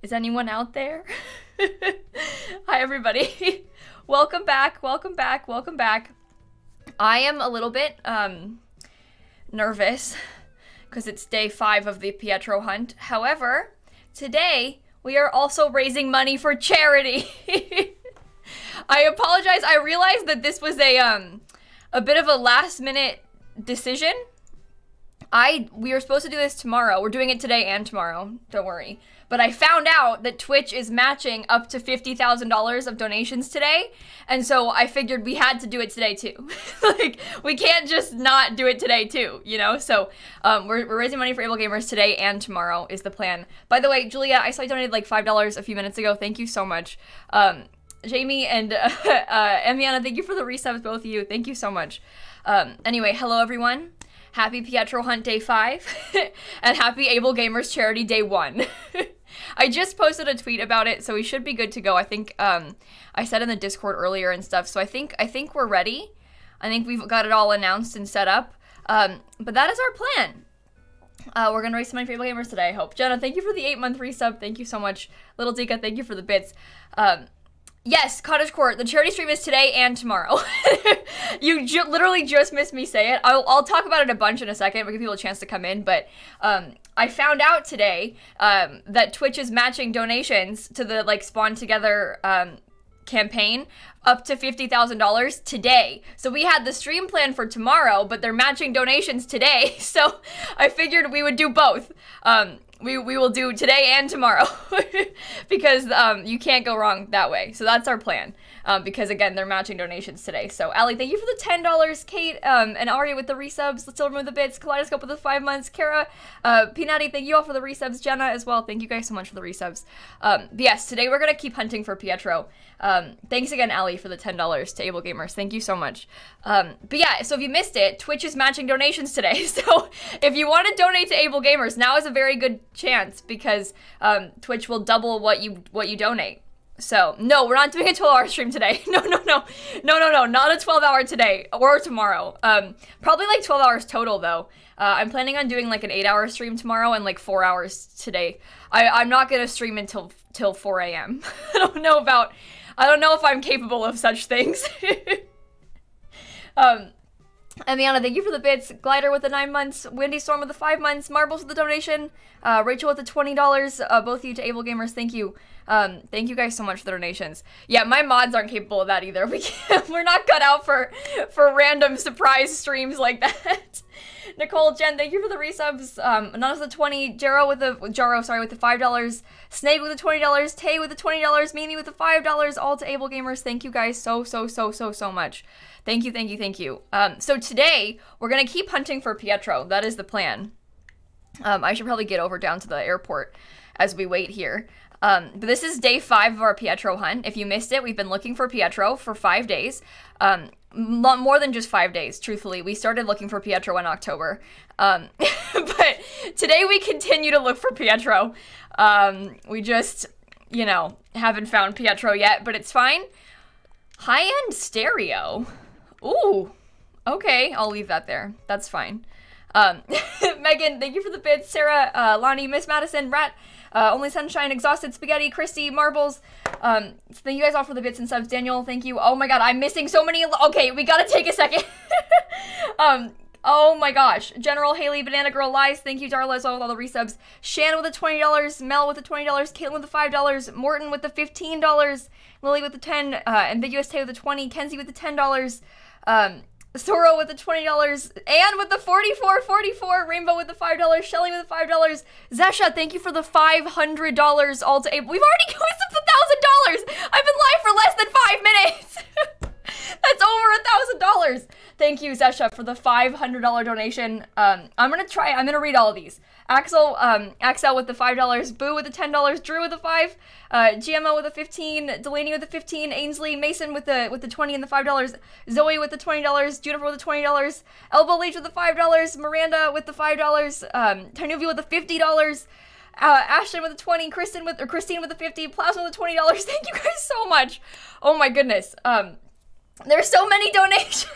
Is anyone out there? Hi, everybody. welcome back. Welcome back. Welcome back. I am a little bit um, nervous because it's day five of the Pietro hunt. However, today we are also raising money for charity. I apologize. I realized that this was a um a bit of a last minute decision. I we were supposed to do this tomorrow. We're doing it today and tomorrow. Don't worry. But I found out that Twitch is matching up to $50,000 of donations today. And so I figured we had to do it today too. like, we can't just not do it today too, you know? So um, we're, we're raising money for Able Gamers today and tomorrow is the plan. By the way, Julia, I saw you donated like $5 a few minutes ago. Thank you so much. Um, Jamie and uh, uh, thank you for the resubs, both of you. Thank you so much. Um, anyway, hello everyone. Happy Pietro Hunt Day 5 and happy Able Gamers Charity Day 1. I just posted a tweet about it, so we should be good to go. I think um, I said in the Discord earlier and stuff, so I think I think we're ready. I think we've got it all announced and set up. Um, but that is our plan. Uh, we're gonna raise some Able Gamers today, I hope. Jenna, thank you for the eight month resub. Thank you so much. Little Dika, thank you for the bits. Um, Yes, Cottage Court. The charity stream is today and tomorrow. you ju literally just missed me say it. I'll, I'll, talk about it a bunch in a second. We'll give people a chance to come in. But um, I found out today um, that Twitch is matching donations to the like Spawn Together um, campaign up to $50,000 today. So we had the stream plan for tomorrow, but they're matching donations today. So I figured we would do both. Um, we, we will do today and tomorrow because um, you can't go wrong that way. So that's our plan um, because again, they're matching donations today. So Ali, thank you for the ten dollars, Kate um, and Aria with the resubs, Silver with the bits, Kaleidoscope with the five months, Kara, uh, Peanutty, thank you all for the resubs, Jenna as well. Thank you guys so much for the resubs. Um, yes, today we're gonna keep hunting for Pietro. Um, thanks again, Ali, for the ten dollars to Able Gamers. Thank you so much. Um, but yeah, so if you missed it, Twitch is matching donations today. So if you want to donate to Able Gamers, now is a very good chance because um, Twitch will double what you what you donate. So no, we're not doing a 12 hour stream today. No, no, no, no, no, no, not a 12 hour today or tomorrow. Um, probably like 12 hours total though. Uh, I'm planning on doing like an eight hour stream tomorrow and like four hours today. I, I'm not gonna stream until till 4 a.m. I don't know about. I don't know if I'm capable of such things. um, Emiana, thank you for the bits. Glider with the nine months. Windy Storm with the five months. Marbles with the donation. Uh, Rachel with the twenty dollars. Uh, both of you to Able Gamers, thank you. Um, thank you guys so much for the donations. Yeah, my mods aren't capable of that either. We we're not cut out for for random surprise streams like that. Nicole, Jen, thank you for the resubs. Um, Anonymous with the 20, Jaro with the, Jaro, sorry, with the $5, Snake with the $20, Tay with the $20, Mimi with the $5, all to Able Gamers. Thank you guys so, so, so, so, so much. Thank you, thank you, thank you. Um, so today, we're gonna keep hunting for Pietro. That is the plan. Um, I should probably get over down to the airport as we wait here. Um, but this is day five of our Pietro hunt. If you missed it, we've been looking for Pietro for five days. Um, more than just five days, truthfully. We started looking for Pietro in October. Um, but today we continue to look for Pietro. Um, we just, you know, haven't found Pietro yet, but it's fine. High end stereo. Ooh. Okay, I'll leave that there. That's fine. Um, Megan, thank you for the bits. Sarah, uh, Lonnie, Miss Madison, Rat, uh, Only Sunshine, Exhausted Spaghetti, Christy, Marbles. Um, thank you guys all for the bits and subs. Daniel, thank you. Oh my god, I'm missing so many. Okay, we gotta take a second. um, oh my gosh. General Haley, Banana Girl, Lies, thank you, Darla, as well with all the resubs. Shannon with the $20, Mel with the $20, Caitlin with the $5, Morton with the $15, Lily with the 10, uh, Ambiguous Tay with the 20, Kenzie with the $10, um, Soro with the $20, and with the 44 44 Rainbow with the $5, Shelly with the $5, Zesha, thank you for the $500 all to We've already up the $1,000! I've been live for less than five minutes! That's over a thousand dollars. Thank you, Zesha, for the five hundred dollar donation. Um, I'm gonna try. I'm gonna read all of these. Axel, um, Axel with the five dollars. Boo with the ten dollars. Drew with the five. Uh, GMO with the fifteen. Delaney with the fifteen. Ainsley Mason with the with the twenty and the five dollars. Zoe with the twenty dollars. Juniper with the twenty dollars. Elbow Leech with the five dollars. Miranda with the five dollars. Um, Tanuvi with the fifty dollars. Uh, Ashton with the 20, Kristen with or Christine with the 50, Plasma with the $20. Thank you guys so much. Oh my goodness. Um there's so many donations.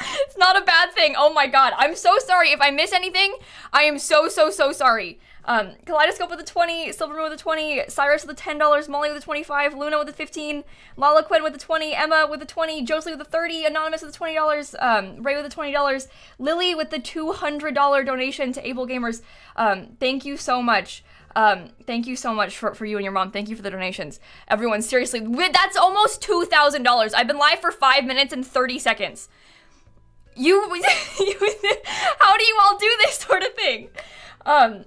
It's not a bad thing. Oh my god. I'm so sorry. If I miss anything, I am so, so, so sorry. Um, Kaleidoscope with a 20, Silver Moon with a 20, Cyrus with a $10, Molly with a 25, Luna with a 15, Lala Quinn with a 20, Emma with a 20, Josie with a 30, Anonymous with a $20, um, Ray with a $20, Lily with the $200 donation to Able Gamers. Um, thank you so much. Um, thank you so much for, for you and your mom. Thank you for the donations. Everyone, seriously, that's almost $2,000. I've been live for 5 minutes and 30 seconds. You, you how do you all do this sort of thing? Um,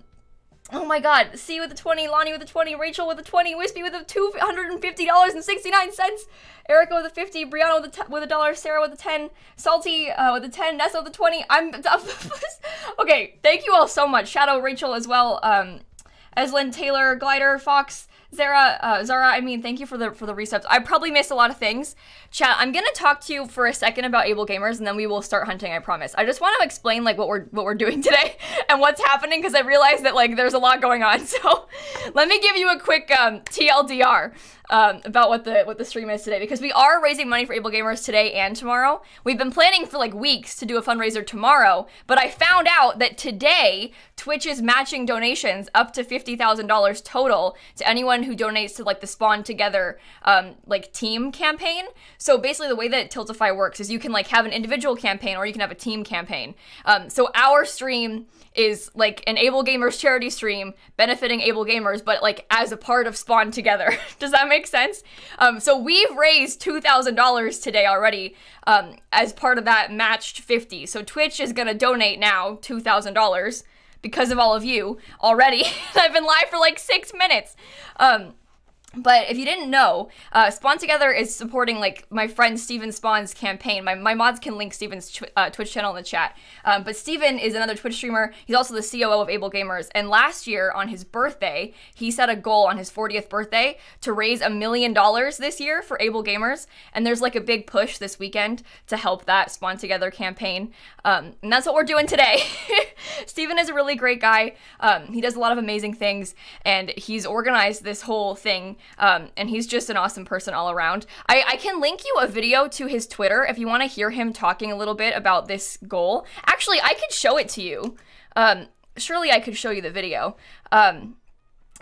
oh my god. C with a 20, Lonnie with a 20, Rachel with a 20, Wispy with a $250.69, Erica with a 50, Brianna with a, with a dollar, Sarah with a 10, Salty uh, with a 10, Nessa with a 20. I'm, okay, thank you all so much. Shadow, Rachel as well, um, Eslyn, Taylor, Glider, Fox, Zara, uh, Zara, I mean, thank you for the for the resubs. I probably missed a lot of things. Chat, I'm gonna talk to you for a second about Able Gamers, and then we will start hunting. I promise. I just want to explain like what we're what we're doing today and what's happening because I realized that like there's a lot going on. So let me give you a quick um, TLDR um, about what the what the stream is today because we are raising money for Able Gamers today and tomorrow. We've been planning for like weeks to do a fundraiser tomorrow, but I found out that today Twitch is matching donations up to fifty thousand dollars total to anyone who donates to like the Spawn Together um, like team campaign. So basically, the way that Tiltify works is you can like have an individual campaign or you can have a team campaign. Um, so our stream is like an Able Gamers charity stream benefiting Able Gamers, but like as a part of Spawn Together. Does that make sense? Um, so we've raised $2,000 today already um, as part of that matched 50. So Twitch is to donate now $2,000 because of all of you already. I've been live for like six minutes. Um, but if you didn't know, uh, Spawn Together is supporting like my friend Steven Spohn's campaign. My, my mods can link Steven's tw uh, Twitch channel in the chat. Um, but Steven is another Twitch streamer. He's also the COO of Able Gamers. And last year on his birthday, he set a goal on his 40th birthday to raise a million dollars this year for Able Gamers. And there's like a big push this weekend to help that Spawn Together campaign. Um, and that's what we're doing today. Steven is a really great guy. Um, he does a lot of amazing things and he's organized this whole thing um, and he's just an awesome person all around. I, I can link you a video to his Twitter if you want to hear him talking a little bit about this goal. Actually, I could show it to you. Um, surely I could show you the video. Um,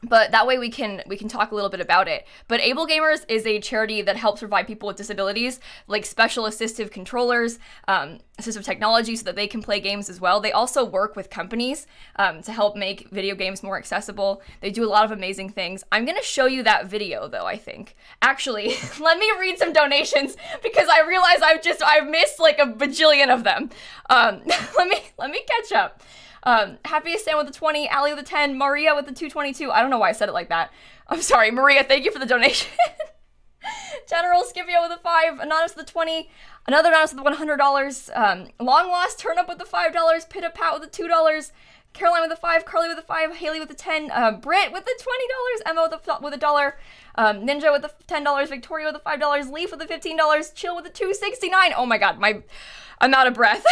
but that way we can we can talk a little bit about it. But able gamers is a charity that helps provide people with disabilities like special assistive controllers um, assistive technology so that they can play games as well. They also work with companies um, to help make video games more accessible. They do a lot of amazing things. I'm going to show you that video though i think. Actually let me read some donations because i realize i've just i've missed like a bajillion of them. Um, let me let me catch up um, Happiest Sam with the 20, Ali with the 10, Maria with the 222. I don't know why I said it like that. I'm sorry, Maria, thank you for the donation. General Scipio with a 5, Anonymous with the 20, another Anonymous with $100, um, Long Lost Turnip with the $5, Pitta Pat with the $2, Caroline with a 5, Carly with a 5, Haley with a 10, uh, Britt with the $20, Emma with a, with a dollar, um, Ninja with the $10, Victoria with the $5, Leaf with the $15, Chill with the 269 Oh my god, my, I'm out of breath.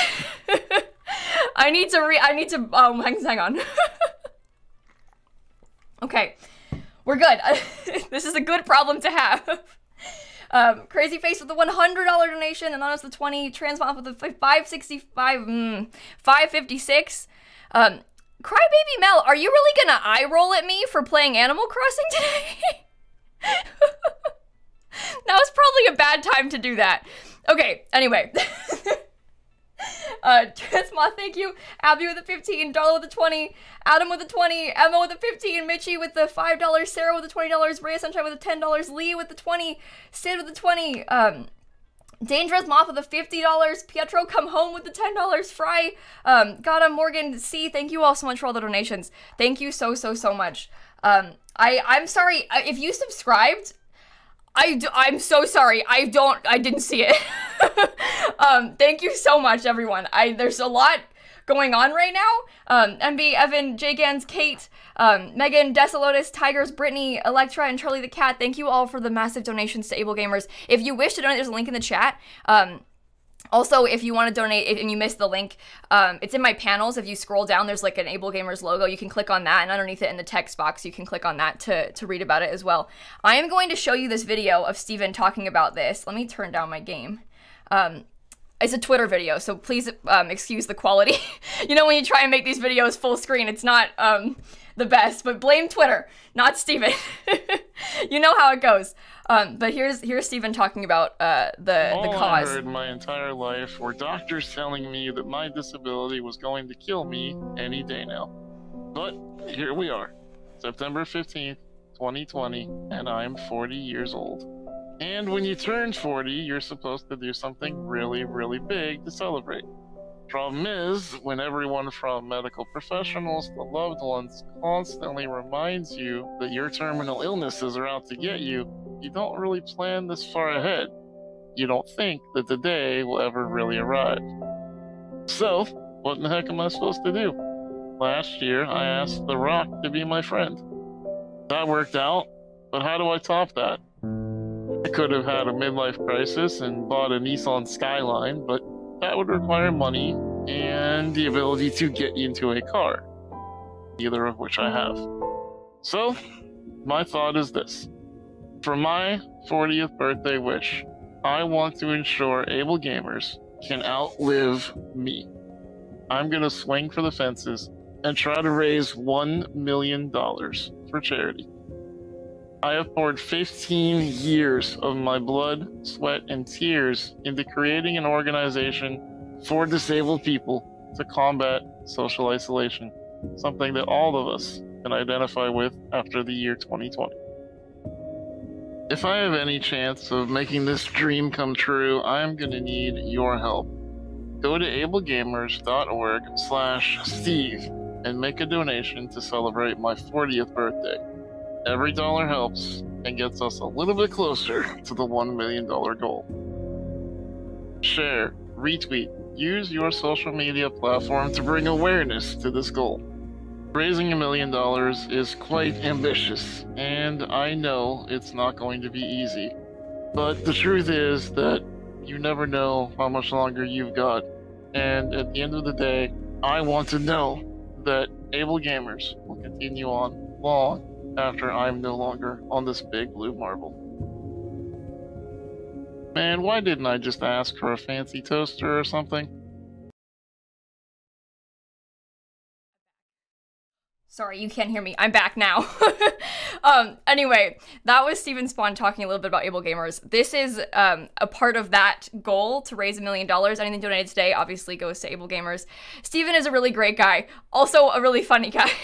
I need to re- I need to, um, hang, hang on. okay, we're good. this is a good problem to have. Um, Crazy Face with the $100 donation, and was the 20, Transmop with the 565, mm, 556. Um, Crybaby Mel, are you really gonna eye roll at me for playing Animal Crossing today? that was probably a bad time to do that. Okay, anyway. Uh, Transma, thank you. Abby with a 15, Darla with a 20, Adam with a 20, Emma with a 15, Mitchie with the $5, Sarah with the $20, Rhea Sunshine with the $10, Lee with the 20, Sid with the 20, um, Dangerous Moth with the $50, Pietro come home with the $10, Fry, um, Gata, Morgan, C, thank you all so much for all the donations. Thank you so, so, so much. Um, I, I'm sorry, if you subscribed, I d- I'm so sorry. I don't. I didn't see it. um, thank you so much, everyone. I there's a lot going on right now. Um, MB, Evan, J Gans, Kate, um, Megan, Desalotus, Tigers, Brittany, Electra, and Charlie the Cat. Thank you all for the massive donations to Able Gamers. If you wish to donate, there's a link in the chat. Um, also, if you want to donate and you missed the link, um, it's in my panels. If you scroll down, there's like an Able Gamers logo. You can click on that, and underneath it in the text box, you can click on that to, to read about it as well. I am going to show you this video of Steven talking about this. Let me turn down my game. Um, it's a Twitter video, so please um, excuse the quality. you know, when you try and make these videos full screen, it's not um, the best, but blame Twitter, not Steven. you know how it goes. Um, but here's here's Steven talking about uh, the All the cause. I heard my entire life were doctors telling me that my disability was going to kill me any day now. But here we are, September 15th, 2020, and I'm 40 years old. And when you turn 40, you're supposed to do something really, really big to celebrate. Problem is, when everyone from medical professionals to loved ones constantly reminds you that your terminal illnesses are out to get you, you don't really plan this far ahead. You don't think that the day will ever really arrive. So, what in the heck am I supposed to do? Last year, I asked The Rock to be my friend. That worked out, but how do I top that? I could have had a midlife crisis and bought a Nissan Skyline, but that would require money and the ability to get into a car, neither of which I have. So, my thought is this. For my 40th birthday wish, I want to ensure able gamers can outlive me. I'm going to swing for the fences and try to raise $1 million for charity. I have poured 15 years of my blood, sweat, and tears into creating an organization for disabled people to combat social isolation, something that all of us can identify with after the year 2020. If I have any chance of making this dream come true, I'm going to need your help. Go to ablegamers.org slash Steve and make a donation to celebrate my 40th birthday. Every dollar helps and gets us a little bit closer to the $1 million goal. Share, retweet, use your social media platform to bring awareness to this goal. Raising a million dollars is quite ambitious, and I know it's not going to be easy. But the truth is that you never know how much longer you've got. And at the end of the day, I want to know that Able Gamers will continue on long after I'm no longer on this big blue marble. Man, why didn't I just ask for a fancy toaster or something? Sorry, you can't hear me. I'm back now. um, anyway, that was Steven Spohn talking a little bit about Able Gamers. This is um, a part of that goal to raise a million dollars. Anything donated today obviously goes to Able Gamers. Steven is a really great guy, also a really funny guy.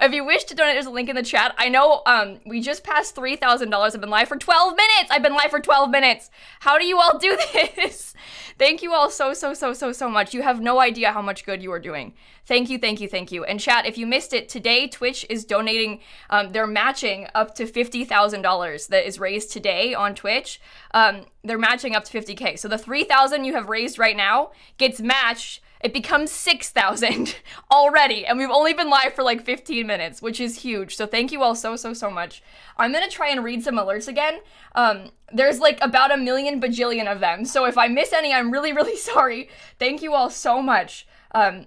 if you wish to donate, there's a link in the chat. I know um, we just passed $3,000. I've been live for 12 minutes. I've been live for 12 minutes. How do you all do this? Thank you all so, so, so, so, so much. You have no idea how much good you are doing. Thank you, thank you, thank you. And chat, if you missed it, today Twitch is donating, um, they're matching up to $50,000 that is raised today on Twitch. Um, they're matching up to 50K. So the 3,000 you have raised right now gets matched it becomes 6,000 already, and we've only been live for like 15 minutes, which is huge. So thank you all so, so, so much. I'm gonna try and read some alerts again. Um, there's like about a million bajillion of them, so if I miss any, I'm really, really sorry. Thank you all so much. Um,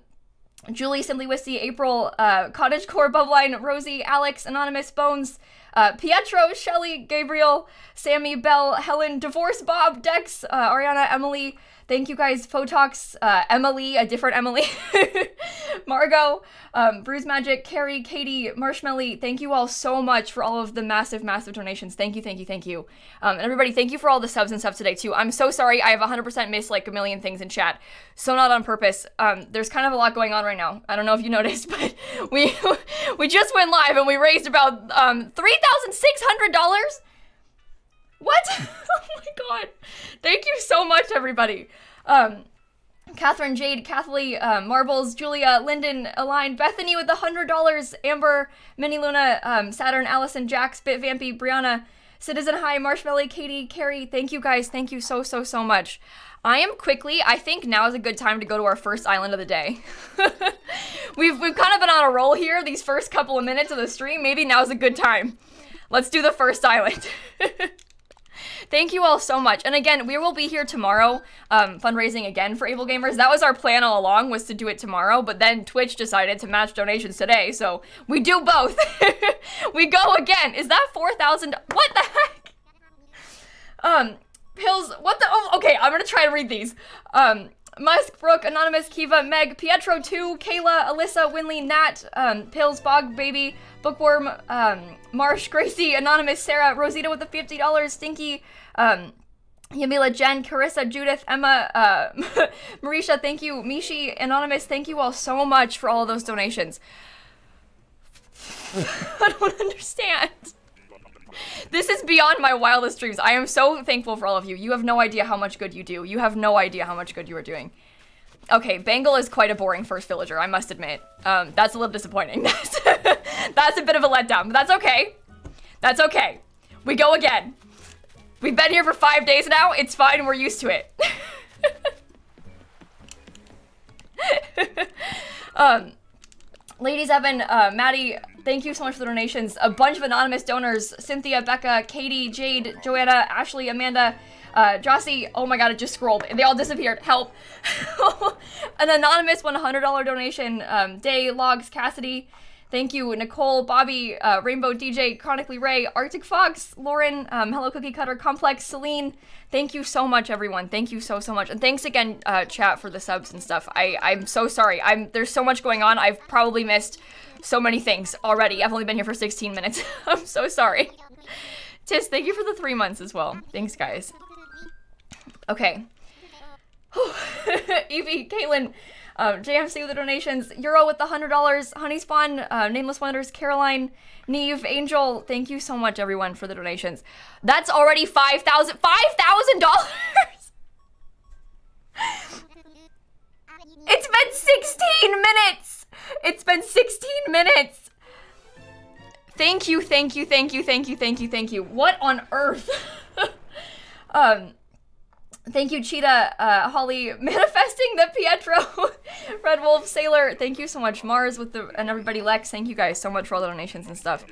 Julie, Simply Whiskey, April, uh, Cottage Core, Bubbline, Rosie, Alex, Anonymous, Bones, uh, Pietro, Shelly, Gabriel, Sammy, Bell, Helen, Divorce, Bob, Dex, uh, Ariana, Emily, Thank you guys, Photox, uh, Emily, a different Emily, Margot, um, Bruise Magic, Carrie, Katie, Marshmelly. Thank you all so much for all of the massive, massive donations. Thank you, thank you, thank you. Um, and everybody, thank you for all the subs and stuff today too. I'm so sorry. I have 100% missed like a million things in chat. So not on purpose. Um, there's kind of a lot going on right now. I don't know if you noticed, but we we just went live and we raised about um, $3,600. What? oh my god. Thank you so much, everybody. Um, Catherine, Jade, Kathleen, uh, Marbles, Julia, Lyndon, Align, Bethany with the $100, Amber, Mini Luna, um, Saturn, Allison, Jax, Bitvampy, Brianna, Citizen High, Marshmallow, Katie, Carrie. Thank you guys. Thank you so, so, so much. I am quickly, I think now is a good time to go to our first island of the day. we've, we've kind of been on a roll here these first couple of minutes of the stream. Maybe now is a good time. Let's do the first island. Thank you all so much. And again, we will be here tomorrow, um, fundraising again for Able Gamers. That was our plan all along, was to do it tomorrow, but then Twitch decided to match donations today, so we do both. we go again. Is that 4,000? What the heck? Um, Pills, what the, oh, okay, I'm gonna try to read these. Um, Musk, Brooke, Anonymous, Kiva, Meg, Pietro 2, Kayla, Alyssa, Winley, Nat, um, Pills, Bog, Baby, Bookworm, um, Marsh, Gracie, Anonymous, Sarah, Rosita with the $50, Stinky, um, Yamila, Jen, Carissa, Judith, Emma, uh, Marisha, thank you. Mishi, Anonymous, thank you all so much for all of those donations. I don't understand. This is beyond my wildest dreams. I am so thankful for all of you. You have no idea how much good you do. You have no idea how much good you are doing. Okay, Bangle is quite a boring first villager, I must admit. Um, that's a little disappointing. That's a bit of a letdown, but that's okay. That's okay. We go again. We've been here for five days now. It's fine. We're used to it. um, ladies, Evan, uh, Maddie, thank you so much for the donations. A bunch of anonymous donors: Cynthia, Becca, Katie, Jade, Joanna, Ashley, Amanda, uh, Jossie. Oh my God, it just scrolled. They all disappeared. Help! An anonymous $100 donation. Um, Day, Logs, Cassidy. Thank you, Nicole, Bobby, uh, Rainbow DJ, Chronically Ray, Arctic Fox, Lauren, um, Hello Cookie Cutter, Complex, Celine. Thank you so much, everyone. Thank you so so much, and thanks again, uh, chat, for the subs and stuff. I I'm so sorry. I'm there's so much going on. I've probably missed so many things already. I've only been here for 16 minutes. I'm so sorry. Tis, thank you for the three months as well. Thanks, guys. Okay. Evie, Caitlin, um, JMC with the donations, Euro with the $100, Honey Spawn, uh, Nameless Wonders, Caroline, Neve, Angel, thank you so much, everyone, for the donations. That's already $5,000, $5,000! it's been 16 minutes! It's been 16 minutes! Thank you, thank you, thank you, thank you, thank you, thank you. What on earth? um, Thank you, Cheetah, uh, Holly, manifesting the Pietro, Red Wolf, Sailor. Thank you so much, Mars, with the and everybody, Lex. Thank you guys so much for all the donations and stuff.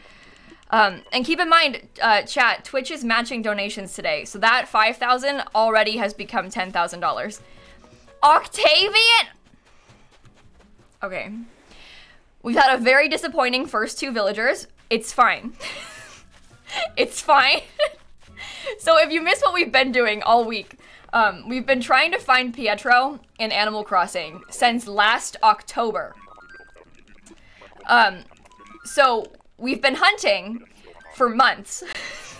Um, and keep in mind, uh, chat, Twitch is matching donations today, so that five thousand already has become ten thousand dollars. Octavian. Okay, we've had a very disappointing first two villagers. It's fine. it's fine. so if you miss what we've been doing all week, um, we've been trying to find Pietro in Animal Crossing since last October. Um, so we've been hunting for months.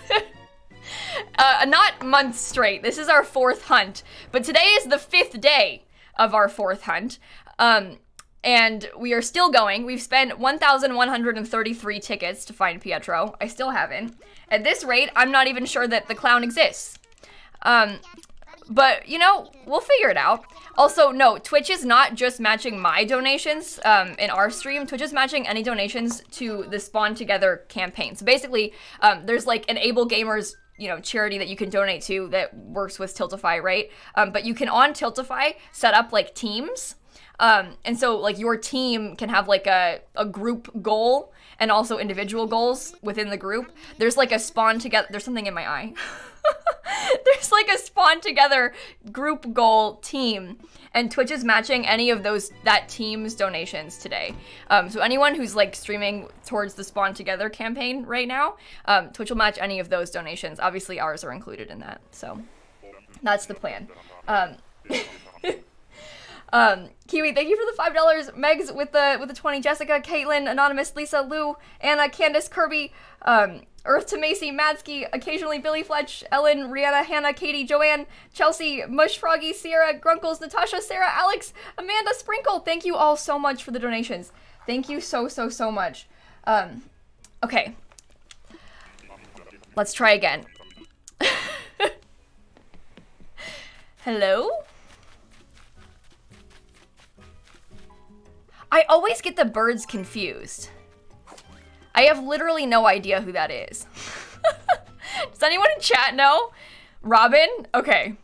uh, not months straight. This is our fourth hunt, but today is the fifth day of our fourth hunt. Um, and we are still going. We've spent 1,133 tickets to find Pietro. I still haven't. At this rate, I'm not even sure that the clown exists. Um, but, you know, we'll figure it out. Also, no, Twitch is not just matching my donations um, in our stream. Twitch is matching any donations to the Spawn Together campaign. So basically, um, there's like an Able Gamers you know charity that you can donate to that works with Tiltify, right? Um, but you can on Tiltify set up like teams, um, and so like your team can have like a a group goal and also individual goals within the group. There's like a spawn together. There's something in my eye. There's like a spawn together group goal team, and Twitch is matching any of those that team's donations today. Um, so anyone who's like streaming towards the spawn together campaign right now, um, Twitch will match any of those donations. Obviously, ours are included in that. So that's the plan. Um, Um, Kiwi, thank you for the five dollars. Megs with the with the twenty. Jessica, Caitlin, Anonymous, Lisa, Lou, Anna, Candace, Kirby, um, Earth to Macy, Madsky, occasionally Billy Fletch, Ellen, Rihanna, Hannah, Katie, Joanne, Chelsea, Mush Froggy, Sierra, Grunkles, Natasha, Sarah, Alex, Amanda, Sprinkle. Thank you all so much for the donations. Thank you so so so much. Um, okay, let's try again. Hello. I always get the birds confused. I have literally no idea who that is. Does anyone in chat know? Robin? Okay.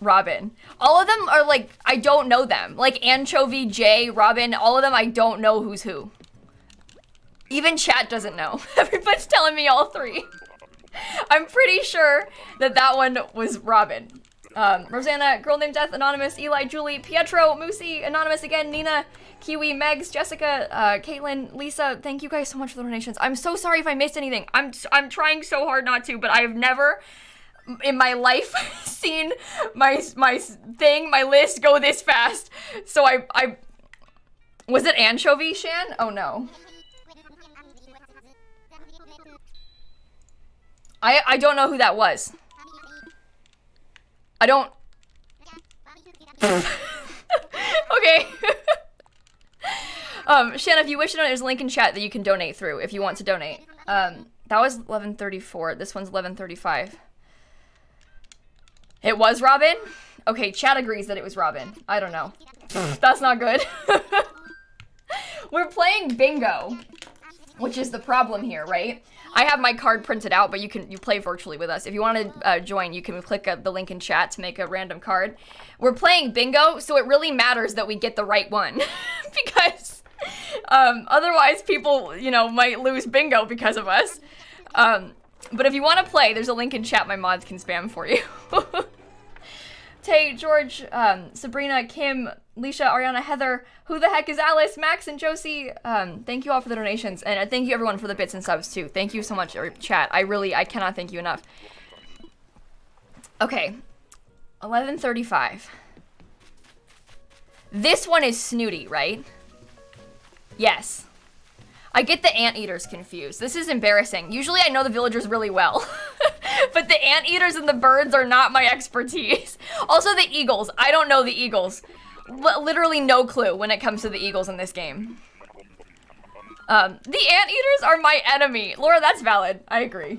Robin. All of them are like, I don't know them. Like Anchovy, Jay, Robin, all of them, I don't know who's who. Even chat doesn't know. Everybody's telling me all three. I'm pretty sure that that one was Robin. Um, Rosanna, Girl Named Death, Anonymous, Eli, Julie, Pietro, Moosey, Anonymous again, Nina, Kiwi, Megs, Jessica, uh, Caitlin, Lisa, thank you guys so much for the donations. I'm so sorry if I missed anything. I'm I'm trying so hard not to, but I've never in my life seen my my thing, my list go this fast. So I I was it anchovy Shan? Oh no. I I don't know who that was. I don't. okay. Um, Shan, if you wish to donate, there's a link in chat that you can donate through if you want to donate. Um, that was 1134. This one's 1135. It was Robin? Okay, chat agrees that it was Robin. I don't know. That's not good. We're playing bingo, which is the problem here, right? I have my card printed out, but you can you play virtually with us. If you want to uh, join, you can click uh, the link in chat to make a random card. We're playing bingo, so it really matters that we get the right one because um, otherwise people, you know, might lose bingo because of us. Um, but if you want to play, there's a link in chat my mods can spam for you. Tay, George, um, Sabrina, Kim, Leisha, Ariana, Heather, who the heck is Alice, Max, and Josie? Um, thank you all for the donations, and uh, thank you everyone for the bits and subs too. Thank you so much, er, chat. I really, I cannot thank you enough. Okay, 11:35. This one is snooty, right? Yes. I get the anteaters confused. This is embarrassing. Usually I know the villagers really well. but the anteaters and the birds are not my expertise. Also the eagles. I don't know the eagles. L literally no clue when it comes to the eagles in this game. Um, the anteaters are my enemy. Laura, that's valid. I agree.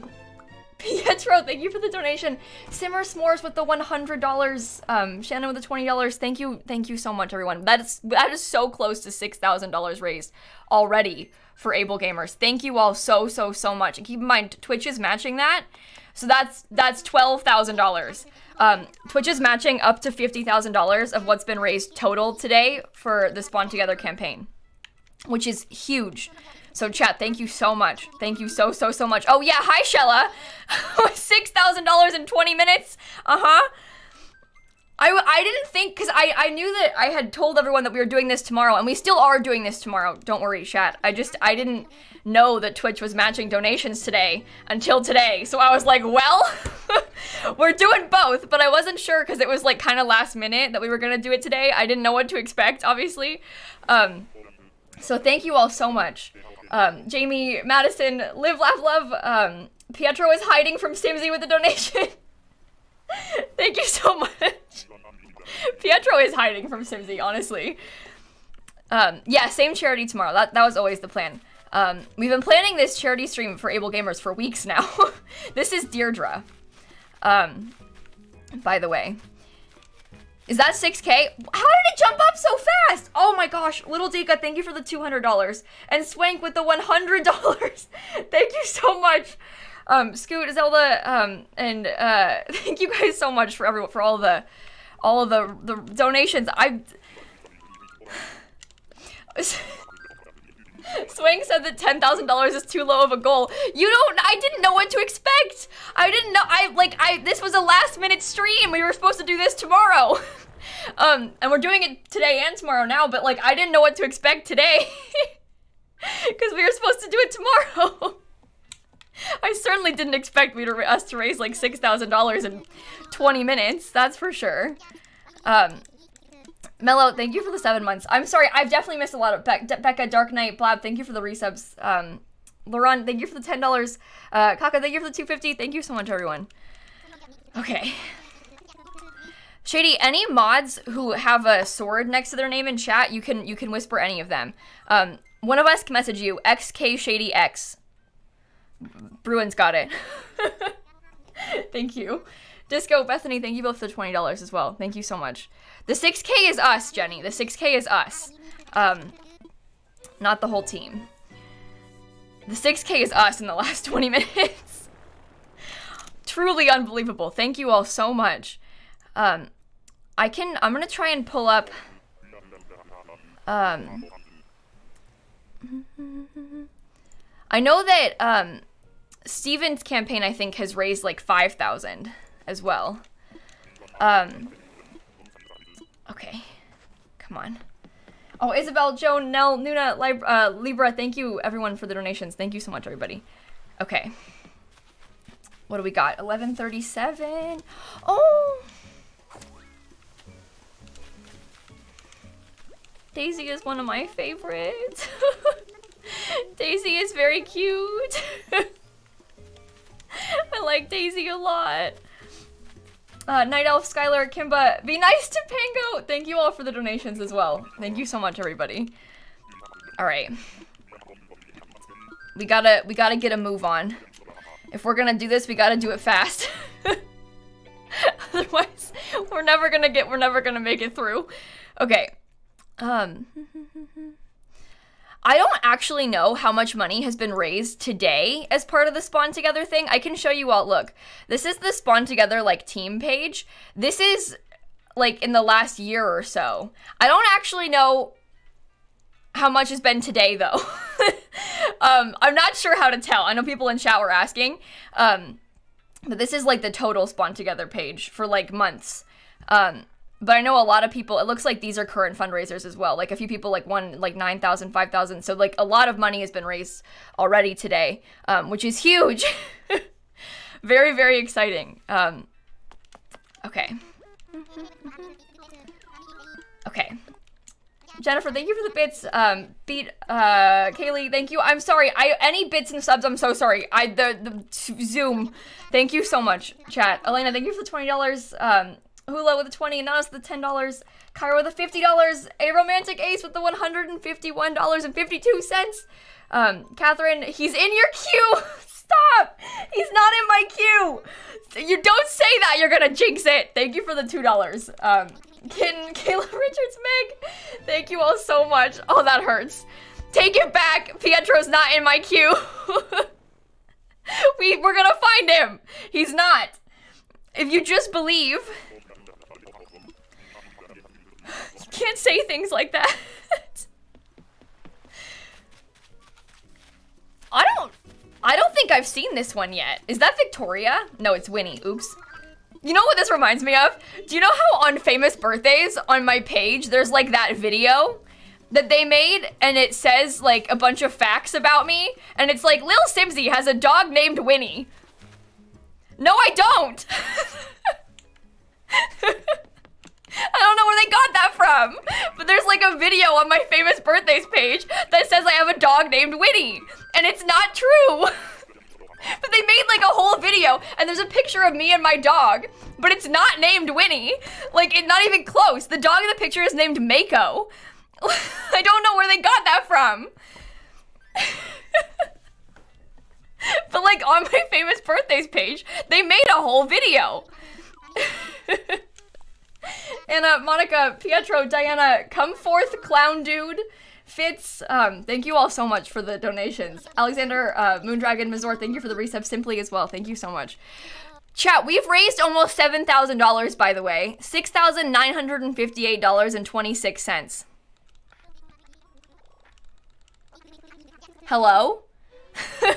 Pietro, thank you for the donation. Simmer S'mores with the $100. Um, Shannon with the $20. Thank you. Thank you so much, everyone. That is, that is so close to $6,000 raised already for Able Gamers. Thank you all so, so, so much. And keep in mind, Twitch is matching that. So that's that's $12,000. Um, Twitch is matching up to $50,000 of what's been raised total today for the Spawn Together campaign, which is huge. So chat, thank you so much. Thank you so, so, so much. Oh yeah, hi Shella. $6,000 in 20 minutes. Uh-huh. I, I didn't think, because I, I knew that I had told everyone that we were doing this tomorrow, and we still are doing this tomorrow. Don't worry, chat. I just, I didn't know that Twitch was matching donations today until today. So I was like, well, we're doing both, but I wasn't sure because it was like kind of last minute that we were going to do it today. I didn't know what to expect, obviously. Um, so thank you all so much. Um, Jamie, Madison, Live, Laugh, Love, um, Pietro is hiding from Simsie with the donation. thank you so much. Pietro is hiding from Simsie, honestly. Um, yeah, same charity tomorrow. That, that was always the plan. Um, we've been planning this charity stream for Able Gamers for weeks now. this is Deirdre. Um, by the way. Is that 6k? How did it jump up so fast? Oh my gosh. Little Dika, thank you for the $200. And Swank with the $100. thank you so much. Um, Scoot, Zelda, um, and uh, thank you guys so much for everyone for all the all of the the donations. I Swing said that ten thousand dollars is too low of a goal. You don't. I didn't know what to expect. I didn't know. I like. I. This was a last minute stream. We were supposed to do this tomorrow. um, and we're doing it today and tomorrow now. But like, I didn't know what to expect today because we were supposed to do it tomorrow. I certainly didn't expect me to us to raise like six thousand dollars in twenty minutes. That's for sure. Um, Mello, thank you for the seven months. I'm sorry, I've definitely missed a lot of Be Becca, Dark Knight, Blab. Thank you for the resubs. Um, thank you for the ten dollars. Uh, Kaka, thank you for the two fifty. Thank you so much, everyone. Okay. Shady, any mods who have a sword next to their name in chat, you can you can whisper any of them. Um, one of us can message you XK Shady X. Bruin's got it. thank you. Disco, Bethany, thank you both for the $20 as well. Thank you so much. The 6K is us, Jenny. The 6K is us. Um, not the whole team. The 6K is us in the last 20 minutes. Truly unbelievable. Thank you all so much. Um, I can, I'm gonna try and pull up, um, I know that, um, Steven's campaign, I think, has raised like 5,000 as well. Um, okay. Come on. Oh, Isabel, Joan, Nell, Nuna, Lib uh, Libra, thank you everyone for the donations. Thank you so much, everybody. Okay. What do we got? 1137. Oh. Daisy is one of my favorites. Daisy is very cute. I like Daisy a lot. Uh, Night Elf, Skylar, Kimba, be nice to Pango. Thank you all for the donations as well. Thank you so much, everybody. All right. We gotta, we gotta get a move on. If we're gonna do this, we gotta do it fast. Otherwise, we're never gonna get, we're never gonna make it through. Okay. Um, I don't actually know how much money has been raised today as part of the Spawn Together thing. I can show you all. Look, this is the Spawn Together like team page. This is like in the last year or so. I don't actually know how much has been today though. um, I'm not sure how to tell. I know people in chat were asking. Um, but this is like the total Spawn Together page for like months. Um, but I know a lot of people, it looks like these are current fundraisers as well. Like a few people like won like 9,000, 5,000. So like a lot of money has been raised already today, um, which is huge. very, very exciting. Um, okay. Okay. Jennifer, thank you for the bits. Um, beat, uh, Kaylee, thank you. I'm sorry. I any bits and subs. I'm so sorry. I the the Zoom. Thank you so much, chat. Elena, thank you for the twenty dollars. Um, Hula with the 20, Nanas with the $10, Kyra with the $50, a romantic ace with the $151.52. Um, Catherine, he's in your queue. Stop! He's not in my queue. You don't say that. You're gonna jinx it. Thank you for the $2. Um, Kin, Kayla Richards, Meg, thank you all so much. Oh, that hurts. Take it back. Pietro's not in my queue. we, we're gonna find him. He's not. If you just believe, you can't say things like that. I don't I don't think I've seen this one yet. Is that Victoria? No, it's Winnie. Oops. You know what this reminds me of? Do you know how on famous birthdays on my page there's like that video that they made and it says like a bunch of facts about me and it's like Lil Simsie has a dog named Winnie. No, I don't. I don't know where they got that from. But there's like a video on my famous birthdays page that says I have a dog named Winnie. And it's not true. but they made like a whole video and there's a picture of me and my dog, but it's not named Winnie. Like, it's not even close. The dog in the picture is named Mako. I don't know where they got that from. but like on my famous birthdays page, they made a whole video. Anna, Monica, Pietro, Diana, come forth, clown dude. Fitz, um, thank you all so much for the donations. Alexander, uh, Moondragon, Mazor, thank you for the resub simply as well. Thank you so much. Chat, we've raised almost $7,000, by the way. $6,958.26. Hello?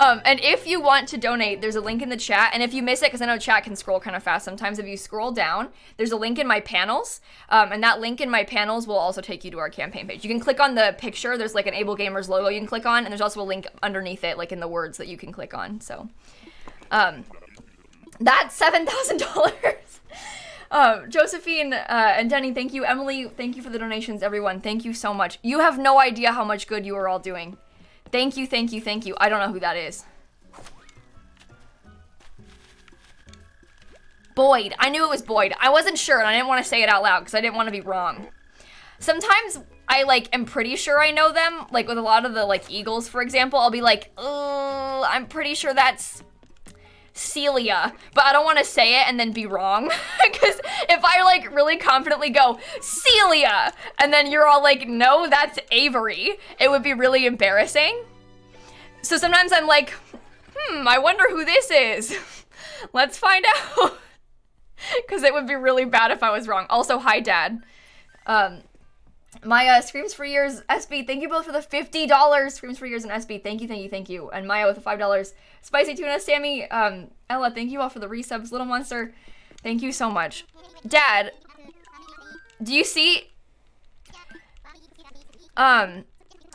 um, and if you want to donate, there's a link in the chat. And if you miss it, because I know chat can scroll kind of fast sometimes, if you scroll down, there's a link in my panels. Um, and that link in my panels will also take you to our campaign page. You can click on the picture. There's like an Able Gamers logo you can click on. And there's also a link underneath it, like in the words that you can click on. So, um, that's $7,000. Um, Josephine uh, and Denny, thank you. Emily, thank you for the donations, everyone. Thank you so much. You have no idea how much good you are all doing. Thank you, thank you, thank you. I don't know who that is. Boyd. I knew it was Boyd. I wasn't sure and I didn't want to say it out loud because I didn't want to be wrong. Sometimes I like am pretty sure I know them. Like with a lot of the like Eagles, for example, I'll be like, oh, I'm pretty sure that's Celia, but I don't want to say it and then be wrong. Because if I like really confidently go, Celia, and then you're all like, no, that's Avery, it would be really embarrassing. So sometimes I'm like, hmm, I wonder who this is. Let's find out. Because it would be really bad if I was wrong. Also, hi, Dad. Um, Maya, Screams for Years, SB, thank you both for the $50. Screams for Years and SB, thank you, thank you, thank you. And Maya with the $5. Spicy Tuna, Sammy, um, Ella, thank you all for the resubs. Little Monster, thank you so much. Dad, do you see? Um,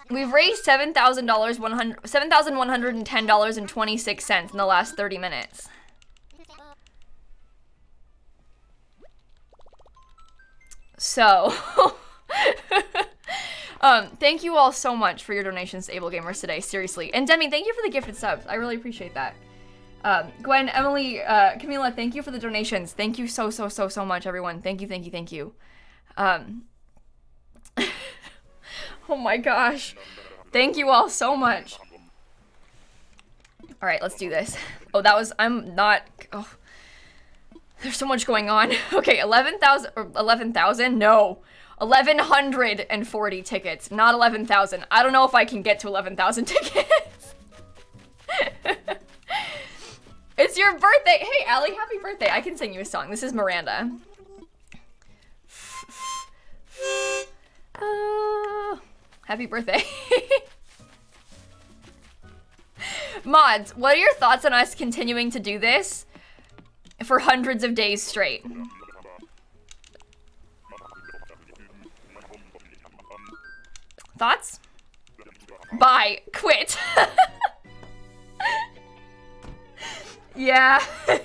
We've raised seven thousand dollars, one hundred seven thousand one hundred and ten dollars and twenty six cents in the last thirty minutes. So, um, thank you all so much for your donations to Able Gamers today. Seriously, and Demi, thank you for the gifted subs. I really appreciate that. Um, Gwen, Emily, uh, Camila, thank you for the donations. Thank you so so so so much, everyone. Thank you, thank you, thank you. Um, oh my gosh, thank you all so much. All right, let's do this. Oh, that was I'm not. Oh. There's so much going on. Okay, 11,000 or 11,000? No. 1140 tickets, not 11,000. I don't know if I can get to 11,000 tickets. it's your birthday. Hey, Allie, happy birthday. I can sing you a song. This is Miranda. Uh, happy birthday. Mods, what are your thoughts on us continuing to do this? for hundreds of days straight. Thoughts? Bye. Quit. yeah.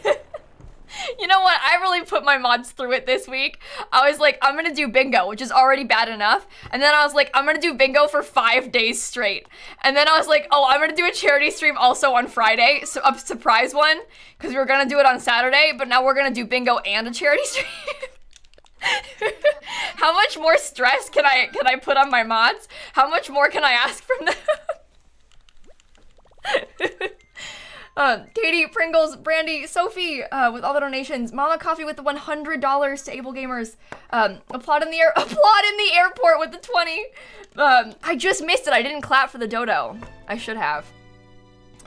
you know what? I really put my mods through it this week. I was like, I'm gonna do bingo, which is already bad enough. And then I was like, I'm gonna do bingo for five days straight. And then I was like, oh, I'm gonna do a charity stream also on Friday, so a surprise one, because we were gonna do it on Saturday, but now we're gonna do bingo and a charity stream. How much more stress can I can I put on my mods? How much more can I ask from them? Uh, Katie, Pringles, Brandy, Sophie, uh, with all the donations. Mama Coffee with the $100 to Able Gamers. Um, applaud in the air, applaud in the airport with the 20. Um, I just missed it. I didn't clap for the dodo. I should have.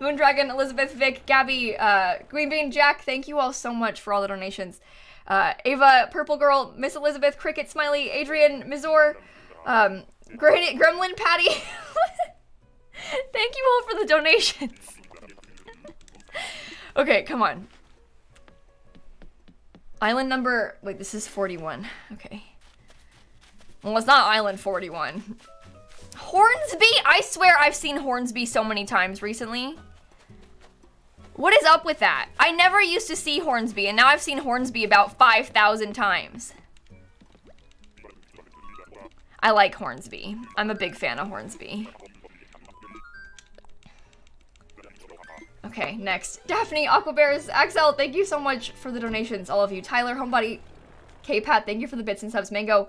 Moondragon, Elizabeth, Vic, Gabby, uh, Green Bean, Jack, thank you all so much for all the donations. Uh, Ava, Purple Girl, Miss Elizabeth, Cricket, Smiley, Adrian, Mizor, um, Gremlin, Patty. thank you all for the donations. okay, come on. Island number... Wait, this is 41. Okay. Well, it's not Island 41. Hornsby? I swear I've seen Hornsby so many times recently. What is up with that? I never used to see Hornsby, and now I've seen Hornsby about 5,000 times. I like Hornsby. I'm a big fan of Hornsby. Okay, next. Daphne, Aquabears, Axel, thank you so much for the donations, all of you. Tyler, Homebody, K-Pat, thank you for the bits and subs. Mango,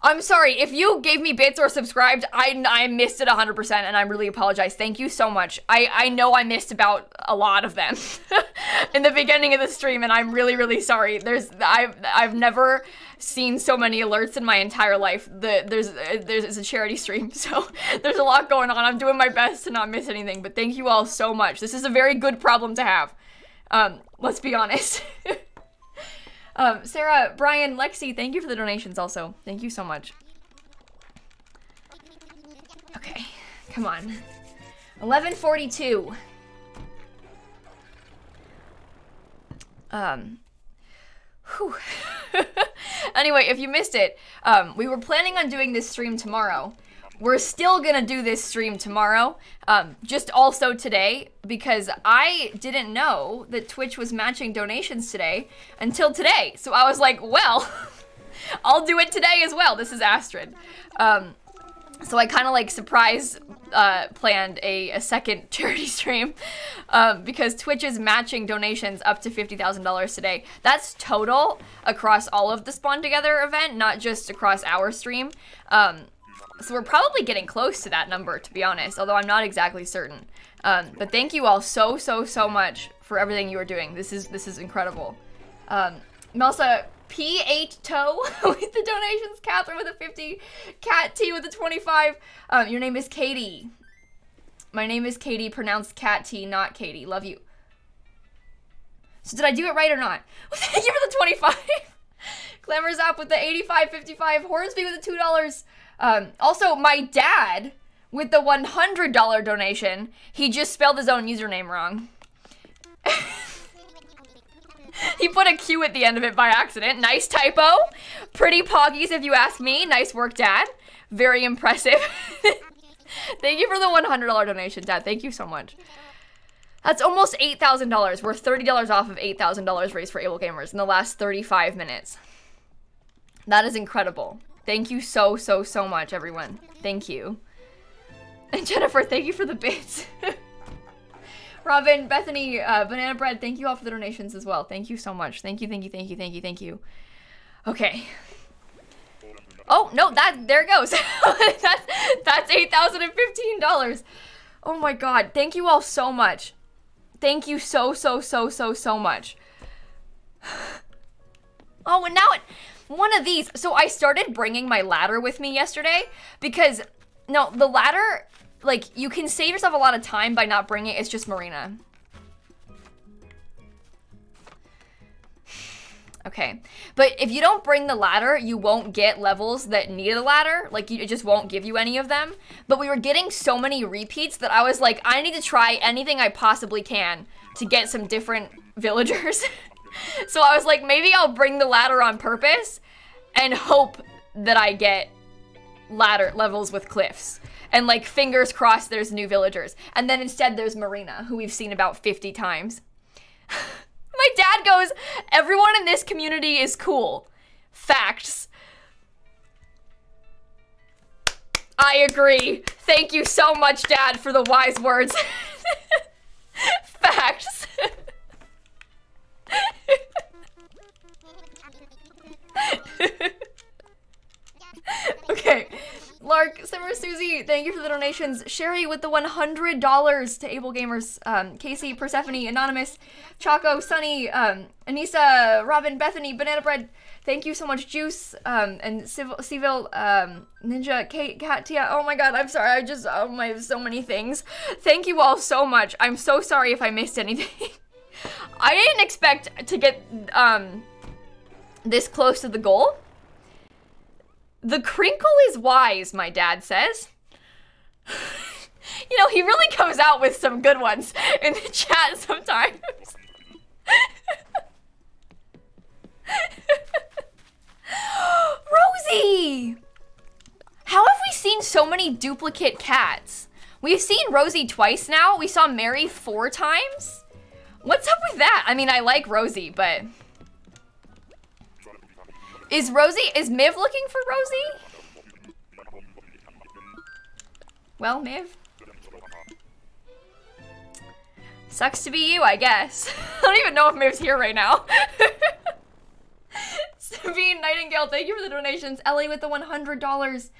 I'm sorry, if you gave me bits or subscribed, I, I missed it 100% and I really apologize. Thank you so much. I, I know I missed about a lot of them in the beginning of the stream and I'm really, really sorry. There's, I've, I've never seen so many alerts in my entire life. The, there's, there's it's a charity stream, so there's a lot going on. I'm doing my best to not miss anything, but thank you all so much. This is a very good problem to have. Um, let's be honest. um, Sarah, Brian, Lexi, thank you for the donations also. Thank you so much. Okay, come on. 1142. Um, whew. anyway, if you missed it, um, we were planning on doing this stream tomorrow. We're still gonna do this stream tomorrow, um, just also today, because I didn't know that Twitch was matching donations today until today. So I was like, well, I'll do it today as well. This is Astrid. Um, so I kind of like surprise uh, planned a, a, second charity stream um, because Twitch is matching donations up to $50,000 today. That's total across all of the Spawn Together event, not just across our stream. Um, so we're probably getting close to that number, to be honest, although I'm not exactly certain. Um, but thank you all so, so, so much for everything you are doing. This is this is incredible. Um, Melsa, P8 Toe with the donations. Catherine with a 50. Cat T with a 25. Um, your name is Katie. My name is Katie, pronounced Cat T, not Katie. Love you. So did I do it right or not? thank you for the 25. Glamour's up with the 85.55. Hornsby with the $2. Um, also, my dad with the $100 donation. He just spelled his own username wrong. he put a Q at the end of it by accident. Nice typo. Pretty poggies if you ask me. Nice work, Dad. Very impressive. Thank you for the $100 donation, Dad. Thank you so much. That's almost $8,000. We're $30 off of $8,000 raised for Able Gamers in the last 35 minutes. That is incredible. Thank you so, so, so much, everyone. Thank you. And Jennifer, thank you for the bits. Robin, Bethany, uh, Banana Bread, thank you all for the donations as well. Thank you so much. Thank you, thank you, thank you, thank you, thank you. Okay. Oh, no, that, there it goes. that's, that's $8,015. Oh my god. Thank you all so much. Thank you so, so, so, so, so much. Oh, and now it, one of these. So I started bringing my ladder with me yesterday because, no, the ladder, like, you can save yourself a lot of time by not bringing it. It's just Marina. Okay. But if you don't bring the ladder, you won't get levels that need a ladder. Like, you, it just won't give you any of them. But we were getting so many repeats that I was like, I need to try anything I possibly can to get some different villagers. so I was like, maybe I'll bring the ladder on purpose and hope that I get ladder levels with cliffs. And like, fingers crossed there's new villagers. And then instead there's Marina, who we've seen about 50 times. My dad goes, everyone in this community is cool. Facts. I agree. Thank you so much, Dad, for the wise words. Facts. okay. Lark, Simmer, Susie, thank you for the donations. Sherry with the $100 to Able Gamers. Um, Casey, Persephone, Anonymous, Choco, Sunny, um, Anissa, Robin, Bethany, Banana Bread. Thank you so much, Juice, um, and Civil, um, Ninja, Kate, Katia. Oh my god, I'm sorry. I just, oh my, so many things. Thank you all so much. I'm so sorry if I missed anything. I didn't expect to get, um, this close to the goal. The crinkle is wise, my dad says. you know, he really comes out with some good ones in the chat sometimes. Rosie! How have we seen so many duplicate cats? We've seen Rosie twice now. We saw Merry four times. What's up with that? I mean, I like Rosie, but... Is Rosie, is Miv looking for Rosie? Well, Miv. Sucks to be you, I guess. I don't even know if Miv's here right now. Sabine Nightingale, thank you for the donations. Ellie with the $100.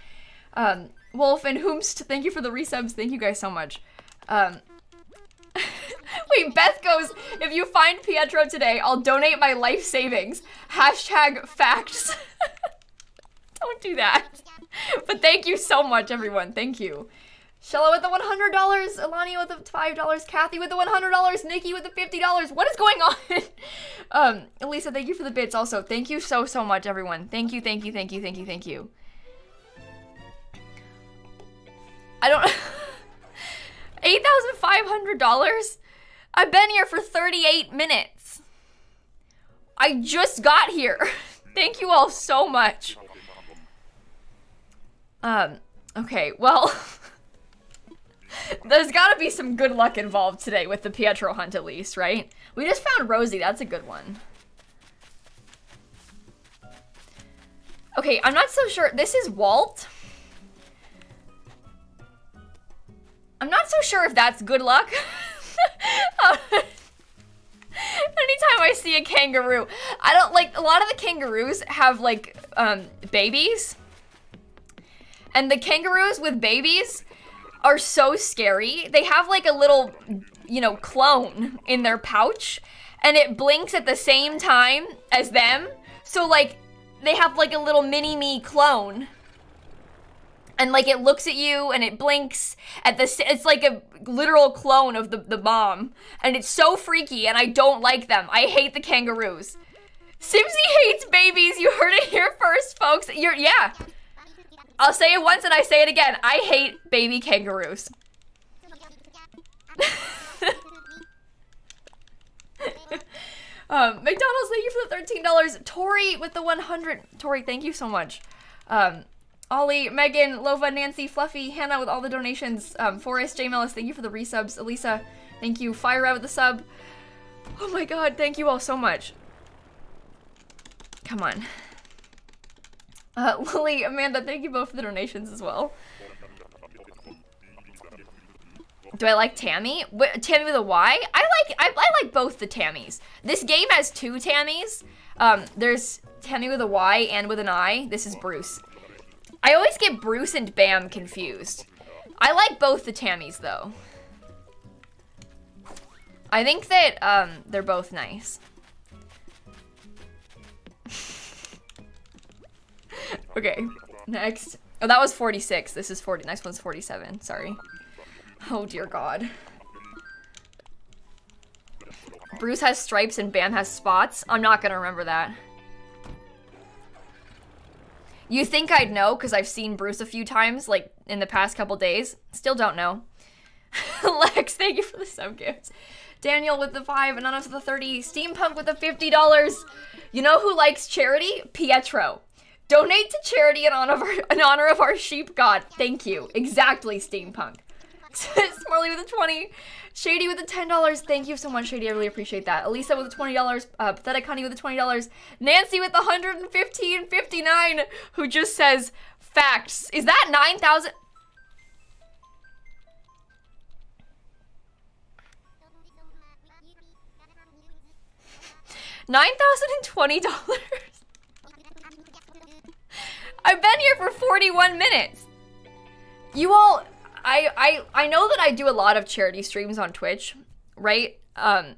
Um, Wolf and Hoomst, thank you for the resubs. Thank you guys so much. Um, Wait, Beth goes, if you find Pietro today, I'll donate my life savings. Hashtag facts. Don't do that. But thank you so much, everyone. Thank you. Shella with the $100, Alani with the $5, Kathy with the $100, Nikki with the $50. What is going on? um, Elisa, thank you for the bits also. Thank you so, so much, everyone. Thank you, thank you, thank you, thank you, thank you. I don't... $8,500? I've been here for 38 minutes. I just got here. Thank you all so much. Um, okay, well, there's gotta be some good luck involved today with the Pietro hunt at least, right? We just found Rosie, that's a good one. Okay, I'm not so sure. This is Walt. I'm not so sure if that's good luck. Anytime I see a kangaroo, I don't like a lot of the kangaroos have like um, babies. And the kangaroos with babies are so scary. They have like a little, you know, clone in their pouch and it blinks at the same time as them. So like they have like a little mini me clone and like it looks at you and it blinks at the it's like a literal clone of the, the mom and it's so freaky and i don't like them. I hate the kangaroos. Simsie hates babies. You heard it here first folks. You're yeah. I'll say it once and i say it again. I hate baby kangaroos. Um, McDonald's, thank you for the $13. Tori with the 100. Tori, thank you so much. Um, Ollie, Megan, Lova, Nancy, Fluffy, Hannah with all the donations. Um, Forrest, J. Mellis, thank you for the resubs. Elisa, thank you. Fire out with the sub. Oh my god, thank you all so much. Come on. Uh, Lily, Amanda, thank you both for the donations as well. Do I like Tammy? Tammy with a Y? I like I, I like both the Tammys. This game has two Tammys. Um, there's Tammy with a Y and with an I. This is Bruce. I always get Bruce and Bam confused. I like both the Tammys though. I think that um, they're both nice. okay, next. Oh, that was 46. This is 40. Next one's 47. Sorry. Oh, dear God. Bruce has stripes and Bam has spots. I'm not gonna remember that. You think I'd know because I've seen Bruce a few times, like in the past couple days. Still don't know. Lex, thank you for the sub gifts. Daniel with the five, and Anonymous with the 30, Steampunk with the $50. You know who likes charity? Pietro. Donate to charity in honor of our, in honor of our sheep god. Thank you. Exactly, Steampunk. Smurley with a 20. Shady with the $10. Thank you so much, Shady. I really appreciate that. Elisa with the $20. Uh, Pathetic Honey with the $20. Nancy with the 115.59 who just says facts. Is that 9,000? $9,020. I've been here for 41 minutes. You all, I, I, I know that I do a lot of charity streams on Twitch, right? Um,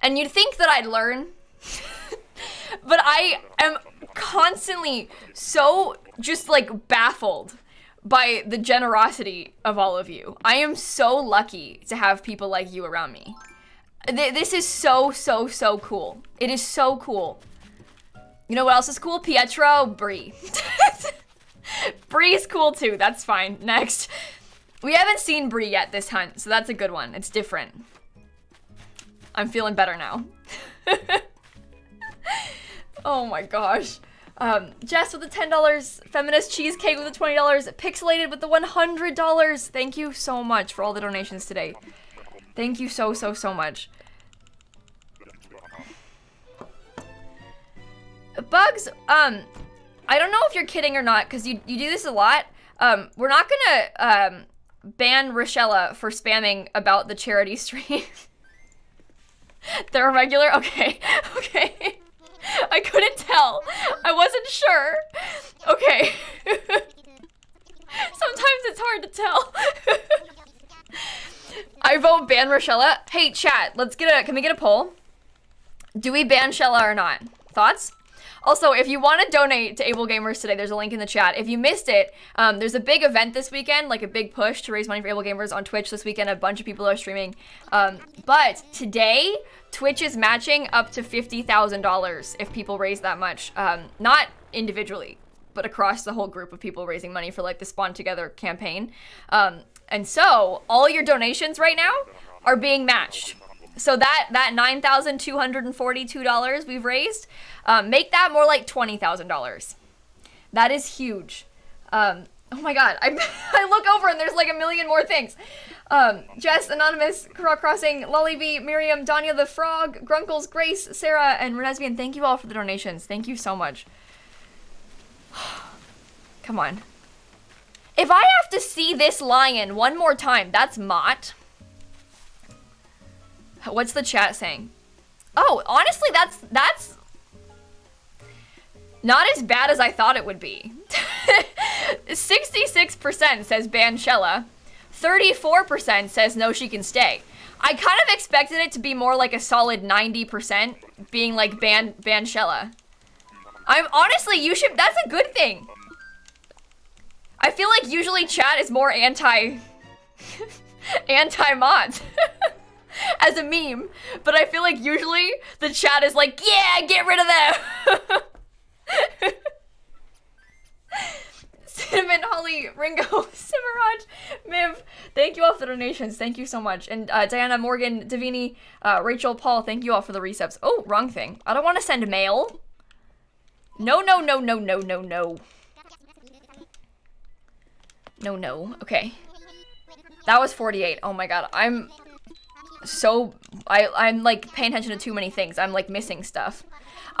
and you'd think that I'd learn, but I am constantly so just like baffled by the generosity of all of you. I am so lucky to have people like you around me. Th- this is so, so, so cool. It is so cool. You know what else is cool? Pietro, Bree. Bree is cool too. That's fine. Next. We haven't seen Bree yet this hunt, so that's a good one. It's different. I'm feeling better now. oh my gosh. Um, Jess with the $10, Feminist Cheesecake with the $20, Pixelated with the $100. Thank you so much for all the donations today. Thank you so, so, so much. Bugs, um, I don't know if you're kidding or not, because you, you do this a lot. Um, we're not gonna, um, ban Rochella for spamming about the charity stream. They're a regular? Okay, okay. I couldn't tell. I wasn't sure. Okay. Sometimes it's hard to tell. I vote ban Rochella. Hey, chat, let's get a, can we get a poll? Do we ban Shella or not? Thoughts? Also, if you want to donate to Able Gamers today, there's a link in the chat. If you missed it, um, there's a big event this weekend, like a big push to raise money for Able Gamers on Twitch this weekend. A bunch of people are streaming. Um, but today, Twitch is matching up to $50,000 if people raise that much. Um, not individually, but across the whole group of people raising money for like the Spawn Together campaign. Um, and so all your donations right now are being matched. So that that nine thousand two hundred and forty-two dollars we've raised, um, make that more like twenty thousand dollars. That is huge. Um, oh my god, I I look over and there's like a million more things. Um, Jess, Anonymous, Crossing, Lullybee, Miriam, Danya the Frog, Grunkles, Grace, Sarah, and Renesbian, thank you all for the donations. Thank you so much. Come on. If I have to see this lion one more time, that's Mott. What's the chat saying? Oh, honestly, that's that's not as bad as I thought it would be. 66% says ban Shella. 34% says no, she can stay. I kind of expected it to be more like a solid 90% being like ban ban Shella. I'm honestly, you should, that's a good thing. I feel like usually chat is more anti, anti-mods. as a meme, but I feel like usually the chat is like, yeah, get rid of them. Cinnamon, Holly, Ringo, Cimaraj, Miv, thank you all for the donations. Thank you so much. And uh, Diana, Morgan, Davini, uh, Rachel, Paul, thank you all for the resubs. Oh, wrong thing. I don't want to send mail. No, no, no, no, no, no, no. No, no. Okay. That was 48. Oh my god. I'm so I I'm like paying attention to too many things. I'm like missing stuff.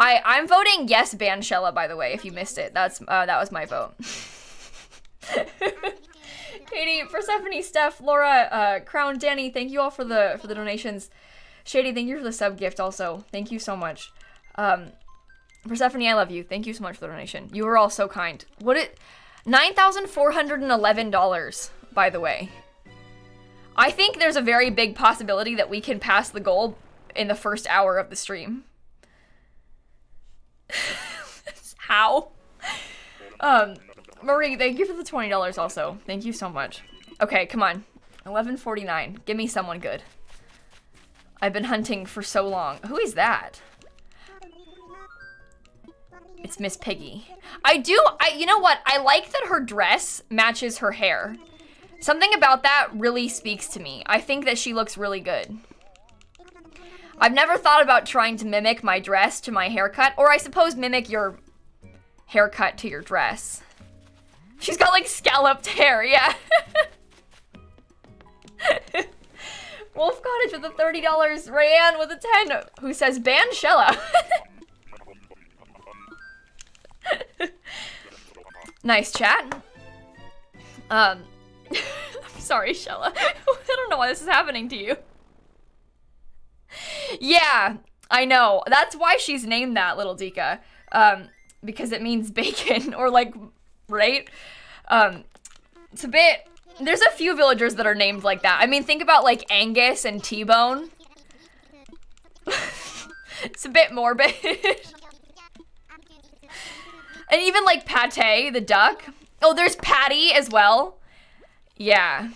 I I'm voting yes ban Shella by the way if you missed it. That's uh, that was my vote. Katie, Persephone, Steph, Laura, uh, Crown, Danny, thank you all for the for the donations. Shady, thank you for the sub gift also. Thank you so much. Um, Persephone, I love you. Thank you so much for the donation. You were all so kind. What it nine thousand four hundred and eleven dollars, by the way. I think there's a very big possibility that we can pass the goal in the first hour of the stream. How? Um, Marie, thank you for the $20 also. Thank you so much. Okay, come on. 1149. Give me someone good. I've been hunting for so long. Who is that? It's Miss Piggy. I do, I, you know what? I like that her dress matches her hair. Something about that really speaks to me. I think that she looks really good. I've never thought about trying to mimic my dress to my haircut, or I suppose mimic your haircut to your dress. She's got like scalloped hair, yeah. Wolf Cottage with the $30, Rayanne with a 10, who says ban Shella. nice chat. Um, I'm sorry, Shella. I don't know why this is happening to you. Yeah, I know. That's why she's named that, little Dika. Um, because it means bacon, or like right? Um, it's a bit. There's a few villagers that are named like that. I mean, think about like Angus and T-Bone. it's a bit morbid. and even like Pate, the duck. Oh, there's Patty as well. Yeah.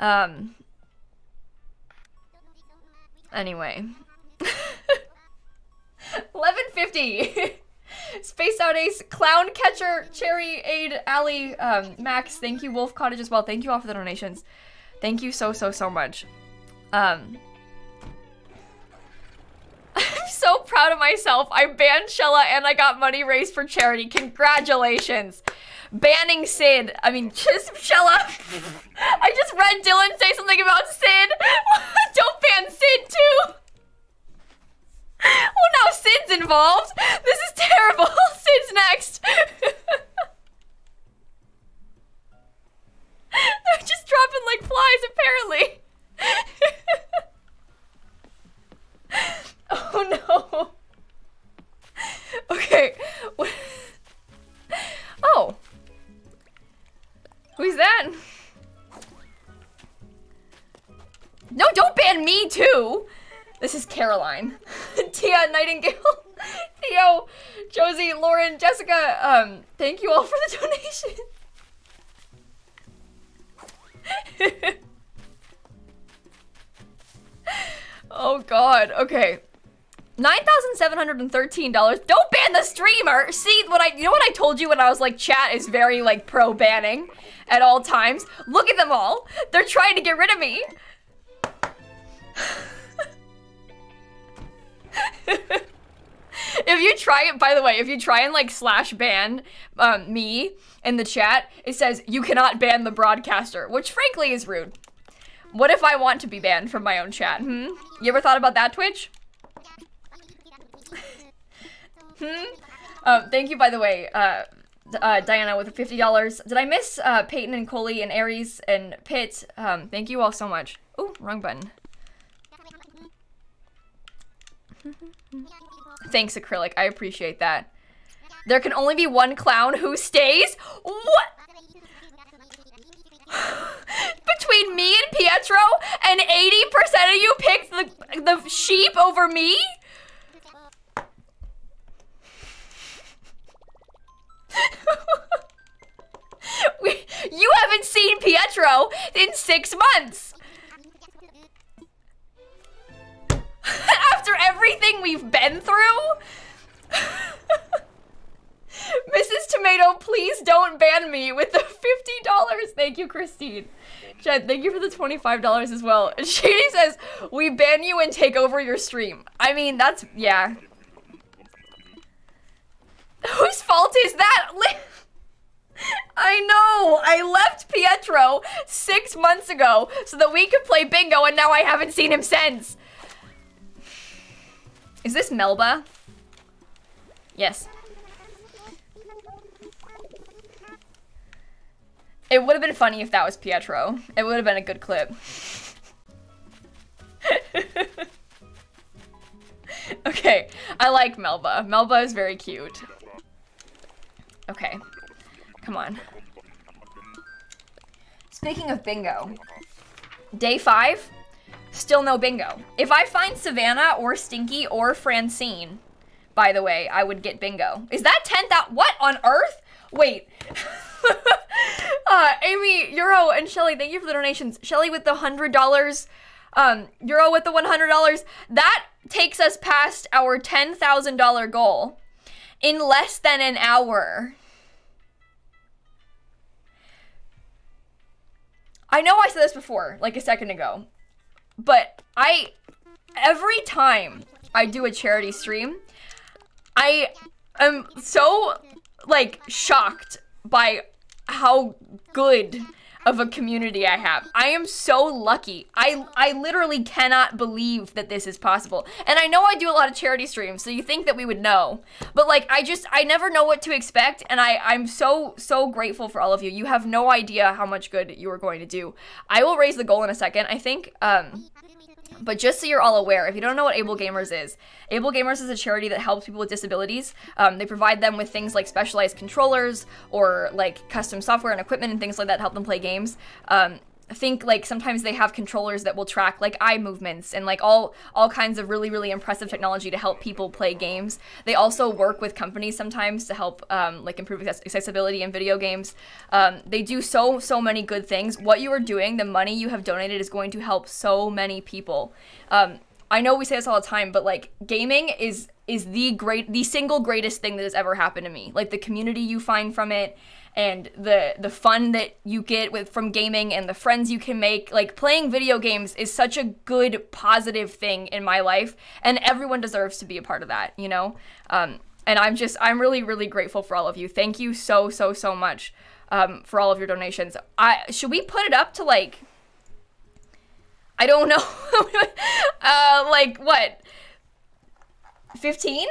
Um. Anyway. 1150. Space Out Ace, Clown Catcher, Cherry Aid, Alley, um, Max, thank you, Wolf Cottage as well. Thank you all for the donations. Thank you so, so, so much. Um, I'm so proud of myself. I banned Shella and I got money raised for charity. Congratulations. Banning Sid. I mean, just Shella. I just read Dylan say something about Sid. Don't ban Sid too. Well, now Sid's involved. This is terrible. Sid's next. They're just dropping like flies, apparently. oh no. Okay. Oh. Who's that? No, don't ban me too. This is Caroline. Tia Nightingale. Theo, Josie, Lauren, Jessica, um, thank you all for the donation. oh god, okay. $9,713. Don't ban the streamer! See, what I- you know what I told you when I was like, chat is very, like, pro-banning at all times? Look at them all! They're trying to get rid of me! if you try it, by the way, if you try and like slash ban um, me in the chat, it says you cannot ban the broadcaster, which frankly is rude. What if I want to be banned from my own chat? Hmm? You ever thought about that, Twitch? Hmm? Um, thank you, by the way, uh, uh, Diana with $50. Did I miss uh, Peyton and Coley and Aries and Pitt? Um, thank you all so much. Oh, wrong button. Thanks, Acrylic. I appreciate that. There can only be one clown who stays? What? Between me and Pietro, and 80% of you picked the, the sheep over me? we, you haven't seen Pietro in six months. After everything we've been through? Mrs. Tomato, please don't ban me with the $50. Thank you, Christine. Jed, thank you for the $25 as well. Shady says, we ban you and take over your stream. I mean, that's, yeah. Whose fault is that? I know. I left Pietro six months ago so that we could play bingo, and now I haven't seen him since. Is this Melba? Yes. It would have been funny if that was Pietro. It would have been a good clip. okay, I like Melba. Melba is very cute. Okay, come on. Speaking of bingo, day five, still no bingo. If I find Savannah or Stinky or Francine, by the way, I would get bingo. Is that 10,000? What on earth? Wait. uh, Amy, Euro, and Shelly, thank you for the donations. Shelly with the $100 um, Euro with the $100. That takes us past our $10,000 goal in less than an hour. I know I said this before, like a second ago, but I, every time I do a charity stream, I am so, like, shocked by how good of a community I have. I am so lucky. I I literally cannot believe that this is possible. And I know I do a lot of charity streams, so you think that we would know. But like I just I never know what to expect and I I'm so so grateful for all of you. You have no idea how much good you are going to do. I will raise the goal in a second. I think um but just so you're all aware, if you don't know what Able Gamers is, Able Gamers is a charity that helps people with disabilities. Um, they provide them with things like specialized controllers or like custom software and equipment and things like that to help them play games. Um, think like sometimes they have controllers that will track like eye movements and like all all kinds of really really impressive technology to help people play games. They also work with companies sometimes to help um, like improve accessibility in video games. Um, they do so so many good things. What you are doing the money you have donated is going to help so many people. Um, i know we say this all the time but like gaming is is the great the single greatest thing that has ever happened to me. Like the community you find from it and the the fun that you get with from gaming and the friends you can make. Like playing video games is such a good positive thing in my life and everyone deserves to be a part of that you know? Um, and i'm just i'm really really grateful for all of you. Thank you so so so much um, for all of your donations. I should we put it up to like i don't know. Uh, like what? 15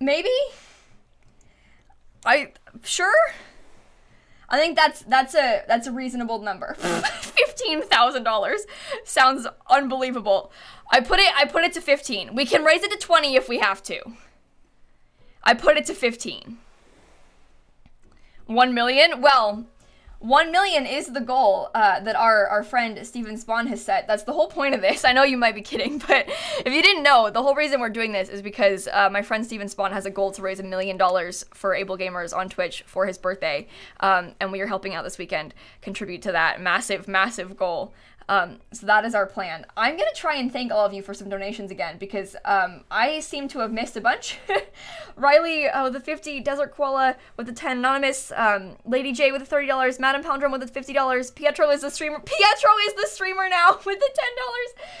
maybe I sure. I think that's that's a that's a reasonable number. fifteen thousand dollars sounds unbelievable. I put it I put it to fifteen. We can raise it to twenty if we have to. I put it to fifteen. One million? Well, 1 million is the goal uh, that our, our friend Steven Spohn has set. That's the whole point of this. I know you might be kidding, but if you didn't know, the whole reason we're doing this is because uh, my friend Steven Spohn has a goal to raise a million dollars for Able Gamers on Twitch for his birthday. Um, and we are helping out this weekend contribute to that massive, massive goal. Um, so that is our plan. I'm gonna try and thank all of you for some donations again because um, I seem to have missed a bunch. Riley uh, with the 50, Desert Koala with the 10, Anonymous, um, Lady J with the $30, Madam Palindrome with the $50, Pietro is the streamer. Pietro is the streamer now with the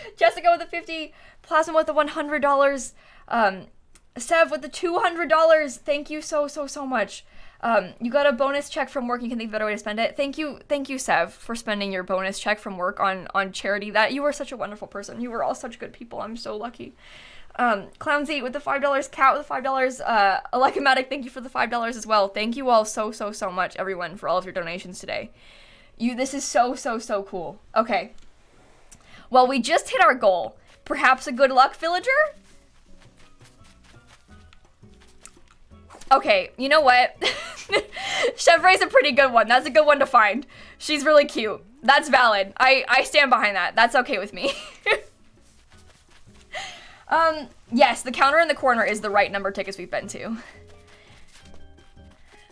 $10, Jessica with the 50, Plasma with the $100, um, Sev with the $200. Thank you so, so, so much. Um, you got a bonus check from work. You can think of a better way to spend it. Thank you, thank you, Sev, for spending your bonus check from work on on charity. That you were such a wonderful person. You were all such good people. I'm so lucky. Um, Clownsy with the five dollars, Cat with the five dollars, uh, Alechomatic, thank you for the five dollars as well. Thank you all so so so much, everyone, for all of your donations today. You, this is so so so cool. Okay. Well, we just hit our goal. Perhaps a good luck villager. Okay, you know what? Chevre's a pretty good one. That's a good one to find. She's really cute. That's valid. I, I stand behind that. That's okay with me. um, yes, the counter in the corner is the right number of tickets we've been to.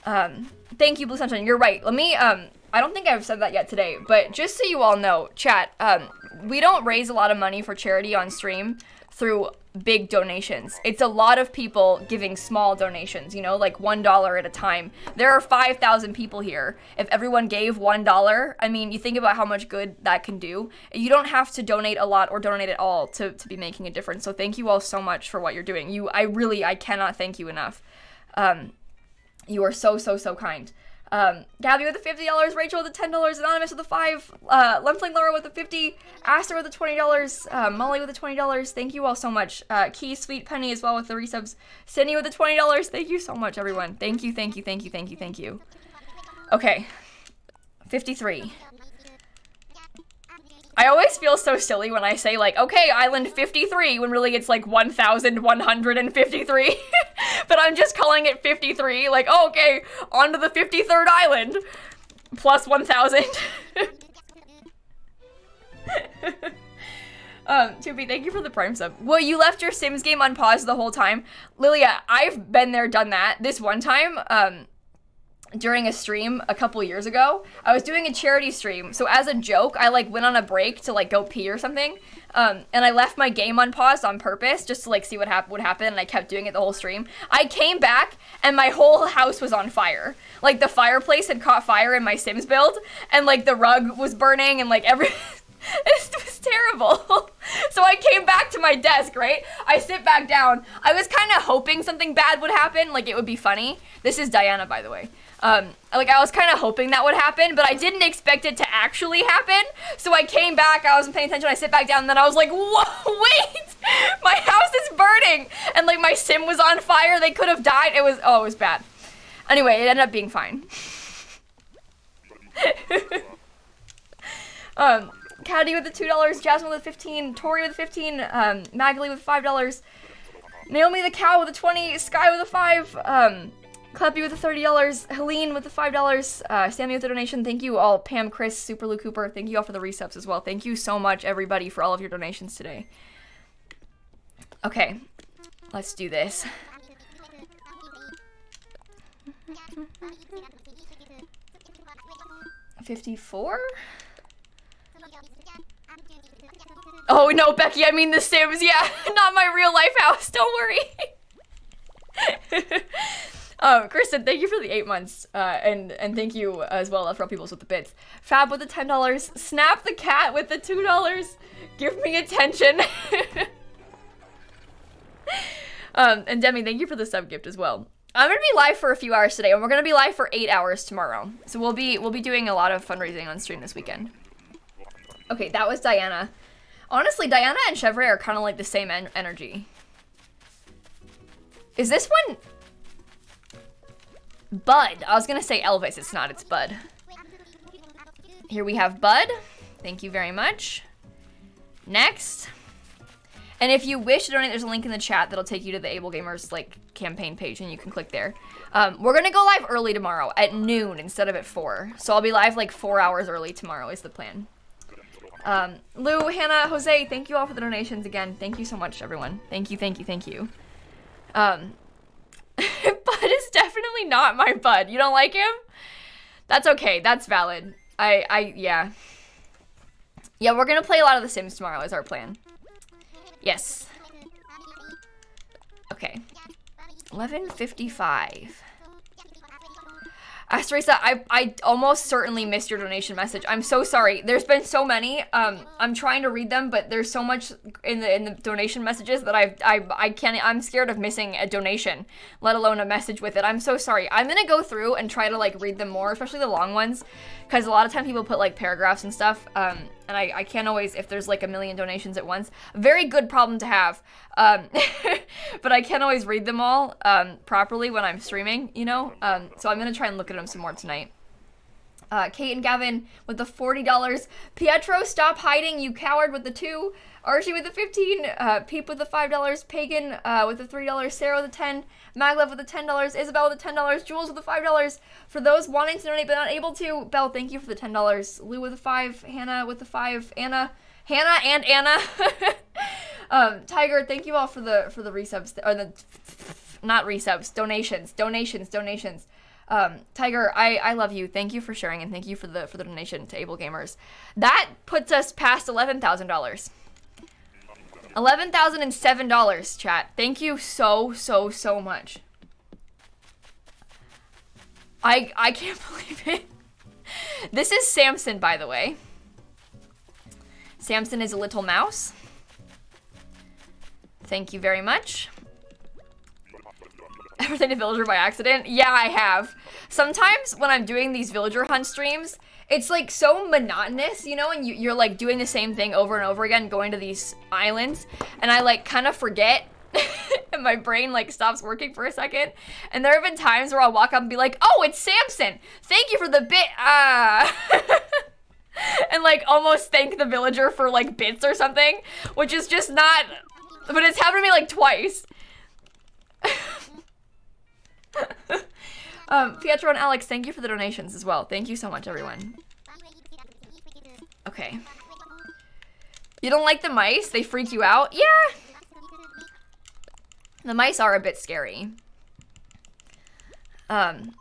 Um, thank you, Blue Sunshine. You're right. Let me, um, I don't think I've said that yet today, but just so you all know, chat, um, we don't raise a lot of money for charity on stream through big donations. It's a lot of people giving small donations, you know, like $1 at a time. There are 5,000 people here. If everyone gave $1, I mean, you think about how much good that can do. You don't have to donate a lot or donate at all to, to be making a difference. So thank you all so much for what you're doing. You, I really, I cannot thank you enough. Um, You are so, so, so kind. Um, Gabby with the $50, Rachel with the $10, Anonymous with the 5 uh, Lumfling Laura with the 50 Aster with the $20, uh, Molly with the $20. Thank you all so much. Uh, Key, Sweet Penny as well with the resubs. Sydney with the $20. Thank you so much, everyone. Thank you, thank you, thank you, thank you, thank you. Okay. 53. I always feel so silly when I say like, okay, island 53, when really it's like 1,153. but I'm just calling it 53, like, oh, okay, onto the 53rd island, plus 1,000. um, Tubi, thank you for the prime sub. Well, you left your Sims game on pause the whole time. Lilia, I've been there, done that. This one time, um, during a stream a couple years ago. I was doing a charity stream, so as a joke, I like went on a break to like go pee or something, um, and I left my game on pause on purpose just to like see what hap- would happen, and I kept doing it the whole stream. I came back and my whole house was on fire. Like the fireplace had caught fire in my Sims build, and like the rug was burning, and like every. It was terrible. so I came back to my desk, right? I sit back down. I was kind of hoping something bad would happen, like it would be funny. This is Diana, by the way. Um, like I was kind of hoping that would happen, but I didn't expect it to actually happen. So I came back, I wasn't paying attention, I sit back down, and then I was like, whoa, wait, my house is burning. And like my sim was on fire, they could have died. It was, oh, it was bad. Anyway, it ended up being fine. um, Caddy with the $2, Jasmine with the 15, Tori with the 15, um, Magali with $5, Naomi the cow with a 20, Sky with a 5, um, Clappy with the $30, Helene with the $5, uh, Sammy with the donation. Thank you all, Pam, Chris, Super Lou Cooper. Thank you all for the resubs as well. Thank you so much, everybody, for all of your donations today. Okay, let's do this. Fifty-four. Oh no, Becky, I mean The Sims. Yeah, not my real life house. Don't worry. um, Kristen, thank you for the eight months, uh, and and thank you as well, for all Peoples with the bits. Fab with the ten dollars. Snap the cat with the two dollars. Give me attention. um, and Demi, thank you for the sub gift as well. I'm gonna be live for a few hours today, and we're gonna be live for eight hours tomorrow. So we'll be we'll be doing a lot of fundraising on stream this weekend. Okay, that was Diana. Honestly, Diana and Chevre are kind of like the same en energy. Is this one... Bud. I was going to say Elvis. It's not. It's Bud. Here we have Bud. Thank you very much. Next. And if you wish to donate, there's a link in the chat that'll take you to the Able Gamers like campaign page and you can click there. Um, we're gonna go live early tomorrow at noon instead of at four. So I'll be live like four hours early tomorrow is the plan. Um, Lou, Hannah, Jose, thank you all for the donations again. Thank you so much, everyone. Thank you, thank you, thank you. Um, definitely not my bud. You don't like him? That's okay. That's valid. I, I, yeah. Yeah, we're gonna play a lot of The Sims tomorrow is our plan. Yes. Okay. 1155. Asterisa, I, I almost certainly missed your donation message. I'm so sorry. There's been so many. Um, I'm trying to read them, but there's so much in the in the donation messages that I I I can't. I'm scared of missing a donation, let alone a message with it. I'm so sorry. I'm gonna go through and try to like read them more, especially the long ones, because a lot of time people put like paragraphs and stuff. Um, and I, I can't always if there's like a million donations at once. A very good problem to have. Um, but I can't always read them all um, properly when I'm streaming, you know. Um, so I'm gonna try and look at them some more tonight. Uh, Kate and Gavin with the $40. Pietro, stop hiding, you coward with the two. Archie with the 15. Uh, Peep with the $5. Pagan uh, with the $3. Sarah with the 10. Maglev with the $10. Isabel with the $10. Jules with the $5. For those wanting to donate but not able to, Belle, thank you for the $10. Lou with the 5. Hannah with the 5. Anna. Hannah and Anna. um, Tiger, thank you all for the for the resubs or the not resubs, donations, donations, donations. Um, Tiger, I, I love you. Thank you for sharing and thank you for the for the donation to Able Gamers. That puts us past eleven thousand dollars. Eleven thousand and seven dollars, chat. Thank you so so so much. I I can't believe it. This is Samson, by the way. Samson is a little mouse. Thank you very much. Ever seen a villager by accident? Yeah, I have. Sometimes when I'm doing these villager hunt streams, it's like so monotonous, you know, and you, you're like doing the same thing over and over again, going to these islands, and I like kind of forget and my brain like stops working for a second. And there have been times where I'll walk up and be like, "Oh, it's Samson. Thank you for the bit." Ah. and like almost thank the villager for like bits or something, which is just not but it's happened to me like twice. Um, Pietro and Alex, thank you for the donations as well. Thank you so much, everyone. Okay. You don't like the mice? They freak you out? Yeah. The mice are a bit scary. Um.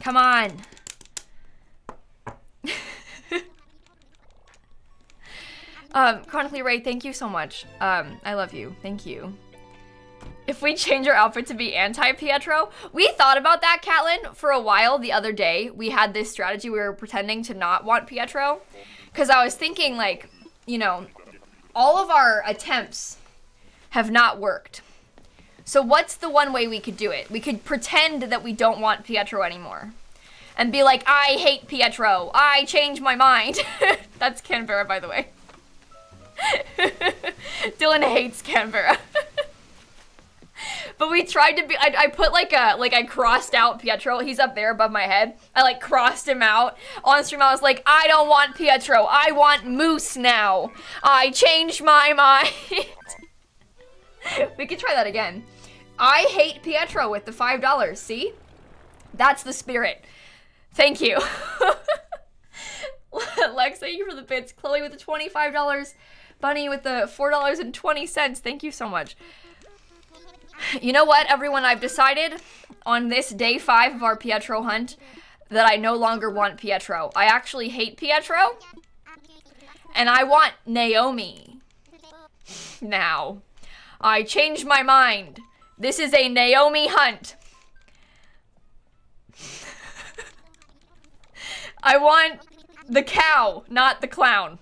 Come on. um, Chronically Ray, thank you so much. Um, I love you. Thank you. If we change our outfit to be anti-Pietro, we thought about that, Catlin, for a while the other day. We had this strategy. We were pretending to not want Pietro. Because I was thinking, like, you know, all of our attempts have not worked. So what's the one way we could do it? We could pretend that we don't want Pietro anymore. And be like, I hate Pietro. I change my mind. That's Canberra, by the way. Dylan hates Canberra. but we tried to be I, I put like a like I crossed out Pietro. He's up there above my head. I like crossed him out. On stream I was like, I don't want Pietro. I want Moose now. I changed my mind. we could try that again. I hate Pietro with the five dollars, see? That's the spirit. Thank you. Lex, thank you for the bits. Chloe with the $25. Bunny with the $4.20. Thank you so much. You know what, everyone? I've decided on this day five of our Pietro hunt that I no longer want Pietro. I actually hate Pietro. And I want Naomi. Now. I changed my mind. This is a Naomi hunt. I want the cow, not the clown.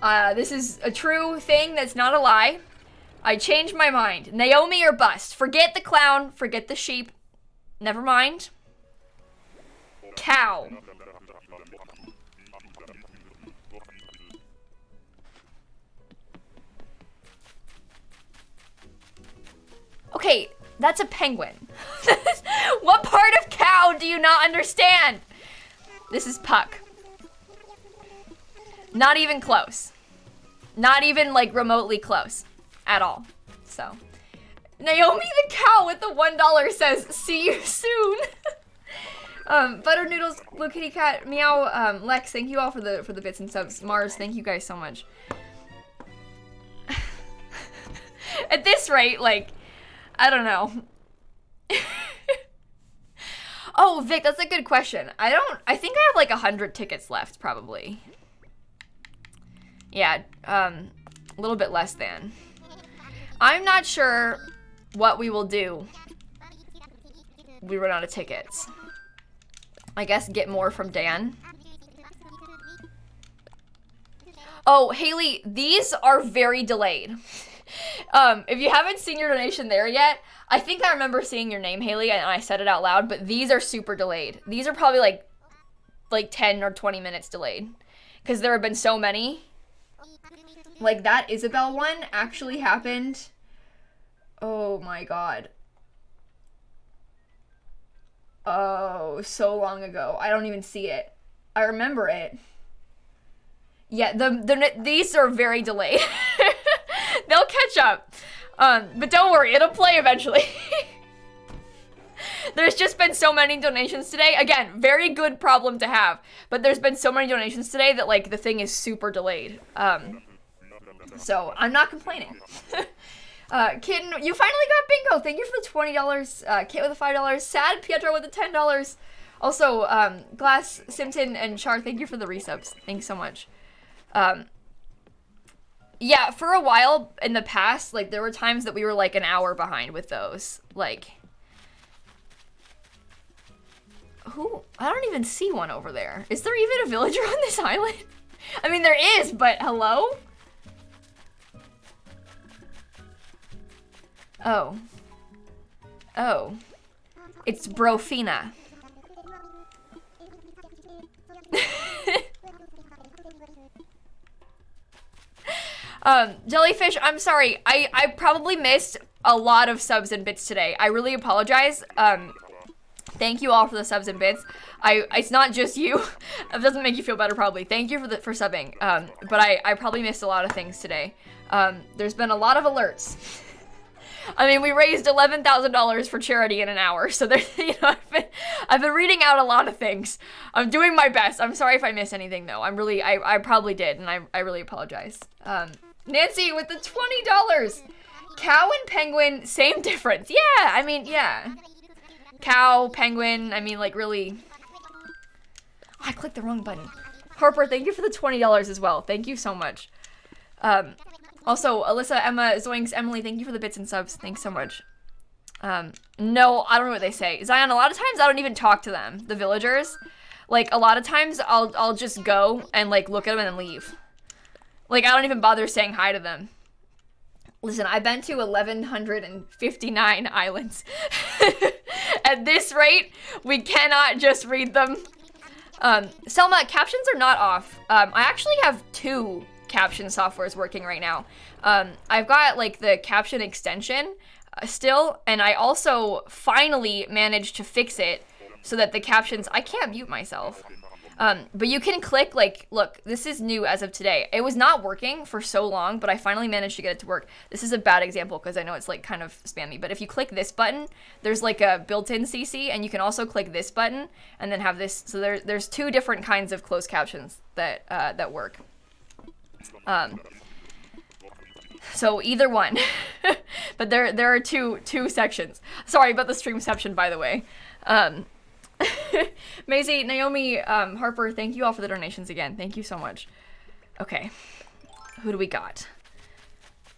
Uh, this is a true thing that's not a lie. I changed my mind. Naomi or bust. Forget the clown, forget the sheep. Never mind. Cow. Okay, that's a penguin. what part of cow do you not understand? This is Puck. Not even close. Not even like remotely close at all. So, Naomi the cow with the one dollar says, "See you soon." um, Butter Noodles, Blue Kitty Cat, Meow, um, Lex, thank you all for the for the bits and subs. Mars, thank you guys so much. At this rate, like, I don't know. oh, Vic, that's a good question. I don't. I think I have like a hundred tickets left, probably. Yeah, um, a little bit less than. I'm not sure what we will do. We run out of tickets. I guess get more from Dan. Oh, Haley, these are very delayed. um, if you haven't seen your donation there yet, I think I remember seeing your name, Haley, and I said it out loud, but these are super delayed. These are probably like like 10 or 20 minutes delayed because there have been so many. Like that Isabel one actually happened. Oh my god. Oh, so long ago. I don't even see it. I remember it. Yeah, the, the these are very delayed. They'll catch up. Um, but don't worry, it'll play eventually. there's just been so many donations today. Again, very good problem to have. But there's been so many donations today that like the thing is super delayed. Um, so I'm not complaining. uh, Kitten, you finally got bingo. Thank you for the twenty dollars. Uh, Kit with the five dollars. Sad Pietro with the ten dollars. Also, um, Glass, Simpton, and Char, thank you for the resubs. Thanks so much. Um, yeah, for a while in the past, like there were times that we were like an hour behind with those. Like who I don't even see one over there. Is there even a villager on this island? I mean there is, but hello? Oh. Oh. It's Broffina. um, Jellyfish, I'm sorry. I, I probably missed a lot of subs and bits today. I really apologize. Um, thank you all for the subs and bits. I it's not just you. it doesn't make you feel better probably. Thank you for the for subbing. Um, but I I probably missed a lot of things today. Um, there's been a lot of alerts. I mean, we raised eleven thousand dollars for charity in an hour, so there's you know I've been, I've been reading out a lot of things. I'm doing my best. I'm sorry if I missed anything though. I'm really I, I probably did, and I I really apologize. Um, Nancy with the twenty dollars. Cow and penguin, same difference. Yeah, I mean yeah. Cow, penguin. I mean like really. Oh, I clicked the wrong button. Harper, thank you for the twenty dollars as well. Thank you so much. Um, also, Alyssa, Emma, Zoinks, Emily, thank you for the bits and subs. Thanks so much. Um, no, I don't know what they say. Zion, a lot of times I don't even talk to them, the villagers. Like, a lot of times I'll, I'll just go and, like, look at them and then leave. Like, I don't even bother saying hi to them. Listen, I've been to 1,159 islands. At this rate, we cannot just read them. Um, Selma, captions are not off. Um, I actually have two caption software is working right now. Um, I've got like the caption extension uh, still, and I also finally managed to fix it so that the captions, I can't mute myself. Um, but you can click like, look, this is new as of today. It was not working for so long, but I finally managed to get it to work. This is a bad example because I know it's like kind of spammy, but if you click this button, there's like a built-in CC and you can also click this button and then have this. So there, there's two different kinds of closed captions that, uh, that work. Um, so either one, but there there are two two sections. Sorry about the streamception, by the way. Um, Maisie, Naomi, um, Harper, thank you all for the donations again. Thank you so much. Okay, who do we got?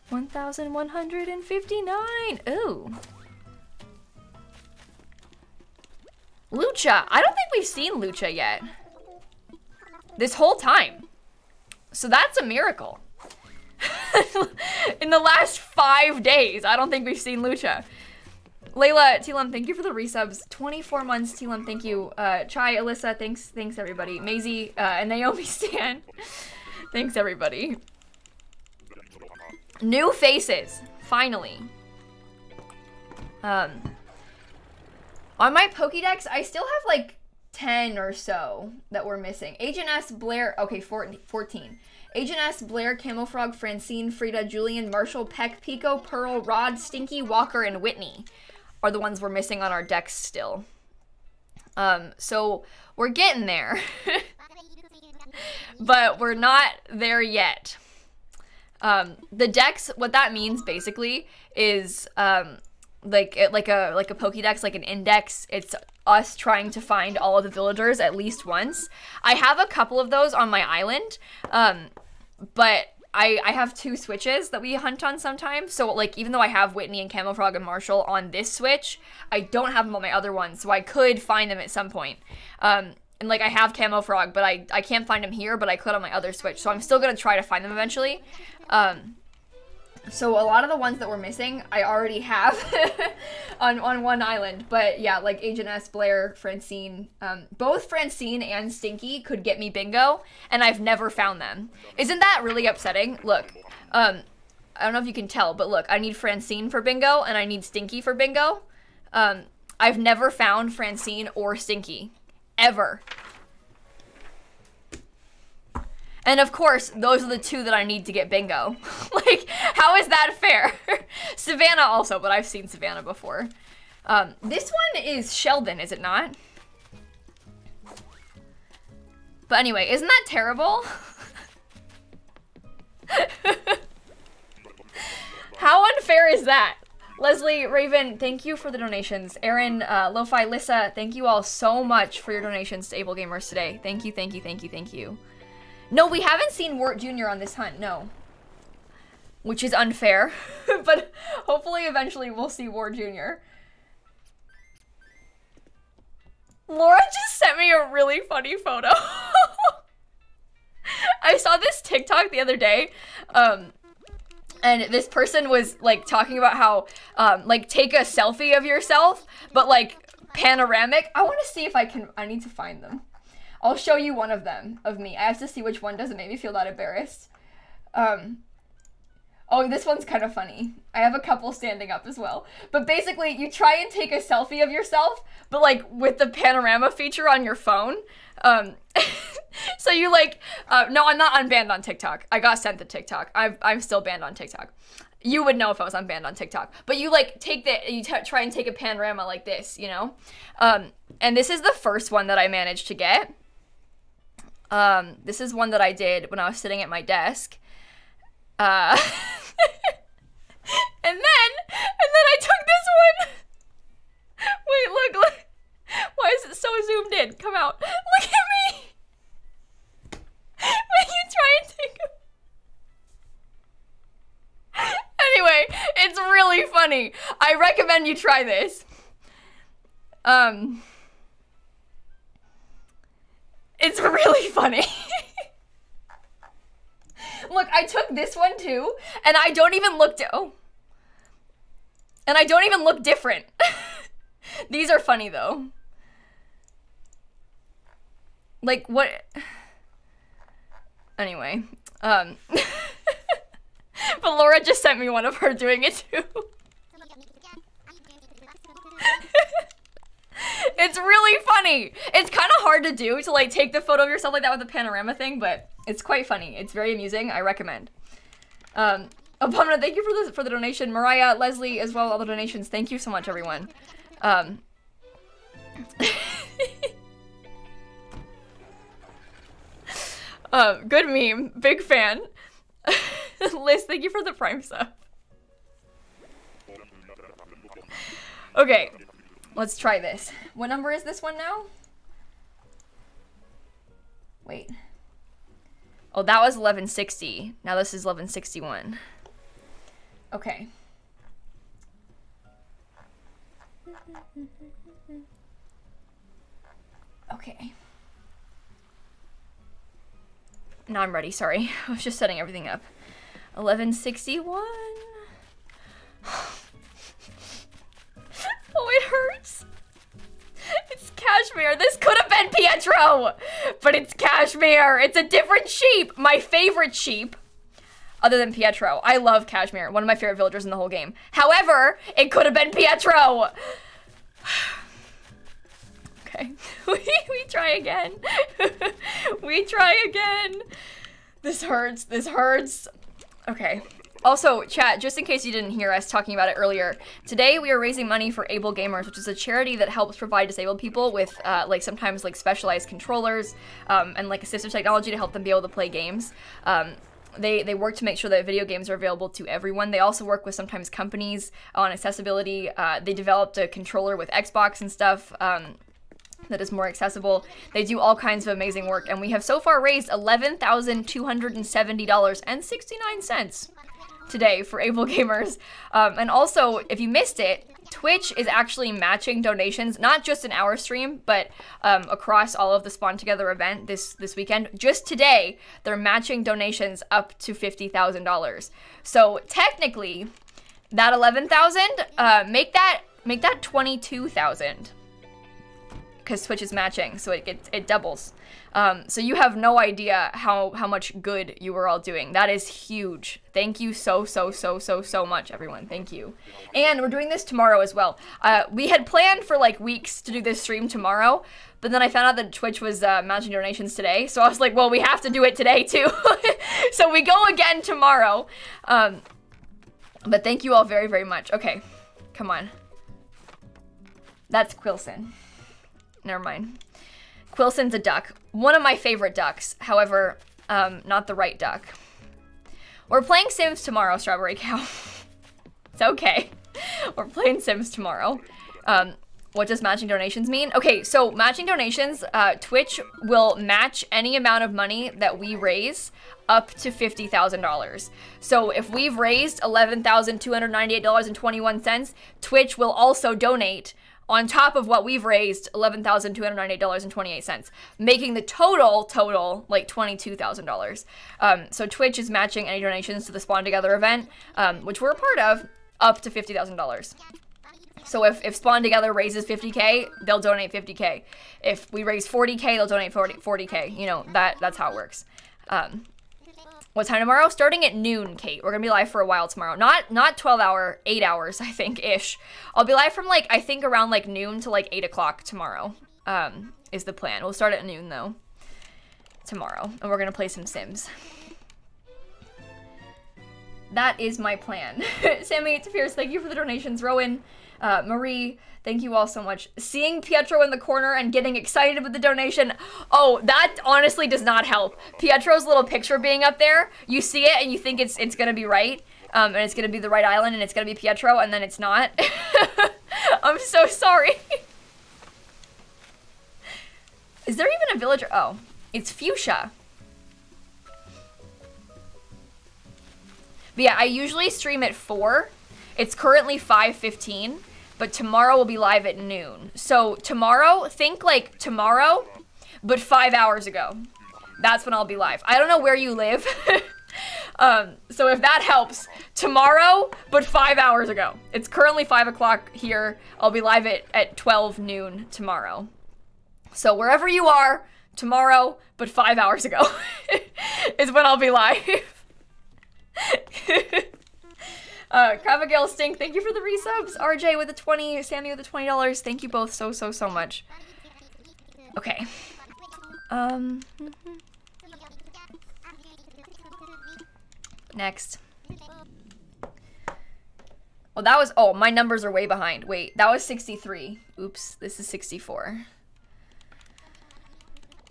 1,159. Ooh. Lucha. I don't think we've seen Lucha yet. This whole time. So that's a miracle. In the last five days, I don't think we've seen Lucha. Layla, Tilam, thank you for the resubs. 24 months, Tilam, thank you. Uh, Chai, Alyssa, thanks, thanks everybody. Maisie, uh, and Naomi Stan. thanks everybody. New faces, finally. Um, on my Pokédex, I still have like 10 or so that we're missing. Agent S, Blair, okay, 14. Agent S, Blair, Camofrog, Francine, Frida, Julian, Marshall, Peck, Pico, Pearl, Rod, Stinky, Walker, and Whitney are the ones we're missing on our dex still. Um, so we're getting there. but we're not there yet. Um, the dex, what that means basically is um, like like a like a Pokédex, like an index. It's us trying to find all of the villagers at least once. I have a couple of those on my island, um, but I I have two switches that we hunt on sometimes. So like even though I have Whitney and Camofrog and Marshall on this switch, I don't have them on my other one. So I could find them at some point. Um, and like I have Camofrog, but I I can't find them here, but I could on my other switch. So I'm still gonna try to find them eventually. Um, so a lot of the ones that we're missing, I already have on on one island. But yeah, like Agent S, Blair, Francine, um, both Francine and Stinky could get me bingo, and I've never found them. Isn't that really upsetting? Look, um, I don't know if you can tell, but look, I need Francine for bingo, and I need Stinky for bingo. Um, I've never found Francine or Stinky, ever. And of course, those are the two that I need to get bingo. like, how is that fair? Savannah also, but I've seen Savannah before. Um, this one is Sheldon, is it not? But anyway, isn't that terrible? How unfair is that? Leslie, Raven, thank you for the donations. Aaron, uh, Lo-Fi, Lissa, thank you all so much for your donations to Able Gamers today. Thank you, thank you, thank you, thank you. No, we haven't seen Wart Jr. on this hunt, no. Which is unfair, but hopefully eventually we'll see Wart Jr. Laura just sent me a really funny photo. I saw this TikTok the other day. Um, and this person was like talking about how um, like take a selfie of yourself but like panoramic i want to see if i can i need to find them i'll show you one of them of me. I have to see which one doesn't make me feel that embarrassed. Um oh this one's kind of funny. I have a couple standing up as well. But basically you try and take a selfie of yourself but like with the panorama feature on your phone. Um so you like uh, no i'm not unbanned on tiktok. I got sent to tiktok. I've, i'm still banned on tiktok. You would know if i was unbanned on tiktok. But you like take the you try and take a panorama like this you know? Um, and this is the first one that i managed to get um, this is one that i did when i was sitting at my desk. Uh, and then and then i took this one. Wait look look. Why is it so zoomed in? Come out. Look at me. When you try and take a... Anyway, it's really funny. I recommend you try this. Um It's really funny. look, I took this one too, and I don't even look di- oh. And I don't even look different. These are funny though. Like what Anyway, um, but Laura just sent me one of her doing it too. it's really funny. It's kind of hard to do to like take the photo of yourself like that with a panorama thing, but it's quite funny. It's very amusing. I recommend. Um, Abomina, thank you for the for the donation. Mariah, Leslie, as well all the donations. Thank you so much, everyone. Um, Uh, good meme. Big fan. Liz, thank you for the prime sub. Okay, let's try this. What number is this one now? Wait. Oh, that was 1160. Now this is 1161. Okay. Okay. Now I'm ready, sorry. I was just setting everything up. 1161. oh, it hurts. It's cashmere. This could have been Pietro, but it's cashmere. It's a different sheep. My favorite sheep, other than Pietro. I love cashmere. One of my favorite villagers in the whole game. However, it could have been Pietro. Okay, we, we try again. we try again. This hurts, this hurts. Okay. Also, chat, just in case you didn't hear us talking about it earlier, today we are raising money for Able Gamers, which is a charity that helps provide disabled people with, uh, like, sometimes, like, specialized controllers um, and, like, assistive technology to help them be able to play games. Um, they, they work to make sure that video games are available to everyone. They also work with sometimes companies on accessibility. Uh, they developed a controller with Xbox and stuff. Um, that is more accessible. They do all kinds of amazing work, and we have so far raised $11,270.69 today for Able Gamers. Um, and also, if you missed it, Twitch is actually matching donations, not just in our stream, but um, across all of the Spawn Together event this this weekend. Just today, they're matching donations up to fifty thousand dollars. So technically, that eleven thousand, uh, make that make that twenty two thousand because Twitch is matching, so it gets it doubles. Um, so you have no idea how how much good you were all doing. That is huge. Thank you so so so so so much, everyone. Thank you. And we're doing this tomorrow as well. Uh, we had planned for like weeks to do this stream tomorrow, but then I found out that Twitch was uh, matching donations today, so I was like, well, we have to do it today too. so we go again tomorrow. Um, but thank you all very very much. Okay, come on. That's Quilson. Never mind. Quilson's a duck. One of my favorite ducks. However, um, not the right duck. We're playing Sims tomorrow, Strawberry Cow. it's okay. We're playing Sims tomorrow. Um, what does matching donations mean? Okay, so matching donations, uh, Twitch will match any amount of money that we raise up to $50,000. So if we've raised $11,298.21, Twitch will also donate on top of what we've raised, $11,298.28, making the total total like $22,000. Um, so Twitch is matching any donations to the Spawn Together event, um, which we're a part of, up to $50,000. So if, if Spawn Together raises 50k, they'll donate 50k. If we raise 40k, they'll donate 40, 40k. You know, that that's how it works. Um, what time tomorrow? Starting at noon, Kate. We're gonna be live for a while tomorrow. Not not 12 hour, 8 hours, I think, ish. I'll be live from like I think around like noon to like 8 o'clock tomorrow. Um, is the plan. We'll start at noon though. Tomorrow. And we're gonna play some Sims. That is my plan. Sammy it's Fierce, thank you for the donations. Rowan, uh, Marie, thank you all so much. Seeing Pietro in the corner and getting excited with the donation. Oh, that honestly does not help. Pietro's little picture being up there, you see it and you think it's it's gonna be right. Um, and it's gonna be the right island and it's gonna be Pietro and then it's not. I'm so sorry. Is there even a villager? Oh, it's Fuchsia. But yeah, I usually stream at 4. It's currently 5.15 but tomorrow will be live at noon. So tomorrow, think like tomorrow, but five hours ago. That's when I'll be live. I don't know where you live. um, so if that helps, tomorrow, but five hours ago. It's currently five o'clock here. I'll be live at, at 12 noon tomorrow. So wherever you are, tomorrow, but five hours ago is when I'll be live. Uh, Crabagale Stink, thank you for the resubs. RJ with the 20, Sammy with the $20. Thank you both so, so, so much. Okay. Um. Next. Well, that was, oh, my numbers are way behind. Wait, that was 63. Oops, this is 64.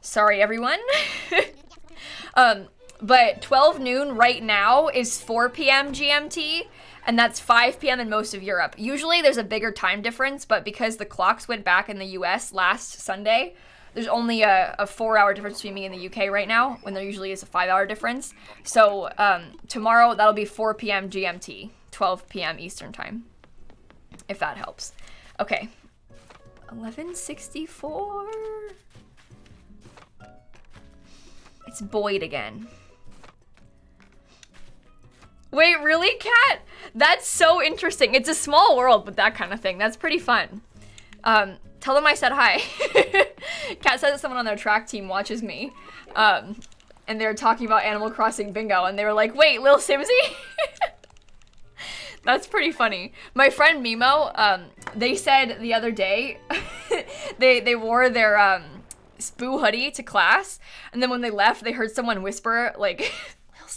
Sorry, everyone. um, but 12 noon right now is 4 p.m. GMT and that's 5 p.m. in most of Europe. Usually there's a bigger time difference, but because the clocks went back in the US last Sunday, there's only a, a four hour difference between me and the UK right now, when there usually is a five hour difference. So um, tomorrow, that'll be 4 p.m. GMT, 12 p.m. Eastern Time, if that helps. Okay. 1164. It's Boyd again. Wait, really, Cat? That's so interesting. It's a small world with that kind of thing. That's pretty fun. Um, tell them I said hi. Cat said that someone on their track team watches me. Um, and they're talking about Animal Crossing bingo, and they were like, wait, Lil Simsie? That's pretty funny. My friend Mimo, um, they said the other day, they, they wore their, um, Spoo hoodie to class, and then when they left, they heard someone whisper, like,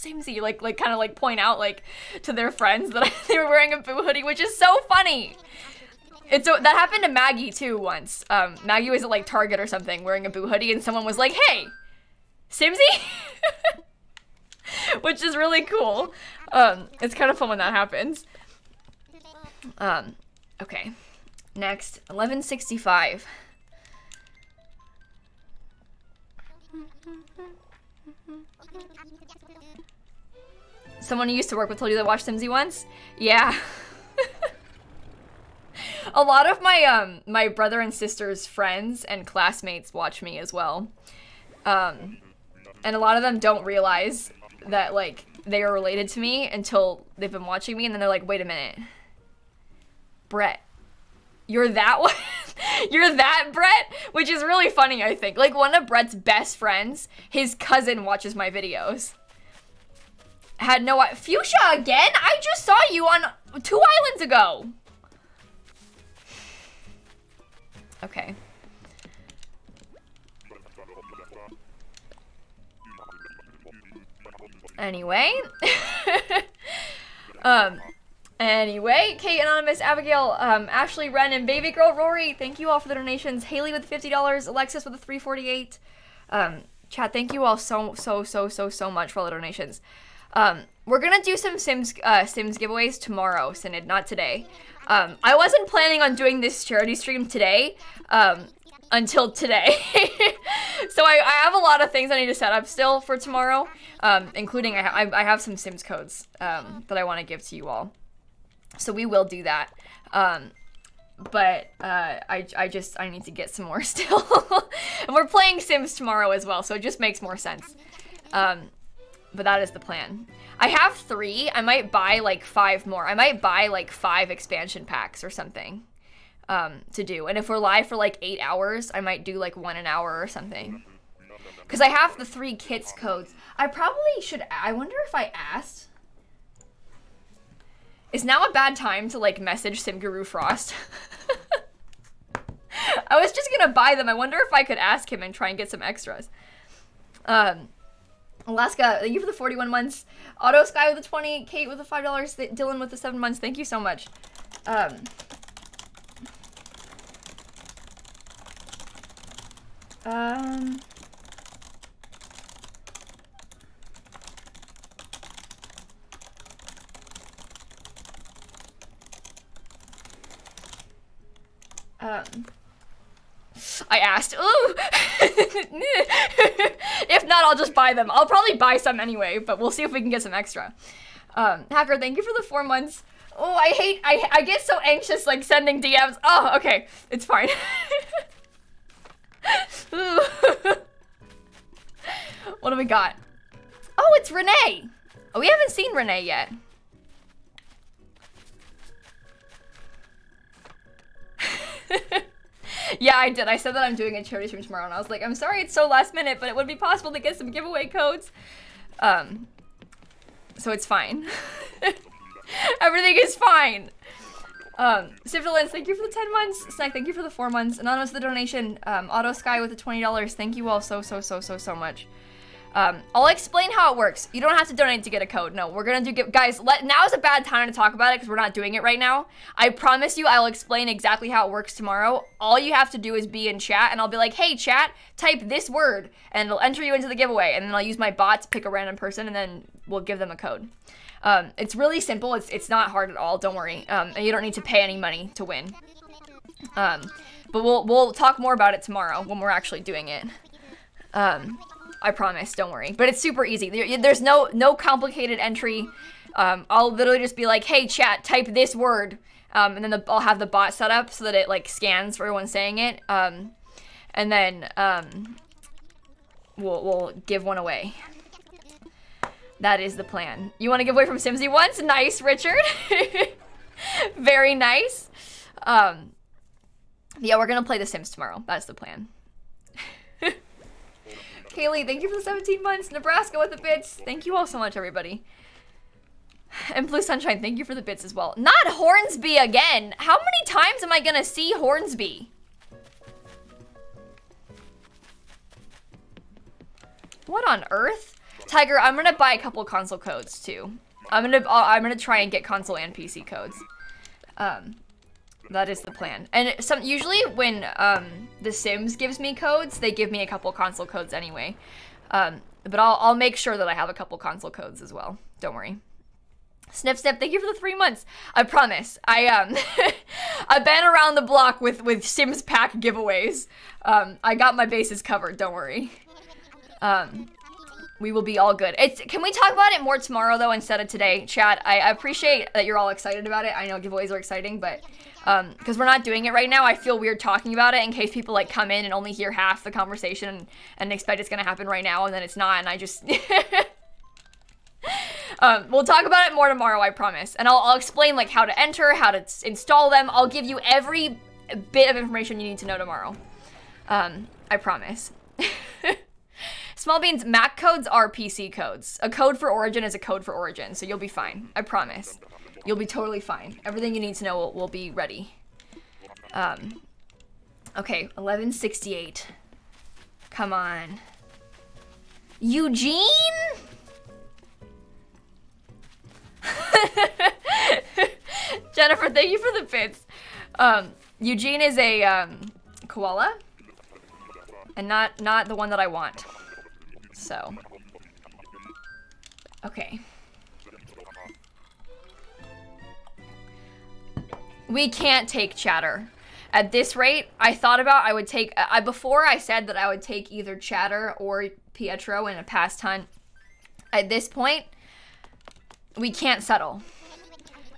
Simsie, like like kind of like point out like to their friends that they were wearing a Boo hoodie, which is so funny. And so that happened to Maggie too once. Um, Maggie was at like Target or something wearing a Boo hoodie, and someone was like, "Hey, Simsie," which is really cool. Um, it's kind of fun when that happens. Um, okay. Next, 1165. Someone you used to work with told you they watched Simsie once? Yeah. a lot of my um my brother and sister's friends and classmates watch me as well. Um and a lot of them don't realize that like they are related to me until they've been watching me and then they're like, "Wait a minute. Brett, you're that one? you're that Brett?" Which is really funny, I think. Like one of Brett's best friends, his cousin watches my videos had no fuchsia again. I just saw you on two islands ago. Okay. Anyway. um, anyway, Kate Anonymous, Abigail, um, Ashley, Ren, and Baby Girl Rory, thank you all for the donations. Haley with $50, Alexis with a 348. Um, chat, thank you all so, so, so, so, so much for all the donations. Um, we're gonna do some Sims uh, Sims giveaways tomorrow, Synod, not today. Um, I wasn't planning on doing this charity stream today um, until today. so I, I, have a lot of things I need to set up still for tomorrow, um, including I, ha I, have some Sims codes um, that I want to give to you all. So we will do that. Um, but uh, I, I just I need to get some more still. and we're playing Sims tomorrow as well, so it just makes more sense. But that is the plan. I have three. I might buy like five more. I might buy like five expansion packs or something um, to do. And if we're live for like eight hours, I might do like one an hour or something. Because I have the three kits codes. I probably should. I wonder if I asked. Is now a bad time to like message Simguru Frost? I was just gonna buy them. I wonder if I could ask him and try and get some extras. Um, Alaska, thank you for the 41 months. Auto Sky with the 20, Kate with the $5, Dylan with the 7 months. Thank you so much. Um, um, um, I asked. Ooh. if not, I'll just buy them. I'll probably buy some anyway, but we'll see if we can get some extra. Um, Hacker, thank you for the four months. Oh, I hate, I, I get so anxious like sending DMs. Oh, okay, it's fine. what do we got? Oh, it's Renee. Oh, we haven't seen Renee yet. yeah, I did. I said that I'm doing a charity stream tomorrow, and I was like, I'm sorry it's so last minute, but it would be possible to get some giveaway codes. Um, so it's fine. Everything is fine. Um, Sifterlands, thank you for the 10 months. Snack, thank you for the 4 months. Anonymous, the donation. Um, Auto Sky with the $20. Thank you all so, so, so, so, so much. Um, I'll explain how it works. You don't have to donate to get a code. No, we're gonna do guys. Let now is a bad time to talk about it because we're not doing it right now. I promise you, I'll explain exactly how it works tomorrow. All you have to do is be in chat, and I'll be like, "Hey, chat, type this word," and it'll enter you into the giveaway. And then I'll use my bot to pick a random person, and then we'll give them a code. Um, it's really simple. It's it's not hard at all. Don't worry. Um, and you don't need to pay any money to win. Um, but we'll we'll talk more about it tomorrow when we're actually doing it. Um, I promise. Don't worry. But it's super easy. There's no no complicated entry. Um, I'll literally just be like, "Hey, chat, type this word," um, and then the, I'll have the bot set up so that it like scans for everyone saying it, um, and then um, we'll we'll give one away. That is the plan. You want to give away from Simsie once? Nice, Richard. Very nice. Um, yeah, we're gonna play The Sims tomorrow. That's the plan. Kaylee, thank you for the 17 months. Nebraska with the bits. Thank you all so much, everybody. And Blue Sunshine, thank you for the bits as well. Not Hornsby again. How many times am I gonna see Hornsby? What on earth? Tiger, I'm gonna buy a couple console codes too. I'm gonna I'm gonna try and get console and PC codes. Um, that is the plan. And some usually when um, The Sims gives me codes, they give me a couple console codes anyway. Um, but I'll, I'll make sure that I have a couple console codes as well. Don't worry. Snip snip, thank you for the three months. I promise. I um I've been around the block with with Sims pack giveaways. Um I got my bases covered, don't worry. Um we will be all good. It's can we talk about it more tomorrow though instead of today, chat? I, I appreciate that you're all excited about it. I know giveaways are exciting, but um, because we're not doing it right now, I feel weird talking about it in case people like come in and only hear half the conversation and, and expect it's gonna happen right now, and then it's not, and I just. um, we'll talk about it more tomorrow, I promise, and I'll, I'll explain like how to enter, how to install them. I'll give you every bit of information you need to know tomorrow. Um, I promise. Small Beans, Mac codes are PC codes. A code for Origin is a code for Origin, so you'll be fine. I promise. You'll be totally fine. Everything you need to know will, will be ready. Um, okay, 1168. Come on. Eugene? Jennifer, thank you for the bits. Um, Eugene is a um, koala, and not not the one that I want. So, okay. We can't take Chadder. At this rate, I thought about I would take, I, before I said that I would take either Chadder or Pietro in a past hunt. At this point, we can't settle.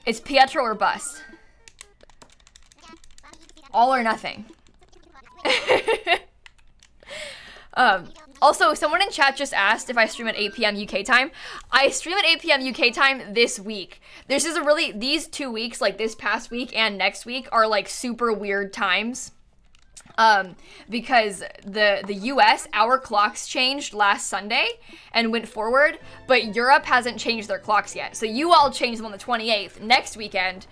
It's Pietro or bust. all or nothing. um, also, someone in chat just asked if I stream at 8 p.m. UK time. I stream at 8 p.m. UK time this week. This is a really, these two weeks, like this past week and next week, are like super weird times. Um, because the the US, our clocks changed last Sunday and went forward, but Europe hasn't changed their clocks yet. So you all change them on the 28th. Next weekend,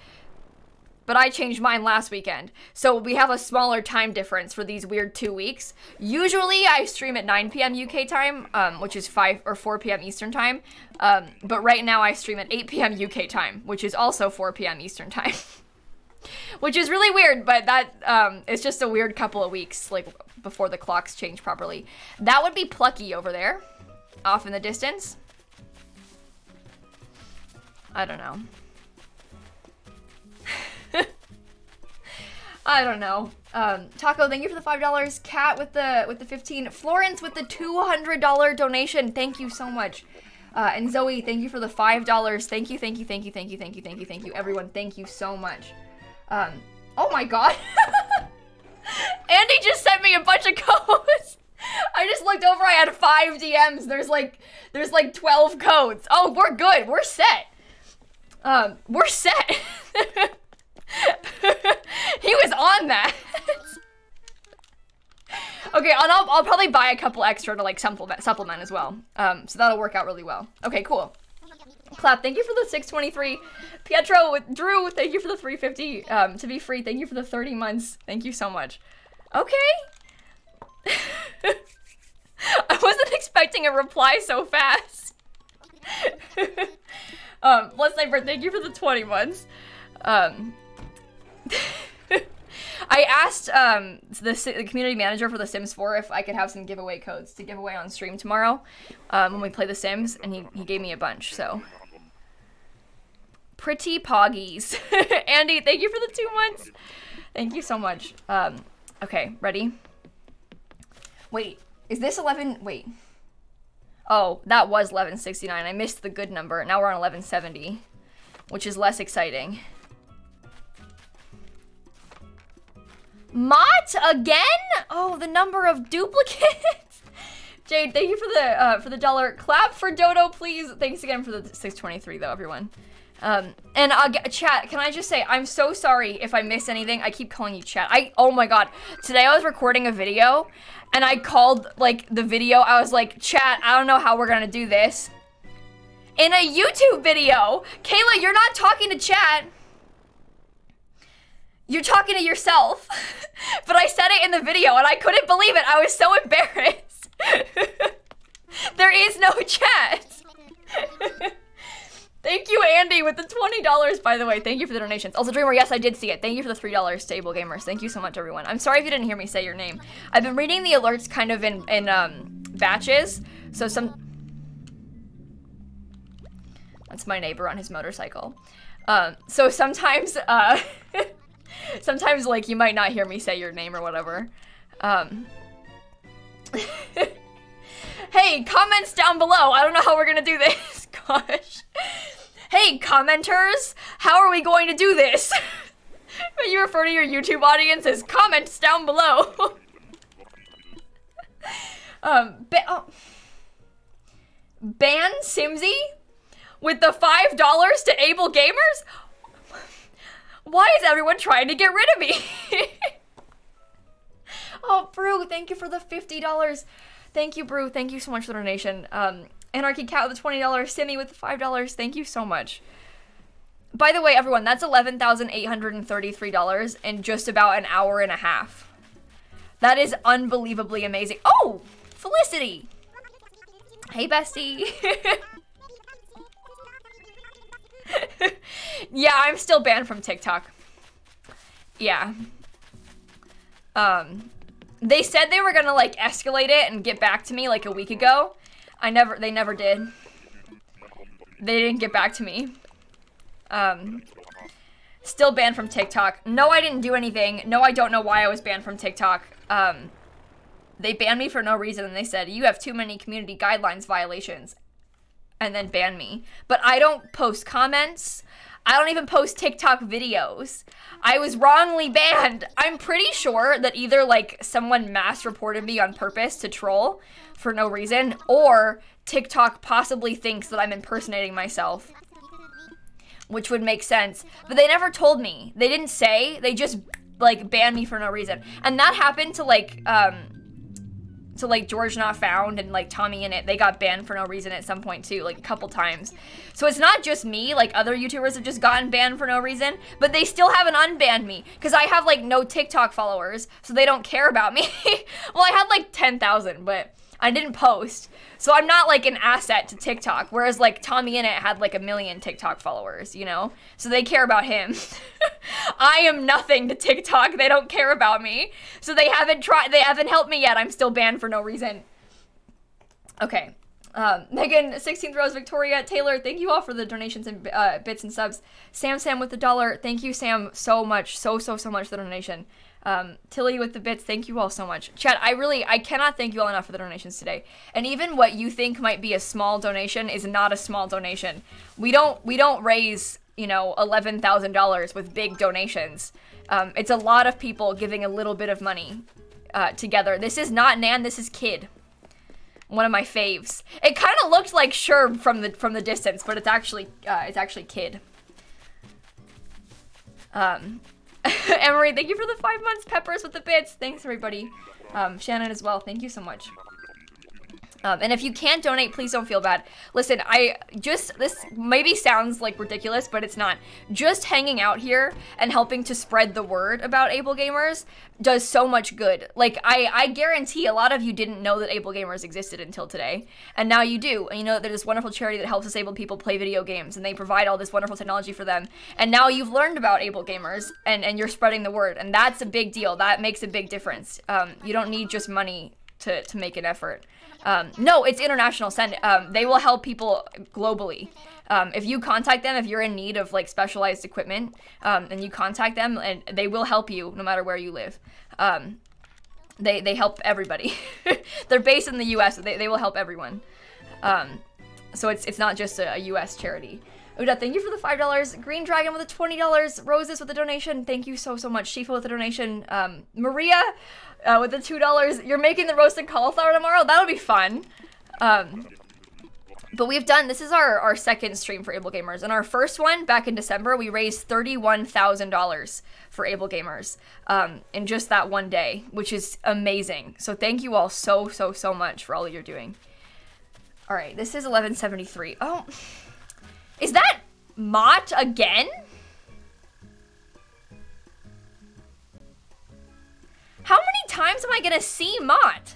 but I changed mine last weekend. So we have a smaller time difference for these weird two weeks. Usually I stream at 9 p.m. UK time, um, which is 5 or 4 p.m. Eastern time. Um, but right now I stream at 8 p.m. UK time, which is also 4 p.m. Eastern time. which is really weird, but that um, it's just a weird couple of weeks, like before the clocks change properly. That would be Plucky over there, off in the distance. I don't know. I don't know. Um, Taco, thank you for the five dollars. Cat with the with the fifteen. Florence with the two hundred dollar donation. Thank you so much. Uh, and Zoe, thank you for the five dollars. Thank you, thank you, thank you, thank you, thank you, thank you, thank you, everyone. Thank you so much. Um, oh my god. Andy just sent me a bunch of codes. I just looked over. I had five DMs. There's like there's like twelve codes. Oh, we're good. We're set. Um, we're set. He was on that. okay, and I'll, I'll probably buy a couple extra to like supplement, supplement as well. Um, so that'll work out really well. Okay, cool. Clap, thank you for the 623. Pietro, Drew, thank you for the 350. Um, to be free, thank you for the 30 months. Thank you so much. Okay. I wasn't expecting a reply so fast. um, Blood Sniper, thank you for the 20 months. Um, I asked um, the, the, community manager for The Sims 4 if I could have some giveaway codes to give away on stream tomorrow um, when we play The Sims, and he, he gave me a bunch, so. Pretty Poggies. Andy, thank you for the two months. Thank you so much. Um, okay, ready? Wait, is this 11? Wait. Oh, that was 1169. I missed the good number. Now we're on 1170, which is less exciting. Mott again? Oh, the number of duplicates. Jade, thank you for the uh, for the dollar. Clap for Dodo, please. Thanks again for the 623 though, everyone. Um, and uh, chat, can I just say, I'm so sorry if I miss anything. I keep calling you chat. I, oh my god. Today I was recording a video and I called like the video. I was like, chat, I don't know how we're gonna do this. In a YouTube video. Kayla, you're not talking to chat. You're talking to yourself. but I said it in the video and I couldn't believe it. I was so embarrassed. there is no chat. Thank you, Andy, with the $20, by the way. Thank you for the donations. Also, Dreamer, yes, I did see it. Thank you for the $3 stable gamers. Thank you so much, everyone. I'm sorry if you didn't hear me say your name. I've been reading the alerts kind of in, in um, batches. So some... That's my neighbor on his motorcycle. Um, so sometimes, uh... sometimes, like, you might not hear me say your name or whatever. Um... hey, comments down below. I don't know how we're gonna do this. Gosh. Hey, commenters, how are we going to do this? you refer to your YouTube audience as comments down below. um, ba oh. ban Simsie with the $5 to able gamers? Why is everyone trying to get rid of me? oh, Brew, thank you for the $50. Thank you, Brew. Thank you so much for the donation. Um, Anarchy Cat with the $20, Simmy with the $5. Thank you so much. By the way, everyone, that's $11,833 in just about an hour and a half. That is unbelievably amazing. Oh, Felicity. Hey, bestie. yeah, I'm still banned from TikTok. Yeah. Um, they said they were gonna like escalate it and get back to me like a week ago. I never, they never did. They didn't get back to me. Um, still banned from TikTok. No, I didn't do anything. No, I don't know why I was banned from TikTok. Um, they banned me for no reason and they said, you have too many community guidelines violations and then ban me. But I don't post comments. I don't even post TikTok videos. I was wrongly banned. I'm pretty sure that either like someone mass reported me on purpose to troll for no reason, or TikTok possibly thinks that I'm impersonating myself. Which would make sense. But they never told me. They didn't say. They just like banned me for no reason. And that happened to like um to like George Not Found and like TommyInnit, They got banned for no reason at some point too, like a couple times. So it's not just me, like other YouTubers have just gotten banned for no reason, but they still haven't unbanned me because I have like no TikTok followers, so they don't care about me. well, I had like 10,000, but I didn't post. So I'm not like an asset to TikTok. Whereas like TommyInnit had like a million TikTok followers, you know? So they care about him. I am nothing to TikTok. They don't care about me. So they haven't tried they haven't helped me yet. I'm still banned for no reason. Okay. Um, Megan, 16th Rose, Victoria, Taylor, thank you all for the donations and uh, bits and subs. Sam Sam with the dollar, thank you, Sam, so much, so, so, so much for the donation. Um, Tilly with the bits, thank you all so much. Chad, I really, I cannot thank you all enough for the donations today. And even what you think might be a small donation is not a small donation. We don't, we don't raise, you know, $11,000 with big donations. Um, it's a lot of people giving a little bit of money uh, together. This is not Nan, this is Kidd. One of my faves. It kind of looked like Sherb from the from the distance, but it's actually uh, it's actually Kidd. Um, Emery, thank you for the five months. Peppers with the bits. Thanks, everybody. Um, Shannon as well. Thank you so much. Um, and if you can't donate, please don't feel bad. Listen, I just, this maybe sounds like ridiculous, but it's not. Just hanging out here and helping to spread the word about Able Gamers does so much good. Like, I, I guarantee a lot of you didn't know that Able Gamers existed until today. And now you do. And you know that there's this wonderful charity that helps disabled people play video games and they provide all this wonderful technology for them. And now you've learned about Able Gamers and, and you're spreading the word. And that's a big deal. That makes a big difference. Um, you don't need just money to, to make an effort. Um, no, it's international send. Um, they will help people globally. Um, if you contact them, if you're in need of like specialized equipment, um, and you contact them, and they will help you no matter where you live. Um, they they help everybody. They're based in the U.S. They they will help everyone. Um, so it's it's not just a, a U.S. charity. Uda, thank you for the five dollars. Green Dragon with the twenty dollars. Roses with the donation. Thank you so so much. Shifa with the donation. Maria uh, with the two dollars. You're making the roasted cauliflower tomorrow. That'll be fun. Um, but we've done this is our our second stream for Able Gamers, and our first one back in December we raised thirty one thousand dollars for Able Gamers um, in just that one day, which is amazing. So thank you all so so so much for all you're doing. All right, this is eleven seventy three. Oh. Is that Mott again? How many times am I gonna see Mott?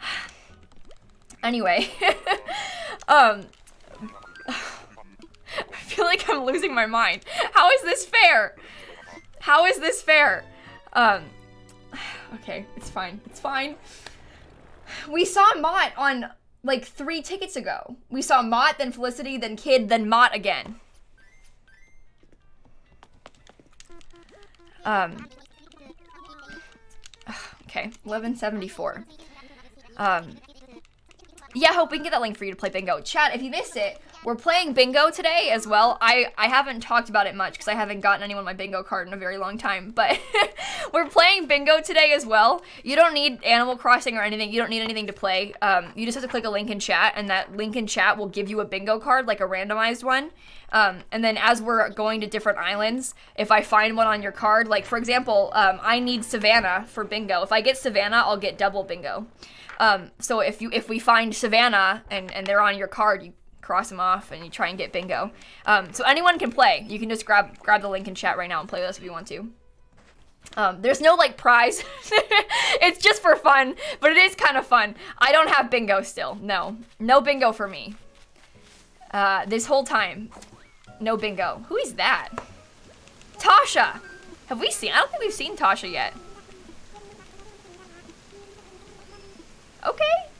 anyway, um, I feel like I'm losing my mind. How is this fair? How is this fair? Um, okay, it's fine. It's fine. We saw Mott on like three tickets ago. We saw Mott, then Felicity, then Kidd, then Mott again. Um. Okay, 1174. Um. Yeah, hope we can get that link for you to play bingo. Chat, if you missed it, we're playing bingo today as well. I, I haven't talked about it much because I haven't gotten anyone my bingo card in a very long time, but we're playing bingo today as well. You don't need Animal Crossing or anything. You don't need anything to play. Um, you just have to click a link in chat, and that link in chat will give you a bingo card, like a randomized one. Um, and then as we're going to different islands, if I find one on your card, like for example, um, I need Savannah for bingo. If I get Savannah, I'll get double bingo. Um, so if you if we find Savannah and, and they're on your card, you cross them off, and you try and get bingo. Um, so anyone can play. You can just grab grab the link in chat right now and play with us if you want to. Um, there's no like prize. it's just for fun, but it is kind of fun. I don't have bingo still. No, no bingo for me. Uh, this whole time, no bingo. Who is that? Tasha. Have we seen? I don't think we've seen Tasha yet. Okay.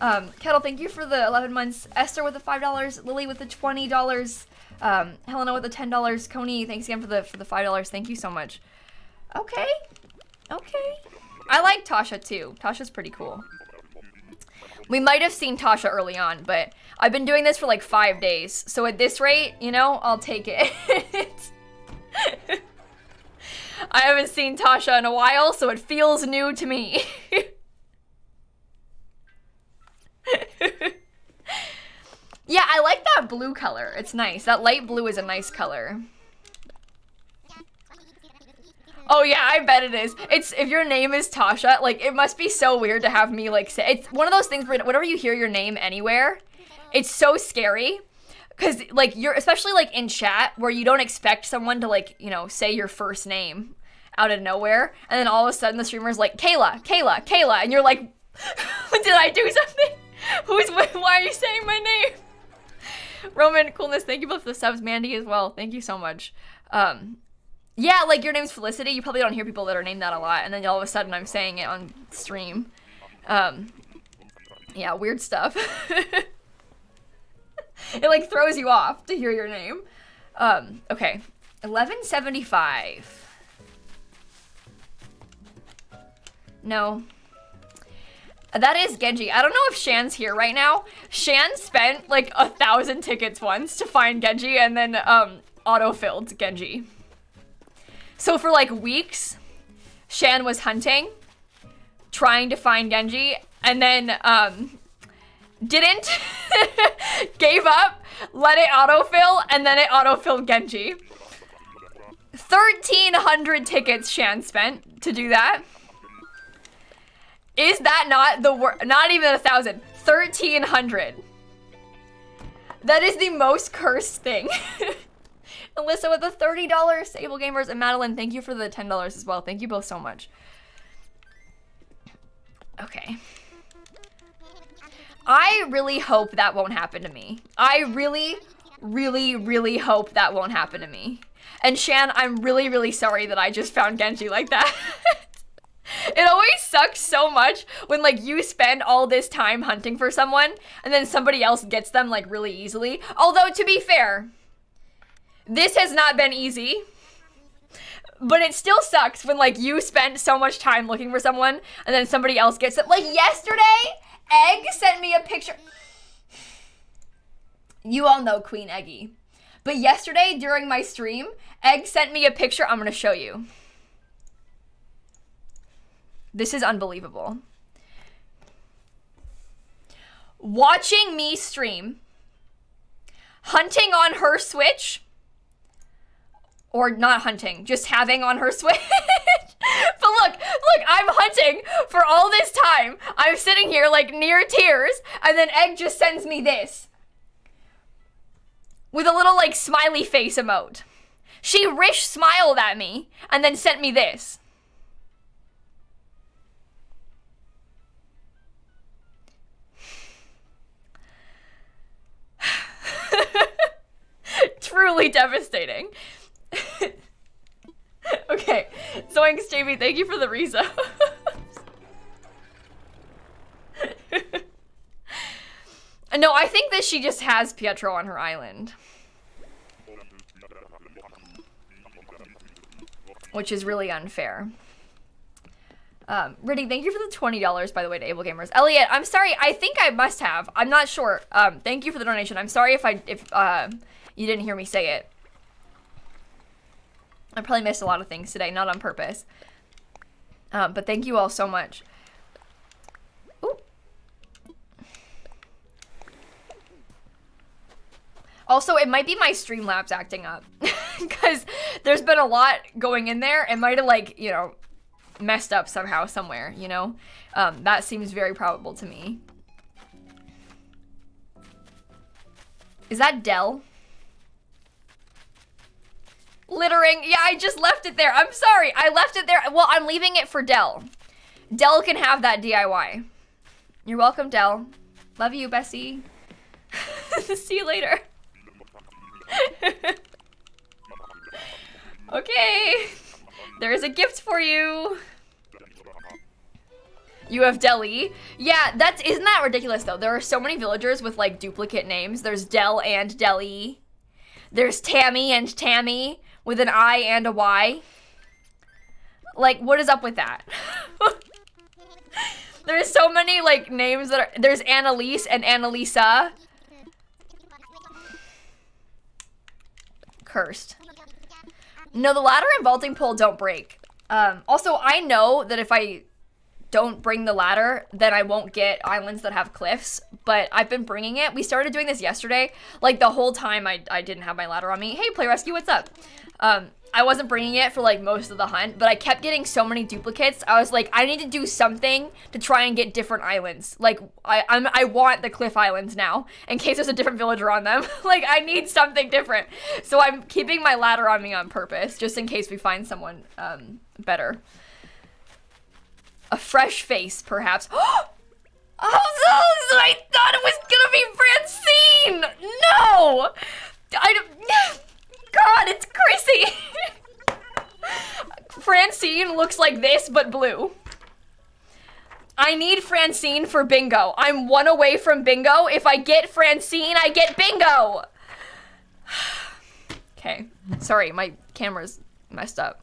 Um, Kettle, thank you for the 11 months. Esther with the $5. Lily with the $20. Um, Helena with the $10. Coney, thanks again for the for the $5. Thank you so much. Okay. Okay. I like Tasha too. Tasha's pretty cool. We might have seen Tasha early on, but I've been doing this for like five days. So at this rate, you know, I'll take it. I haven't seen Tasha in a while, so it feels new to me. yeah, I like that blue color. It's nice. That light blue is a nice color. Oh yeah, I bet it is. It's if your name is Tasha, like it must be so weird to have me like say it's one of those things where whenever you hear your name anywhere, it's so scary. Cause like you're especially like in chat where you don't expect someone to like, you know, say your first name out of nowhere, and then all of a sudden the streamer's like, Kayla, Kayla, Kayla, and you're like, Did I do something? Who's why are you saying my name? Roman coolness, thank you both for the subs, Mandy as well. Thank you so much. Um, yeah, like your name's Felicity. You probably don't hear people that are named that a lot, and then all of a sudden I'm saying it on stream. Um, yeah, weird stuff. it like throws you off to hear your name. Um, okay, 1175. No. That is Genji. I don't know if Shan's here right now. Shan spent like a thousand tickets once to find Genji and then um, auto-filled Genji. So for like weeks, Shan was hunting, trying to find Genji, and then um, didn't, gave up, let it autofill, and then it autofilled Genji. 1,300 tickets Shan spent to do that. Is that not the word? Not even a thousand. 1,300. That is the most cursed thing. Alyssa with the $30 Sable Gamers and Madeline, thank you for the $10 as well. Thank you both so much. Okay. I really hope that won't happen to me. I really, really, really hope that won't happen to me. And Shan, I'm really, really sorry that I just found Genji like that. it always sucks so much when like you spend all this time hunting for someone and then somebody else gets them like really easily. Although to be fair, this has not been easy. But it still sucks when like you spend so much time looking for someone and then somebody else gets it. Like yesterday, Egg sent me a picture. You all know Queen Eggy. But yesterday during my stream, Egg sent me a picture I'm going to show you. This is unbelievable. Watching me stream, hunting on her Switch, or not hunting, just having on her Switch. but look, look, I'm hunting for all this time. I'm sitting here like near tears, and then Egg just sends me this. With a little like smiley face emote. She rish smiled at me and then sent me this. Truly devastating. okay, Zoinks Jamie, thank you for the reason. no, I think that she just has Pietro on her island. Which is really unfair. Um, Riddy, thank you for the $20, by the way, to Able Gamers. Elliot, I'm sorry. I think I must have. I'm not sure. Um, thank you for the donation. I'm sorry if I if uh, you didn't hear me say it. I probably missed a lot of things today, not on purpose. Um, but thank you all so much. Ooh. Also, it might be my Streamlabs acting up. Because there's been a lot going in there. It might have, like, you know, messed up somehow, somewhere, you know? Um, that seems very probable to me. Is that Del? Littering. Yeah, I just left it there. I'm sorry. I left it there. Well, I'm leaving it for Del. Del can have that DIY. You're welcome, Del. Love you, Bessie. See you later. okay. There is a gift for you. You have Deli. Yeah, that's isn't that ridiculous though? There are so many villagers with like duplicate names. There's Del and Deli. There's Tammy and Tammy with an I and a Y. Like, what is up with that? There's so many like names that are there's Annalise and Annalisa. Cursed. No, the ladder and vaulting pole don't break. Um, also, I know that if I don't bring the ladder, then I won't get islands that have cliffs. But I've been bringing it. We started doing this yesterday. Like the whole time I, I didn't have my ladder on me. Hey, Play Rescue, what's up? Um, I wasn't bringing it for like most of the hunt, but I kept getting so many duplicates. I was like, I need to do something to try and get different islands. Like, I I'm, I want the cliff islands now in case there's a different villager on them. like, I need something different. So I'm keeping my ladder on me on purpose, just in case we find someone um, better. A fresh face, perhaps. oh, so I thought it was gonna be Francine. No, I. God, it's Chrissy. Francine looks like this, but blue. I need Francine for bingo. I'm one away from bingo. If I get Francine, I get bingo. okay. Sorry, my camera's messed up.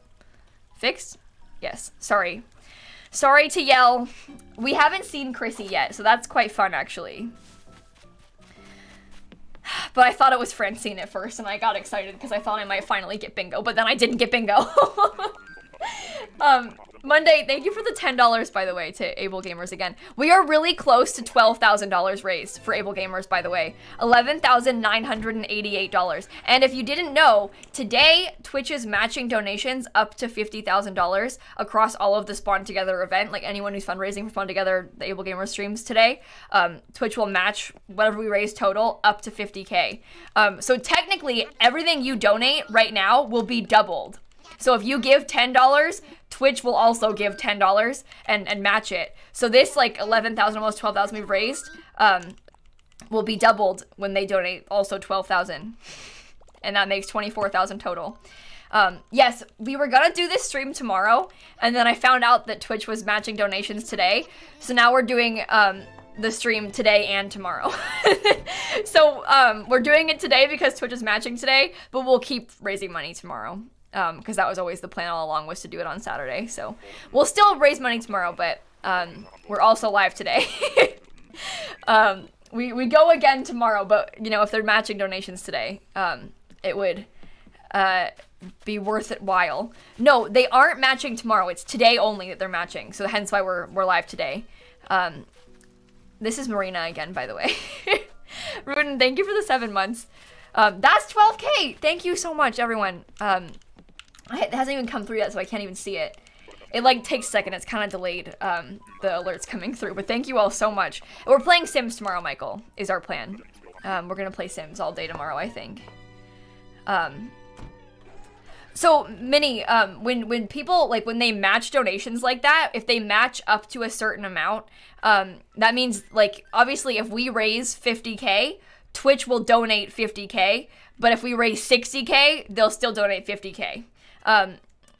Fixed? Yes. Sorry. Sorry to yell. We haven't seen Chrissy yet, so that's quite fun, actually. But I thought it was Francine at first, and I got excited because I thought I might finally get bingo, but then I didn't get bingo. um, Monday, thank you for the $10, by the way, to Able Gamers again. We are really close to $12,000 raised for Able Gamers, by the way. $11,988. And if you didn't know, today, Twitch is matching donations up to $50,000 across all of the Spawn Together event. Like anyone who's fundraising for Spawn Together, the Able Gamers streams today, um, Twitch will match whatever we raise total up to 50K. Um, so technically, everything you donate right now will be doubled. So if you give $10, Twitch will also give $10 and, and match it. So this like 11,000, almost 12,000 we've raised um, will be doubled when they donate also 12,000. And that makes 24,000 total. Um, yes, we were gonna do this stream tomorrow, and then I found out that Twitch was matching donations today. So now we're doing um, the stream today and tomorrow. so um, we're doing it today because Twitch is matching today, but we'll keep raising money tomorrow because um, that was always the plan all along was to do it on Saturday. So we'll still raise money tomorrow, but um, we're also live today. um, we we go again tomorrow, but you know if they're matching donations today, um, it would uh, be worth it while. No, they aren't matching tomorrow. It's today only that they're matching. So hence why we're we're live today. Um, this is Marina again, by the way. Rudin, thank you for the seven months. Um, that's 12k. Thank you so much, everyone. It hasn't even come through yet, so I can't even see it. It like takes a second. It's kind of delayed. Um, the alerts coming through, but thank you all so much. We're playing Sims tomorrow, Michael. Is our plan. Um, we're gonna play Sims all day tomorrow, I think. Um. So, Minnie, um, when when people like when they match donations like that, if they match up to a certain amount, um, that means like obviously if we raise 50k, Twitch will donate 50k, but if we raise 60k, they'll still donate 50k. Um,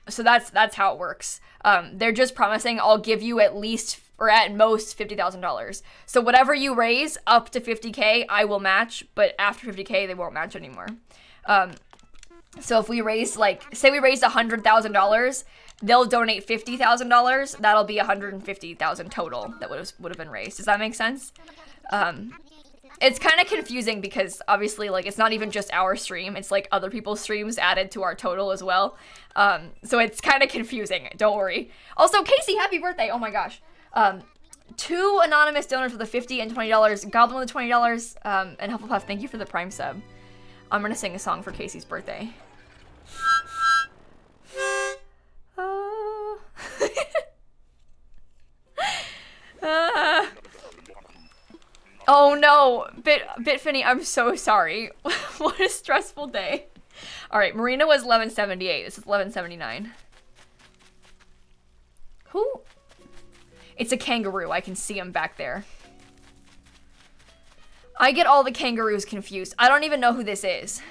so that's that's how it works. Um, they're just promising I'll give you at least or at most fifty thousand dollars. So whatever you raise up to fifty k, I will match, but after fifty k, they won't match anymore. Um, so if we raise like say we raised hundred thousand dollars, they'll donate fifty thousand dollars. That'll be one hundred and fifty thousand total that would have would have been raised. Does that make sense? Um, it's kind of confusing because obviously like it's not even just our stream it's like other people's streams added to our total as well. Um, so it's kind of confusing don't worry. Also casey happy birthday oh my gosh. Um, two anonymous donors with the 50 and 20 dollars goblin with the 20 dollars um, and hufflepuff thank you for the prime sub. I'm gonna sing a song for casey's birthday Oh no, Bit Bitfinny, I'm so sorry. what a stressful day. All right, Marina was 1178. This is 1179. Who? It's a kangaroo. I can see him back there. I get all the kangaroos confused. I don't even know who this is.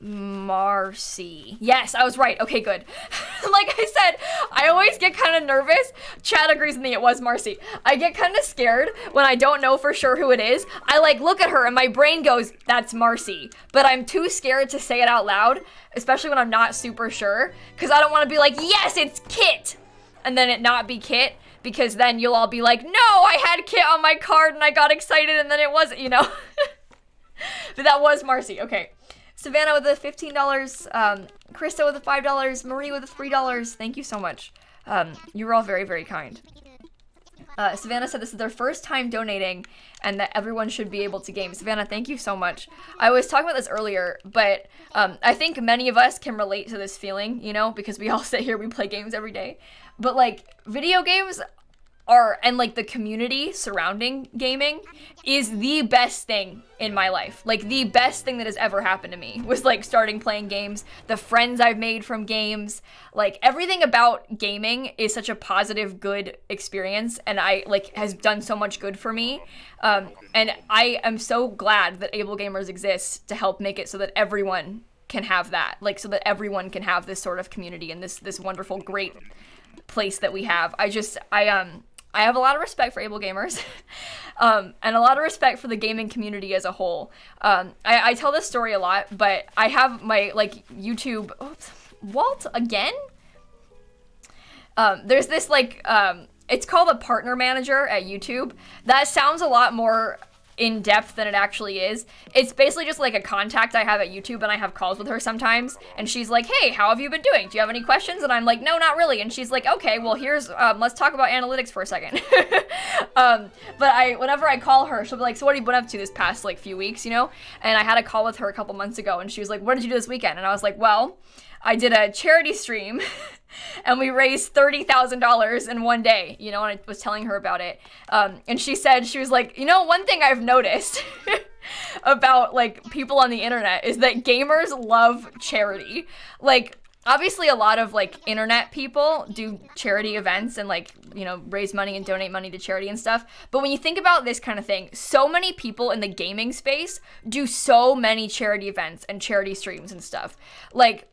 Marcie. Yes, I was right. Okay, good. like I said, I always get kind of nervous. Chad agrees with me, it was Marcie. I get kind of scared when I don't know for sure who it is. I like look at her and my brain goes, that's Marcie. But I'm too scared to say it out loud, especially when I'm not super sure, because I don't want to be like, yes, it's Kitt, and then it not be Kitt, because then you'll all be like, no, I had Kitt on my card and I got excited and then it wasn't, you know? but that was Marcie, okay. Savannah with the $15, um, Krista with the $5, Marie with the $3. Thank you so much. Um, you were all very, very kind. Uh, Savannah said this is their first time donating and that everyone should be able to game. Savannah, thank you so much. I was talking about this earlier, but um, I think many of us can relate to this feeling, you know, because we all sit here, we play games every day. But like, video games are and like the community surrounding gaming is the best thing in my life. Like the best thing that has ever happened to me was like starting playing games, the friends I've made from games, like everything about gaming is such a positive good experience and I like has done so much good for me. Um, and I am so glad that Able Gamers exists to help make it so that everyone can have that. Like so that everyone can have this sort of community and this this wonderful great place that we have. I just I um I have a lot of respect for able gamers um, and a lot of respect for the gaming community as a whole. Um, I, I, tell this story a lot, but I have my like YouTube. Oops, Walt again? Um, there's this like, um, it's called a partner manager at YouTube. That sounds a lot more in depth than it actually is. It's basically just like a contact I have at YouTube, and I have calls with her sometimes. And she's like, "Hey, how have you been doing? Do you have any questions?" And I'm like, "No, not really." And she's like, "Okay, well, here's um, let's talk about analytics for a second. um, but I, whenever I call her, she'll be like, "So what have you been up to this past like few weeks?" You know. And I had a call with her a couple months ago, and she was like, "What did you do this weekend?" And I was like, "Well." I did a charity stream and we raised $30,000 in one day, you know, and I was telling her about it. Um, and she said, she was like, you know, one thing I've noticed about like people on the internet is that gamers love charity. Like, obviously a lot of like internet people do charity events and like you know raise money and donate money to charity and stuff but when you think about this kind of thing so many people in the gaming space do so many charity events and charity streams and stuff like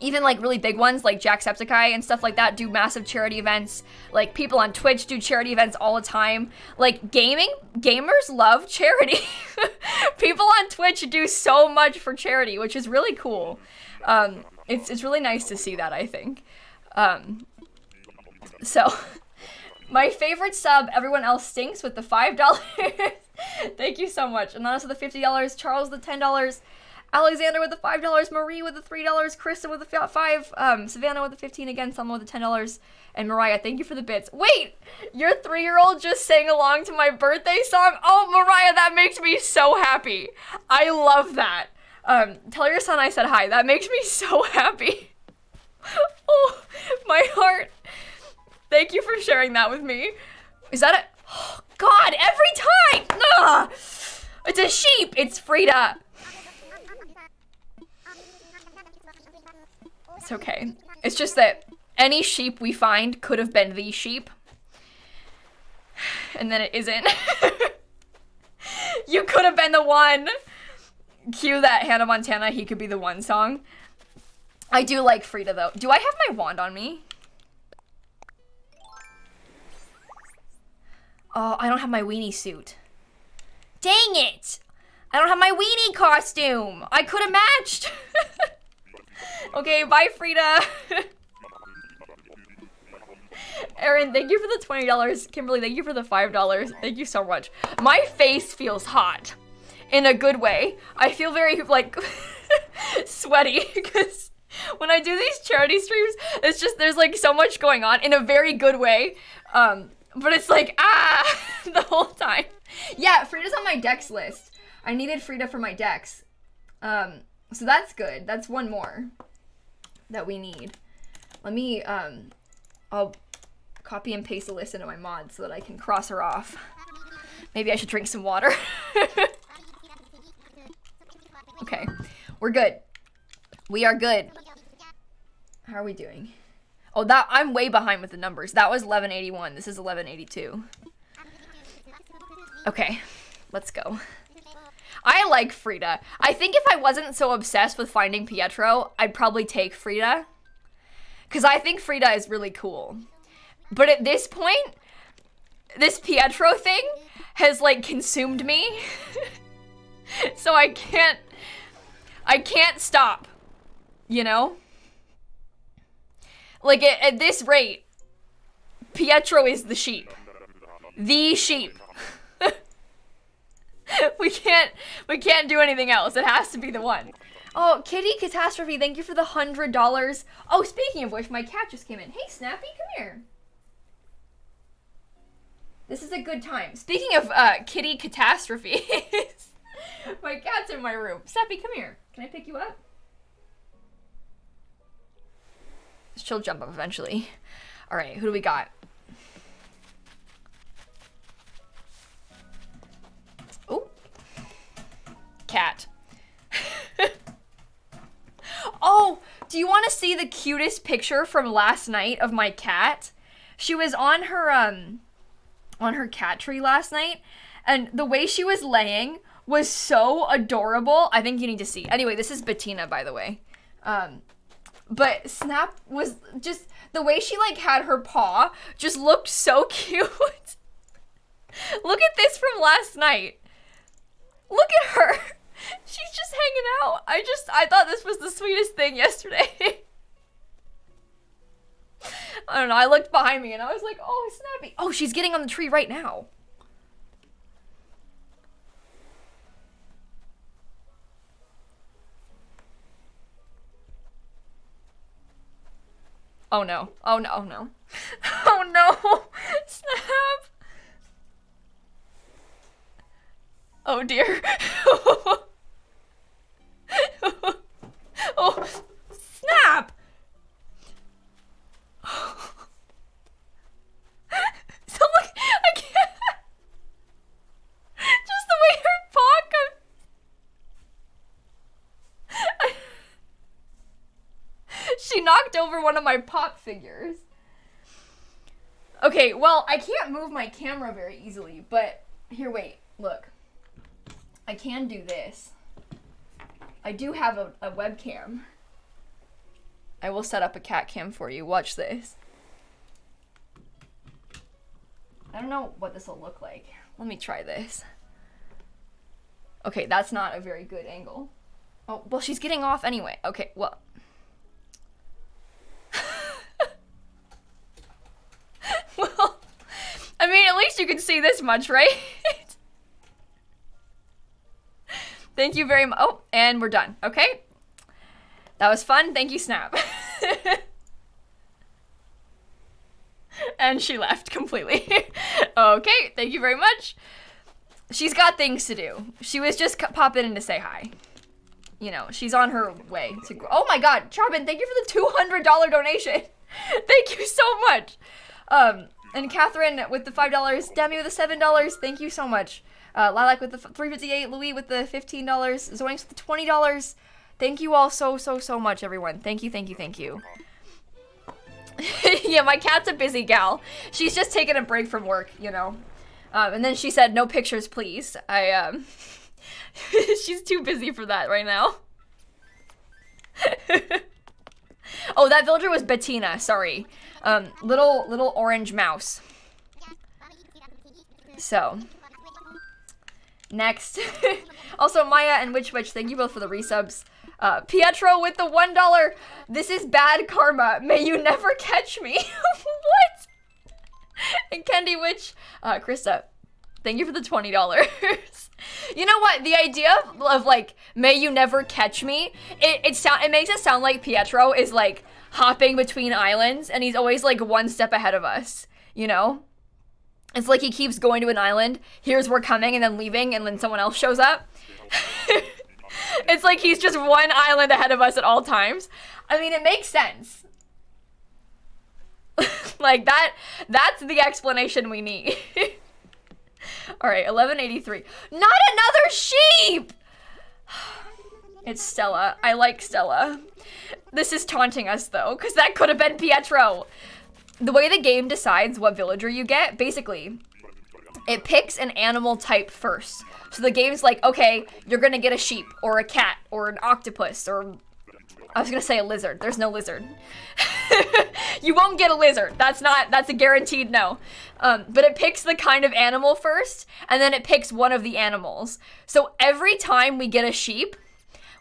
even like really big ones like Jacksepticeye and stuff like that do massive charity events. Like people on Twitch do charity events all the time. Like gaming, gamers love charity. people on Twitch do so much for charity, which is really cool. Um, it's it's really nice to see that. I think. Um, so, my favorite sub. Everyone else stinks with the five dollars. Thank you so much. Anonymous with the fifty dollars. Charles the ten dollars. Alexander with the five dollars, Marie with the three dollars, Krista with the five, um, Savannah with the fifteen again, Selma with the ten dollars, and Mariah, thank you for the bits. Wait, your three-year-old just sang along to my birthday song. Oh, Mariah, that makes me so happy. I love that. Um, tell your son I said hi. That makes me so happy. oh, my heart. Thank you for sharing that with me. Is that a? Oh, God, every time. Ugh. It's a sheep. It's Frida. It's okay. It's just that any sheep we find could have been the sheep. And then it isn't. you could have been the one. Cue that Hannah Montana, he could be the one song. I do like Frida though. Do I have my wand on me? Oh, I don't have my weenie suit. Dang it! I don't have my weenie costume! I could have matched! Okay, bye, Frida. Aaron, thank you for the $20. Kimberly, thank you for the $5. Thank you so much. My face feels hot in a good way. I feel very, like, sweaty because when I do these charity streams, it's just, there's, like, so much going on in a very good way. Um, but it's like, ah, the whole time. Yeah, Frida's on my dex list. I needed Frida for my dex. Um, so that's good. That's one more that we need. Let me, um, I'll copy and paste the list into my mod so that I can cross her off. Maybe I should drink some water. okay, we're good. We are good. How are we doing? Oh, that I'm way behind with the numbers. That was 1181. This is 1182. Okay, let's go. I like Frida. I think if I wasn't so obsessed with finding Pietro, I'd probably take Frida. Because I think Frida is really cool. But at this point, this Pietro thing has like consumed me. so I can't I can't stop. You know? Like at, at this rate, Pietro is the sheep. The sheep. we can't we can't do anything else. It has to be the one. Oh, Kitty Catastrophe, thank you for the hundred dollars. Oh, speaking of which, my cat just came in. Hey, Snappy, come here. This is a good time. Speaking of uh, kitty catastrophes, my cat's in my room. Snappy, come here. Can I pick you up? She'll jump up eventually. All right, who do we got? Cat. oh, do you want to see the cutest picture from last night of my cat? She was on her um on her cat tree last night, and the way she was laying was so adorable. I think you need to see. Anyway, this is Bettina, by the way. Um, but Snap was just the way she like had her paw just looked so cute. Look at this from last night. Look at her. She's just hanging out. I just I thought this was the sweetest thing yesterday. I don't know. I looked behind me and I was like, oh, Snappy. Oh, she's getting on the tree right now. Oh no. Oh no. Oh no. Oh no. Snap. Oh dear. oh, snap. so look, I can't. Just the way her paw comes. she knocked over one of my pop figures. Okay, well, I can't move my camera very easily, but here, wait, look. I can do this. I do have a, a webcam. I will set up a cat cam for you. Watch this. I don't know what this will look like. Let me try this. Okay, that's not a very good angle. Oh, well, she's getting off anyway. Okay, well. well, I mean, at least you can see this much, right? Thank you very much. Oh, and we're done. Okay. That was fun. Thank you, Snap. and she left completely. okay, thank you very much. She's got things to do. She was just popping in to say hi. You know, she's on her way to. Oh my God, Charbin, thank you for the two hundred dollar donation. thank you so much. Um, and Catherine with the five dollars, Demi with the seven dollars. Thank you so much. Uh, Lilac with the 358, Louis with the $15, Zoinks with the $20. Thank you all so, so, so much, everyone. Thank you, thank you, thank you. yeah, my cat's a busy gal. She's just taking a break from work, you know. Um, and then she said, no pictures, please. I, um... she's too busy for that right now. oh, that villager was Bettina, sorry. Um, little, little orange mouse. So, Next. also, Maya and Witch Witch, thank you both for the resubs. Uh, Pietro with the $1. This is bad karma. May you never catch me. what? And Candy Witch, uh, Krista, thank you for the $20. you know what? The idea of, of, like, may you never catch me, it, it, sound, it makes it sound like Pietro is like hopping between islands and he's always like one step ahead of us, you know? It's like he keeps going to an island, hears we're coming, and then leaving, and then someone else shows up. it's like he's just one island ahead of us at all times. I mean, it makes sense. like that, that's the explanation we need. all right, 1183. Not another sheep! It's Stella. I like Stella. This is taunting us though, because that could have been Pietro the way the game decides what villager you get, basically, it picks an animal type first. So the game's like, okay, you're gonna get a sheep or a cat or an octopus or I was gonna say a lizard. There's no lizard. you won't get a lizard. That's not, that's a guaranteed no. Um, but it picks the kind of animal first, and then it picks one of the animals. So every time we get a sheep,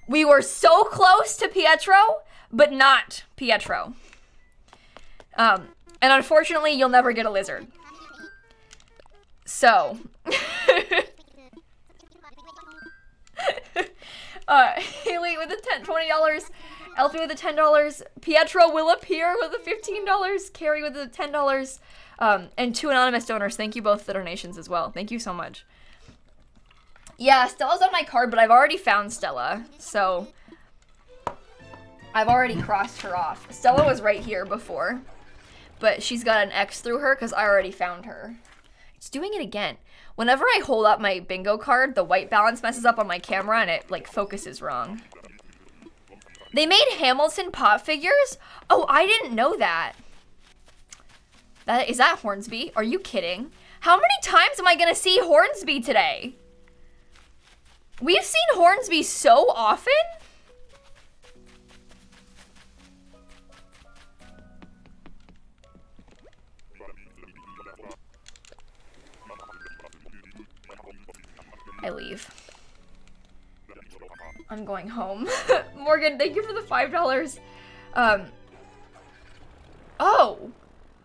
we were so close to Pietro, but not Pietro. Um, and unfortunately, you'll never get a lizard. So. uh, Haley with the 10 $20. Elfie with the $10. Pietro will appear with the $15. Carrie with the $10. Um, and two anonymous donors. Thank you both for the donations as well. Thank you so much. Yeah, Stella's on my card, but I've already found Stella. So I've already crossed her off. Stella was right here before, but she's got an X through her because I already found her. It's doing it again. Whenever I hold up my bingo card, the white balance messes up on my camera and it like focuses wrong. They made Hamilton pop figures? Oh, I didn't know that. That is that Hornsby? Are you kidding? How many times am I gonna see Hornsby today? We've seen Hornsby so often. I leave. I'm going home. Morgan, thank you for the $5. Um, oh,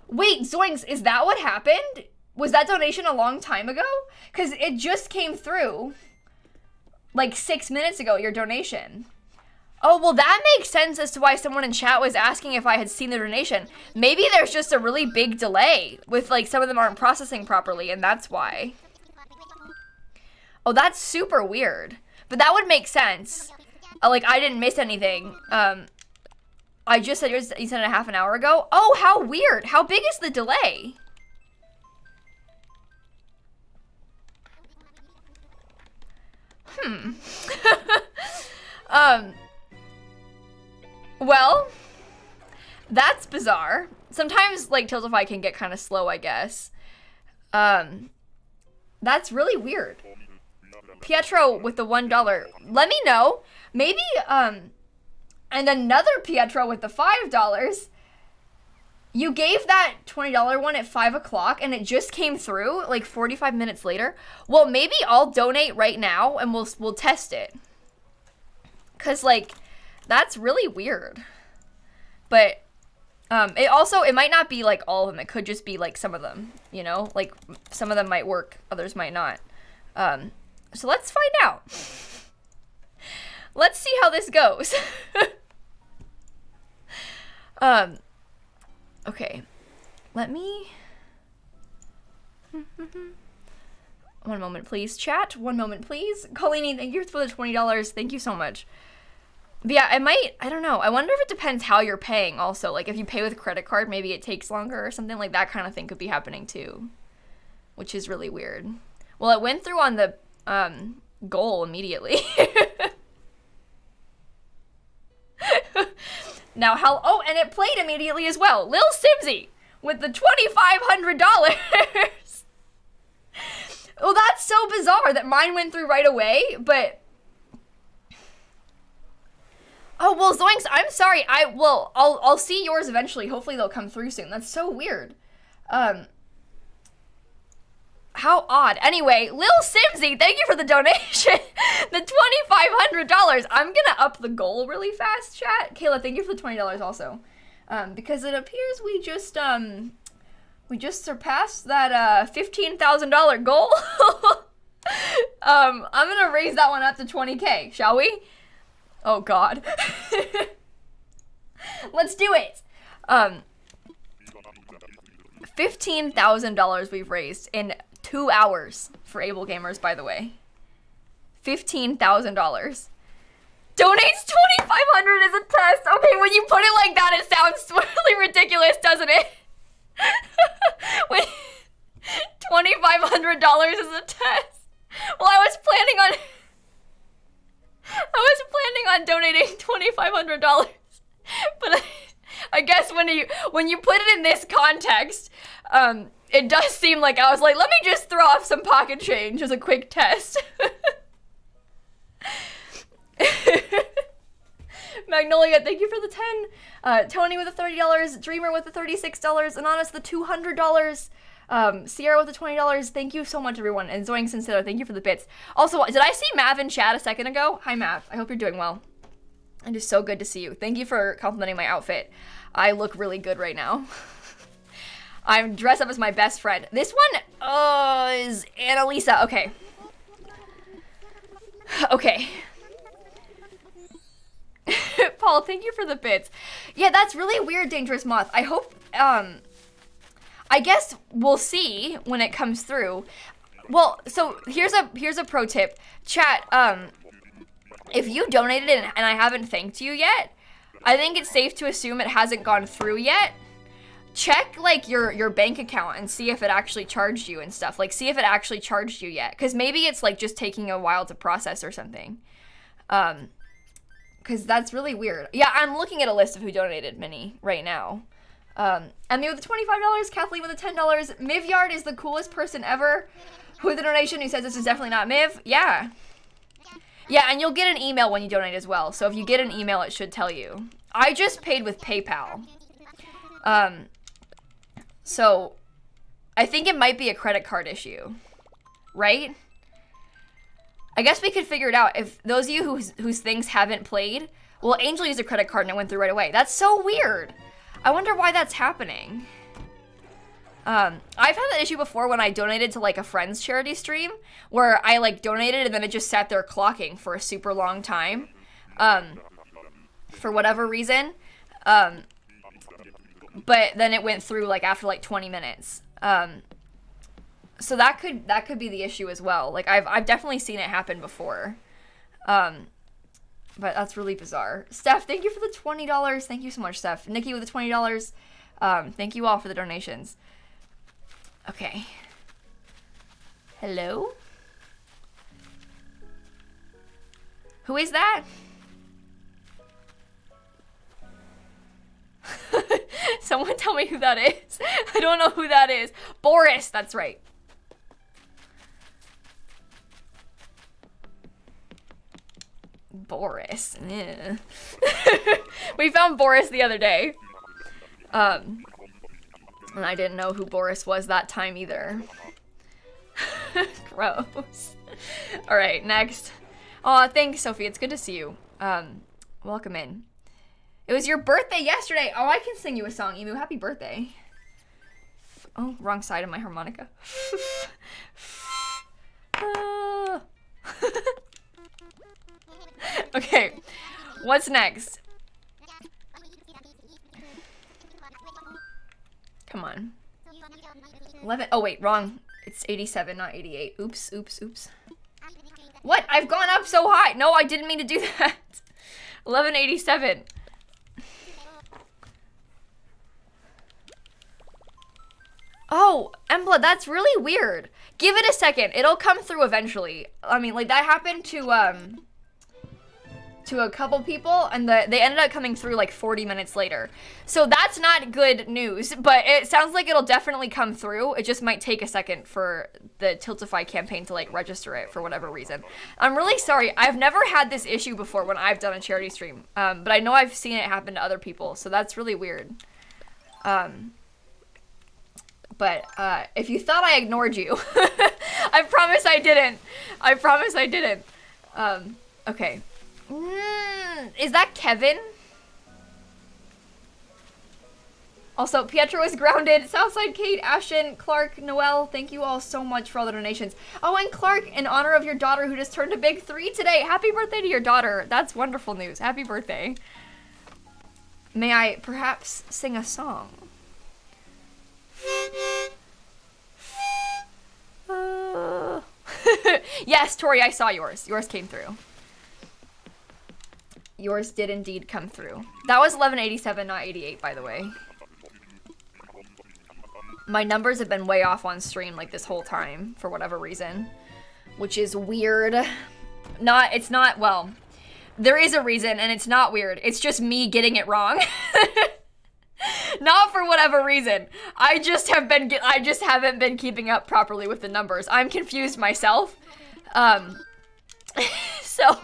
wait, Zoinks, is that what happened? Was that donation a long time ago? Because it just came through like six minutes ago, your donation. Oh, well, that makes sense as to why someone in chat was asking if I had seen the donation. Maybe there's just a really big delay with like some of them aren't processing properly, and that's why. Oh, that's super weird. But that would make sense. Uh, like, I didn't miss anything. Um, I just said you said it a half an hour ago. Oh, how weird. How big is the delay? Hmm. um. Well, that's bizarre. Sometimes, like, Tiltify can get kind of slow, I guess. Um, that's really weird. Pietro with the one dollar. Let me know. Maybe um and another Pietro with the five dollars. You gave that $20 one at 5 o'clock and it just came through like 45 minutes later. Well, maybe I'll donate right now and we'll we'll test it. Cause like that's really weird. But um it also it might not be like all of them. It could just be like some of them, you know? Like some of them might work, others might not. Um so let's find out. Let's see how this goes. um, okay. Let me... One moment, please. Chat, one moment, please. Colleen, thank you for the $20. Thank you so much. But yeah, I might, I don't know. I wonder if it depends how you're paying also. Like if you pay with credit card, maybe it takes longer or something like that kind of thing could be happening too. Which is really weird. Well, it went through on the um, goal immediately. now how oh and it played immediately as well. Lil Simsie with the $2,500. well, that's so bizarre that mine went through right away, but Oh well, Zoinks, I'm sorry. I will. I'll I'll see yours eventually. Hopefully they'll come through soon. That's so weird. Um, how odd. Anyway, Lil Simsie, thank you for the donation. the $2,500. I'm going to up the goal really fast, chat. Kayla, thank you for the $20 also. Um, because it appears we just, um, we just surpassed that, uh, $15,000 goal. um, I'm going to raise that one up to 20K, shall we? Oh, God. Let's do it. Um, $15,000 we've raised in two hours for Able Gamers, by the way. $15,000. Donates 2500 as a test. Okay, when you put it like that, it sounds really ridiculous, doesn't it? $2,500 as a test. Well, I was planning on... I was planning on donating $2,500. But I, I guess when you when you put it in this context, um, it does seem like I was like, let me just throw off some pocket change as a quick test. Magnolia, thank you for the 10. Uh, Tony with the $30. Dreamer with the $36. Anonymous the $200. Um, Sierra with the $20. Thank you so much, everyone. And Zoing Sincero, thank you for the bits. Also, did I see Mav in chat a second ago? Hi, Mav. I hope you're doing well. It is so good to see you. Thank you for complimenting my outfit. I look really good right now. I'm dressed up as my best friend. This one uh, is Annalisa. Okay. Okay. Paul, thank you for the bits. Yeah, that's really weird, Dangerous Moth. I hope, um, I guess we'll see when it comes through. Well, so here's a here's a pro tip. Chat, um, if you donated and, and I haven't thanked you yet, I think it's safe to assume it hasn't gone through yet. Check like your your bank account and see if it actually charged you and stuff. Like see if it actually charged you yet cuz maybe it's like just taking a while to process or something. Um cuz that's really weird. Yeah, I'm looking at a list of who donated Minnie right now. Um, Emmy with the $25, Kathleen with the $10. Mivyard is the coolest person ever. Who the donation who says this is definitely not Miv? Yeah. Yeah, and you'll get an email when you donate as well. So if you get an email, it should tell you. I just paid with PayPal. Um, so I think it might be a credit card issue, right? I guess we could figure it out. If those of you whose, whose things haven't played, well, Angel used a credit card and it went through right away. That's so weird. I wonder why that's happening. Um, I've had that issue before when I donated to like a friend's charity stream where I like donated and then it just sat there clocking for a super long time. Um, for whatever reason. Um, but then it went through like after like 20 minutes. Um, so that could that could be the issue as well. Like I've I've definitely seen it happen before. Um, but that's really bizarre. Steph, thank you for the twenty dollars. Thank you so much, Steph. Nikki with the twenty dollars. Um, thank you all for the donations. Okay. Hello? Who is that? Someone tell me who that is. I don't know who that is. Boris, that's right. Boris. we found Boris the other day. Um, and I didn't know who Boris was that time either. Gross. All right, next. Oh, thanks, Sophie. It's good to see you. Um, welcome in. It was your birthday yesterday. Oh, I can sing you a song, Emu. Happy birthday. Oh, wrong side of my harmonica. okay, what's next? Come on. 11. Oh, wait, wrong. It's 87, not 88. Oops, oops, oops. What? I've gone up so high. No, I didn't mean to do that. 1187. Oh, Embla, that's really weird. Give it a second. It'll come through eventually. I mean, like, that happened to, um, to a couple people, and the, they ended up coming through, like, 40 minutes later. So that's not good news, but it sounds like it'll definitely come through. It just might take a second for the Tiltify campaign to, like, register it for whatever reason. I'm really sorry. I've never had this issue before when I've done a charity stream, um, but I know I've seen it happen to other people, so that's really weird. Um... But uh, if you thought I ignored you, I promise I didn't. I promise I didn't. Um, okay. Mm, is that Kevin? Also, Pietro is grounded. Southside Kate, Ashton, Clark, Noel, thank you all so much for all the donations. Oh, and Clark, in honor of your daughter who just turned a big three today, happy birthday to your daughter. That's wonderful news. Happy birthday. May I perhaps sing a song? Yes, Tori, I saw yours. Yours came through. Yours did indeed come through. That was 1187, not 88, by the way. My numbers have been way off on stream like this whole time for whatever reason, which is weird. Not, it's not, well, there is a reason and it's not weird. It's just me getting it wrong. Not for whatever reason. I just have been I just haven't been keeping up properly with the numbers. I'm confused myself. Um so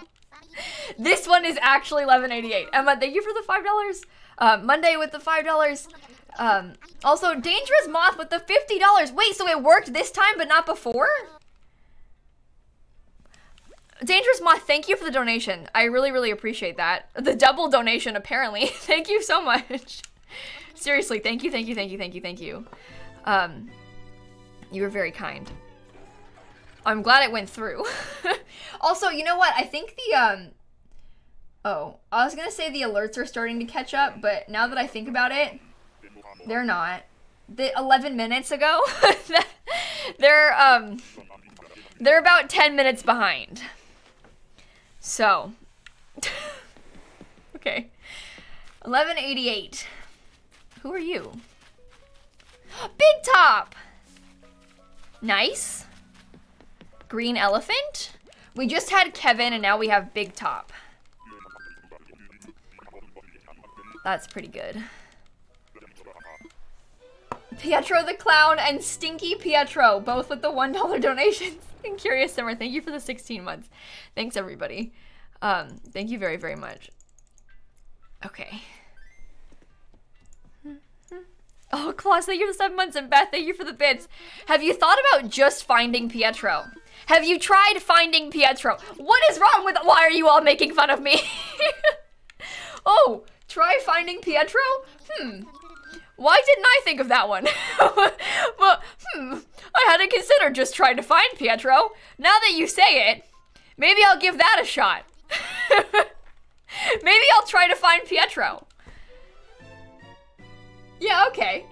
this one is actually 11.88. Emma, thank you for the five dollars. Uh, Monday with the five dollars. Um, also, Dangerous Moth with the fifty dollars. Wait, so it worked this time but not before? Dangerous Moth, thank you for the donation. I really, really appreciate that. The double donation, apparently. thank you so much. Seriously, thank you, thank you, thank you, thank you, thank you. Um, you were very kind. I'm glad it went through. also, you know what? I think the, um, oh, I was gonna say the alerts are starting to catch up, but now that I think about it, they're not. The 11 minutes ago, they're, um, they're about 10 minutes behind. So, okay. 1188. Who are you? Big Top! Nice. Green Elephant? We just had Kevin and now we have Big Top. That's pretty good. Pietro the Clown and Stinky Pietro, both with the $1 donations. and Curious Summer, thank you for the 16 months. Thanks, everybody. Um, thank you very, very much. Okay. Oh, Klaus, thank you for the seven months, and Beth, thank you for the bits. Have you thought about just finding Pietro? Have you tried finding Pietro? What is wrong with- Why are you all making fun of me? oh, try finding Pietro? Hmm. Why didn't I think of that one? well, hmm, I hadn't considered just trying to find Pietro. Now that you say it, maybe I'll give that a shot. maybe I'll try to find Pietro. Yeah, okay.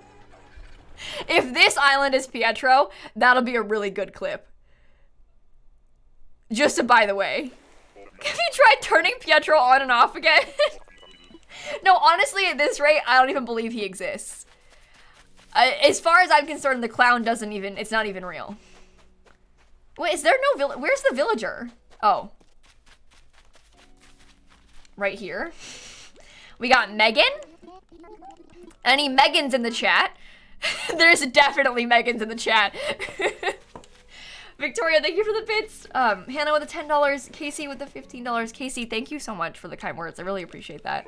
if this island is Pietro, that'll be a really good clip. Just a by the way. Have you tried turning Pietro on and off again? no, honestly, at this rate, I don't even believe he exists. Uh, as far as I'm concerned, the clown doesn't even, it's not even real. Wait, is there no vill- where's the villager? Oh. Right here. We got Megan. Any Megans in the chat? There's definitely Megans in the chat. Victoria, thank you for the bits. Um, Hannah with the $10. Casey with the $15. Casey, thank you so much for the kind words. I really appreciate that.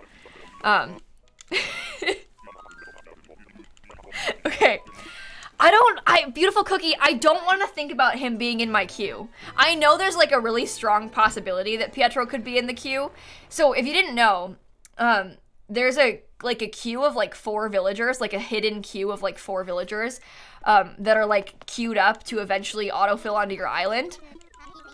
Um, okay. I don't, I, Beautiful Cookie, I don't want to think about him being in my queue. I know there's like a really strong possibility that Pietro could be in the queue. So if you didn't know, um, there's a, like a queue of like four villagers, like a hidden queue of like four villagers, um, that are like queued up to eventually autofill onto your island.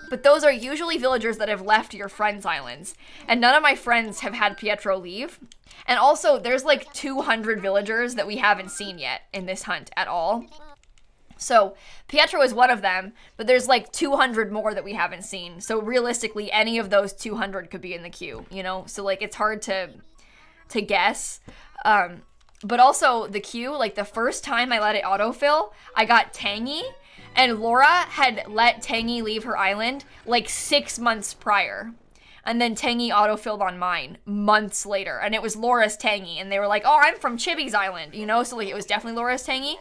But those are usually villagers that have left your friends' islands. And none of my friends have had Pietro leave. And also, there's like 200 villagers that we haven't seen yet in this hunt at all. So, Pietro is one of them, but there's like 200 more that we haven't seen. So, realistically, any of those 200 could be in the queue, you know? So, like, it's hard to to guess. Um, but also, the queue, like, the first time I let it autofill, I got Tangy, and Laura had let Tangy leave her island like six months prior. And then Tangy autofilled on mine months later. And it was Laura's Tangy. And they were like, oh, I'm from Chibi's Island, you know? So like it was definitely Laura's Tangy.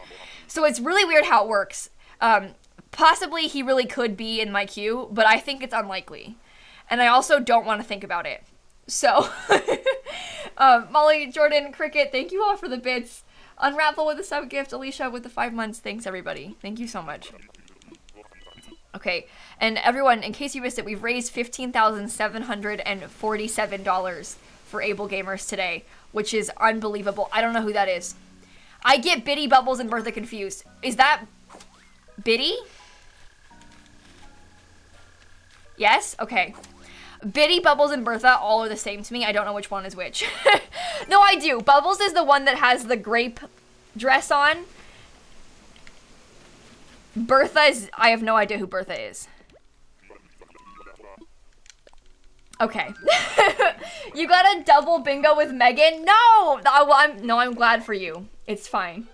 So it's really weird how it works. Um, possibly he really could be in my queue, but I think it's unlikely. And I also don't want to think about it. So, um, Molly, Jordan, Cricket, thank you all for the bits. Unravel with a sub gift, Alicia with the five months. Thanks, everybody. Thank you so much. Okay, and everyone, in case you missed it, we've raised $15,747 for Able Gamers today, which is unbelievable. I don't know who that is. I get Biddy, Bubbles, and Bertha confused. Is that Biddy? Yes? Okay. Biddy, Bubbles, and Bertha all are the same to me. I don't know which one is which. no, I do. Bubbles is the one that has the grape dress on. Bertha is... I have no idea who Bertha is. Okay. you got a double bingo with Megan? No! I, I'm, no, I'm glad for you. It's fine.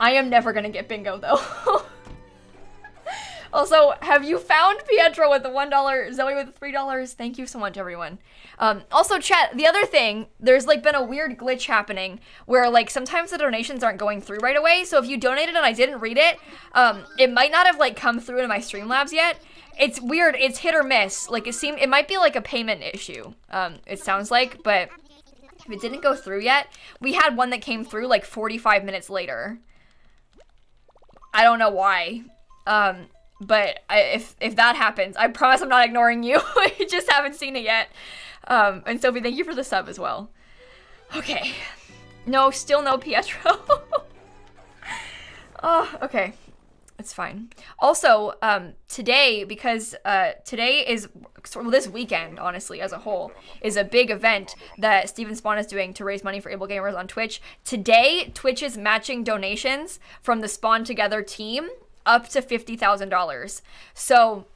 I am never gonna get bingo, though. Also, have you found Pietro with the $1, Zoe with the $3? Thank you so much, everyone. Um, also, chat, the other thing, there's like been a weird glitch happening where like sometimes the donations aren't going through right away. So if you donated and I didn't read it, um, it might not have like come through into my Streamlabs yet. It's weird. It's hit or miss. Like it seemed, it might be like a payment issue. Um, it sounds like, but if it didn't go through yet, we had one that came through like 45 minutes later. I don't know why. Um, but I, if if that happens, I promise I'm not ignoring you. I just haven't seen it yet. Um, and Sophie, thank you for the sub as well. Okay. No, still no Pietro. oh, okay. It's fine. Also, um, today, because uh, today is, well, this weekend, honestly, as a whole, is a big event that Steven Spohn is doing to raise money for Able Gamers on Twitch. Today, Twitch is matching donations from the Spawn Together team up to $50,000. So,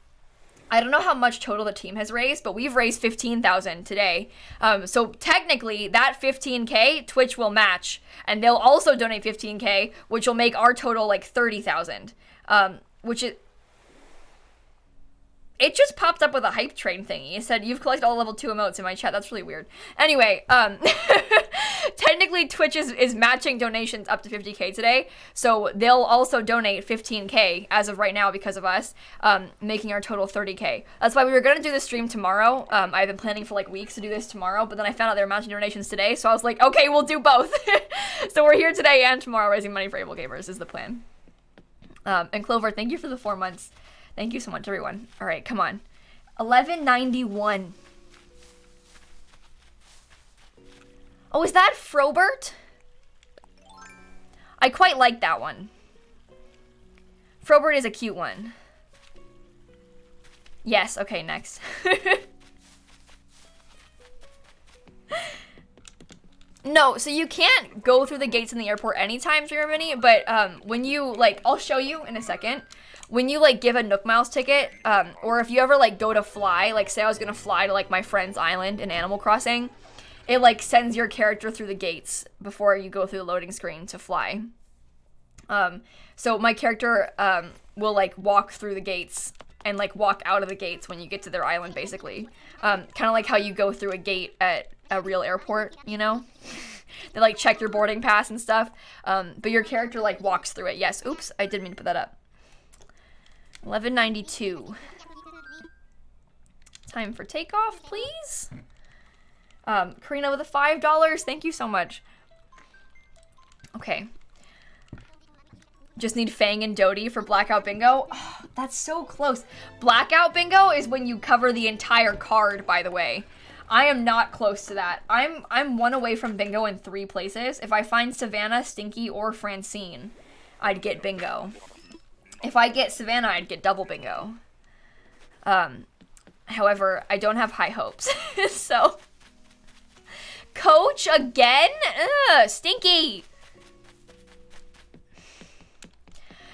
I don't know how much total the team has raised, but we've raised 15,000 today. Um, so technically, that 15k Twitch will match, and they'll also donate 15k, which will make our total like 30,000. Um, which is it just popped up with a hype train thingy. It said, you've collected all level 2 emotes in my chat. That's really weird. Anyway, um, technically Twitch is, is matching donations up to 50k today. So they'll also donate 15k as of right now because of us, um, making our total 30k. That's why we were to do the stream tomorrow. Um, I've been planning for like weeks to do this tomorrow, but then I found out they were matching donations today. So I was like, okay, we'll do both. so we're here today and tomorrow raising money for Able Gamers is the plan. Um, and Clover, thank you for the four months. Thank you so much, everyone. All right, come on. 1191. Oh, is that Frobert? I quite like that one. Frobert is a cute one. Yes, okay, next. no, so you can't go through the gates in the airport anytime, Germany, but um, when you, like, I'll show you in a second when you like give a Nook Miles ticket, um, or if you ever like go to fly, like say I was gonna fly to like my friend's island in Animal Crossing, it like sends your character through the gates before you go through the loading screen to fly. Um, so my character um, will like walk through the gates and like walk out of the gates when you get to their island, basically. Um, kind of like how you go through a gate at a real airport, you know? they like check your boarding pass and stuff. Um, but your character like walks through it. Yes. Oops, I didn't mean to put that up. 1192. Time for takeoff, please. Um, Karina with a $5. Thank you so much. Okay. Just need Fang and Dotty for Blackout Bingo. Oh, that's so close. Blackout Bingo is when you cover the entire card, by the way. I am not close to that. I'm I'm one away from bingo in three places. If I find Savannah, Stinky, or Francine, I'd get bingo. If I get Savannah, I'd get double bingo. Um, however, I don't have high hopes. so, coach again? Ugh, stinky.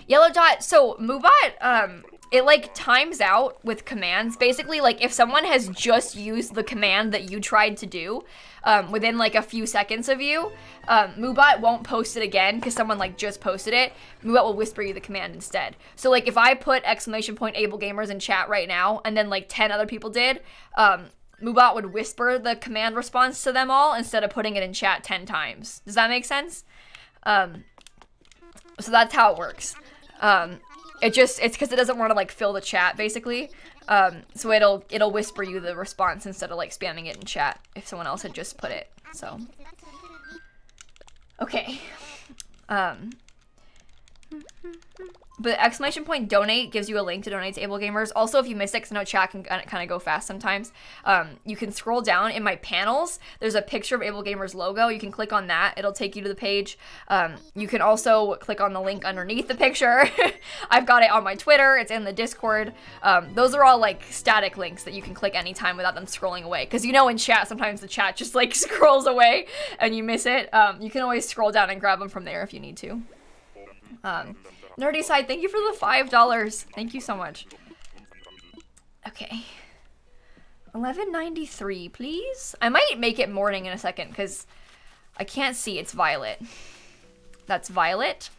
Yellow dot. So Moobot, um, it like times out with commands. Basically, like if someone has just used the command that you tried to do, um, within like a few seconds of you, um, Moobot won't post it again because someone like just posted it. Moobot will whisper you the command instead. So like if I put exclamation point able gamers in chat right now and then like 10 other people did, um, Moobot would whisper the command response to them all instead of putting it in chat 10 times. Does that make sense? Um, so that's how it works. Um, it just, it's because it doesn't want to like fill the chat basically. Um, so it'll it'll whisper you the response instead of like spamming it in chat if someone else had just put it. So okay. Um, but exclamation point donate gives you a link to donate to Able Gamers. Also, if you miss it, because I know chat can kind of go fast sometimes, um, you can scroll down in my panels. There's a picture of Able Gamers logo. You can click on that. It'll take you to the page. Um, you can also click on the link underneath the picture. I've got it on my Twitter. It's in the Discord. Um, those are all like static links that you can click anytime without them scrolling away. Because you know in chat, sometimes the chat just like scrolls away and you miss it. Um, you can always scroll down and grab them from there if you need to. Um, Nerdy side, thank you for the $5. Thank you so much. Okay. 1193, please. I might make it morning in a second because I can't see. It's violet. That's violet.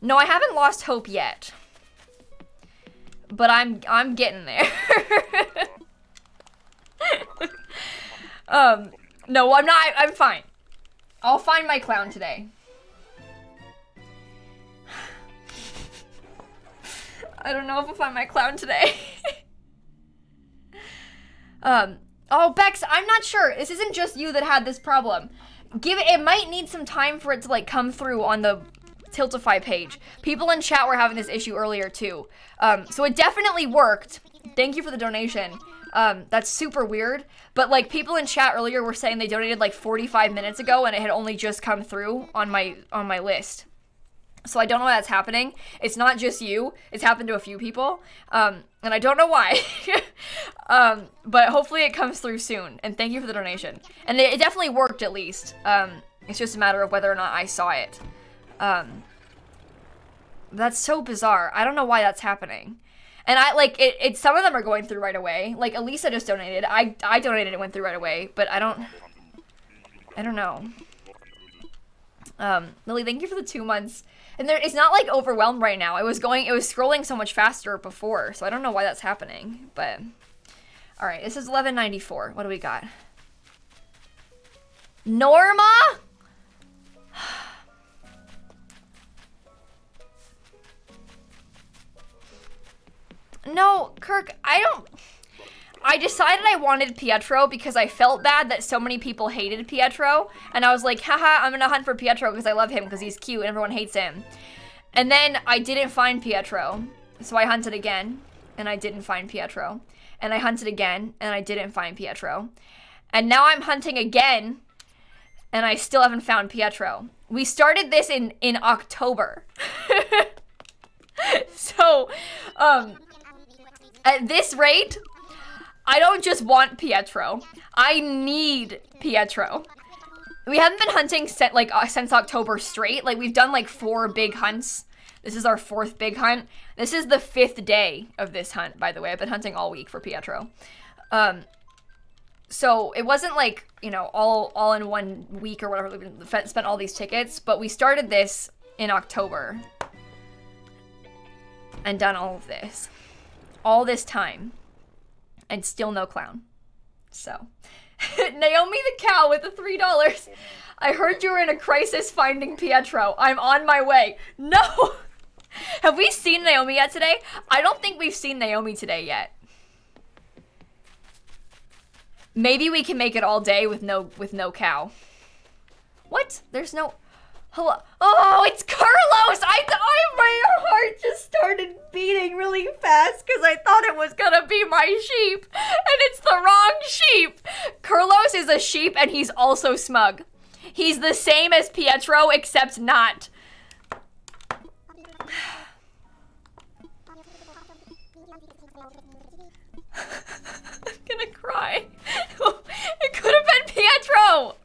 No, I haven't lost hope yet. but I'm I'm getting there. um, no, I'm not. I'm fine. I'll find my clown today. I don't know if I'll find my clown today. um, oh, Bex, I'm not sure. This isn't just you that had this problem. Give it, it might need some time for it to like come through on the Tiltify page. People in chat were having this issue earlier too. Um, so it definitely worked. Thank you for the donation. Um, that's super weird. But like people in chat earlier were saying they donated like 45 minutes ago and it had only just come through on my on my list. So I don't know why that's happening. It's not just you. It's happened to a few people. Um, and I don't know why. um, but hopefully it comes through soon. And thank you for the donation. And it, it definitely worked at least. Um, it's just a matter of whether or not I saw it. Um, that's so bizarre. I don't know why that's happening. And I like it, it some of them are going through right away. Like Elisa just donated. I I donated it went through right away, but I don't I don't know. Um, Lily, thank you for the two months. And there, it's not like overwhelmed right now. It was going, it was scrolling so much faster before, so I don't know why that's happening. But all right, this is 1194. What do we got? Norma. No, Kirk, I don't. I decided I wanted Pietro because I felt bad that so many people hated Pietro. And I was like, haha, I'm gonna hunt for Pietro because I love him because he's cute and everyone hates him. And then I didn't find Pietro. So I hunted again and I didn't find Pietro. And I hunted again and I didn't find Pietro. And now I'm hunting again and I still haven't found Pietro. We started this in, in October. so, um, at this rate, I don't just want Pietro. I need Pietro. We haven't been hunting set, like uh, since October straight. Like we've done like four big hunts. This is our fourth big hunt. This is the fifth day of this hunt, by the way. I've been hunting all week for Pietro. Um, so it wasn't like you know all all in one week or whatever. We spent all these tickets, but we started this in October and done all of this all this time and still no clown. So, Naomi the cow with the $3. I heard you were in a crisis finding Pietro. I'm on my way. No! Have we seen Naomi yet today? I don't think we've seen Naomi today yet. Maybe we can make it all day with no with no cow. What? There's no Hello. Oh, it's Curlos! I thought my heart just started beating really fast because I thought it was gonna be my sheep, and it's the wrong sheep. Curlos is a sheep, and he's also smug. He's the same as Pietro, except not. I'm gonna cry. it could have been Pietro.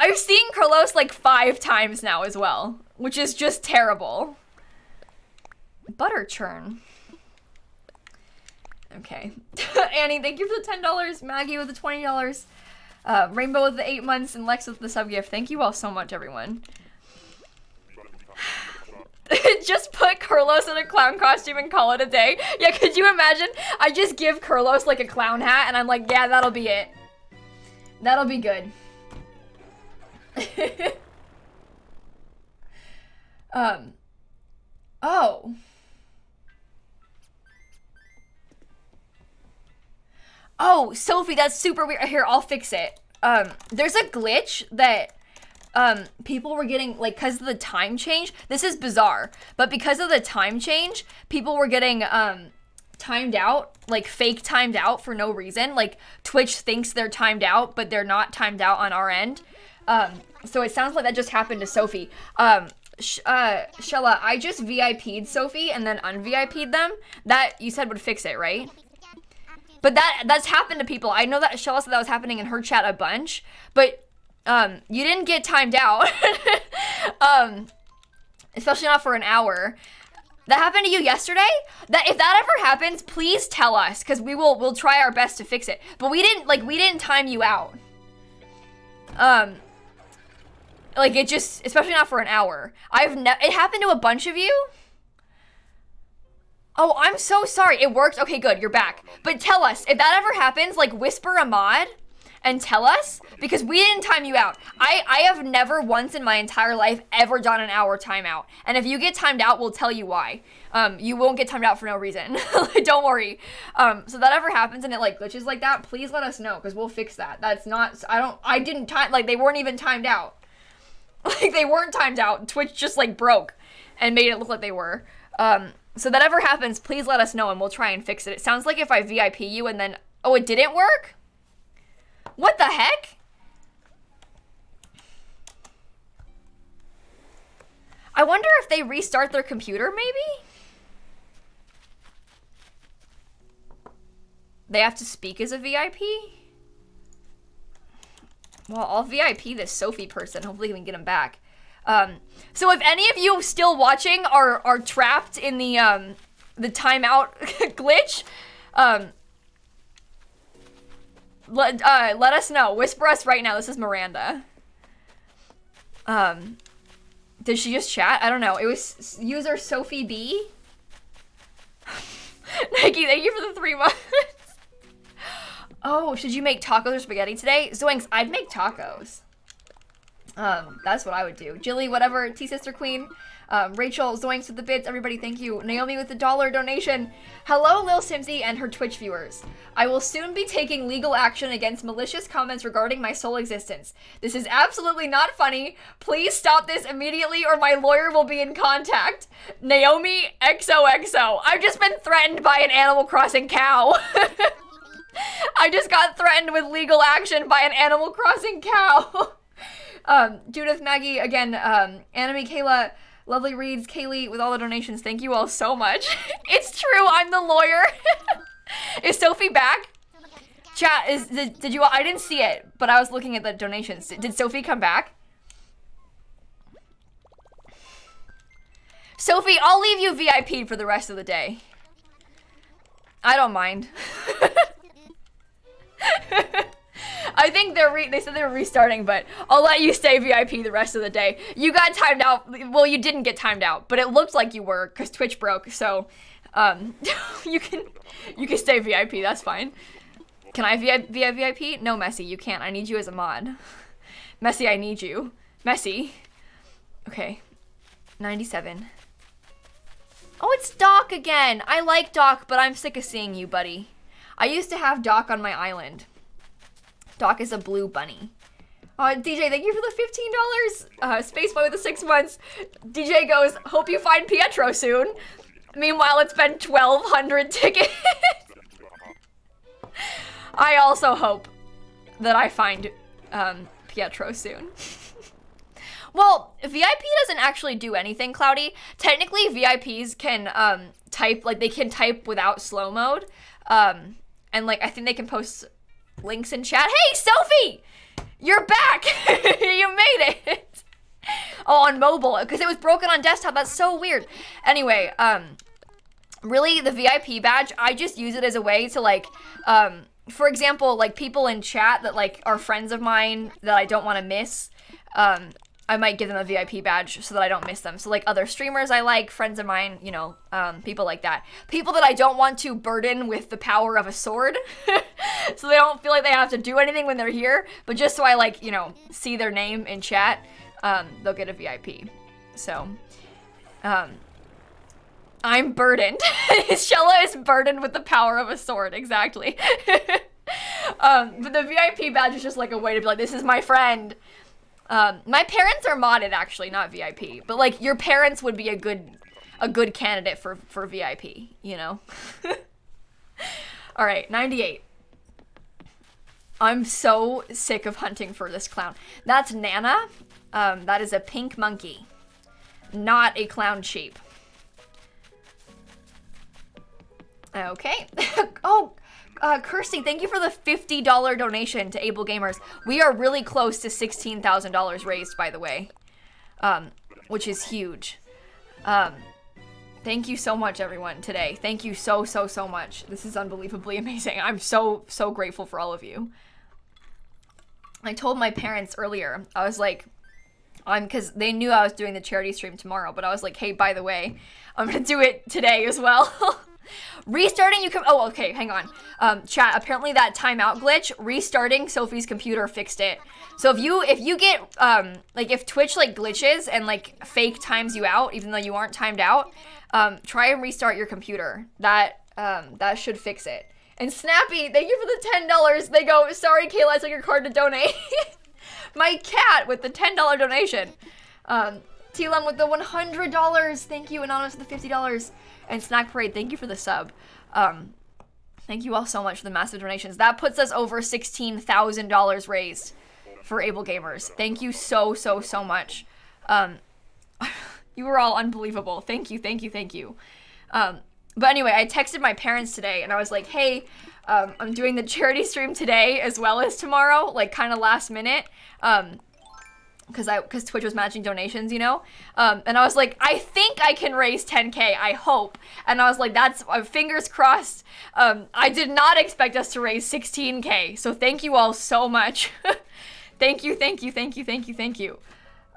I've seen Curlos like five times now as well, which is just terrible. Butter churn. Okay. Annie, thank you for the $10. Maggie with the $20. Uh, Rainbow with the eight months and Lex with the sub gift. Thank you all so much, everyone. just put Curlos in a clown costume and call it a day. Yeah, could you imagine? I just give Curlos like a clown hat and I'm like, yeah, that'll be it. That'll be good. um. Oh. Oh, Sophie, that's super weird. Here, I'll fix it. Um, there's a glitch that um people were getting like because of the time change. This is bizarre, but because of the time change, people were getting um timed out, like fake timed out for no reason. Like Twitch thinks they're timed out, but they're not timed out on our end. Um, so it sounds like that just happened to Sophie. Um, uh, Shella, I just VIP'd Sophie and then unVIP'd them. That you said would fix it, right? But that that's happened to people. I know that Shella said that was happening in her chat a bunch, but um, you didn't get timed out. um, especially not for an hour. That happened to you yesterday? That if that ever happens, please tell us cuz we will we'll try our best to fix it. But we didn't like we didn't time you out. Um like it just, especially not for an hour. I've never. It happened to a bunch of you. Oh, I'm so sorry. It worked. Okay, good. You're back. But tell us if that ever happens. Like whisper a mod and tell us because we didn't time you out. I I have never once in my entire life ever done an hour timeout. And if you get timed out, we'll tell you why. Um, you won't get timed out for no reason. Don't worry. Um, so that ever happens and it like glitches like that, please let us know because we'll fix that. That's not. I don't. I didn't time like they weren't even timed out. Like they weren't timed out. Twitch just like broke and made it look like they were. Um, so that ever happens, please let us know and we'll try and fix it. It sounds like if I VIP you and then oh it didn't work. What the heck? I wonder if they restart their computer, maybe? They have to speak as a VIP? Well, I'll VIP this Sophie person. Hopefully we can get him back. Um, so if any of you still watching are are trapped in the um, the timeout glitch, um, let, uh, let us know. Whisper us right now. This is Miranda. Um, did she just chat? I don't know. It was user Sophie B. Nike, thank you for the three months. oh, should you make tacos or spaghetti today? Zoinks, I'd make tacos. Um, that's what I would do. Jilly, whatever, T Sister Queen. Um, Rachel, Zoinks with the bits. Everybody, thank you. Naomi with the dollar donation. Hello, Lil Simsie and her Twitch viewers. I will soon be taking legal action against malicious comments regarding my sole existence. This is absolutely not funny. Please stop this immediately or my lawyer will be in contact. Naomi XOXO. I've just been threatened by an Animal Crossing cow. I just got threatened with legal action by an Animal Crossing cow. um, Judith, Maggie, again, um, Anime Kayla, Lovely Reads, Kaylee, with all the donations. Thank you all so much. it's true, I'm the lawyer. is Sophie back? Chat, is did, did you? I didn't see it, but I was looking at the donations. Did Sophie come back? Sophie, I'll leave you VIP for the rest of the day. I don't mind. I think they're re- they said they were restarting, but I'll let you stay VIP the rest of the day. You got timed out. Well, you didn't get timed out, but it looked like you were because Twitch broke. So, um, you can you can stay VIP. That's fine. Can I VIP, VIP? No, Messy, you can't. I need you as a mod. Messy, I need you. Messy. Okay. 97. Oh, it's Doc again. I like Doc, but I'm sick of seeing you, buddy. I used to have Doc on my island. Doc is a blue bunny. Uh, DJ, thank you for the $15. Uh, Spaceboy with the six months. DJ goes, hope you find Pietro soon. Meanwhile, it's been 1,200 tickets. I also hope that I find um, Pietro soon. well, VIP doesn't actually do anything, Cloudy. Technically, VIPs can um, type, like, they can type without slow mode. Um, and, like, I think they can post links in chat. Hey, Sophie! You're back! you made it! oh, on mobile, because it was broken on desktop. That's so weird. Anyway, um, really, the VIP badge, I just use it as a way to, like, um, for example, like, people in chat that, like, are friends of mine that I don't want to miss, um, I might give them a VIP badge so that I don't miss them. So like other streamers I like, friends of mine, you know, um, people like that. People that I don't want to burden with the power of a sword, so they don't feel like they have to do anything when they're here. But just so I like, you know, see their name in chat, um, they'll get a VIP. So, um, I'm burdened. Shella is burdened with the power of a sword, exactly. um, but the VIP badge is just like a way to be like, this is my friend. Um, my parents are modded actually, not VIP, but like your parents would be a good a good candidate for for VIP, you know. All right, 98. I'm so sick of hunting for this clown. That's Nana. Um, that is a pink monkey, not a clown sheep. Okay. oh, uh, Kirsty, thank you for the $50 donation to Able Gamers. We are really close to $16,000 raised, by the way, um, which is huge. Um, thank you so much, everyone, today. Thank you so, so, so much. This is unbelievably amazing. I'm so, so grateful for all of you. I told my parents earlier, I was like, I'm because they knew I was doing the charity stream tomorrow, but I was like, hey, by the way, I'm gonna do it today as well. restarting, you can. Oh, okay, hang on. Um, chat. Apparently that timeout glitch, restarting Sophie's computer fixed it. So if you if you get um like if Twitch like glitches and like fake times you out, even though you aren't timed out, um, try and restart your computer. That um that should fix it. And Snappy, thank you for the ten dollars. They go, sorry, Kayla, I took your card to donate. My cat with the ten dollar donation. Um, Tilam with the one hundred dollars. Thank you, Anonymous with the fifty dollars. And Snack Parade, thank you for the sub. Um, thank you all so much for the massive donations. That puts us over sixteen thousand dollars raised for Able Gamers. Thank you so so so much. Um, you were all unbelievable. Thank you, thank you, thank you. Um, but anyway, I texted my parents today and I was like, hey, um, I'm doing the charity stream today as well as tomorrow, like kind of last minute. Um, because I because Twitch was matching donations, you know. Um, and I was like, I think I can raise 10k. I hope. And I was like, that's uh, fingers crossed. Um, I did not expect us to raise 16k. So thank you all so much. thank you, thank you, thank you, thank you, thank you.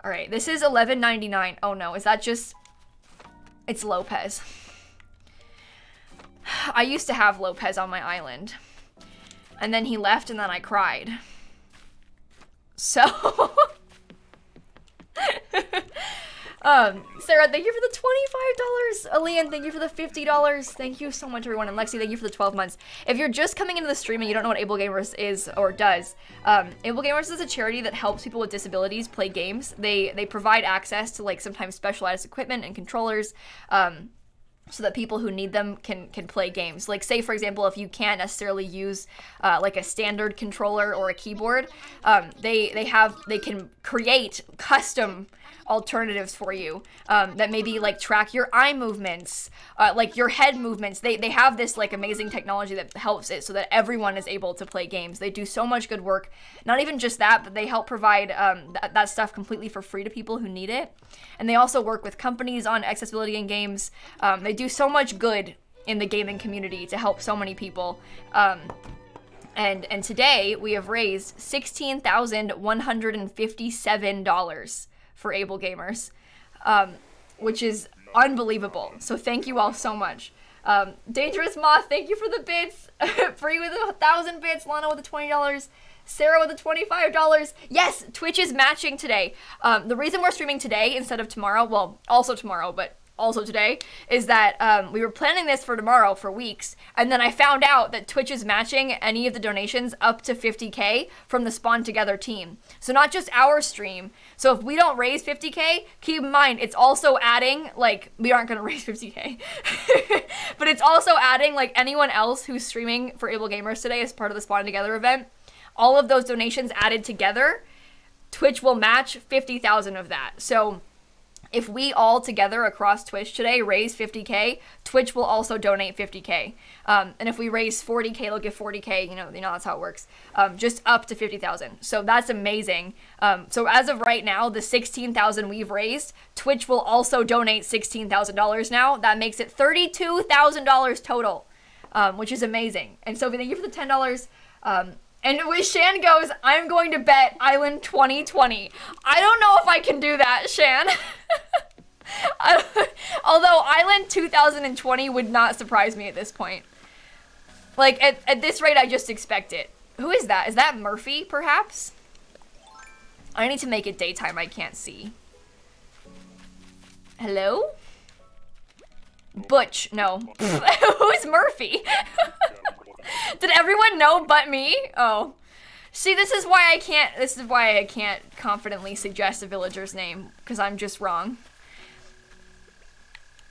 All right, this is 11.99. Oh no, is that just? It's Lopez. I used to have Lopez on my island. And then he left and then I cried. So um, Sarah, thank you for the $25. Alian, thank you for the $50. Thank you so much, everyone. And Lexi, thank you for the 12 months. If you're just coming into the stream and you don't know what Able Gamers is or does, um, Able Gamers is a charity that helps people with disabilities play games. They they provide access to like sometimes specialized equipment and controllers. Um, so that people who need them can can play games. Like say for example, if you can't necessarily use uh, like a standard controller or a keyboard, um, they they have they can create custom alternatives for you um, that maybe like track your eye movements, uh, like your head movements. They, they have this like amazing technology that helps it so that everyone is able to play games. They do so much good work. Not even just that, but they help provide um, th- that stuff completely for free to people who need it. And they also work with companies on accessibility in games. Um, they do so much good in the gaming community to help so many people. Um, and and today we have raised sixteen thousand one hundred and fifty seven dollars for able gamers, um, which is unbelievable. So thank you all so much. Um, Dangerous Moth, thank you for the bits. Free with a thousand bits. Lana with the twenty dollars. Sarah with the $25. Yes, Twitch is matching today. Um, the reason we're streaming today instead of tomorrow, well, also tomorrow, but also today is that um, we were planning this for tomorrow for weeks and then i found out that twitch is matching any of the donations up to 50k from the spawn together team. So not just our stream. So if we don't raise 50k keep in mind it's also adding like we aren't going to raise 50k but it's also adding like anyone else who's streaming for able gamers today as part of the spawn together event. All of those donations added together twitch will match 50000 of that. So if we all together across Twitch today raise 50k, Twitch will also donate 50k. Um, and if we raise 40k, they'll give 40k. You know, you know that's how it works. Um, just up to 50,000. So that's amazing. Um, so as of right now, the 16,000 we've raised, Twitch will also donate $16,000 now. That makes it $32,000 total, um, which is amazing. And so thank you for the $10. And with Shan goes, I'm going to bet Island 2020. I don't know if I can do that, Shan. although Island 2020 would not surprise me at this point. Like, at, at this rate, I just expect it. Who is that? Is that Murphy, perhaps? I need to make it daytime. I can't see. Hello? Butch. No. Who's Murphy? Did everyone know but me? Oh. See, this is why I can't this is why I can't confidently suggest a villager's name because I'm just wrong.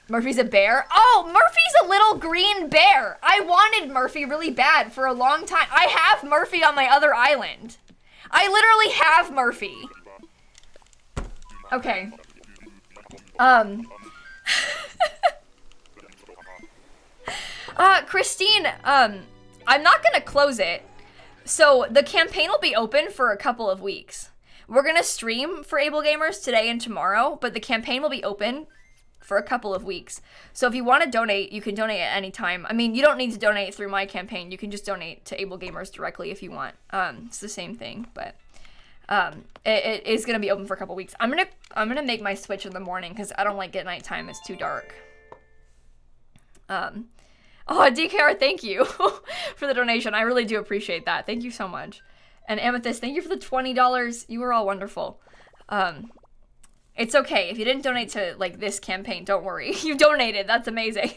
Murphy's a bear? Oh, Murphy's a little green bear. I wanted Murphy really bad for a long time. I have Murphy on my other island. I literally have Murphy. Okay. Um Uh Christine, um I'm not gonna close it. So the campaign will be open for a couple of weeks. We're gonna stream for Able Gamers today and tomorrow, but the campaign will be open for a couple of weeks. So if you want to donate, you can donate at any time. I mean, you don't need to donate through my campaign. You can just donate to Able Gamers directly if you want. Um, it's the same thing, but um, it, it is gonna be open for a couple weeks. I'm gonna I'm gonna make my switch in the morning because I don't like it at nighttime. It's too dark. Um, Oh, DKR, thank you for the donation. I really do appreciate that. Thank you so much. And Amethyst, thank you for the $20. You were all wonderful. Um, it's okay. If you didn't donate to like this campaign, don't worry. You donated. That's amazing.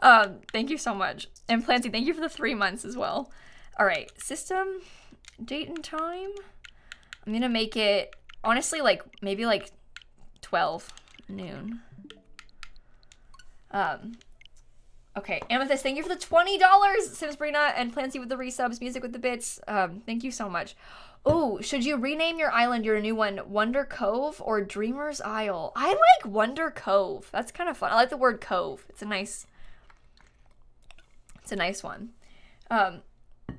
um, thank you so much. And Plancy, thank you for the three months as well. All right, system, date and time. I'm gonna make it honestly like maybe like 12 noon. Um, okay, Amethyst, thank you for the $20. Simsbrina and Plancy with the resubs, music with the bits. Um, thank you so much. Oh, should you rename your island, your new one, Wonder Cove or Dreamer's Isle? I like Wonder Cove. That's kind of fun. I like the word cove. It's a nice, it's a nice one. Um,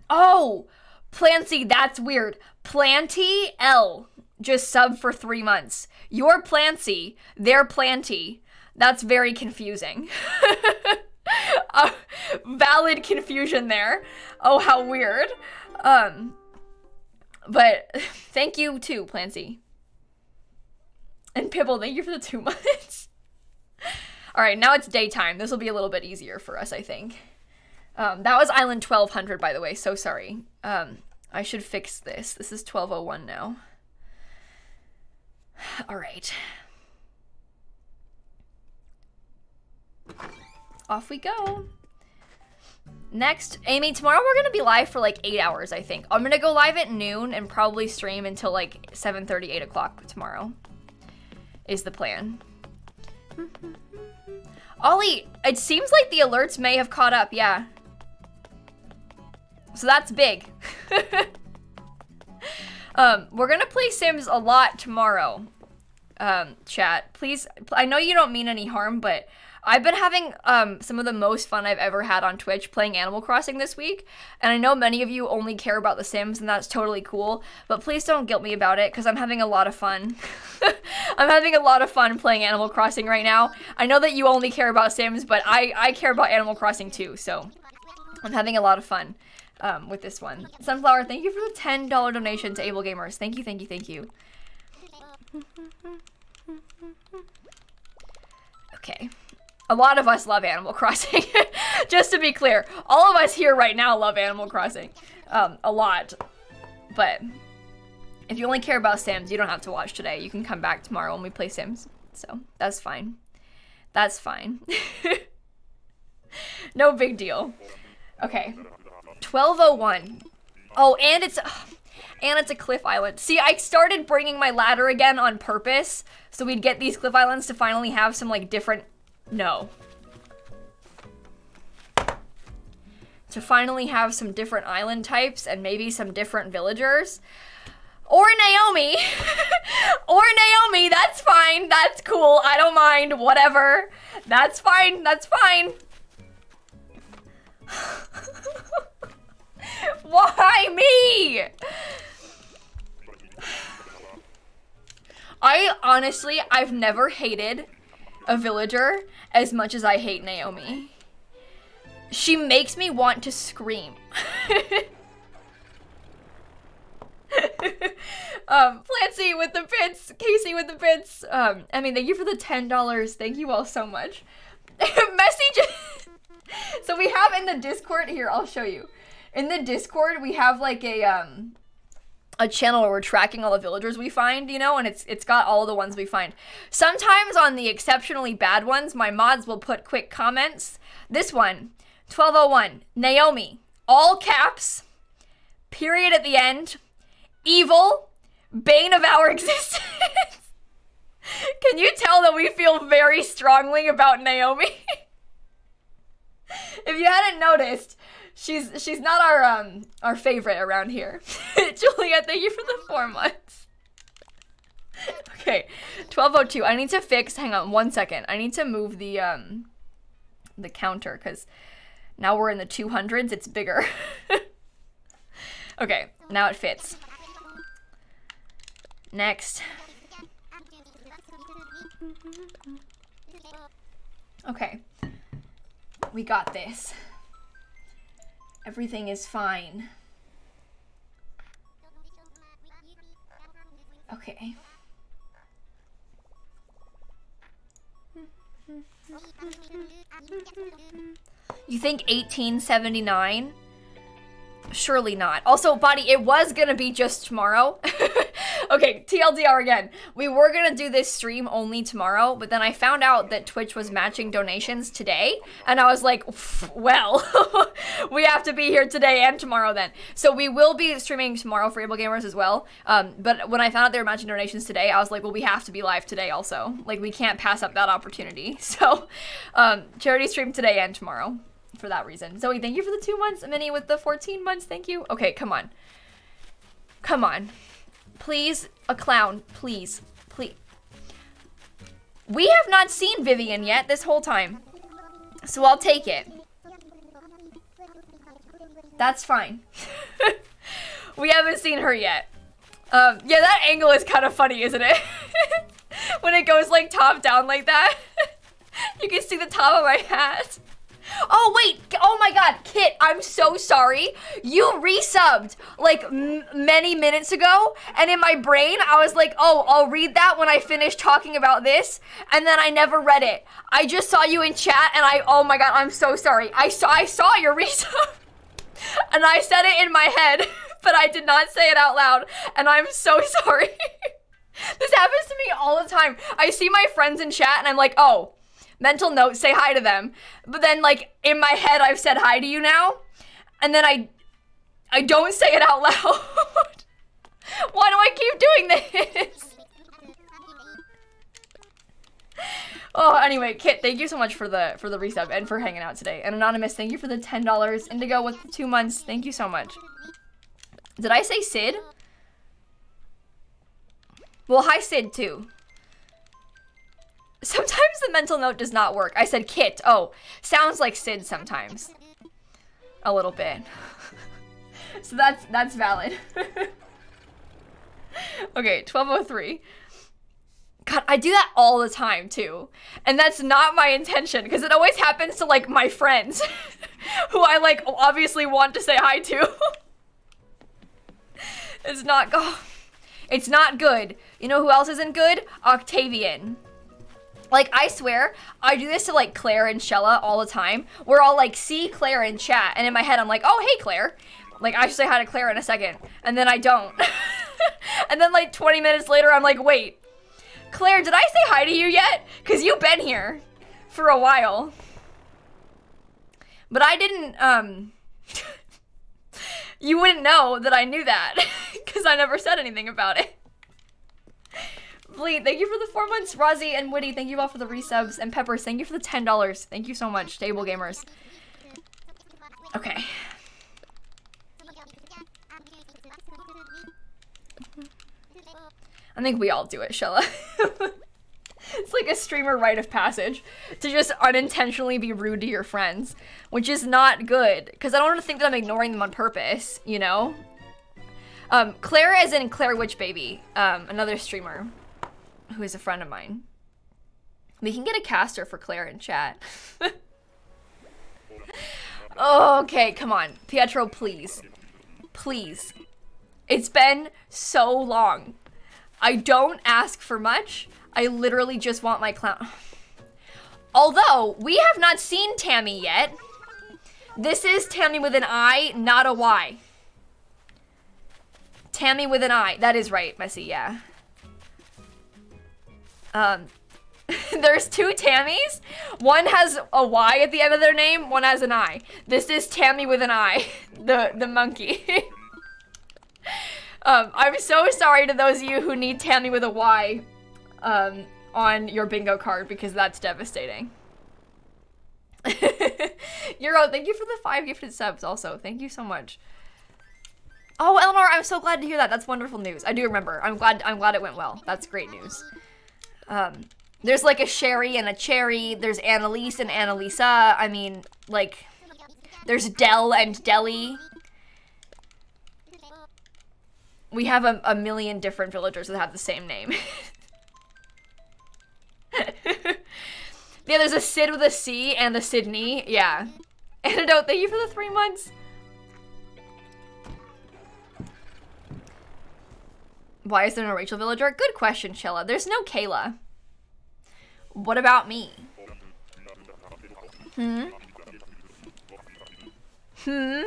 oh, Plancy, that's weird. Planty L just sub for three months. You're Plancy, they're Planty. That's very confusing. valid confusion there. Oh, how weird. Um, but thank you too, Plancy. And Pibble, thank you for the two months. All right, now it's daytime. This will be a little bit easier for us, I think. Um, that was Island 1200, by the way. So sorry. Um, I should fix this. This is 1201 now. All right. Off we go. Next, Amy, tomorrow we're gonna be live for like eight hours, I think. I'm gonna go live at noon and probably stream until like 7 30, 8 o'clock tomorrow. Is the plan. Ollie, it seems like the alerts may have caught up, yeah. So that's big. um, we're gonna play Sims a lot tomorrow. Um, chat, please. I know you don't mean any harm, but I've been having um, some of the most fun I've ever had on Twitch playing Animal Crossing this week. And I know many of you only care about The Sims, and that's totally cool. But please don't guilt me about it, because I'm having a lot of fun. I'm having a lot of fun playing Animal Crossing right now. I know that you only care about Sims, but I, I care about Animal Crossing too, so I'm having a lot of fun um, with this one. Sunflower, thank you for the $10 donation to Able Gamers. Thank you, thank you, thank you. Okay. A lot of us love Animal Crossing. Just to be clear, all of us here right now love Animal Crossing. Um, a lot. But if you only care about Sims, you don't have to watch today. You can come back tomorrow when we play Sims. So that's fine. That's fine. no big deal. Okay. 1201. Oh, and it's and it's a cliff island. See, I started bringing my ladder again on purpose so we'd get these cliff islands to finally have some like different no. To finally have some different island types and maybe some different villagers. Or Naomi. or Naomi, that's fine. That's cool. I don't mind. Whatever. That's fine. That's fine. Why me? I honestly, I've never hated a villager as much as I hate Naomi. She makes me want to scream. um, Clancy with the bits, Casey with the bits. Um, I mean, thank you for the ten dollars. Thank you all so much. Message. so we have in the Discord here. I'll show you. In the Discord, we have like a um a channel where we're tracking all the villagers we find, you know, and it's it's got all the ones we find. Sometimes on the exceptionally bad ones, my mods will put quick comments. This one, 1201, Naomi, all caps, period at the end, evil, bane of our existence. Can you tell that we feel very strongly about Naomi? if you hadn't noticed, she's she's not our um our favorite around here. Julia, thank you for the four months. okay, 1202. I need to fix. Hang on one second. I need to move the um the counter because now we're in the 200s. It's bigger. okay, now it fits. Next. Okay. We got this. Everything is fine. Okay. You think 1879? Surely not. Also, Body, it was gonna be just tomorrow. okay, TLDR again. We were gonna do this stream only tomorrow, but then I found out that Twitch was matching donations today, and I was like, well, we have to be here today and tomorrow then. So we will be streaming tomorrow for Able Gamers as well. Um, but when I found out they were matching donations today, I was like, well, we have to be live today also. Like, we can't pass up that opportunity. So, um, charity stream today and tomorrow for that reason. Zoe, thank you for the two months. Minnie with the 14 months, thank you. Okay, come on. Come on. Please, a clown, please. Please. We have not seen Vivian yet this whole time. So I'll take it. That's fine. we haven't seen her yet. Um, yeah, that angle is kind of funny, isn't it? when it goes like top down like that. you can see the top of my hat. Oh, wait. Oh my god. Kit, I'm so sorry. You resubbed like many minutes ago. And in my brain, I was like, oh, I'll read that when I finish talking about this. And then I never read it. I just saw you in chat and I, oh my god, I'm so sorry. I saw, I saw your resub. and I said it in my head, but I did not say it out loud. And I'm so sorry. this happens to me all the time. I see my friends in chat and I'm like, oh, mental note, say hi to them. But then like in my head I've said hi to you now. And then I I don't say it out loud. Why do I keep doing this? oh, anyway, Kit, thank you so much for the for the resub and for hanging out today. And Anonymous, thank you for the $10. Indigo with the two months, thank you so much. Did I say Sid? Well, hi Sid too. Sometimes the mental note does not work. I said Kit. Oh, sounds like Sid sometimes. A little bit. so that's that's valid. okay, 1203. God, I do that all the time too. And that's not my intention because it always happens to like my friends who I like obviously want to say hi to. it's not oh, it's not good. You know who else isn't good? Octavian. Like, I swear, I do this to like Claire and Shella all the time, where I'll like see Claire in chat, and in my head I'm like, oh, hey, Claire. Like, I should say hi to Claire in a second, and then I don't. and then like 20 minutes later, I'm like, wait, Claire, did I say hi to you yet? Because you've been here for a while. But I didn't, um, you wouldn't know that I knew that, because I never said anything about it. Fleet, thank you for the four months. Rozzy and Woody, thank you all for the resubs. And Peppers, thank you for the $10. Thank you so much, Stable Gamers. Okay. I think we all do it, Shella. it's like a streamer rite of passage to just unintentionally be rude to your friends, which is not good because I don't want to think that I'm ignoring them on purpose, you know? Um, Claire as in Claire Witch Baby, um, another streamer who is a friend of mine. We can get a caster for Claire in chat. okay, come on. Pietro, please. Please. It's been so long. I don't ask for much. I literally just want my clown. Although, we have not seen Tammy yet. This is Tammy with an I, not a Y. Tammy with an I. That is right, Messy, yeah. Um, there's two Tammys. One has a Y at the end of their name, one has an I. This is Tammy with an I, the, the monkey. um, I'm so sorry to those of you who need Tammy with a Y um, on your bingo card because that's devastating. Euro, thank you for the five gifted subs also. Thank you so much. Oh, Eleanor, I'm so glad to hear that. That's wonderful news. I do remember. I'm glad I'm glad it went well. That's great news. Um, there's like a Shari and a Cherry. There's Annalise and Annalisa. I mean, like, there's Del and Deli. We have a, a million different villagers that have the same name. yeah, there's a Sid with a C and a Sydney. Yeah. Antidote, thank you for the three months. Why is there no Rachel Villager? Good question, Chilla. There's no Kayla. What about me? Hmm? Hmm?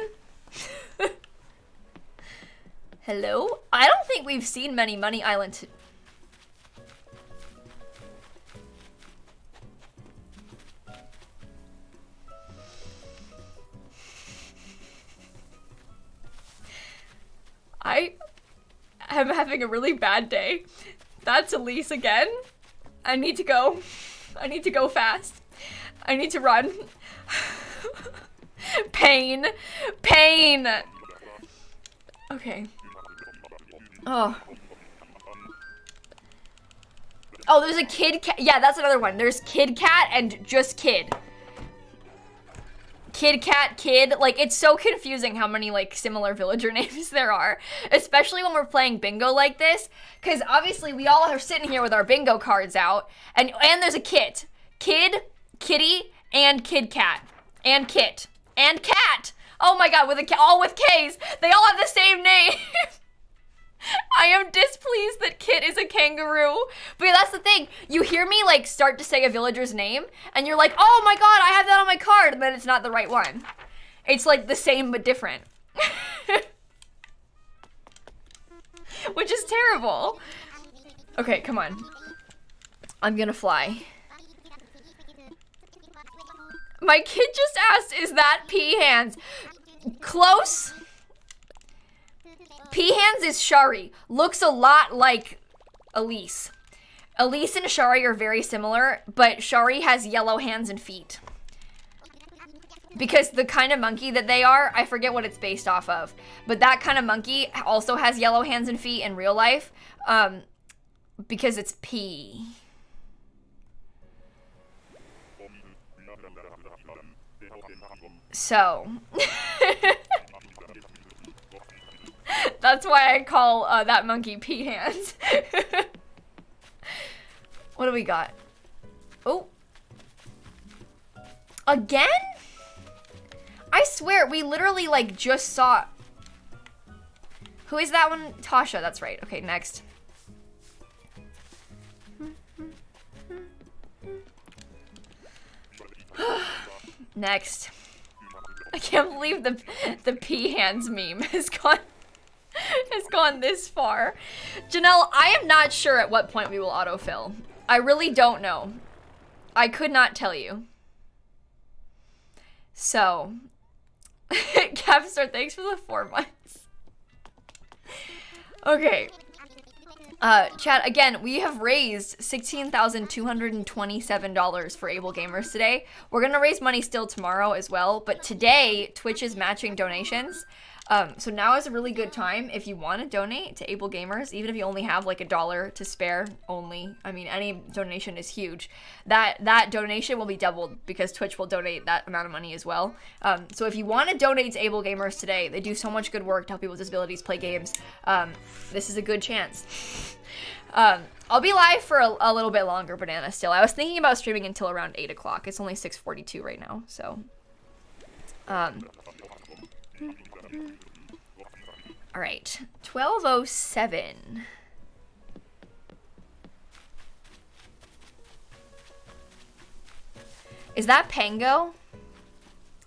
Hello? I don't think we've seen many Money Island. I am having a really bad day. That's Elise again. I need to go. I need to go fast. I need to run. Pain. Pain. Okay. Oh. Oh, there's a kid cat. Yeah, that's another one. There's Kidd cat and just kid. Kid cat kid. Like, it's so confusing how many, like, similar villager names there are. Especially when we're playing bingo like this. Because obviously we all are sitting here with our bingo cards out. And, and there's a kit. Kid, kitty, and kid cat. And kit. And cat. Oh my god, with a all with K's. They all have the same name. I am displeased that Kitt is a kangaroo. But that's the thing. You hear me like start to say a villager's name, and you're like, oh my god, I have that on my card, and then it's not the right one. It's like the same but different. Which is terrible. Okay, come on. I'm gonna fly. My kid just asked, is that P hands? Close. P hands is Shari. Looks a lot like Elise. Elise and Shari are very similar, but Shari has yellow hands and feet. Because the kind of monkey that they are, I forget what it's based off of, but that kind of monkey also has yellow hands and feet in real life, um, because it's P. So. That's why I call uh, that monkey P hands. what do we got? Oh. Again? I swear, we literally like just saw... Who is that one? Tasha, that's right. Okay, next. next. I can't believe the the P hands meme has gone has gone this far. Janelle, I am not sure at what point we will autofill. I really don't know. I could not tell you. So, Capstar, thanks for the four months. Okay. Uh, chat, again, we have raised $16,227 for Able Gamers today. We're going to raise money still tomorrow as well, but today, Twitch is matching donations. Um, so now is a really good time if you want to donate to Able Gamers, even if you only have like a dollar to spare only. I mean, any donation is huge. That that donation will be doubled because Twitch will donate that amount of money as well. Um, so if you want to donate to Able Gamers today, they do so much good work to help people with disabilities play games. Um, this is a good chance. Um, I'll be live for a, a, little bit longer, Banana, still. I was thinking about streaming until around 8 o'clock. It's only 6.42 right now, so... Um, all right, 1207. Is that Pango?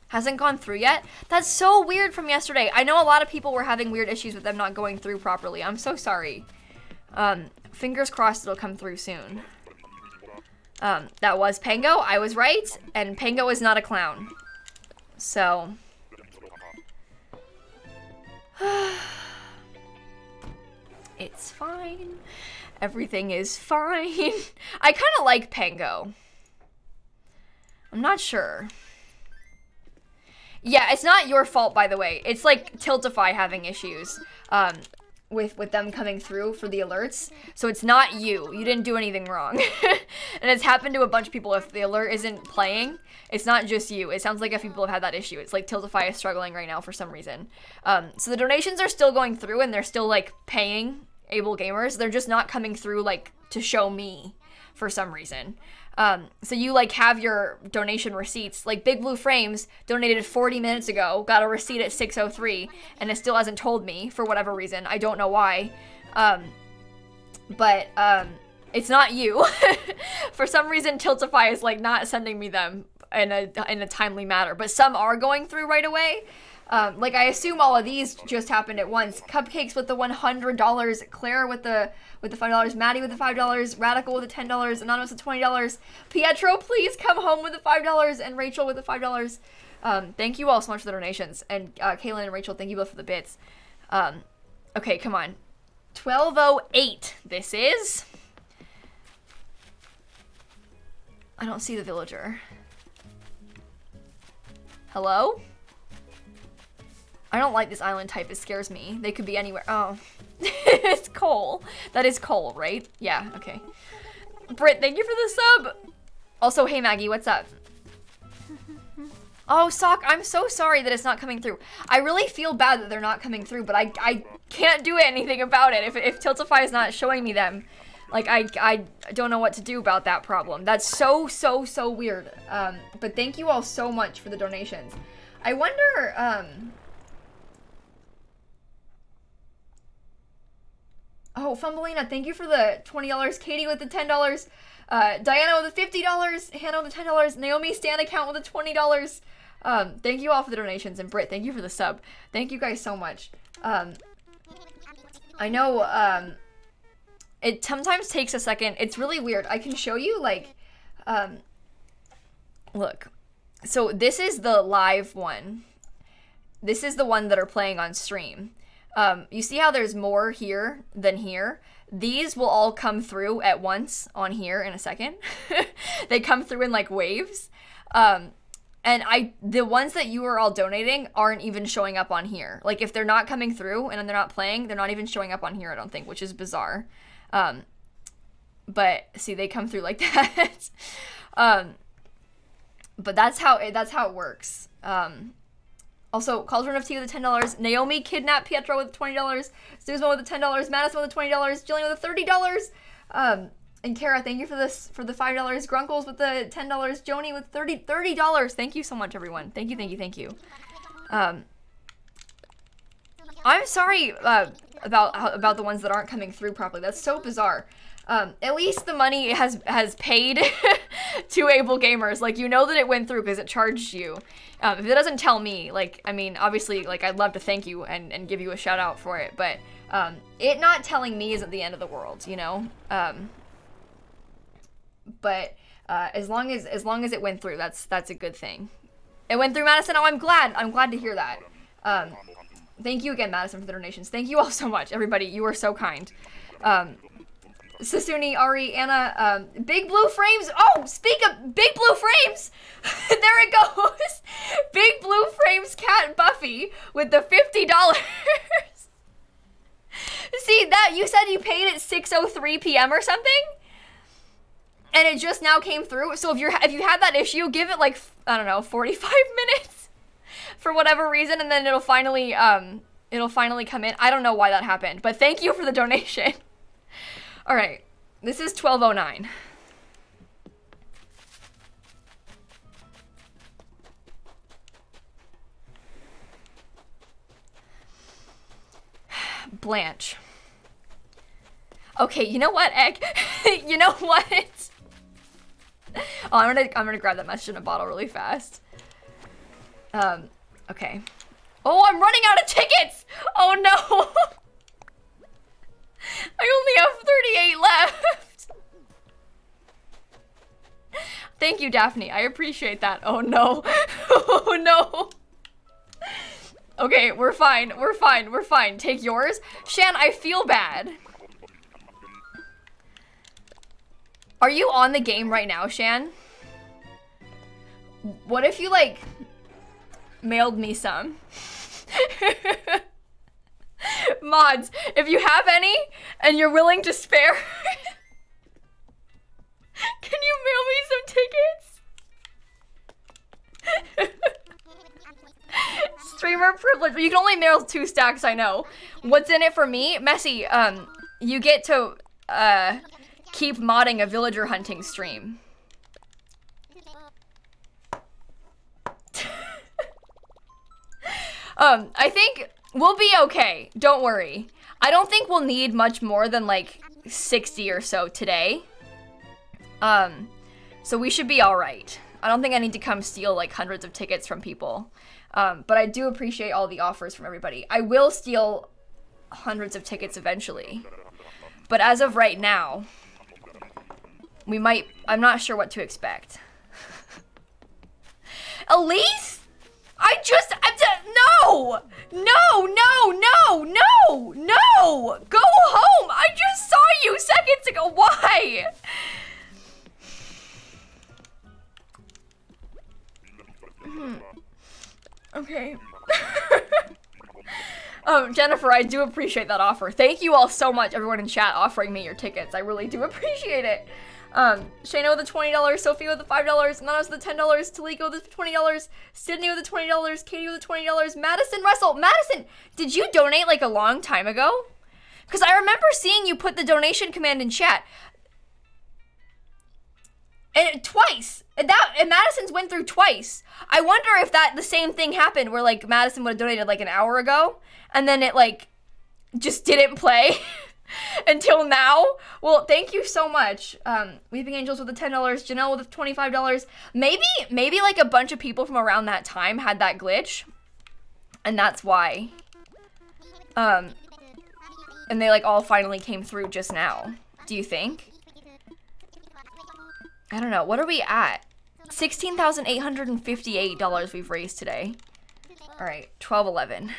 Hasn't gone through yet? That's so weird from yesterday. I know a lot of people were having weird issues with them not going through properly. I'm so sorry. Um, fingers crossed it'll come through soon. Um, that was Pango. I was right. And Pango is not a clown. So, it's fine. Everything is fine. I kind of like Pango. I'm not sure. Yeah, it's not your fault, by the way. It's like Tiltify having issues. Um, with with them coming through for the alerts. So it's not you. You didn't do anything wrong. and it's happened to a bunch of people if the alert isn't playing. It's not just you. It sounds like a few people have had that issue. It's like Tiltify is struggling right now for some reason. Um, so the donations are still going through and they're still like paying able gamers. They're just not coming through like to show me for some reason. Um, so you like have your donation receipts. Like Big Blue Frames donated 40 minutes ago, got a receipt at 6:03, and it still hasn't told me for whatever reason. I don't know why. Um, but um, it's not you. for some reason, Tiltify is like not sending me them in a in a timely manner. But some are going through right away. Um, like I assume all of these just happened at once. Cupcakes with the one hundred dollars, Claire with the with the five dollars, Maddie with the five dollars, Radical with the ten dollars, Anonymous with twenty dollars, Pietro, please come home with the five dollars, and Rachel with the five dollars. Um, thank you all so much for the donations, and uh, Kaylin and Rachel, thank you both for the bits. Um, okay, come on, twelve oh eight. This is. I don't see the villager. Hello? I don't like this island type. It scares me. They could be anywhere. Oh. it's Cole. That is Cole, right? Yeah, okay. Britt, thank you for the sub. Also, hey Maggie, what's up? Oh, Sock, I'm so sorry that it's not coming through. I really feel bad that they're not coming through, but I, I can't do anything about it if, if Tiltify is not showing me them. Like, I, I don't know what to do about that problem. That's so, so, so weird. Um, but thank you all so much for the donations. I wonder, um... Oh, Fumbleina, thank you for the $20. Katie with the $10. Uh, Diana with the $50. Hannah with the $10. Naomi Stan account with the $20. Um, thank you all for the donations. And Britt, thank you for the sub. Thank you guys so much. Um, I know, um, it sometimes takes a second. It's really weird. I can show you, like, um, look. So this is the live one. This is the one that are playing on stream. Um, you see how there's more here than here? These will all come through at once on here in a second. they come through in like waves. Um, and I the ones that you are all donating aren't even showing up on here. Like if they're not coming through and they're not playing, they're not even showing up on here, I don't think, which is bizarre. Um, but see, they come through like that. um, but that's how it, that's how it works. Um, also, Cauldron of Tea with the ten dollars. Naomi kidnapped Pietro with twenty dollars. Susan with the ten dollars. Madison with the twenty dollars. Jillian with the thirty dollars. Um, and Kara, thank you for this for the five dollars. Grunkles with the ten dollars. Joni with 30 dollars. Thank you so much, everyone. Thank you, thank you, thank you. Um, I'm sorry uh, about about the ones that aren't coming through properly. That's so bizarre. Um, at least the money has has paid to Able Gamers. Like you know that it went through because it charged you. Um, if it doesn't tell me, like I mean, obviously, like I'd love to thank you and and give you a shout out for it, but um, it not telling me isn't the end of the world, you know. Um, but uh, as long as as long as it went through, that's that's a good thing. It went through Madison. Oh, I'm glad. I'm glad to hear that. Thank you again, Madison, for the donations. Thank you all so much, everybody. You are so kind. Um, Sasuni, Ari, Anna, um, Big Blue Frames. Oh, speak of Big Blue Frames, there it goes. Big Blue Frames Cat Buffy with the fifty dollars. See that you said you paid at 6:03 p.m. or something, and it just now came through. So if you're if you had that issue, give it like I don't know 45 minutes for whatever reason, and then it'll finally um it'll finally come in. I don't know why that happened, but thank you for the donation. All right, this is 1209. Blanche. Okay, you know what, Egg? you know what? oh, I'm gonna I'm gonna grab that message in a bottle really fast. Um, okay. Oh, I'm running out of tickets! Oh no! I only have 38 left. Thank you, Daphne. I appreciate that. Oh no. oh no. Okay, we're fine. We're fine. We're fine. Take yours. Shan, I feel bad. Are you on the game right now, Shan? What if you, like, mailed me some? Mods, if you have any and you're willing to spare, can you mail me some tickets? Streamer privilege. You can only mail two stacks, I know. What's in it for me? Messy, um, you get to, uh, keep modding a villager hunting stream. Um, I think We'll be okay. Don't worry. I don't think we'll need much more than like 60 or so today. Um, so we should be all right. I don't think I need to come steal like hundreds of tickets from people. Um, but I do appreciate all the offers from everybody. I will steal hundreds of tickets eventually. But as of right now, we might. I'm not sure what to expect. Elise? I just. I'm just no! No, no, no, no, no! Go home! I just saw you seconds ago. Why? Hmm. Okay. um, Jennifer, I do appreciate that offer. Thank you all so much, everyone in chat, offering me your tickets. I really do appreciate it. Um, Shayna with the $20, Sophie with the $5, Nanas with the $10, Taliko with the $20, Sydney with the $20, Katie with the $20, Madison Russell. Madison, did you donate like a long time ago? Because I remember seeing you put the donation command in chat. And twice. And that and Madison's went through twice. I wonder if that the same thing happened where like Madison would have donated like an hour ago and then it like just didn't play until now. Well, thank you so much. Um Weeping Angels with the $10, Janelle with the $25. Maybe maybe like a bunch of people from around that time had that glitch. And that's why. Um and they like all finally came through just now. Do you think? I don't know. What are we at? $16,858 we've raised today. All right, 1211.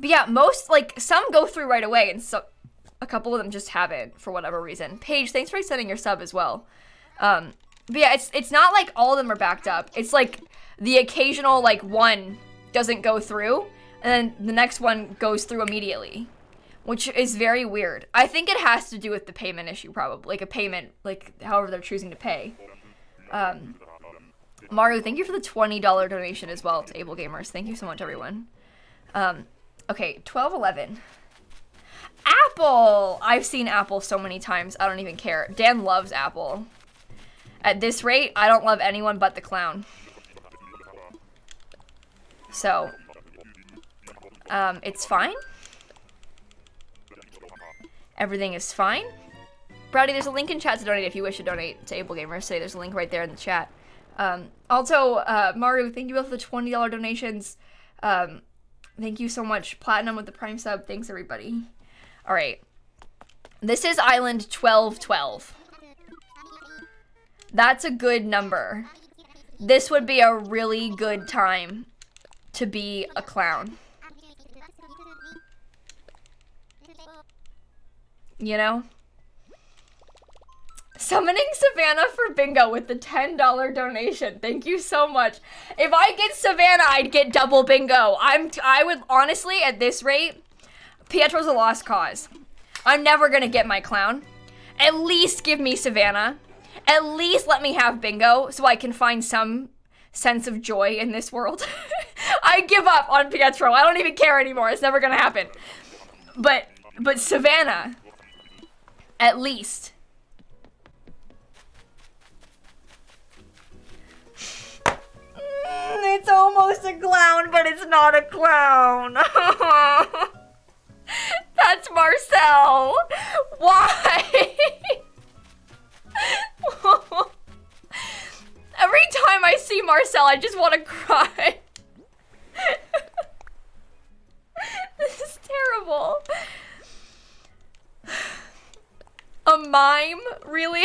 But yeah, most, like, some go through right away, and so a couple of them just haven't for whatever reason. Paige, thanks for sending your sub as well. Um, but yeah, it's it's not like all of them are backed up. It's like the occasional like one doesn't go through, and then the next one goes through immediately which is very weird. I think it has to do with the payment issue, probably like a payment, like however they're choosing to pay. Um, Maru, thank you for the twenty dollar donation as well to Able Gamers. Thank you so much, everyone. Um, okay, twelve eleven. Apple. I've seen Apple so many times. I don't even care. Dan loves Apple. At this rate, I don't love anyone but the clown. So, um, it's fine. Everything is fine. Browdy, there's a link in chat to donate if you wish to donate to Able Gamers. Say there's a link right there in the chat. Um, also, uh, Maru, thank you both for the $20 donations. Um, thank you so much. Platinum with the Prime sub. Thanks, everybody. All right. This is Island 1212. That's a good number. This would be a really good time to be a clown. You know? Summoning Savannah for bingo with the $10 donation. Thank you so much. If I get Savannah, I'd get double bingo. I'm t I would honestly at this rate, Pietro's a lost cause. I'm never going to get my clown. At least give me Savannah. At least let me have bingo so I can find some sense of joy in this world. I give up on Pietro. I don't even care anymore. It's never going to happen. But but Savannah at least. Mm, it's almost a clown, but it's not a clown. That's Marcel. Why? Every time I see Marcel, I just want to cry. this is terrible. A mime? Really?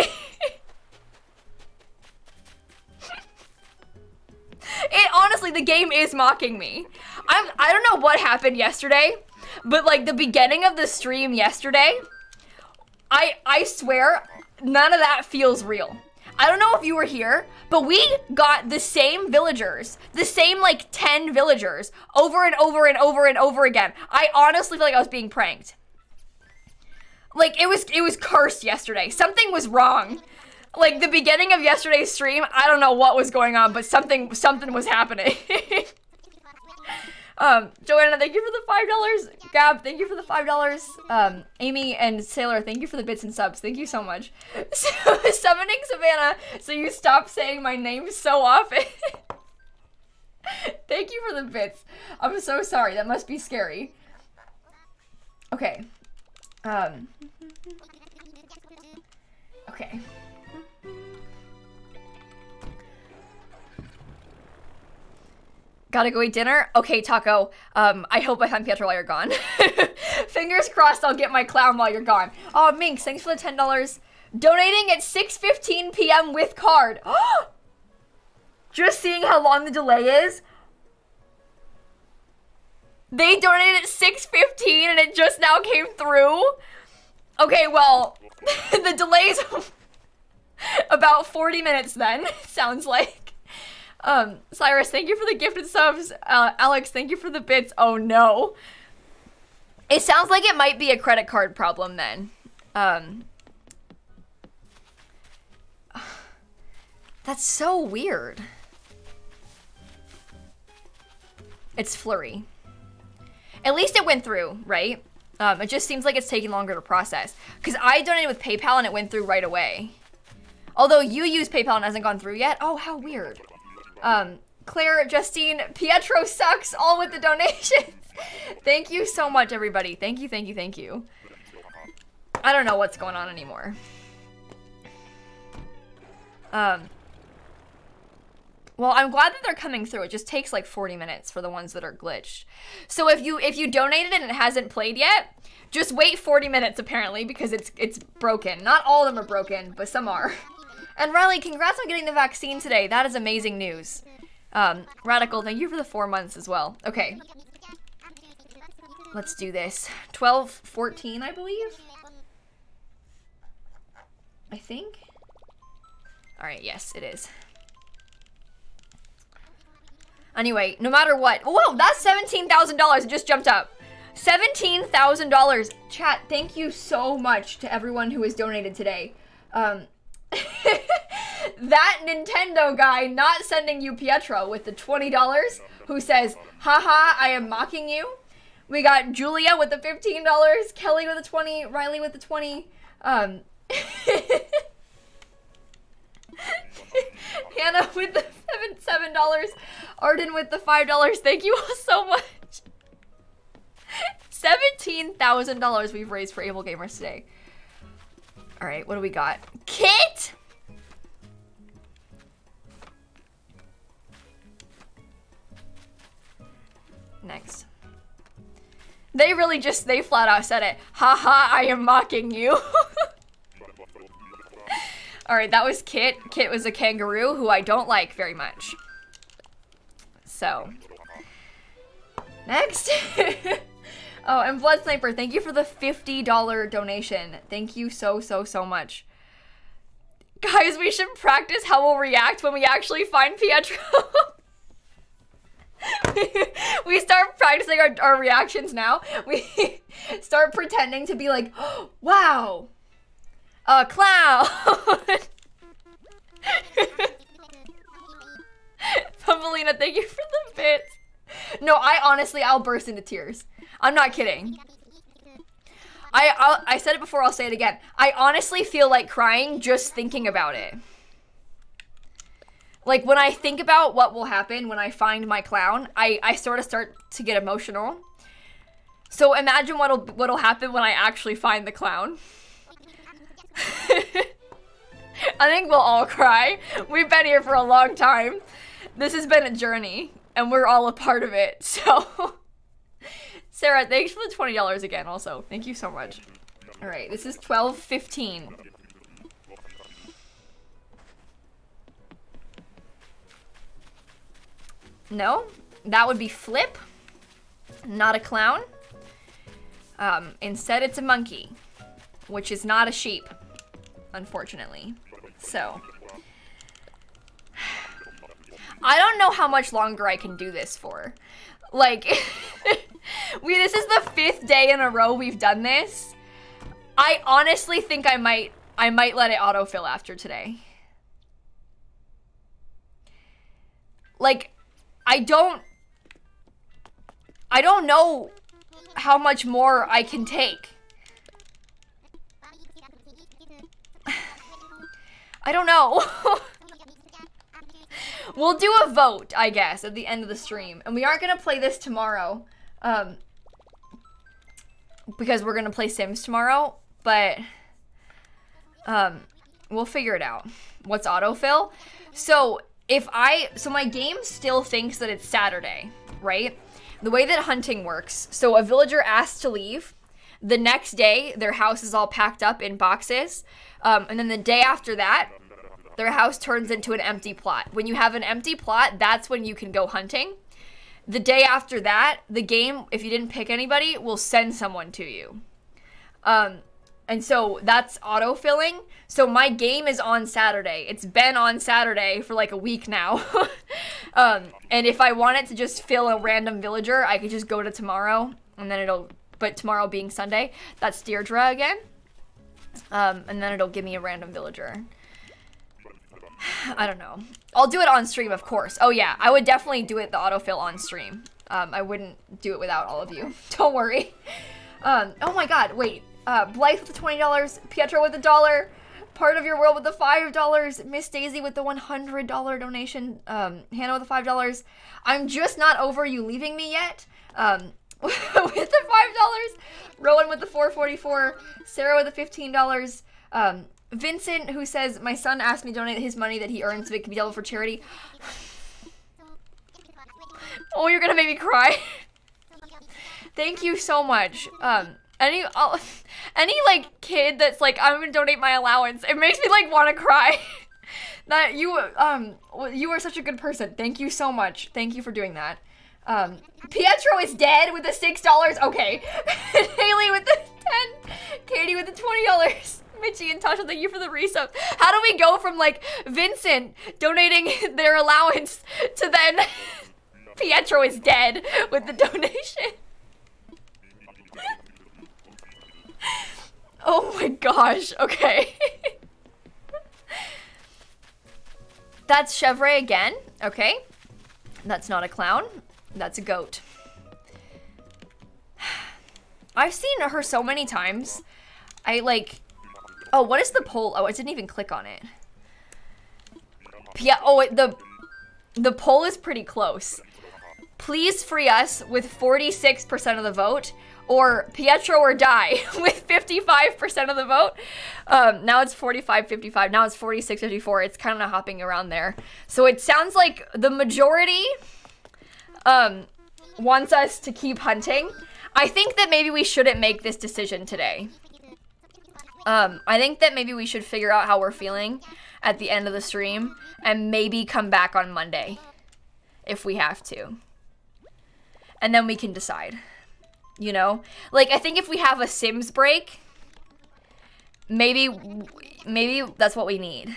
It honestly, the game is mocking me. I'm I don't know what happened yesterday, but like the beginning of the stream yesterday, I I swear none of that feels real. I don't know if you were here, but we got the same villagers, the same like 10 villagers over and over and over and over again. I honestly feel like I was being pranked. Like it was it was cursed yesterday. Something was wrong. Like the beginning of yesterday's stream, I don't know what was going on, but something something was happening. um, Joanna, thank you for the five dollars. Gab, thank you for the five dollars. Um, Amy and Sailor, thank you for the bits and subs. Thank you so much. So, summoning Savannah, so you stop saying my name so often. thank you for the bits. I'm so sorry. That must be scary. Okay. Um. Okay. Gotta go eat dinner? Okay, Taco. Um, I hope I find Pietro while you're gone. Fingers crossed I'll get my clown while you're gone. Oh, Minx, thanks for the $10. Donating at 6.15 p.m. with card. Just seeing how long the delay is. They donated at 6.15 and it just now came through. Okay, well, the delay's about 40 minutes then, sounds like. Um, Cyrus, thank you for the gifted subs. Uh, Alex, thank you for the bits. Oh no. It sounds like it might be a credit card problem then. Um, that's so weird. It's Flurry. At least it went through, right? Um, it just seems like it's taking longer to process. Because I donated with PayPal and it went through right away. Although you use PayPal and hasn't gone through yet. Oh, how weird. Um, Claire, Justine, Pietro sucks, all with the donations. thank you so much, everybody. Thank you, thank you, thank you. I don't know what's going on anymore. Um, well, I'm glad that they're coming through. It just takes like 40 minutes for the ones that are glitched. So if you if you donated and it hasn't played yet, just wait 40 minutes apparently because it's it's broken. Not all of them are broken, but some are. And Riley, congrats on getting the vaccine today. That is amazing news. Um, Radical, thank you for the four months as well. Okay. Let's do this. 12, 14, I believe? I think? Alright, yes, it is. Anyway, no matter what. Whoa, that's $17,000. It just jumped up. $17,000. Chat, thank you so much to everyone who has donated today. Um, that Nintendo guy not sending you Pietro with the $20 who says, haha, I am mocking you. We got Julia with the $15, Kelly with the 20, Riley with the 20. Um, Hannah with the seven dollars, Arden with the five dollars. Thank you all so much. Seventeen thousand dollars we've raised for Able Gamers today. All right, what do we got? Kitt. Next. They really just, they flat out said it. Haha, ha, I am mocking you. All right, that was Kitt. Kitt was a kangaroo who I don't like very much. So, next. oh, and Blood Sniper, thank you for the $50 donation. Thank you so, so, so much. Guys, we should practice how we'll react when we actually find Pietro. we start practicing our, our reactions now. We start pretending to be like, oh, wow, a clown. Pumbleina, thank you for the bits. No, I honestly, I'll burst into tears. I'm not kidding. I I'll, I said it before, I'll say it again. I honestly feel like crying just thinking about it. Like when I think about what will happen when I find my clown, I I sort of start to get emotional. So imagine what'll what'll happen when I actually find the clown. I think we'll all cry. We've been here for a long time. This has been a journey, and we're all a part of it. So, Sarah, thanks for the twenty dollars again. Also, thank you so much. All right, this is twelve fifteen. No, that would be Flip, not a clown. Um, instead, it's a monkey, which is not a sheep unfortunately. So. I don't know how much longer I can do this for. Like, we this is the fifth day in a row we've done this. I honestly think I might I might let it autofill after today. Like, I don't I don't know how much more I can take. I don't know. we'll do a vote, I guess, at the end of the stream. And we aren't going to play this tomorrow. Um, because we're going to play Sims tomorrow. But um, we'll figure it out. What's autofill? So if I so my game still thinks that it's Saturday, right? The way that hunting works, so a villager asks to leave. The next day, their house is all packed up in boxes, um, and then the day after that, their house turns into an empty plot. When you have an empty plot, that's when you can go hunting. The day after that, the game, if you didn't pick anybody, will send someone to you. Um, and so that's autofilling. So my game is on Saturday. It's been on Saturday for like a week now. um, and if I wanted to just fill a random villager, I could just go to tomorrow and then it'll, but tomorrow being Sunday, that's Deirdre again. Um, and then it'll give me a random villager. I don't know. I'll do it on stream, of course. Oh yeah, I would definitely do it the autofill on stream. Um, I wouldn't do it without all of you. Don't worry. Um, oh my god, wait. Uh, Blythe with the $20, Pietro with a dollar, Part of Your World with the $5, Miss Daisy with the $100 donation, um, Hannah with the $5. I'm just not over you leaving me yet. Um, with the $5, Rowan with the 444, Sarah with the $15, um, Vincent, who says, My son asked me to donate his money that he earns so it can be doubled for charity. oh, you're gonna make me cry. Thank you so much. Um, any, uh, any like kid that's like, I'm gonna donate my allowance. It makes me like want to cry. that you, um, you are such a good person. Thank you so much. Thank you for doing that. Um, Pietro is dead with the six dollars. Okay, Haley with the ten, Katie with the twenty dollars. Mitchie and Tasha, thank you for the resub. How do we go from like Vincent donating their allowance to then Pietro is dead with the donation? oh my gosh, okay. That's Chevre again, okay. That's not a clown, that's a goat. I've seen her so many times. I like Oh, what is the poll? Oh, I didn't even click on it. Yeah, oh, wait, the, the poll is pretty close. Please free us with 46% of the vote, or Pietro or die with 55% of the vote. Um, now it's 45 55. Now it's 46 54. It's kind of hopping around there. So it sounds like the majority um, wants us to keep hunting. I think that maybe we shouldn't make this decision today. Um, I think that maybe we should figure out how we're feeling at the end of the stream and maybe come back on Monday if we have to. And then we can decide. You know? Like I think if we have a Sims break, maybe maybe that's what we need.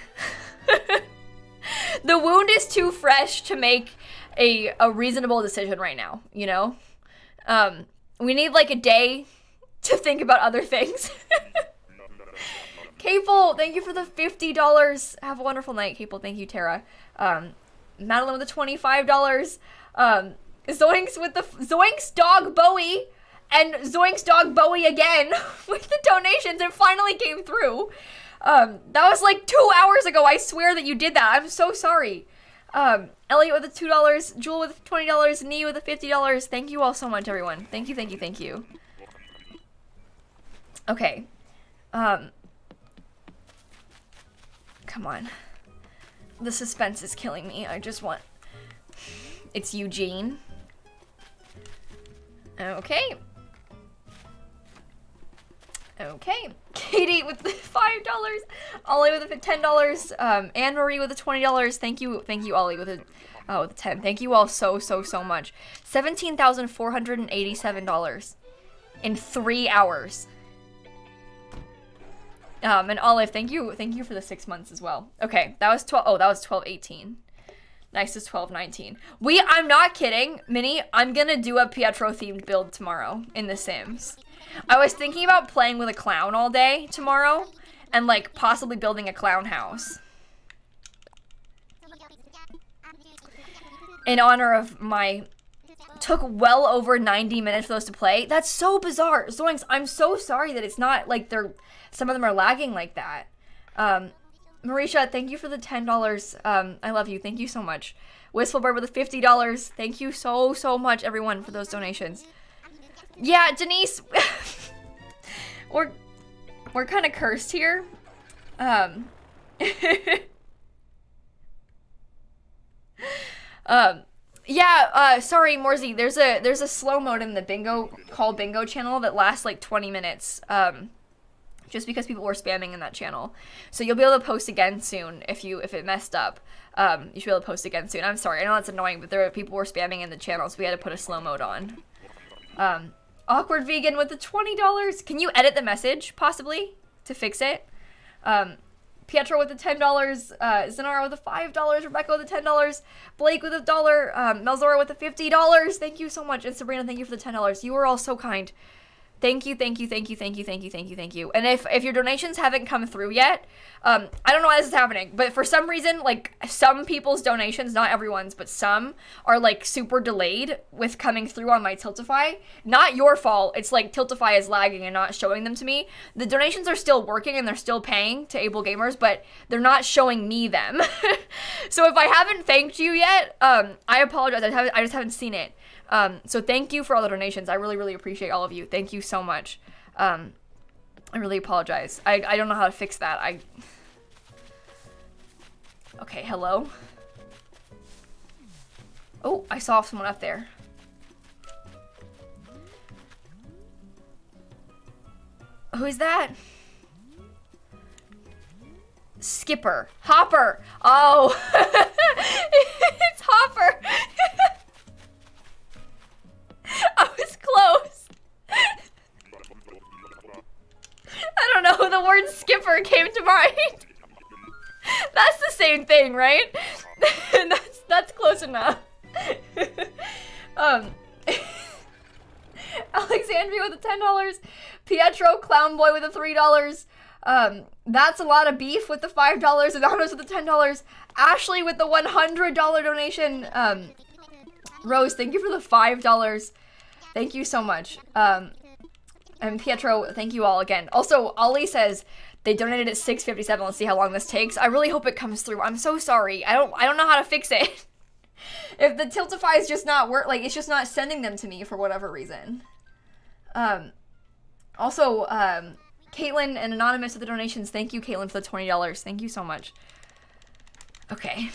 the wound is too fresh to make a a reasonable decision right now, you know? Um we need like a day to think about other things. Capel, thank you for the $50. Have a wonderful night, Capel. Thank you, Tara. Um, Madeline with the $25. Um, Zoinks with the Zoinks dog Bowie and Zoinks dog Bowie again with the donations. It finally came through. Um, that was like two hours ago. I swear that you did that. I'm so sorry. Um, Elliot with the two dollars, Jewel with twenty dollars, Nee with the fifty dollars. Thank you all so much, everyone. Thank you, thank you, thank you. Okay. Um, Come on. The suspense is killing me. I just want... It's Eugene. Okay. Okay. Katie with the $5. Ollie with the $10. Um, Anne Marie with the $20. Thank you. Thank you, Ollie, with a... Oh, the 10. Thank you all so, so, so much. $17,487 in three hours. Um, and Olive, thank you, thank you for the six months as well. Okay, that was 12, oh, that was 12, 18. Nice is 12, 19. We, I'm not kidding, Minnie, I'm gonna do a Pietro themed build tomorrow in The Sims. I was thinking about playing with a clown all day tomorrow and like possibly building a clown house. In honor of my took well over 90 minutes for those to play. That's so bizarre. Zoinks, I'm so sorry that it's not like they're some of them are lagging like that. Um, Marisha, thank you for the $10. Um, I love you. Thank you so much. Wistfulbird with the $50. Thank you so, so much, everyone, for those donations. Yeah, Denise, we're, we're kind of cursed here. Um, Um, yeah, uh, sorry, Morzy. There's a there's a slow mode in the bingo call bingo channel that lasts like 20 minutes. Um, just because people were spamming in that channel. So you'll be able to post again soon if you if it messed up. Um, you should be able to post again soon. I'm sorry, I know that's annoying, but there were people were spamming in the channel, so we had to put a slow mode on. Um, awkward vegan with the twenty dollars. Can you edit the message possibly to fix it? Um, Pietro with the ten dollars, uh, with the five dollars, Rebecca with the ten dollars, Blake with a dollar, um, Melzora with the fifty dollars. Thank you so much, and Sabrina, thank you for the ten dollars. You are all so kind. Thank you, thank you, thank you, thank you, thank you, thank you, thank you. And if if your donations haven't come through yet, um, I don't know why this is happening, but for some reason, like some people's donations, not everyone's, but some are like super delayed with coming through on my Tiltify. Not your fault. It's like Tiltify is lagging and not showing them to me. The donations are still working and they're still paying to Able Gamers, but they're not showing me them. so if I haven't thanked you yet, um, I apologize. I, haven't, I just haven't seen it. Um, so thank you for all the donations. I really, really appreciate all of you. Thank you so much. Um, I really apologize. I, I don't know how to fix that. I. Okay, hello. Oh, I saw someone up there. Who's that? Skipper. Hopper. Oh. it's Hopper. I was close. I don't know, the word skipper came to mind. That's the same thing, right? that's that's close enough. um Alexandria with the ten dollars, Pietro Clown Boy with the three dollars. Um, that's a lot of beef with the five dollars, Anonymous with the ten dollars, Ashley with the one hundred dollar donation. Um, Rose, thank you for the five dollars. Thank you so much. Um, and Pietro, thank you all again. Also, Ollie says they donated at 6:57. Let's see how long this takes. I really hope it comes through. I'm so sorry. I don't I don't know how to fix it. if the Tiltify is just not work like it's just not sending them to me for whatever reason. Um also um Caitlin and Anonymous with the donations. Thank you, Caitlin, for the $20. Thank you so much. Okay.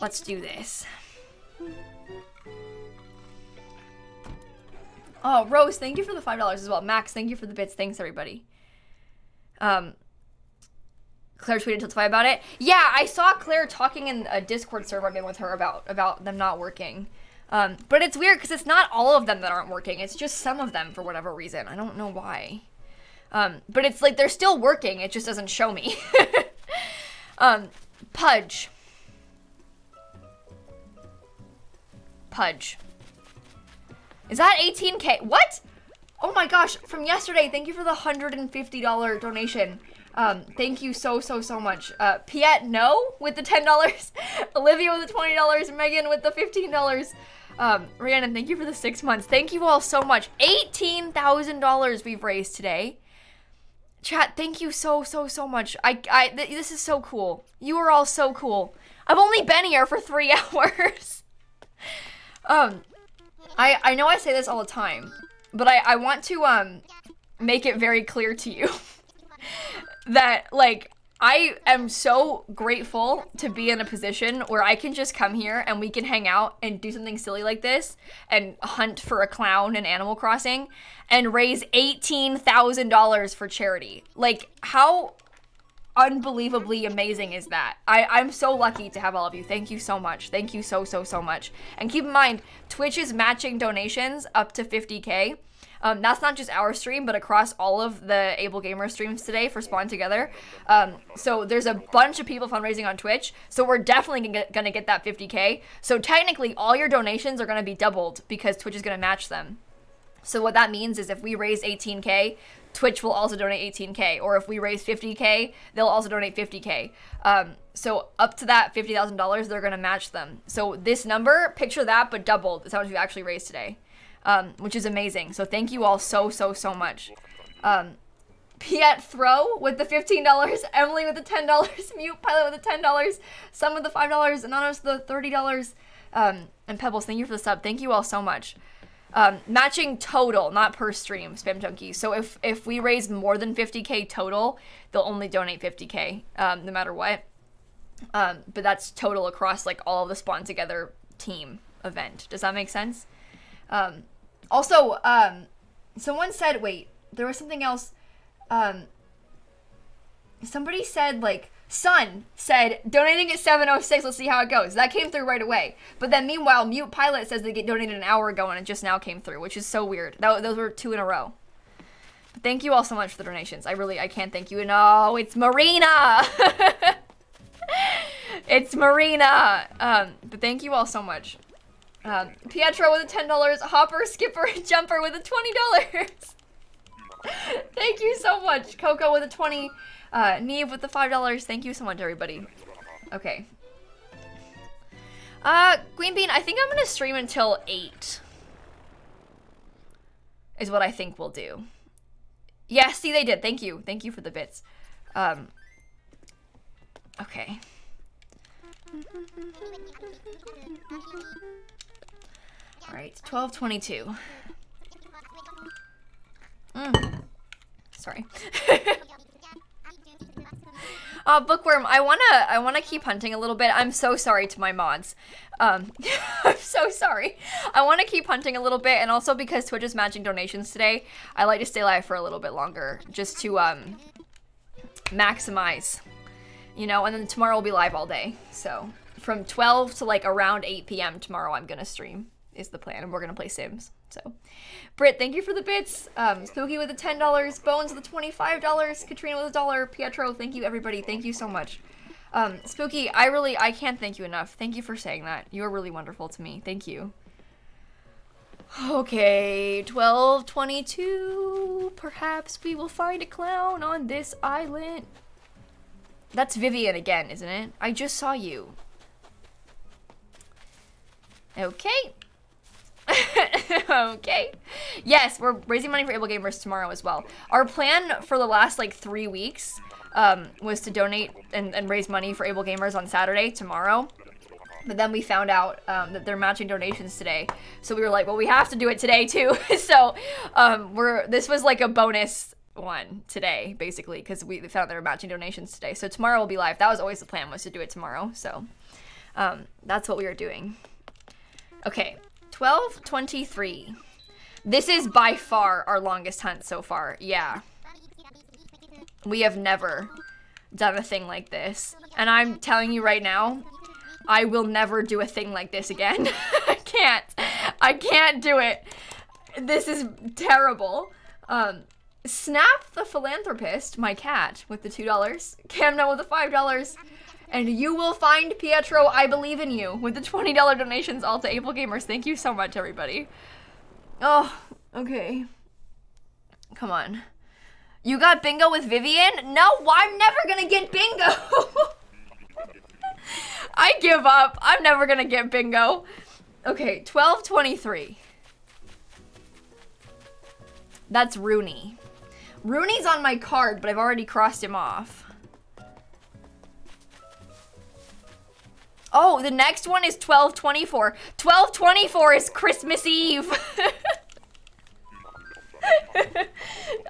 Let's do this. Oh, Rose, thank you for the five dollars as well. Max, thank you for the bits. Thanks, everybody. Um, Claire tweeted to Tiltify about it. Yeah, I saw Claire talking in a Discord server again with her about about them not working. Um, but it's weird because it's not all of them that aren't working. It's just some of them for whatever reason. I don't know why. Um, but it's like they're still working. It just doesn't show me. um, Pudge. Pudge. Is that 18k? What? Oh my gosh, from yesterday, thank you for the $150 donation. Um, thank you so, so, so much. Uh, Piet, no, with the $10. Olivia with the $20. Megan with the $15. Um, Rhiannon, thank you for the six months. Thank you all so much. $18,000 we've raised today. Chat, thank you so, so, so much. I, I, th this is so cool. You are all so cool. I've only been here for three hours. Um, I, I know I say this all the time, but I, I want to um make it very clear to you that like I am so grateful to be in a position where I can just come here and we can hang out and do something silly like this and hunt for a clown in Animal Crossing and raise $18,000 for charity. Like, how unbelievably amazing is that? I, I'm so lucky to have all of you. Thank you so much. Thank you so, so, so much. And keep in mind, Twitch is matching donations up to 50k. Um, that's not just our stream, but across all of the Able Gamer streams today for Spawn Together. Um, so there's a bunch of people fundraising on Twitch. So we're definitely gonna get, gonna get that 50k. So technically, all your donations are gonna be doubled because Twitch is gonna match them. So what that means is if we raise 18k, Twitch will also donate 18k, or if we raise 50k, they'll also donate 50k. Um, so up to that $50,000, they're gonna match them. So this number, picture that, but doubled is how much we actually raised today, um, which is amazing. So thank you all so so so much. Um, Piet Throw with the $15, Emily with the $10, Mute Pilot with the $10, some with the $5, Anonymous the $30, um, and Pebbles, thank you for the sub. Thank you all so much. Um, matching total, not per stream, Spam Junkie. So if if we raise more than 50k total, they'll only donate 50k, um, no matter what. Um, but that's total across like all of the Spawn Together team event. Does that make sense? Um, also, um, someone said, wait, there was something else. Um, somebody said like Sun said donating at 706. Let's see how it goes. That came through right away. But then meanwhile, Mute Pilot says they get donated an hour ago and it just now came through, which is so weird. That, those were two in a row. But thank you all so much for the donations. I really I can't thank you. No, it's Marina. it's Marina. Um, but thank you all so much. Um, Pietro with a ten dollars. Hopper, Skipper, Jumper with a twenty dollars. thank you so much. Coco with a twenty. Uh, Neve with the five dollars. Thank you so much, everybody. Okay. Uh, Queen Bean, I think I'm gonna stream until eight. Is what I think we'll do. Yeah, see, they did. Thank you. Thank you for the bits. Um. Okay. All right, twelve twenty-two. Mm. Sorry. Uh, Bookworm, I wanna I wanna keep hunting a little bit. I'm so sorry to my mods. Um, I'm so sorry. I want to keep hunting a little bit, and also because Twitch is matching donations today, I like to stay live for a little bit longer, just to um maximize, you know. And then tomorrow will be live all day, so from 12 to like around 8 p.m. tomorrow, I'm gonna stream is the plan, and we're gonna play Sims. So, Britt, thank you for the bits. Um, Spooky with the ten dollars, Bones with the twenty-five dollars, Katrina with a dollar, Pietro, thank you everybody, thank you so much. Um, Spooky, I really, I can't thank you enough. Thank you for saying that. You are really wonderful to me. Thank you. Okay, twelve twenty-two. Perhaps we will find a clown on this island. That's Vivian again, isn't it? I just saw you. Okay. okay. Yes, we're raising money for Able Gamers tomorrow as well. Our plan for the last like three weeks um, was to donate and, and raise money for Able Gamers on Saturday, tomorrow. But then we found out um, that they're matching donations today, so we were like, well, we have to do it today too. so um, we're this was like a bonus one today, basically, because we found out they were matching donations today. So tomorrow will be live. That was always the plan was to do it tomorrow. So um, that's what we are doing. Okay, 1223. This is by far our longest hunt so far. Yeah. We have never done a thing like this. And I'm telling you right now, I will never do a thing like this again. I can't. I can't do it. This is terrible. Um, Snap the Philanthropist, my cat, with the $2. Camna with the $5. And you will find Pietro, I believe in you, with the $20 donations all to Able Gamers. Thank you so much, everybody. Oh, okay. Come on. You got bingo with Vivian? No, I'm never gonna get bingo. I give up. I'm never gonna get bingo. Okay, 1223. That's Rooney. Rooney's on my card, but I've already crossed him off. Oh, the next one is 1224. 1224 is Christmas Eve.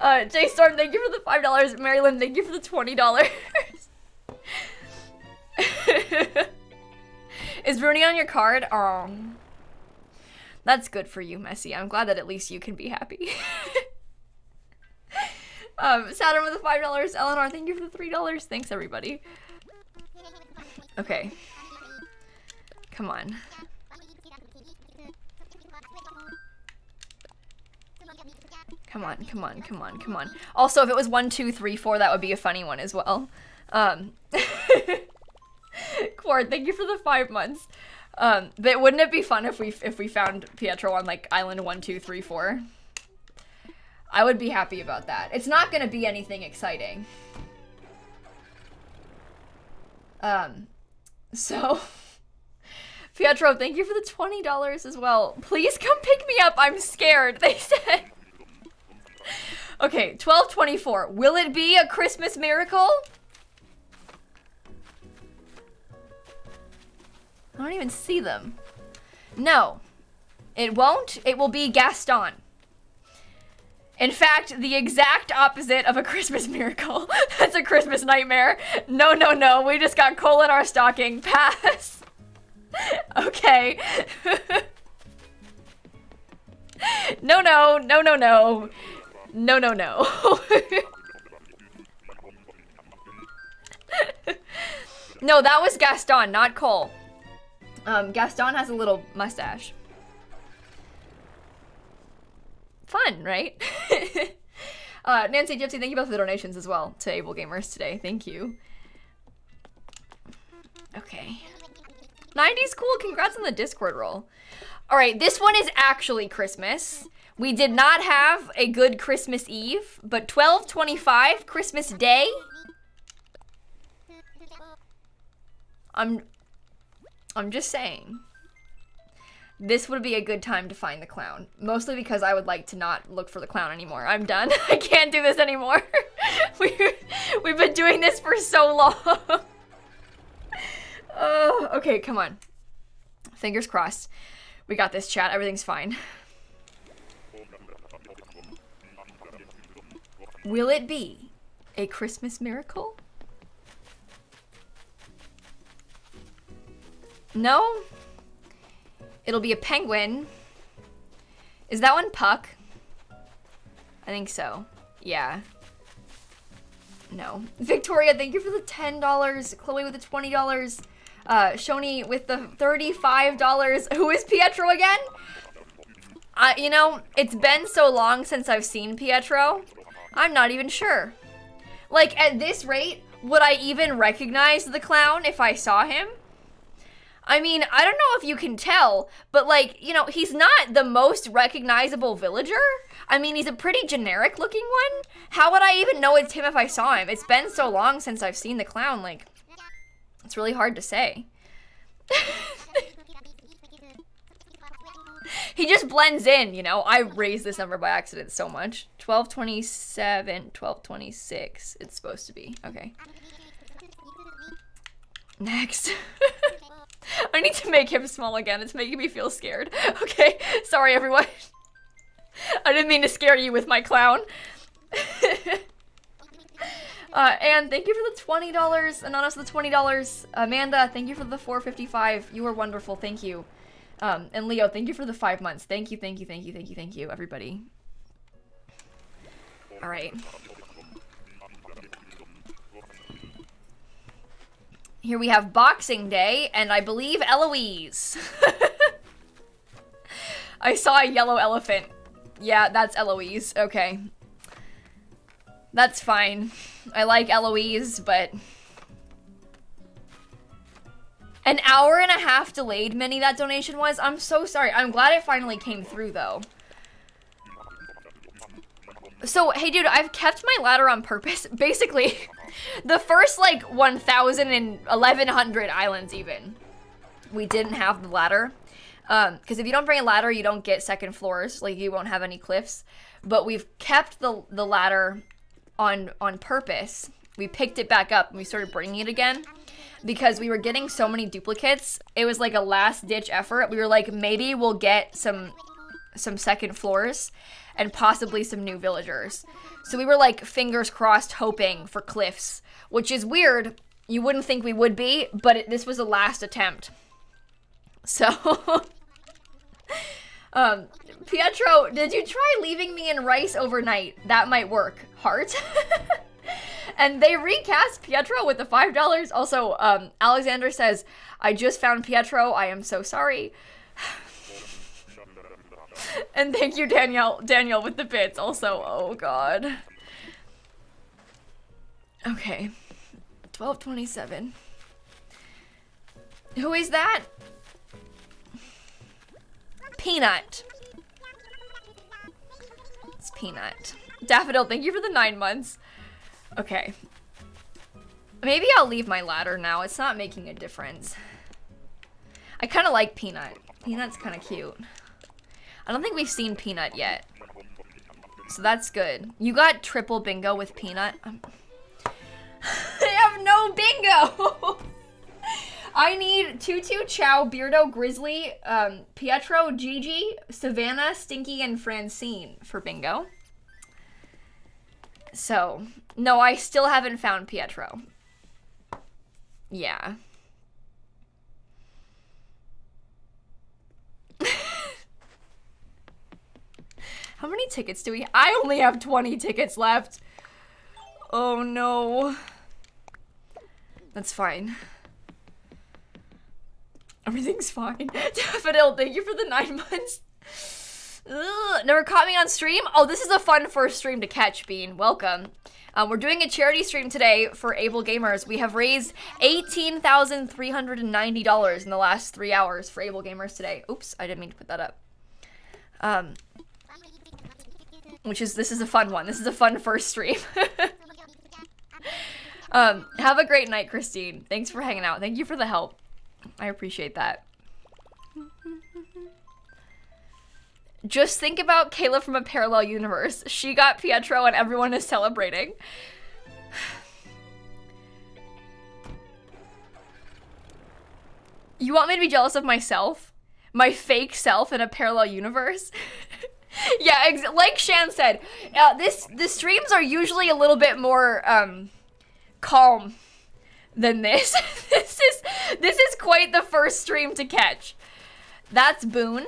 uh, Storm, thank you for the $5. Marilyn, thank you for the $20. is Rooney on your card? Oh. That's good for you, Messy. I'm glad that at least you can be happy. um, Saturn with the $5. Eleanor, thank you for the $3. Thanks, everybody. Okay. Come on. Come on, come on, come on, come on. Also, if it was one, two, three, four, that would be a funny one as well. Um, Quart, thank you for the five months. Um, but wouldn't it be fun if we if we found Pietro on like island one, two, three, four? I would be happy about that. It's not gonna be anything exciting. Um, so. Pietro, thank you for the $20 as well. Please come pick me up. I'm scared, they said. okay, 1224. Will it be a Christmas miracle? I don't even see them. No. It won't. It will be Gaston. In fact, the exact opposite of a Christmas miracle. That's a Christmas nightmare. No, no, no. We just got coal in our stocking. Pass. okay. no, no, no, no, no. No, no, no. no, that was Gaston, not Cole. Um, Gaston has a little mustache. Fun, right? uh, Nancy Gypsy, thank you both for the donations as well to Able Gamers today. Thank you. Okay. 90s cool. Congrats on the Discord roll. All right, this one is actually Christmas. We did not have a good Christmas Eve, but 1225 Christmas Day. I'm I'm just saying. This would be a good time to find the clown. Mostly because I would like to not look for the clown anymore. I'm done. I can't do this anymore. we, we've been doing this for so long. oh, okay, come on. Fingers crossed. We got this, chat. Everything's fine. Will it be a Christmas miracle? No? It'll be a penguin. Is that one Puck? I think so. Yeah. No. Victoria, thank you for the $10. Chloe with the $20. Uh, Shoni with the $35. Who is Pietro again? You know, it's been so long since I've seen Pietro. I'm not even sure. Like, at this rate, would I even recognize the clown if I saw him? I mean, I don't know if you can tell, but like, you know, he's not the most recognizable villager. I mean, he's a pretty generic looking one. How would I even know it's him if I saw him? It's been so long since I've seen the clown, like, it's really hard to say. he just blends in, you know. I raised this number by accident so much. 1227, 1226, it's supposed to be. Okay. Next. I need to make him small again. It's making me feel scared. Okay, sorry everyone. I didn't mean to scare you with my clown. Uh, and thank you for the $20. and Anonymous the $20. Amanda, thank you for the 455. You are wonderful. Thank you. Um, and Leo, thank you for the five months. Thank you, thank you, thank you, thank you, thank you, everybody. All right. Here we have Boxing Day, and I believe Eloise. I saw a yellow elephant. Yeah, that's Eloise. Okay. That's fine. I like Eloise, but... An hour and a half delayed, Minnie, that donation was? I'm so sorry. I'm glad it finally came through, though. So, hey dude, I've kept my ladder on purpose. Basically, the first like 1,000 and 1,100 islands even, we didn't have the ladder. Um, because if you don't bring a ladder, you don't get second floors. Like you won't have any cliffs. But we've kept the the ladder on on purpose. We picked it back up and we started bringing it again because we were getting so many duplicates. It was like a last ditch effort. We were like, maybe we'll get some some second floors and possibly some new villagers. So we were like fingers crossed hoping for cliffs, which is weird. You wouldn't think we would be, but it, this was a last attempt. So, um, Pietro, did you try leaving me in rice overnight? That might work. Heart. and they recast Pietro with the $5. Also, um, Alexander says, I just found Pietro. I am so sorry. and thank you, Danielle, Daniel, with the bits also. Oh, God. Okay. 1227. Who is that? Peanut. It's Peanut. Daffodil, thank you for the nine months. Okay. Maybe I'll leave my ladder now. It's not making a difference. I kind of like Peanut. Peanut's kind of cute. I don't think we've seen Peanut yet. So that's good. You got triple bingo with Peanut. I have no bingo! I need Tutu, Chow, Beardo, Grizzly, um, Pietro, Gigi, Savannah, Stinky, and Francine for bingo. So, no, I still haven't found Pietro. Yeah. How many tickets do we I only have 20 tickets left. Oh no. That's fine. Everything's fine. Daffodil, thank you for the nine months. Ugh, never caught me on stream? Oh, this is a fun first stream to catch, Bean. Welcome. Um, we're doing a charity stream today for Able Gamers. We have raised $18,390 in the last three hours for Able Gamers today. Oops, I didn't mean to put that up. Um, which is, this is a fun one. This is a fun first stream. um, have a great night, Christine. Thanks for hanging out. Thank you for the help. I appreciate that. Just think about Kayla from a parallel universe. She got Pietro and everyone is celebrating. You want me to be jealous of myself? My fake self in a parallel universe? yeah, like Shan said, uh, this the streams are usually a little bit more um, calm than this. this is this is quite the first stream to catch. That's Boone.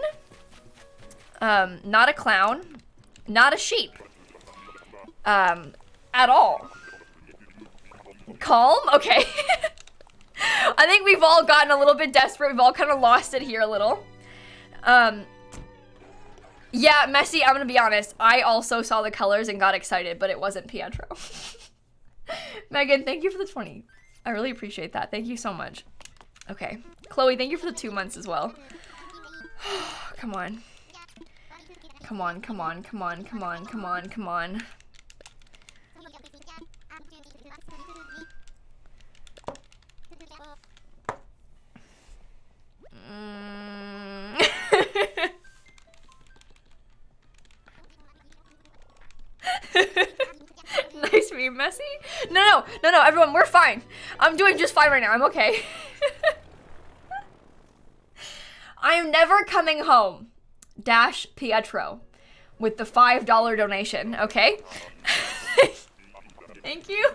Um, not a clown, not a sheep. Um, at all. Calm? Okay. I think we've all gotten a little bit desperate. We've all kind of lost it here a little. Um, yeah, Messy, I'm gonna be honest. I also saw the colors and got excited, but it wasn't Pietro. Megan, thank you for the 20. I really appreciate that. Thank you so much. Okay. Chloe, thank you for the two months as well. come on. Come on, come on, come on, come on, come on, come on. Mm. nice being messy. No, no, no, no, everyone, we're fine. I'm doing just fine right now. I'm okay. I'm never coming home. Dash Pietro with the $5 donation, okay? Thank you.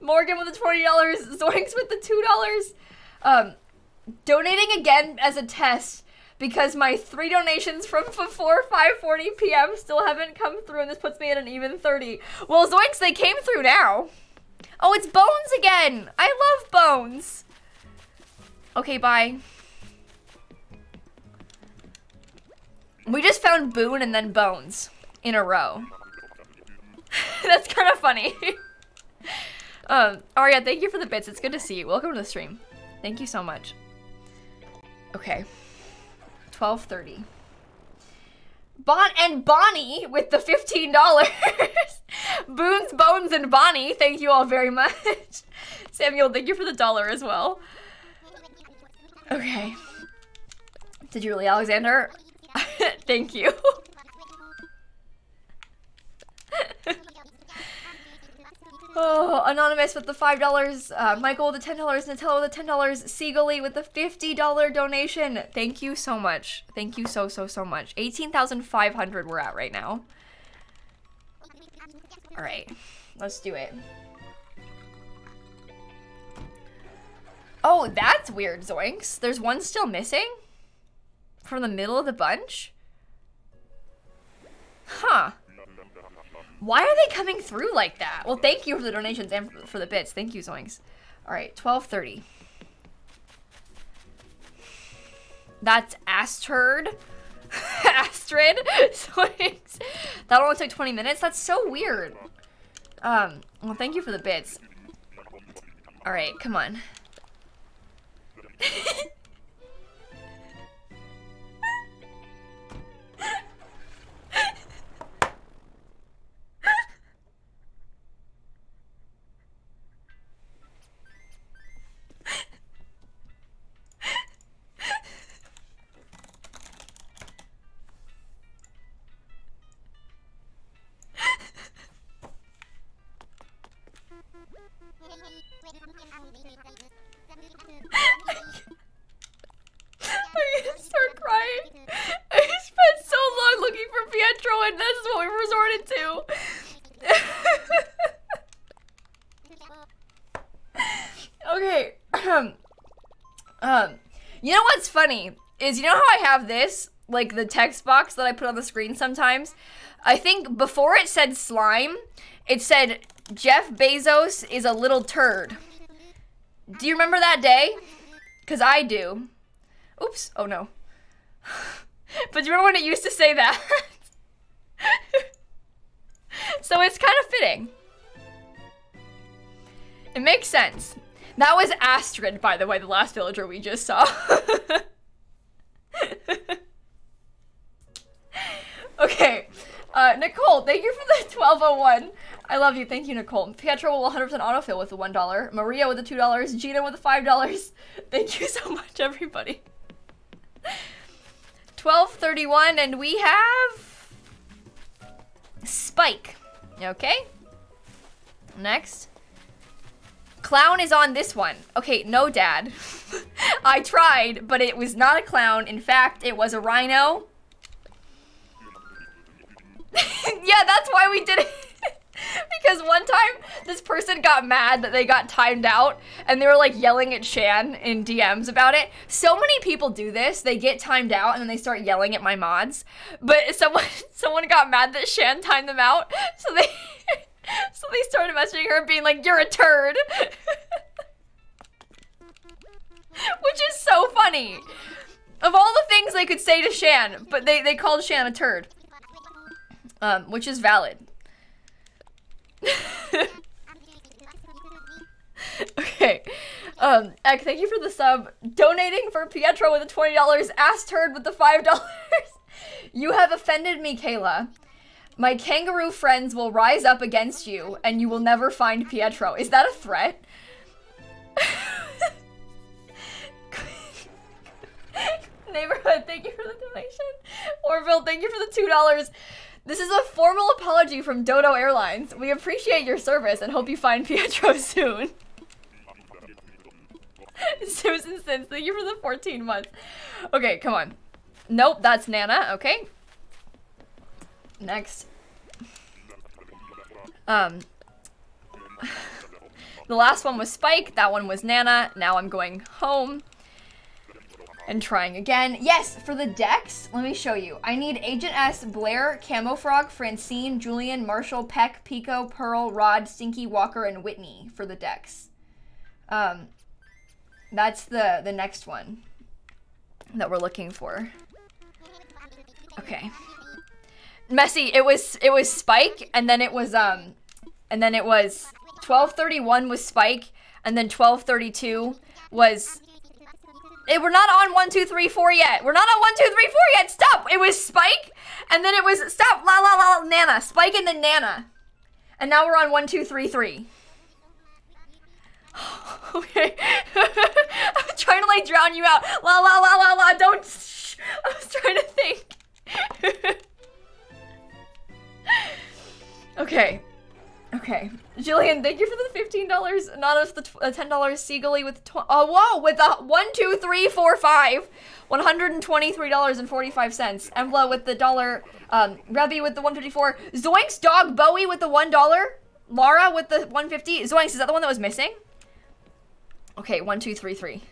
Morgan with the $20, Zoinks with the $2. Um, donating again as a test because my three donations from before 5:40 p.m. still haven't come through, and this puts me at an even 30. Well, Zoinks, they came through now. Oh, it's Bones again. I love Bones. Okay, bye. We just found Boone and then Bones in a row. That's kind of funny. um, Aria, thank you for the bits. It's good to see you. Welcome to the stream. Thank you so much. Okay. 1230. Bon and Bonnie with the $15. Boons, Bones and Bonnie, thank you all very much. Samuel, thank you for the dollar as well. Okay. To Julie Alexander, thank you. Oh, Anonymous with the $5, uh, Michael with the $10, Nutella with the $10, Seagully with the $50 donation. Thank you so much. Thank you so, so, so much. 18,500 we're at right now. All right, let's do it. Oh, that's weird, Zoinks. There's one still missing? From the middle of the bunch? Huh. Why are they coming through like that? Well, thank you for the donations and for the bits. Thank you, Zoinks. All right, 1230. That's Astrid. Astrid. Zoinks. That only took 20 minutes? That's so weird. Um, well, thank you for the bits. All right, come on. funny is you know how I have this like the text box that I put on the screen sometimes. I think before it said slime, it said Jeff Bezos is a little turd. Do you remember that day? Cause I do. Oops. Oh no. but do you remember when it used to say that? so it's kind of fitting. It makes sense. That was Astrid, by the way, the last villager we just saw. okay. Uh, Nicole, thank you for the 1201. I love you. Thank you, Nicole. Pietro will 100% autofill with the $1. Maria with the $2. Gina with the $5. Thank you so much, everybody. 1231, and we have Spike. Okay. Next. Clown is on this one. Okay, no, Dad. I tried, but it was not a clown. In fact, it was a rhino. yeah, that's why we did it. because one time this person got mad that they got timed out and they were like yelling at Shan in DMs about it. So many people do this. They get timed out and then they start yelling at my mods. But someone someone got mad that Shan timed them out. So they so they started messaging her and being like, "You're a turd." Which is so funny. Of all the things they could say to Shan, but they, they called Shan a turd. Um, which is valid. okay. Um, Ek, thank you for the sub. Donating for Pietro with the $20. Ass turd with the $5. you have offended me, Kayla. My kangaroo friends will rise up against you, and you will never find Pietro. Is that a threat? Neighborhood, thank you for the donation. Orville, thank you for the $2. This is a formal apology from Dodo Airlines. We appreciate your service and hope you find Pietro soon. Susan Sins, thank you for the 14 months. Okay, come on. Nope, that's Nana. Okay. Next. Um. The last one was Spike. That one was Nana. Now I'm going home and trying again. Yes, for the dex, let me show you. I need Agent S, Blair, Camofrog, Francine, Julian, Marshall, Peck, Pekoe, Pearl, Rod, Stinky, Walker, and Whitney for the dex. Um, that's the, the next one that we're looking for. Okay. Messy, it was it was Spike, and then it was um and then it was 1231 was Spike, and then 1232 was it, we're not on one, two, three, four yet. We're not on one, two, three, four yet. Stop. It was Spike, and then it was stop. La la la. Nana. Spike and then Nana, and now we're on one, two, three, three. okay. I'm trying to like drown you out. La la la la la. Don't. Shh. I was trying to think. okay. Okay. Jillian, thank you for the fifteen dollars. Not us the uh, ten dollars. Seagully with tw- oh whoa with the one two three four five, one hundred and twenty three dollars and forty five cents. Embla with the dollar. Um, Rebby with the one fifty four. Zoinks dog Bowie with the one dollar. Laura with the one fifty. Zoinks is that the one that was missing? Okay, one two three three.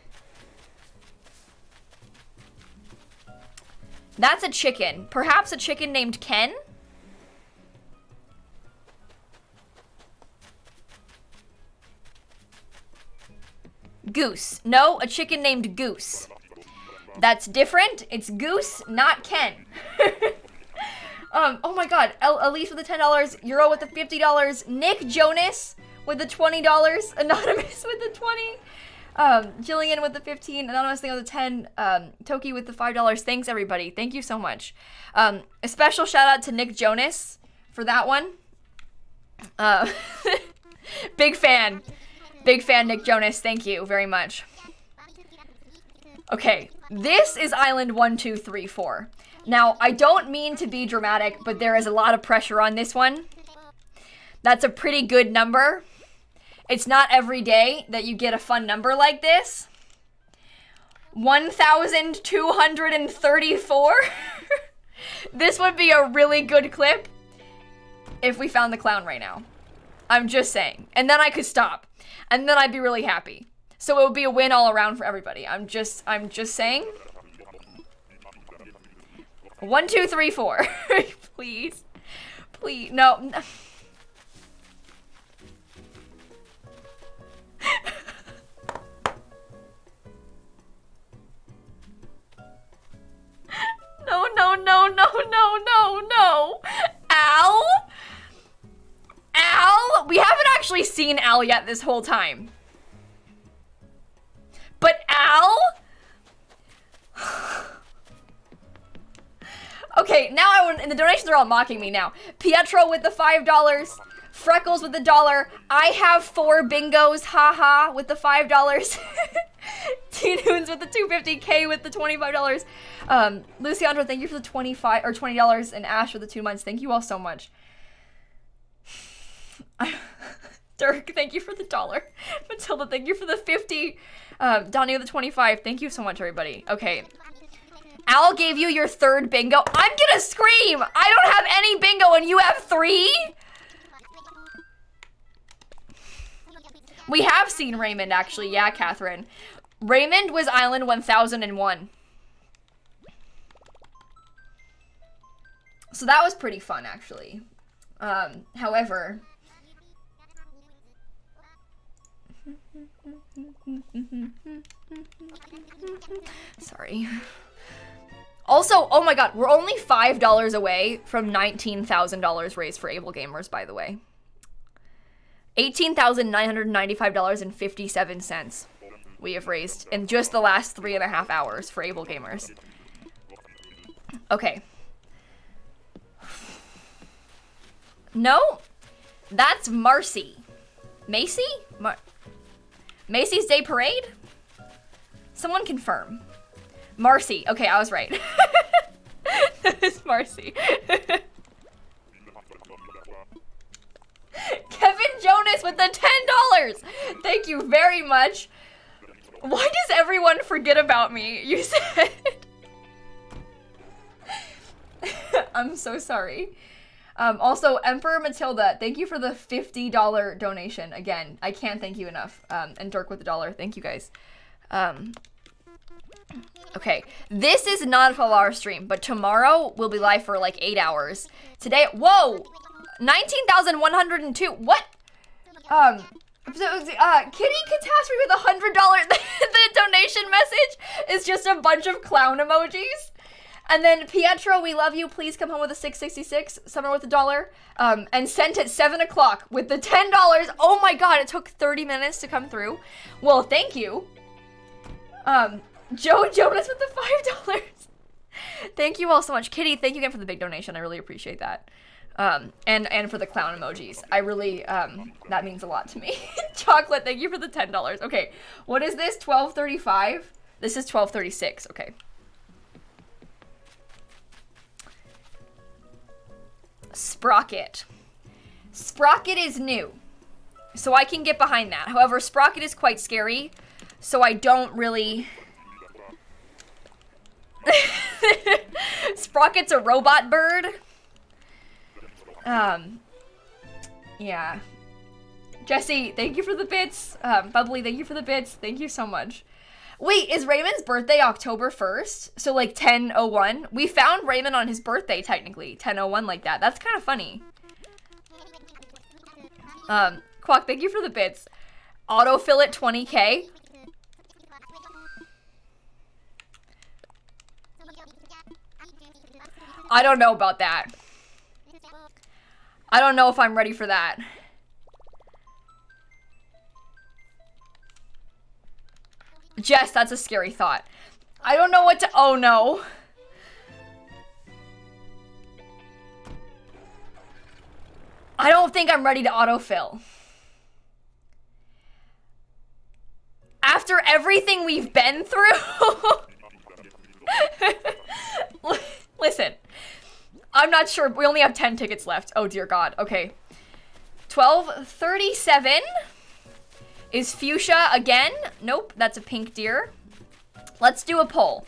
That's a chicken. Perhaps a chicken named Ken. Goose. No, a chicken named Goose. That's different. It's Goose, not Ken. um, oh my god. El Elise with the $10, Euro with the $50, Nick Jonas with the $20, Anonymous with the 20 um, Jillian with the 15, Anonymous thing with the 10, um, Toki with the $5. Thanks, everybody. Thank you so much. Um, a special shout out to Nick Jonas for that one. Uh, big fan. Big fan, Nick Jonas. Thank you very much. Okay, this is Island 1234. Now, I don't mean to be dramatic, but there is a lot of pressure on this one. That's a pretty good number. It's not every day that you get a fun number like this. 1,234? this would be a really good clip if we found the clown right now. I'm just saying. And then I could stop. And then I'd be really happy. So it would be a win all around for everybody. I'm just I'm just saying. One, two, three, four. Please. Please. No. No, no, no, no, no, no, no. Al? Al? We haven't actually seen Al yet this whole time. But Al? okay, now I want, and the donations are all mocking me now. Pietro with the $5. Freckles with the dollar. I have four bingos, haha, with the $5. Teen Hoons with the 250k with the $25. Um, Luciandro, thank you for the 25 or $20 and Ash for the two months. Thank you all so much. Dirk, thank you for the dollar. Matilda, thank you for the 50. Um, Donnie the 25. Thank you so much, everybody. Okay. Al gave you your third bingo. I'm gonna scream! I don't have any bingo and you have three? We have seen Raymond, actually. Yeah, Catherine. Raymond was Island 1001. So that was pretty fun, actually. Um, however... Sorry. Also, oh my god, we're only $5 away from $19,000 raised for Able Gamers, by the way. $18,995.57 we have raised in just the last three and a half hours for Able Gamers. Okay. No, that's Marcie. Macy? Mar Macy's Day Parade? Someone confirm. Marcie. Okay, I was right. it's Marcie. Kevin Jonas with the $10! Thank you very much. Why does everyone forget about me? You said. I'm so sorry. Um, also, Emperor Matilda, thank you for the $50 donation. Again, I can't thank you enough. Um, and Dirk with the dollar. Thank you guys. Um, okay, this is not a 12 hour stream, but tomorrow we'll be live for like eight hours. Today, whoa! 19,102. What? Um, so, uh, Kitty Catastrophe with a hundred dollar. the donation message is just a bunch of clown emojis. And then Pietro, we love you. Please come home with a 666. Summer with a dollar. Um, and sent at 7 o'clock with the $10. Oh my god, it took 30 minutes to come through. Well, thank you. Um, Joe Jonas with the $5. thank you all so much. Kitty, thank you again for the big donation. I really appreciate that. Um, and and for the clown emojis. I really um, that means a lot to me. Chocolate, thank you for the ten dollars. Okay, what is this? Twelve thirty five. This is twelve thirty six. Okay. Sprocket. Sprocket is new, so I can get behind that. However, Sprocket is quite scary, so I don't really. Sprocket's a robot bird. Um, yeah. Jesse, thank you for the bits. Um, Bubbly, thank you for the bits. Thank you so much. Wait, is Raymond's birthday October 1st? So like 1001? We found Raymond on his birthday technically. 1001 like that. That's kind of funny. Um, Quack, thank you for the bits. Autofill at 20k. I don't know about that. I don't know if I'm ready for that. Jess, that's a scary thought. I don't know what to- oh no. I don't think I'm ready to autofill. After everything we've been through? Listen, I'm not sure. We only have 10 tickets left. Oh, dear God. Okay. 1237 is fuchsia again. Nope, that's a pink deer. Let's do a poll.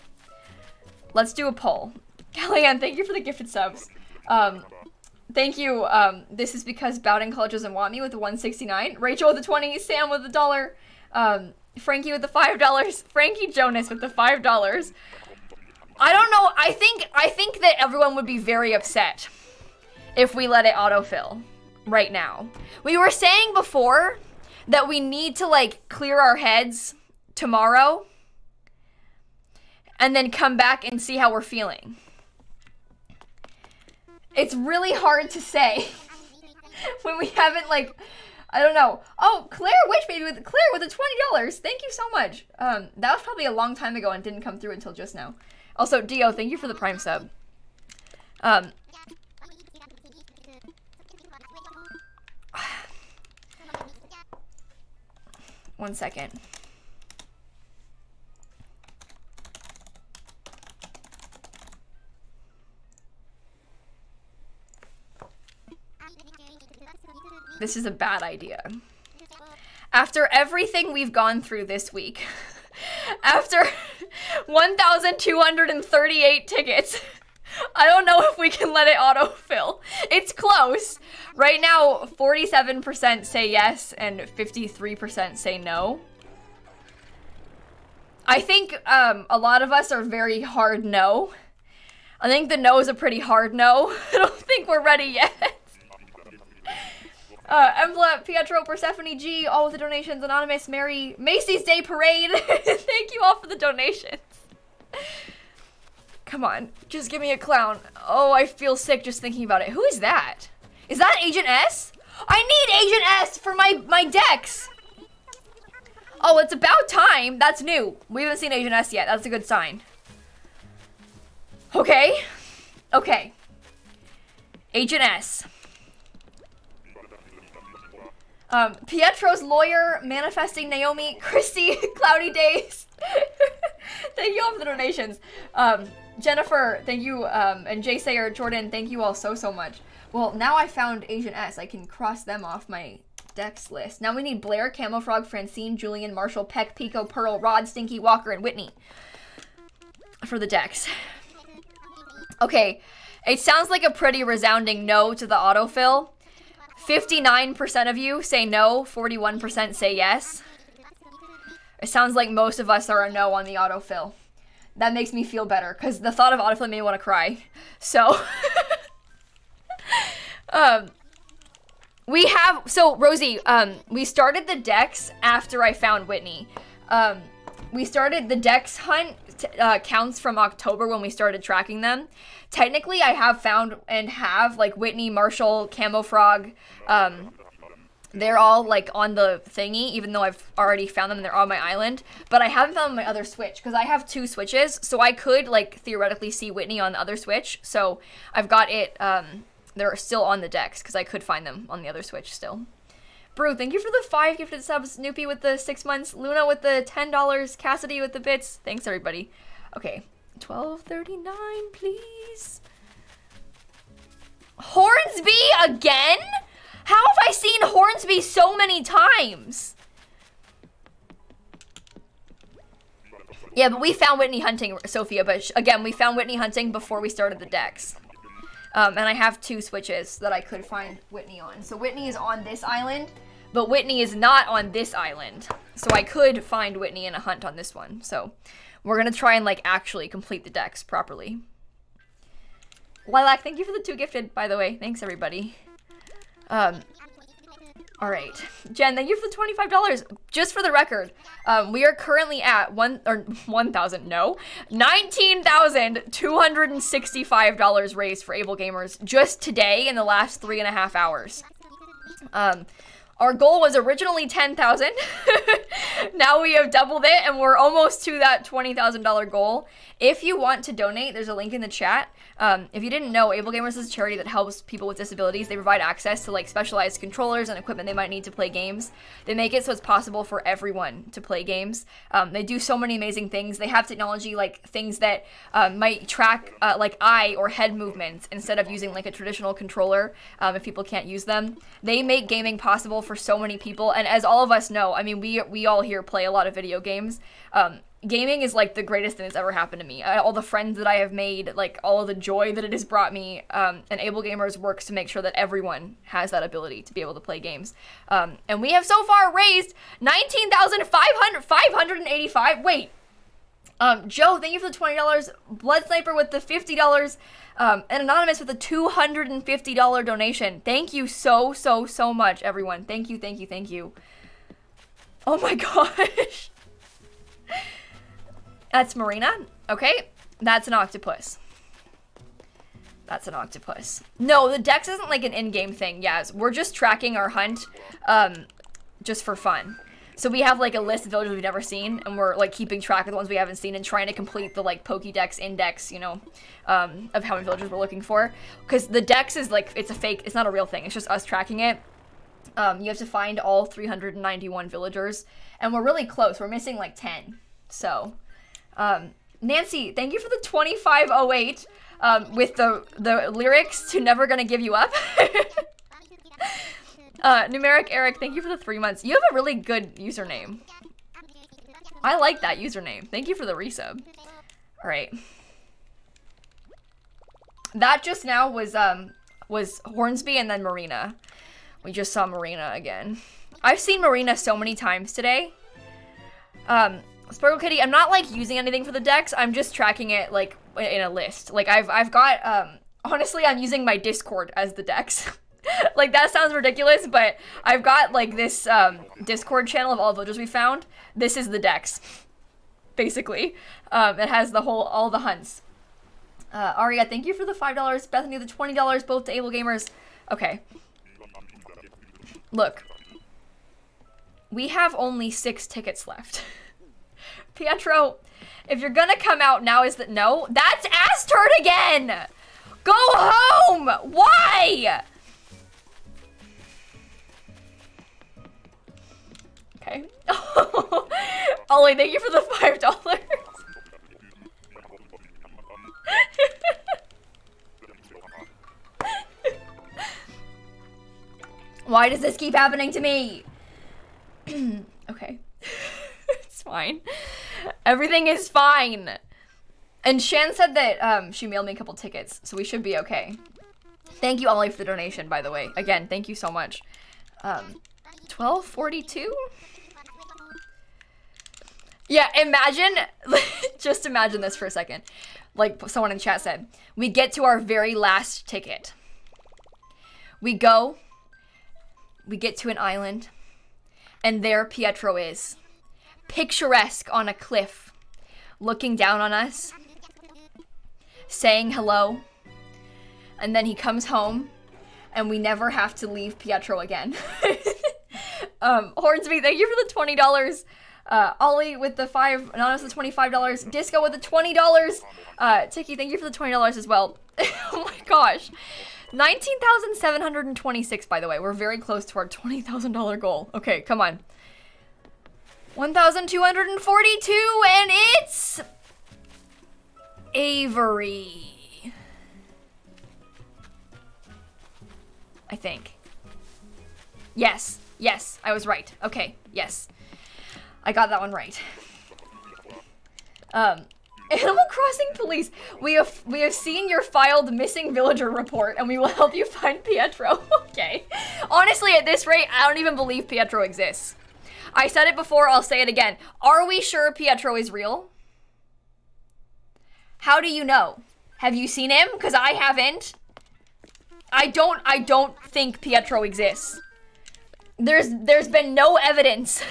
Let's do a poll. Kellyanne, thank you for the gifted subs. Um, thank you. Um, this is because Bowden College doesn't want me with the 169. Rachel with the 20. Sam with the dollar. Um, Frankie with the five dollars. Frankie Jonas with the five dollars. I don't know. I think I think that everyone would be very upset if we let it autofill right now. We were saying before that we need to like clear our heads tomorrow and then come back and see how we're feeling. It's really hard to say when we haven't like I don't know. Oh, Claire Witch Baby with Claire with the twenty dollars. Thank you so much. Um, that was probably a long time ago and didn't come through until just now. Also, Dio, thank you for the Prime sub. Um. One second. This is a bad idea. After everything we've gone through this week, after 1,238 tickets, I don't know if we can let it autofill. It's close. Right now, 47% say yes and 53% say no. I think um, a lot of us are very hard no. I think the no is a pretty hard no. I don't think we're ready yet. Uh, Pietro, Persephone G, all with the donations. Anonymous, Mary, Macy's Day Parade. Thank you all for the donations. Come on, just give me a clown. Oh, I feel sick just thinking about it. Who is that? Is that Agent S? I need Agent S for my, my decks. Oh, it's about time. That's new. We haven't seen Agent S yet. That's a good sign. Okay. Okay. Agent S. Um, Pietro's lawyer, manifesting Naomi, Christy, Cloudy Days. thank you all for the donations. Um, Jennifer, thank you, um, and Jay Sayer, Jordan, thank you all so, so much. Well, now I found Agent S. I can cross them off my decks list. Now we need Blaire, Camofrog, Francine, Julian, Marshall, Peck, Pico, Pearl, Rod, Stinky, Walker, and Whitney for the decks. Okay, it sounds like a pretty resounding no to the autofill. 59% of you say no, 41% say yes. It sounds like most of us are a no on the autofill. That makes me feel better because the thought of autofill made me want to cry. So, um, we have so Rosie. Um, we started the decks after I found Whitney. Um, we started the decks hunt uh, counts from October when we started tracking them. Technically, I have found and have like Whitney, Marshall, Camofrog. Um, they're all like on the thingy, even though I've already found them and they're on my island. But I haven't found my other switch because I have two switches, so I could like theoretically see Whitney on the other switch. So I've got it. Um, they're still on the decks because I could find them on the other switch still. Brew, thank you for the five gifted subs. Snoopy with the six months. Luna with the ten dollars. Cassidy with the bits. Thanks everybody. Okay, twelve thirty nine, please. Hornsby again? How have I seen Hornsby so many times? Yeah, but we found Whitney hunting, Sophia. But again, we found Whitney hunting before we started the decks. Um, and I have two switches that I could find Whitney on. So Whitney is on this island, but Whitney is not on this island. So I could find Whitney in a hunt on this one. So we're gonna try and like actually complete the decks properly. Lilac, thank you for the two gifted, by the way. Thanks everybody. Um, all right, Jen, thank you for the twenty-five dollars. Just for the record, um, we are currently at one or one thousand, no, nineteen thousand two hundred and sixty-five dollars raised for Able Gamers just today in the last three and a half hours. Um, our goal was originally 10,000. now we have doubled it and we're almost to that $20,000 goal. If you want to donate, there's a link in the chat. Um, if you didn't know, Able Gamers is a charity that helps people with disabilities. They provide access to like specialized controllers and equipment they might need to play games. They make it so it's possible for everyone to play games. Um, they do so many amazing things. They have technology like things that uh, might track uh, like eye or head movements instead of using like a traditional controller um, if people can't use them. They make gaming possible for so many people. And as all of us know, I mean, we we all here play a lot of video games. Um, gaming is like the greatest thing that's ever happened to me. All the friends that I have made, like all the joy that it has brought me. Um, and Able Gamers works to make sure that everyone has that ability to be able to play games. Um, and we have so far raised 19,500, 585. Wait. Um, Joe, thank you for the $20. Blood Sniper with the $50. Um, and Anonymous with a $250 donation. Thank you so, so, so much, everyone. Thank you, thank you, thank you. Oh my gosh. That's Marina. Okay, that's an octopus. That's an octopus. No, the dex isn't like an in-game thing. Yes, we're just tracking our hunt, um, just for fun. So we have like a list of villages we've never seen, and we're like keeping track of the ones we haven't seen and trying to complete the like Pokédex index, you know, um, of how many villages we're looking for. Because the dex is like it's a fake, it's not a real thing. It's just us tracking it. Um, you have to find all 391 villagers, and we're really close. We're missing like 10. So, um, Nancy, thank you for the 2508 um, with the the lyrics to "Never Gonna Give You Up." Uh, numeric Eric, thank you for the three months. You have a really good username. I like that username. Thank you for the resub. All right. That just now was um was Hornsby and then Marina. We just saw Marina again. I've seen Marina so many times today. Um, Sparkle Kitty, I'm not like using anything for the dex. I'm just tracking it like in a list. Like I've I've got um honestly I'm using my Discord as the dex. like that sounds ridiculous, but I've got like this um, Discord channel of all the villagers we found. This is the Dex, basically. Um, it has the whole all the hunts. Uh, Aria, thank you for the five dollars. Bethany, the twenty dollars, both to Able Gamers. Okay. Look, we have only six tickets left. Pietro, if you're gonna come out now, is that no? That's Astrid again. Go home. Why? Okay. Ollie, thank you for the five dollars. Why does this keep happening to me? okay. it's fine. Everything is fine. And Shan said that um, she mailed me a couple tickets, so we should be okay. Thank you, Ollie, for the donation, by the way. Again, thank you so much. Um, 1242? Yeah, imagine, just imagine this for a second. Like someone in chat said, we get to our very last ticket. We go, we get to an island, and there Pietro is, picturesque on a cliff, looking down on us, saying hello, and then he comes home, and we never have to leave Pietro again. um, Hornsby, thank you for the twenty dollars. Uh, Ollie with the five, Anonymous with twenty-five dollars. Disco with the twenty dollars. Uh, Tiki, thank you for the twenty dollars as well. oh my gosh, nineteen thousand seven hundred and twenty-six. By the way, we're very close to our twenty thousand dollar goal. Okay, come on. One thousand two hundred and forty-two, and it's Avery. I think. Yes, yes, I was right. Okay, yes. I got that one right. Um, Animal Crossing Police, we have we have seen your filed missing villager report, and we will help you find Pietro. okay. Honestly, at this rate, I don't even believe Pietro exists. I said it before, I'll say it again. Are we sure Pietro is real? How do you know? Have you seen him? Because I haven't. I don't I don't think Pietro exists. There's there's been no evidence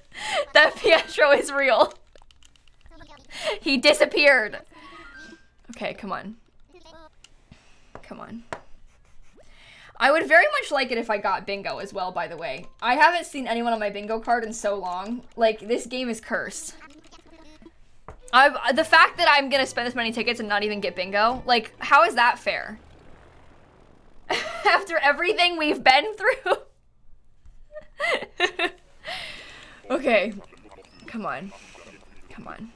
that Pietro is real. He disappeared. Okay, come on. Come on. I would very much like it if I got bingo as well, by the way. I haven't seen anyone on my bingo card in so long. Like, this game is cursed. i the fact that I'm gonna spend this many tickets and not even get bingo, like, how is that fair? After everything we've been through? okay. Come on. Come on.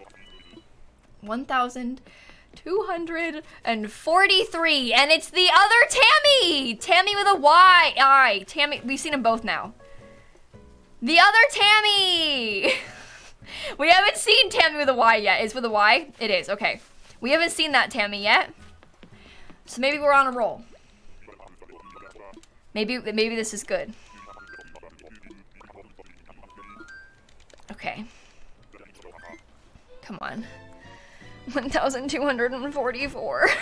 1,243. And it's the other Tammy! Tammy with a Y. I. Tammy. We've seen them both now. The other Tammy! we haven't seen Tammy with a Y yet. Is with a Y? It is. Okay. We haven't seen that Tammy yet. So maybe we're on a roll. Maybe maybe this is good. Okay. Come on. 1,244.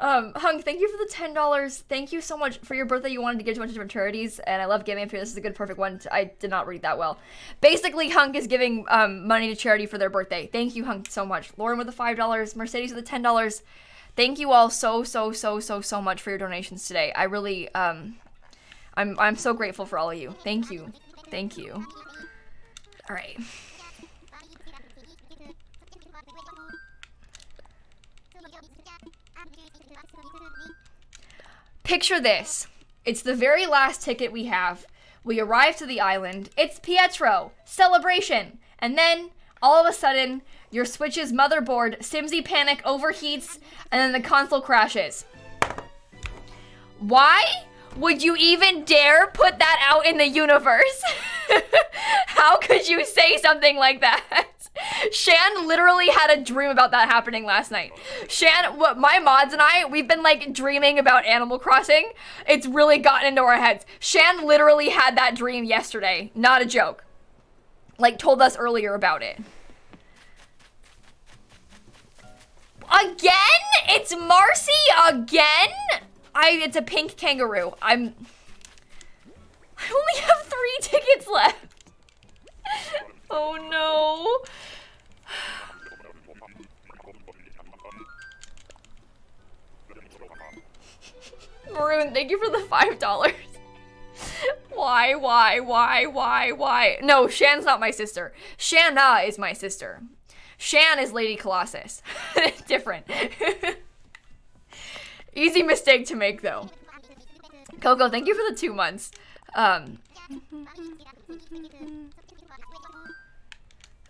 um, Hunk, thank you for the $10. Thank you so much for your birthday. You wanted to give to a bunch of different charities, and I love giving up here. This is a good, perfect one. I did not read that well. Basically, Hunk is giving um, money to charity for their birthday. Thank you, Hunk, so much. Lauren with the $5, Mercedes with the $10. Thank you all so, so, so, so, so much for your donations today. I really, um, I'm, I'm so grateful for all of you. Thank you. Thank you. All right. Picture this. It's the very last ticket we have. We arrive to the island. It's Pietro. Celebration. And then, all of a sudden, your Switch's motherboard, Simsy Panic overheats, and then the console crashes. Why would you even dare put that out in the universe? How could you say something like that? Shan literally had a dream about that happening last night. Shan, what my mods and I, we've been like dreaming about Animal Crossing. It's really gotten into our heads. Shan literally had that dream yesterday. Not a joke. Like told us earlier about it. Again? It's Marcie again? I it's a pink kangaroo. I'm I only have 3 tickets left. Oh no. Maroon, thank you for the five dollars. why, why, why, why, why? No, Shan's not my sister. Shanna is my sister. Shan is Lady Colossus. Different. Easy mistake to make though. Coco, thank you for the two months. Um,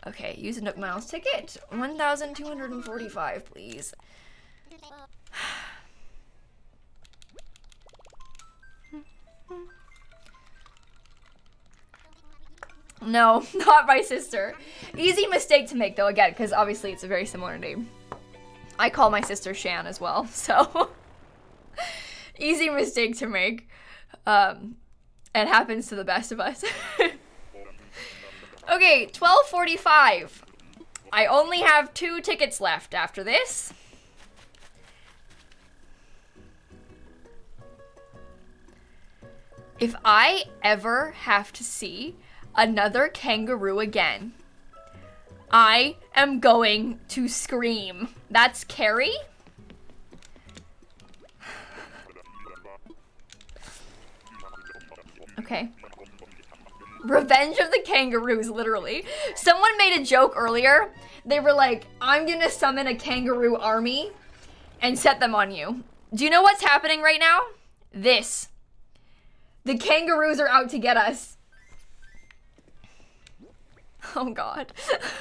okay, use a Nook Miles ticket. 1,245, please. No, not my sister. Easy mistake to make though, again, because obviously it's a very similar name. I call my sister Shan as well, so easy mistake to make. Um, it happens to the best of us. okay, 1245. I only have two tickets left after this. If I ever have to see another kangaroo again, I am going to scream. That's Carrie? Okay. Revenge of the Kangaroos, literally. Someone made a joke earlier. They were like, I'm gonna summon a kangaroo army and set them on you. Do you know what's happening right now? This. The kangaroos are out to get us. Oh god.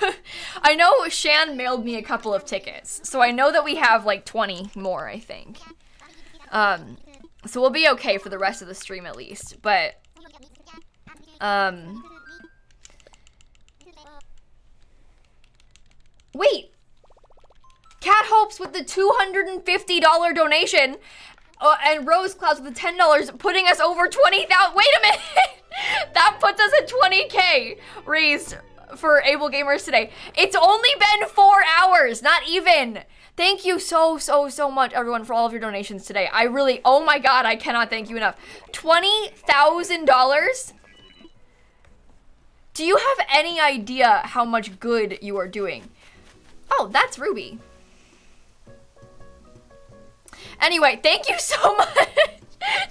I know Shan mailed me a couple of tickets, so I know that we have like 20 more, I think. Um, so we'll be okay for the rest of the stream at least, but um. Wait! Cat Hopes with the $250 donation uh, and Rose Clouds with the $10 putting us over 20,000. Wait a minute! that puts us at 20k raised for Able Gamers today. It's only been four hours, not even. Thank you so, so, so much, everyone, for all of your donations today. I really, oh my god, I cannot thank you enough. $20,000? Do you have any idea how much good you are doing? Oh, that's Ruby. Anyway, thank you so much.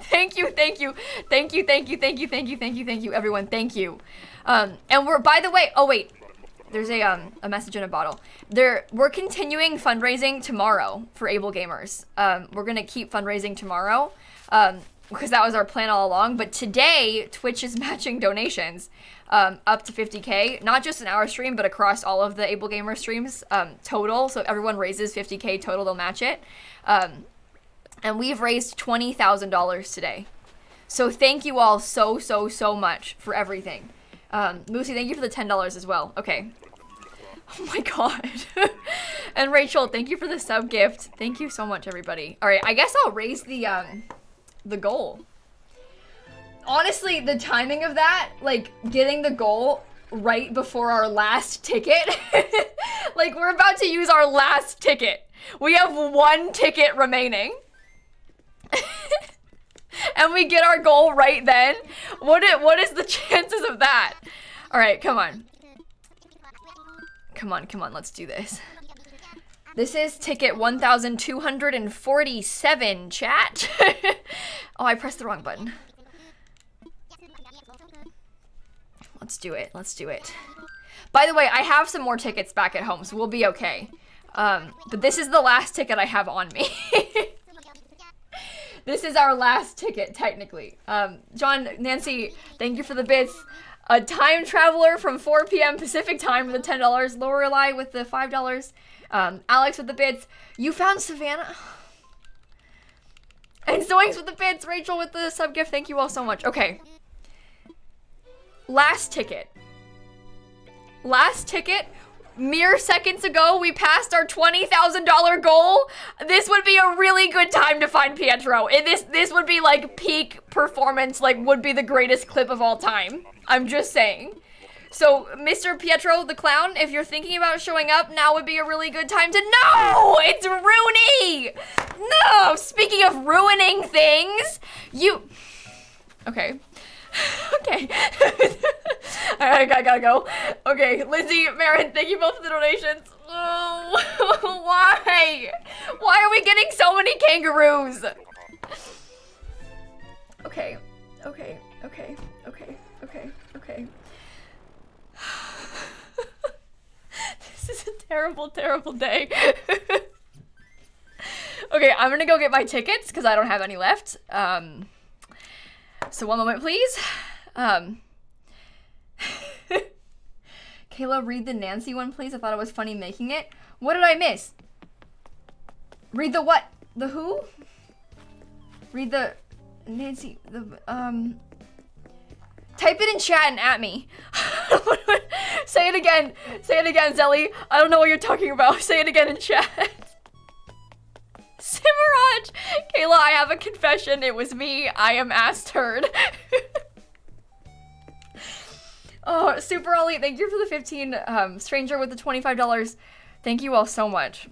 thank you, thank you, thank you, thank you, thank you, thank you, thank you, thank you, everyone. Thank you. Um, and we're, by the way, oh wait, there's a um a message in a bottle. There, we're continuing fundraising tomorrow for Able Gamers. Um, we're gonna keep fundraising tomorrow. Um, because that was our plan all along. But today, Twitch is matching donations um, up to 50k, not just in our stream, but across all of the Able Gamer streams um, total. So if everyone raises 50k total, they'll match it. Um, and we've raised $20,000 today. So thank you all so, so, so much for everything. Um, Moosey, thank you for the ten dollars as well. Okay. Oh my god. and Rachel, thank you for the sub gift. Thank you so much, everybody. All right, I guess I'll raise the um, the goal. Honestly, the timing of that, like getting the goal right before our last ticket, like we're about to use our last ticket. We have one ticket remaining. and we get our goal right then. What is, what is the chances of that? All right, come on. Come on, come on, let's do this. This is ticket 1247, chat. oh, I pressed the wrong button. Let's do it, let's do it. By the way, I have some more tickets back at home, so we'll be okay. Um, but this is the last ticket I have on me. this is our last ticket, technically. Um, John, Nancy, thank you for the bits a time traveler from 4 p.m. Pacific time with the $10, Lorelei with the $5, um, Alex with the bits. You found Savannah. And Zoinks with the bits, Rachel with the sub gift. Thank you all so much. Okay. Last ticket. Last ticket mere seconds ago we passed our $20,000 goal, this would be a really good time to find Pietro. And this this would be like peak performance, like would be the greatest clip of all time. I'm just saying. So, Mr. Pietro the Clown, if you're thinking about showing up, now would be a really good time to- No! It's Rooney! No! Speaking of ruining things, you- Okay. okay. Alright, I gotta go. Okay, Lizzie, Marin, thank you both for the donations. Oh, why? Why are we getting so many kangaroos? Okay, okay, okay, okay, okay, okay. this is a terrible, terrible day. okay, I'm gonna go get my tickets because I don't have any left. Um, so one moment, please. Um, Kayla, read the Nancy one, please. I thought it was funny making it. What did I miss? Read the what? The who? Read the Nancy. The um. Type it in chat and at me. Say it again. Say it again, Zelly. I don't know what you're talking about. Say it again in chat. Simmeraj! Kayla, I have a confession. It was me. I am ass turd. oh, Super Ollie, thank you for the 15. Um, Stranger with the $25. Thank you all so much.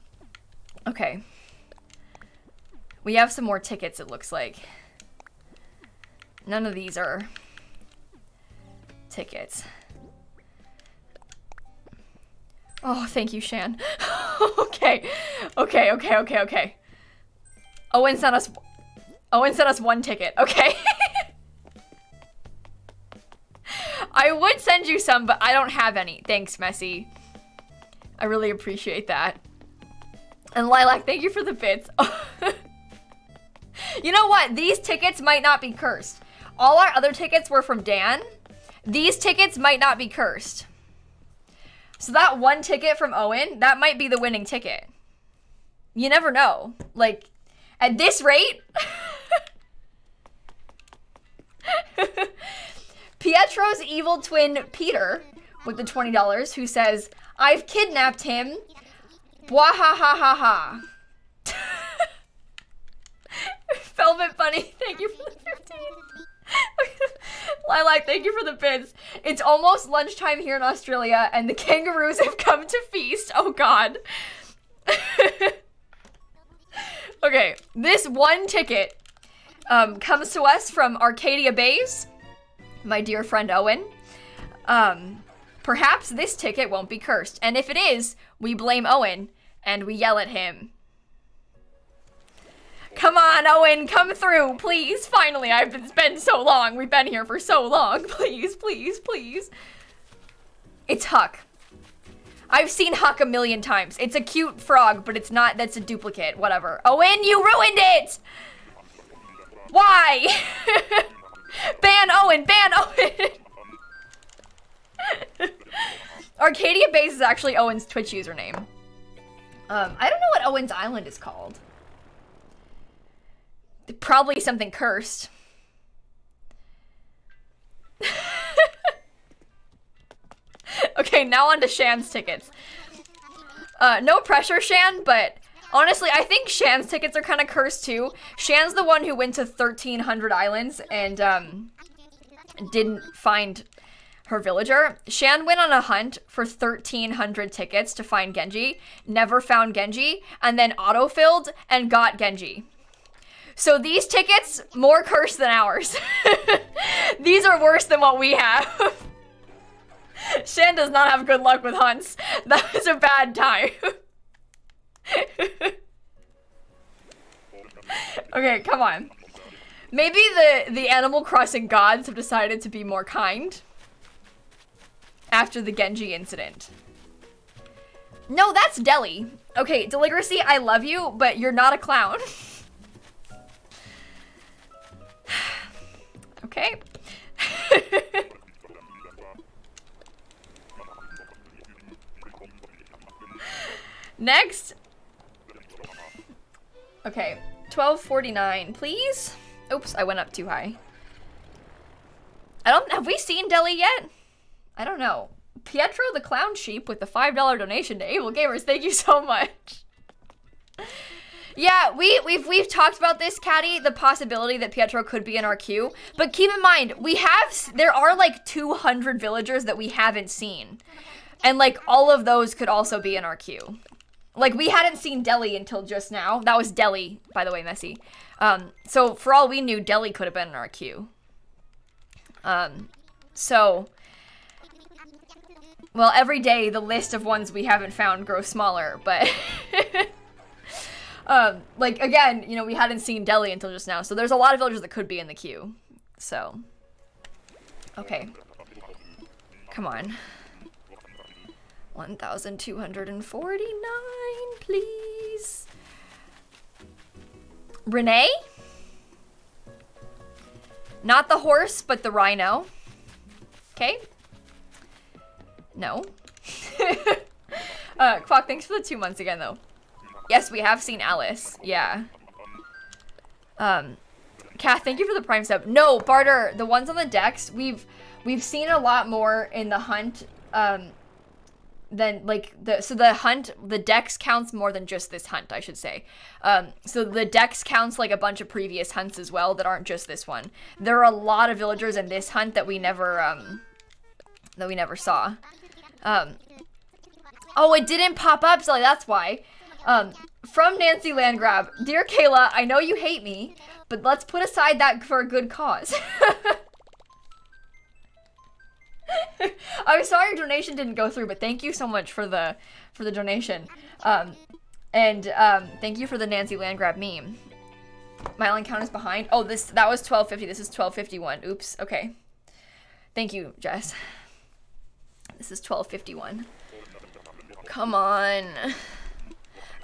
Okay. We have some more tickets, it looks like. None of these are tickets. Oh, thank you, Shan. okay. Okay, okay, okay, okay. Owen sent us Owen sent us one ticket, okay? I would send you some, but I don't have any. Thanks, Messy. I really appreciate that. And Lilac, thank you for the bits. you know what? These tickets might not be cursed. All our other tickets were from Dan. These tickets might not be cursed. So that one ticket from Owen, that might be the winning ticket. You never know. Like, at this rate? Pietro's evil twin, Peter, with the $20, who says, I've kidnapped him. Bwah ha ha ha ha. Velvet Bunny, thank you for the 15. Lilac, thank you for the bits. It's almost lunchtime here in Australia, and the kangaroos have come to feast. Oh god. okay, this one ticket um, comes to us from Arcadia Bays, my dear friend Owen. Um, perhaps this ticket won't be cursed, and if it is, we blame Owen and we yell at him. Come on, Owen, come through, please. Finally, I've been, been so long. We've been here for so long. Please, please, please. It's Huck. I've seen Huck a million times. It's a cute frog, but it's not, that's a duplicate. Whatever. Owen, you ruined it! Why? ban Owen, ban Owen! Arcadia Base is actually Owen's Twitch username. Um, I don't know what Owen's Island is called. Probably something cursed. okay, now on to Shan's tickets. Uh, no pressure, Shan, but honestly, I think Shan's tickets are kind of cursed too. Shan's the one who went to 1,300 islands and um, didn't find her villager. Shan went on a hunt for 1,300 tickets to find Genji, never found Genji, and then autofilled and got Genji. So these tickets, more cursed than ours. these are worse than what we have. Shan does not have good luck with hunts. That was a bad time. okay, come on. Maybe the, the Animal Crossing gods have decided to be more kind after the Genji incident. No, that's Deli. Okay, Deligracy, I love you, but you're not a clown. okay. Next. Okay, 1249, please. Oops, I went up too high. I don't, have we seen Deli yet? I don't know. Pietro the Clown Sheep with the $5 donation to Able Gamers. Thank you so much. Yeah, we, we've we've talked about this, Caddy, the possibility that Pietro could be in our queue. But keep in mind, we have there are like 200 villagers that we haven't seen. And like all of those could also be in our queue. Like we hadn't seen Deli until just now. That was Deli, by the way, Messy. Um, so for all we knew, Deli could have been in our queue. Um, so well, every day the list of ones we haven't found grows smaller, but um, like again, you know, we hadn't seen Deli until just now, so there's a lot of villagers that could be in the queue. So, okay, come on. 1,249, please. Renee? Not the horse, but the rhino. Okay. No. uh, Quack, thanks for the two months again, though. Yes, we have seen Alice. Yeah. Um, Kath, thank you for the prime sub. No, Barter, the ones on the decks, we've we've seen a lot more in the hunt um, than like the so the hunt the dex counts more than just this hunt i should say. Um so the dex counts like a bunch of previous hunts as well that aren't just this one. There are a lot of villagers in this hunt that we never um that we never saw. Um oh it didn't pop up so that's why. Um from nancy landgrab dear kayla i know you hate me but let's put aside that for a good cause I'm sorry your donation didn't go through, but thank you so much for the for the donation. Um, and um, thank you for the Nancy Landgrab meme. My island count is behind. Oh, this that was 1250. This is 1251. Oops. Okay. Thank you, Jess. This is 1251. Come on.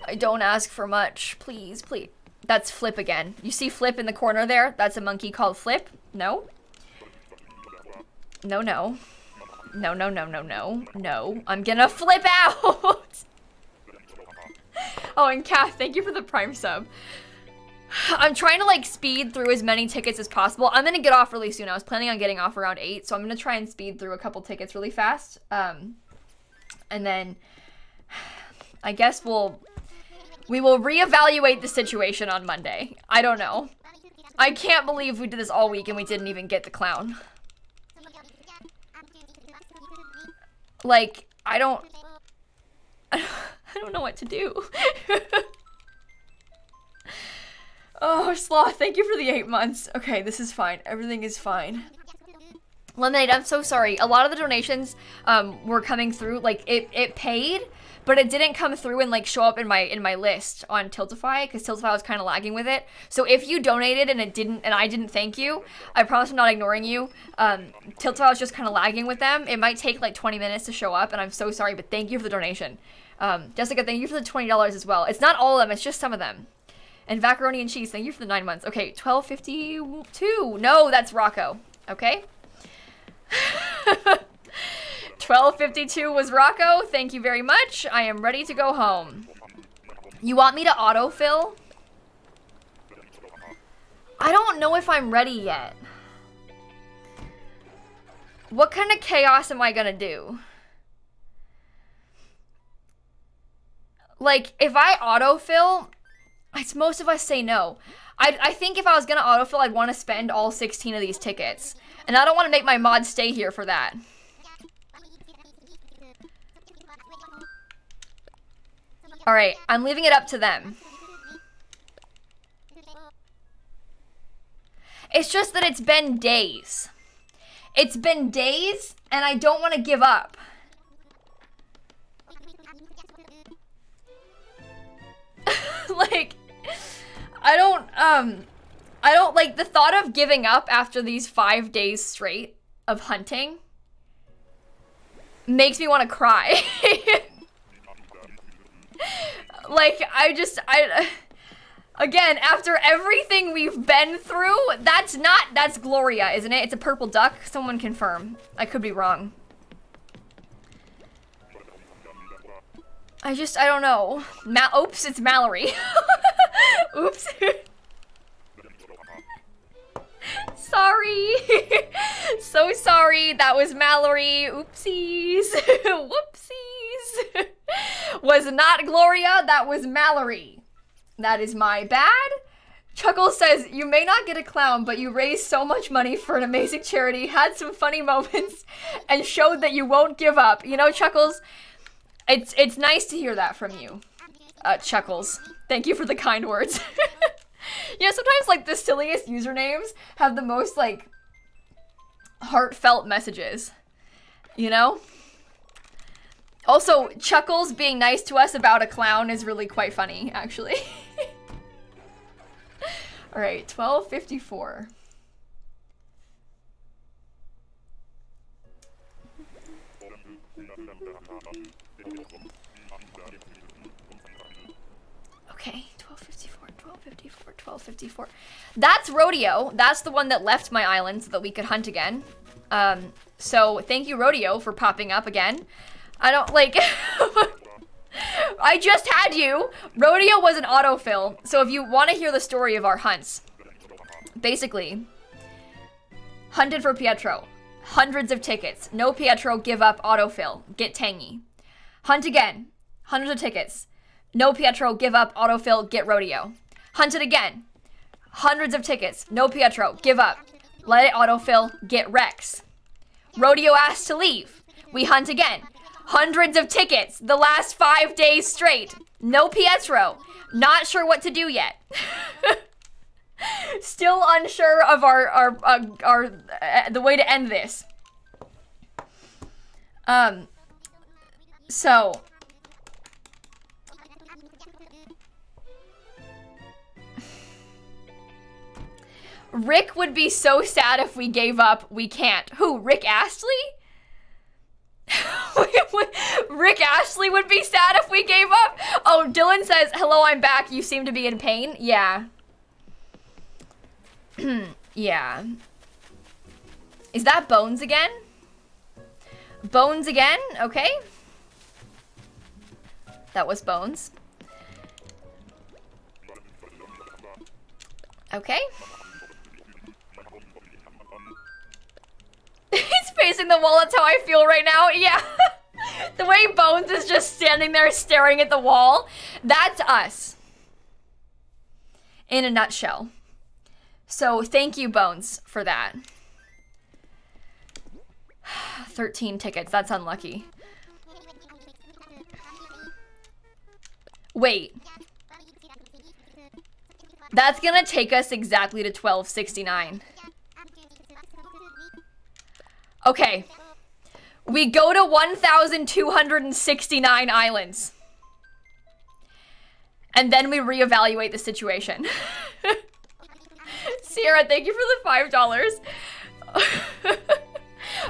I don't ask for much. Please, please. That's Flip again. You see Flip in the corner there? That's a monkey called Flip? No? No, no. No, no, no, no, no. No. I'm gonna flip out! oh, and Kath, thank you for the prime sub. I'm trying to like speed through as many tickets as possible. I'm gonna get off really soon. I was planning on getting off around 8, so I'm gonna try and speed through a couple tickets really fast. Um, and then I guess we'll we will reevaluate the situation on Monday. I don't know. I can't believe we did this all week and we didn't even get the clown. Like, I don't... I don't know what to do. oh, Sloth, thank you for the eight months. Okay, this is fine. Everything is fine. Lemonade, I'm so sorry. A lot of the donations um, were coming through. Like, it, it paid, but it didn't come through and like show up in my in my list on Tiltify because Tiltify was kind of lagging with it. So if you donated and it didn't and I didn't thank you, I promise I'm not ignoring you. Um, Tiltify was just kind of lagging with them. It might take like 20 minutes to show up, and I'm so sorry, but thank you for the donation. Um, Jessica, thank you for the $20 as well. It's not all of them, it's just some of them. And Macaroni and Cheese, thank you for the nine months. Okay, 1252. No, that's Rocco. Okay. 1252 was Rocco. Thank you very much. I am ready to go home. You want me to autofill? I don't know if I'm ready yet. What kind of chaos am I gonna do? like if I autofill, it's most of us say no. I, I think if I was gonna autofill, I'd want to spend all 16 of these tickets. And I don't want to make my mod stay here for that. Alright, I'm leaving it up to them. It's just that it's been days. It's been days, and I don't want to give up. like, I don't, um, I don't like the thought of giving up after these five days straight of hunting makes me want to cry. like, I just, I, again, after everything we've been through, that's not, that's Gloria, isn't it? It's a purple duck. Someone confirm. I could be wrong. I just, I don't know. Ma oops, it's Mallory. oops. sorry. so sorry. That was Mallory. Oopsies. Whoopsies. was not Gloria. That was Mallory. That is my bad. Chuckles says, You may not get a clown, but you raised so much money for an amazing charity, had some funny moments, and showed that you won't give up. You know, Chuckles, it's it's nice to hear that from you. Uh, Chuckles. Thank you for the kind words. yeah, sometimes like the silliest usernames have the most like heartfelt messages. You know? Also, Chuckles being nice to us about a clown is really quite funny, actually. All right, 1254. Okay, 1254, 1254, 1254. That's Rodeo. That's the one that left my island so that we could hunt again. Um, so thank you, Rodeo, for popping up again. I don't, like... I just had you. Rodeo was an autofill. So if you want to hear the story of our hunts, basically, hunted for Pietro. Hundreds of tickets. No Pietro, give up, autofill. Get tangy. Hunt again. Hundreds of tickets. No Pietro, give up, autofill, get rodeo. Hunted again. Hundreds of tickets. No Pietro, give up. Let it autofill, get Rex. Rodeo asked to leave. We hunt again. Hundreds of tickets the last five days straight. No Pietro. Not sure what to do yet. Still unsure of our our uh, our uh, the way to end this. Um. So. Rick would be so sad if we gave up. We can't. Who? Rick Astley? Rick Astley would be sad if we gave up. Oh, Dylan says, hello, I'm back. You seem to be in pain. Yeah. yeah. Is that Bones again? Bones again? Okay. That was Bones. Okay. He's facing the wall, that's how I feel right now. Yeah. the way Bones is just standing there staring at the wall. That's us. In a nutshell. So thank you, Bones, for that. 13 tickets, that's unlucky. Wait. That's gonna take us exactly to 1269. Okay. We go to 1,269 islands. And then we reevaluate the situation. Sierra, thank you for the $5.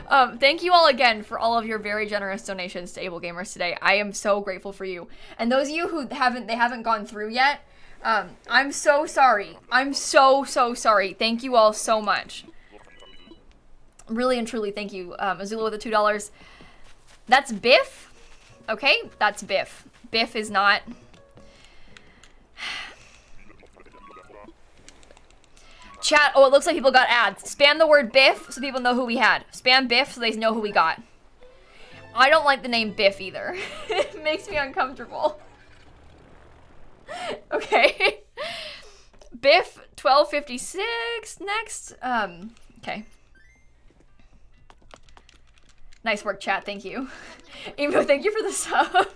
um, thank you all again for all of your very generous donations to Able Gamers today. I am so grateful for you. And those of you who haven't, they haven't gone through yet, um, I'm so sorry. I'm so, so sorry. Thank you all so much. Really and truly, thank you. Um, Azula with the $2. That's Biff. Okay, that's Biff. Biff is not... Chat, oh, it looks like people got ads. Spam the word Biff so people know who we had. Spam Biff so they know who we got. I don't like the name Biff either. it makes me uncomfortable. okay. Biff 1256 next. Um, okay. Nice work, chat. Thank you. Emo, thank you for the sub.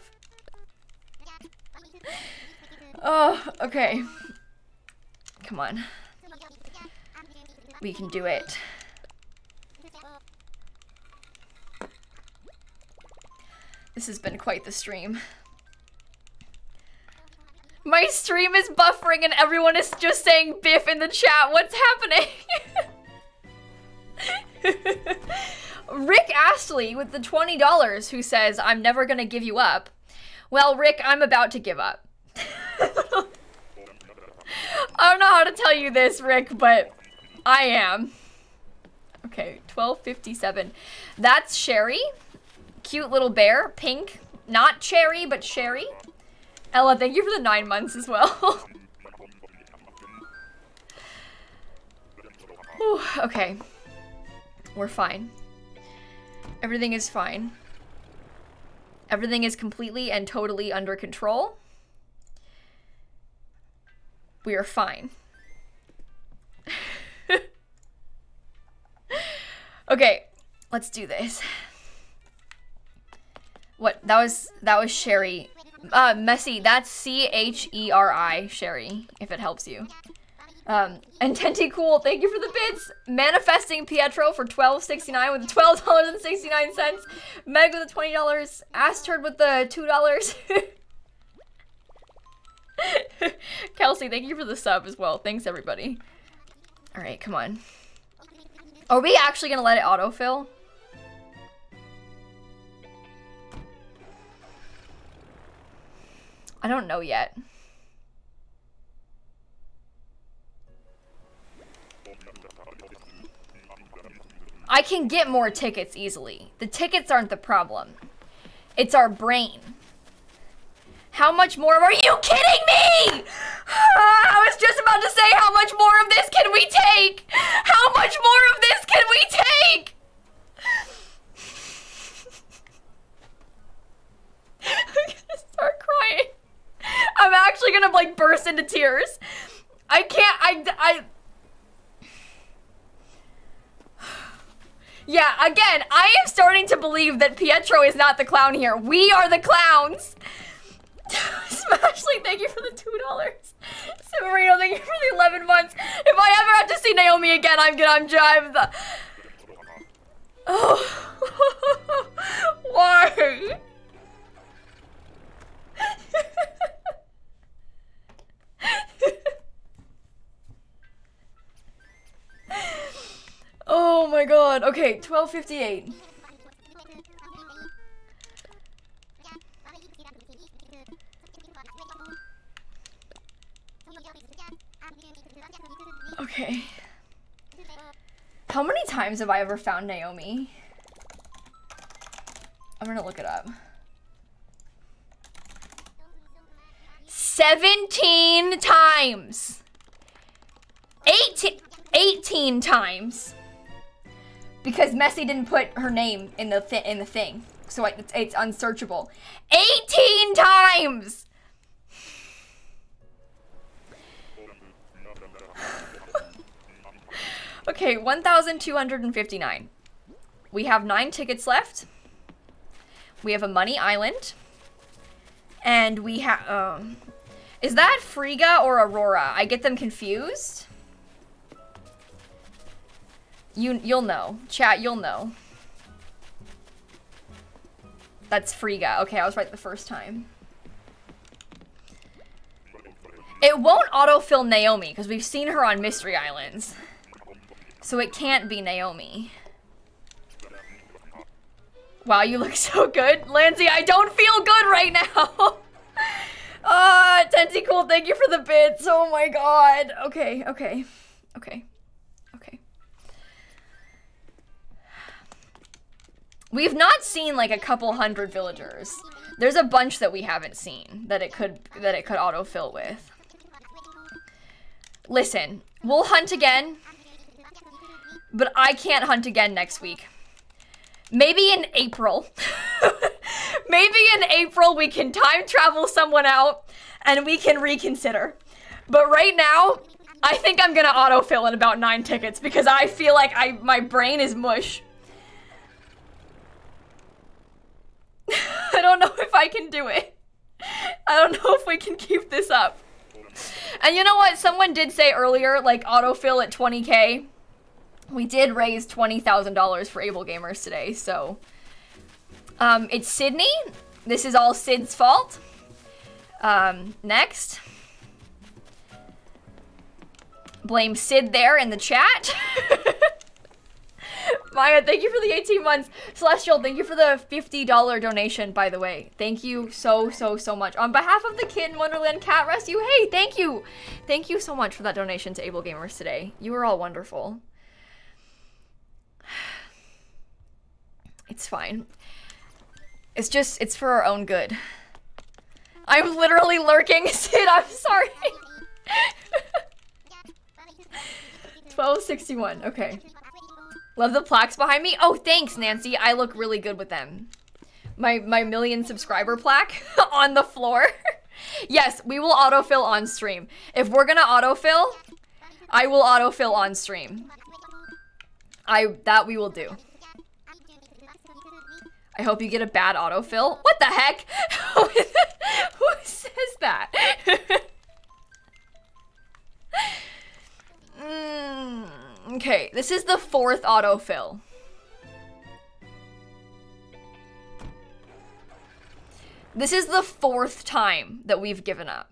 oh, okay. Come on. We can do it. This has been quite the stream. My stream is buffering and everyone is just saying Biff in the chat. What's happening? Rick Astley with the $20 who says, I'm never gonna give you up. Well, Rick, I'm about to give up. I don't know how to tell you this, Rick, but I am. Okay, 1257. That's Cheri. Cute little bear, pink. Not cherry, but Cheri. Ella, thank you for the nine months as well. Whew, okay. We're fine. Everything is fine. Everything is completely and totally under control. We are fine. okay, let's do this. What? That was that was Cheri. Uh, messy. That's C H E R I Cheri. If it helps you. Um, and Tenti Cool, thank you for the bits. Manifesting Pietro for twelve sixty nine with twelve dollars and sixty nine cents. Meg with the twenty dollars. Astrid with the two dollars. Kelsey, thank you for the sub as well. Thanks everybody. All right, come on. Are we actually gonna let it autofill? I don't know yet. I can get more tickets easily. The tickets aren't the problem. It's our brain. How much more? Are you kidding me? I was just about to say how much more of this can we take? How much more of this can we take? I'm gonna start crying. I'm actually gonna like burst into tears. I can't, I, I. Yeah, again, I am starting to believe that Pietro is not the clown here. We are the clowns. Smashly, thank you for the $2. Severino, thank you for the 11 months. If I ever have to see Naomi again, I'm gonna, I'm jive the... Oh. Why? oh my god. Okay, 1258. Okay. How many times have I ever found Naomi? I'm gonna look it up. 17 times. 18, 18 times. Because Messy didn't put her name in the in the thing. So it's, it's unsearchable. 18 times! okay, 1,259. We have nine tickets left. We have a Money Island. And we have, um, is that Frigga or Aurora? I get them confused. You, you'll know. Chat, you'll know. That's Frigga. Okay, I was right the first time. It won't autofill Naomi, because we've seen her on Mystery Islands. So it can't be Naomi. Wow, you look so good. Lansy, I don't feel good right now. Ah, uh, Cool, thank you for the bits. Oh my god. Okay, okay, okay. We've not seen like a couple hundred villagers. There's a bunch that we haven't seen that it could that it could autofill with. Listen, we'll hunt again, but I can't hunt again next week. Maybe in April. Maybe in April we can time travel someone out and we can reconsider. But right now, I think I'm gonna autofill in about nine tickets because I feel like I my brain is mush. I don't know if I can do it. I don't know if we can keep this up. And you know what? Someone did say earlier, like autofill at 20k. We did raise $20,000 for Able Gamers today, so. Um, it's Sydney. This is all Sid's fault. Um, next. Blame Sid there in the chat. Maya, thank you for the 18 months. Celestial, thank you for the $50 donation, by the way. Thank you so, so, so much. On behalf of the Kid in Wonderland Cat Rescue, hey, thank you. Thank you so much for that donation to Able Gamers today. You are all wonderful. It's fine. It's just, it's for our own good. I'm literally lurking. Sid, I'm sorry. 1261, okay. Love the plaques behind me. Oh, thanks, Nancy. I look really good with them. My my million subscriber plaque on the floor. yes, we will autofill on stream. If we're gonna autofill, I will autofill on stream. I that we will do. I hope you get a bad autofill. What the heck? Who says that? mm. Okay, this is the fourth autofill. This is the fourth time that we've given up.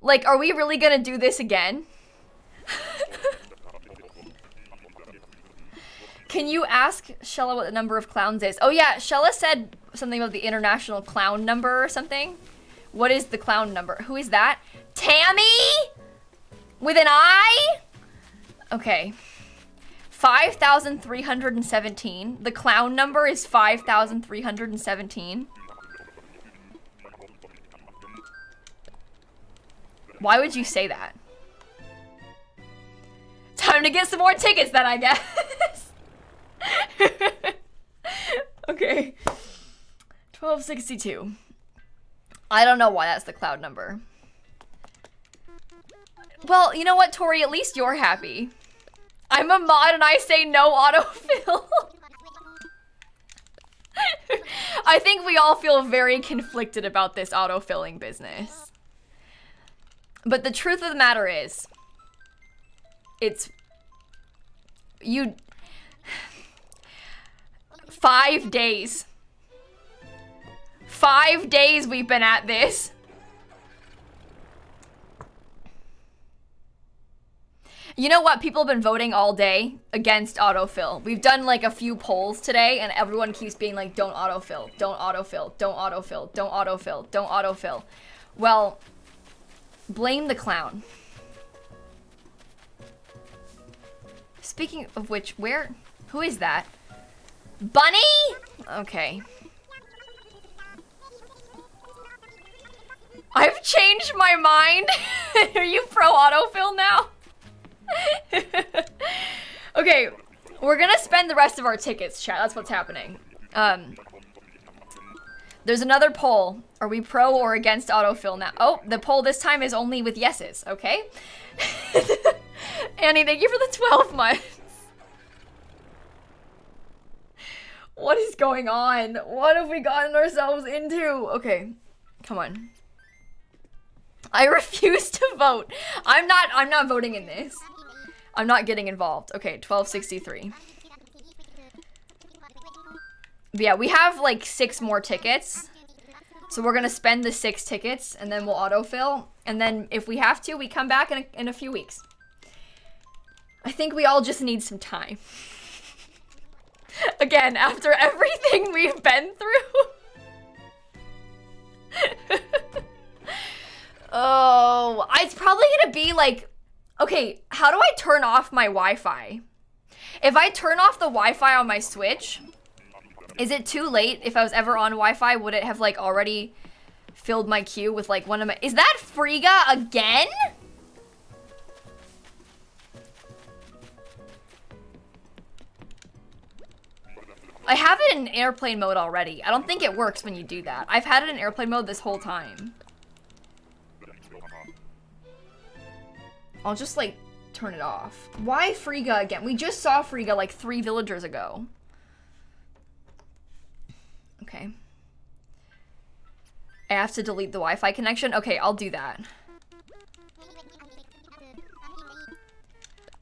Like, are we really gonna do this again? Can you ask Shella what the number of clowns is? Oh yeah, Shella said something about the international clown number or something. What is the clown number? Who is that? Tammy? With an I? Okay. 5,317. The clown number is 5,317. Why would you say that? Time to get some more tickets then, I guess. okay. 1262. I don't know why that's the cloud number. Well, you know what, Tori? At least you're happy. I'm a mod and I say no autofill. I think we all feel very conflicted about this autofilling business. But the truth of the matter is, it's you five days. Five days we've been at this. You know what? People have been voting all day against autofill. We've done like a few polls today and everyone keeps being like, don't autofill, don't autofill, don't autofill, don't autofill, don't autofill. Well, blame the clown. Speaking of which, where, who is that? Bunny? Okay. I've changed my mind. Are you pro autofill now? okay, we're gonna spend the rest of our tickets, chat. That's what's happening. Um, there's another poll. Are we pro or against autofill now? Oh, the poll this time is only with yeses, okay? Annie, thank you for the 12 months. What is going on? What have we gotten ourselves into? Okay, come on. I refuse to vote. I'm not I'm not voting in this. I'm not getting involved. Okay, 1263. But yeah, we have like six more tickets. So we're gonna spend the six tickets and then we'll autofill. And then if we have to, we come back in a, in a few weeks. I think we all just need some time. Again, after everything we've been through. oh, it's probably gonna be like Okay, how do I turn off my Wi-Fi? If I turn off the Wi-Fi on my Switch, is it too late if I was ever on Wi-Fi? Would it have like already filled my queue with like one of my- Is that Frigga again? I have it in airplane mode already. I don't think it works when you do that. I've had it in airplane mode this whole time. I'll just like turn it off. Why Frigga again? We just saw Frigga like three villagers ago. Okay. I have to delete the Wi-Fi connection? Okay, I'll do that.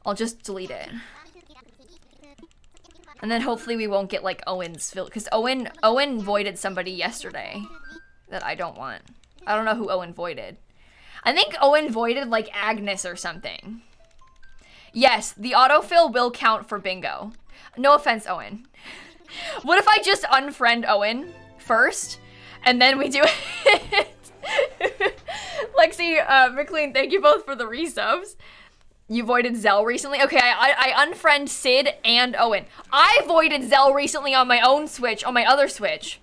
I'll just delete it. And then hopefully we won't get like Owen's fill because Owen Owen voided somebody yesterday that I don't want. I don't know who Owen voided. I think Owen voided like Agnes or something. Yes, the autofill will count for bingo. No offense, Owen. What if I just unfriend Owen first and then we do it? Lexi, uh, McLean, thank you both for the resubs. You voided Zell recently? Okay, I, I, I unfriend Sid and Owen. I voided Zell recently on my own Switch, on my other Switch.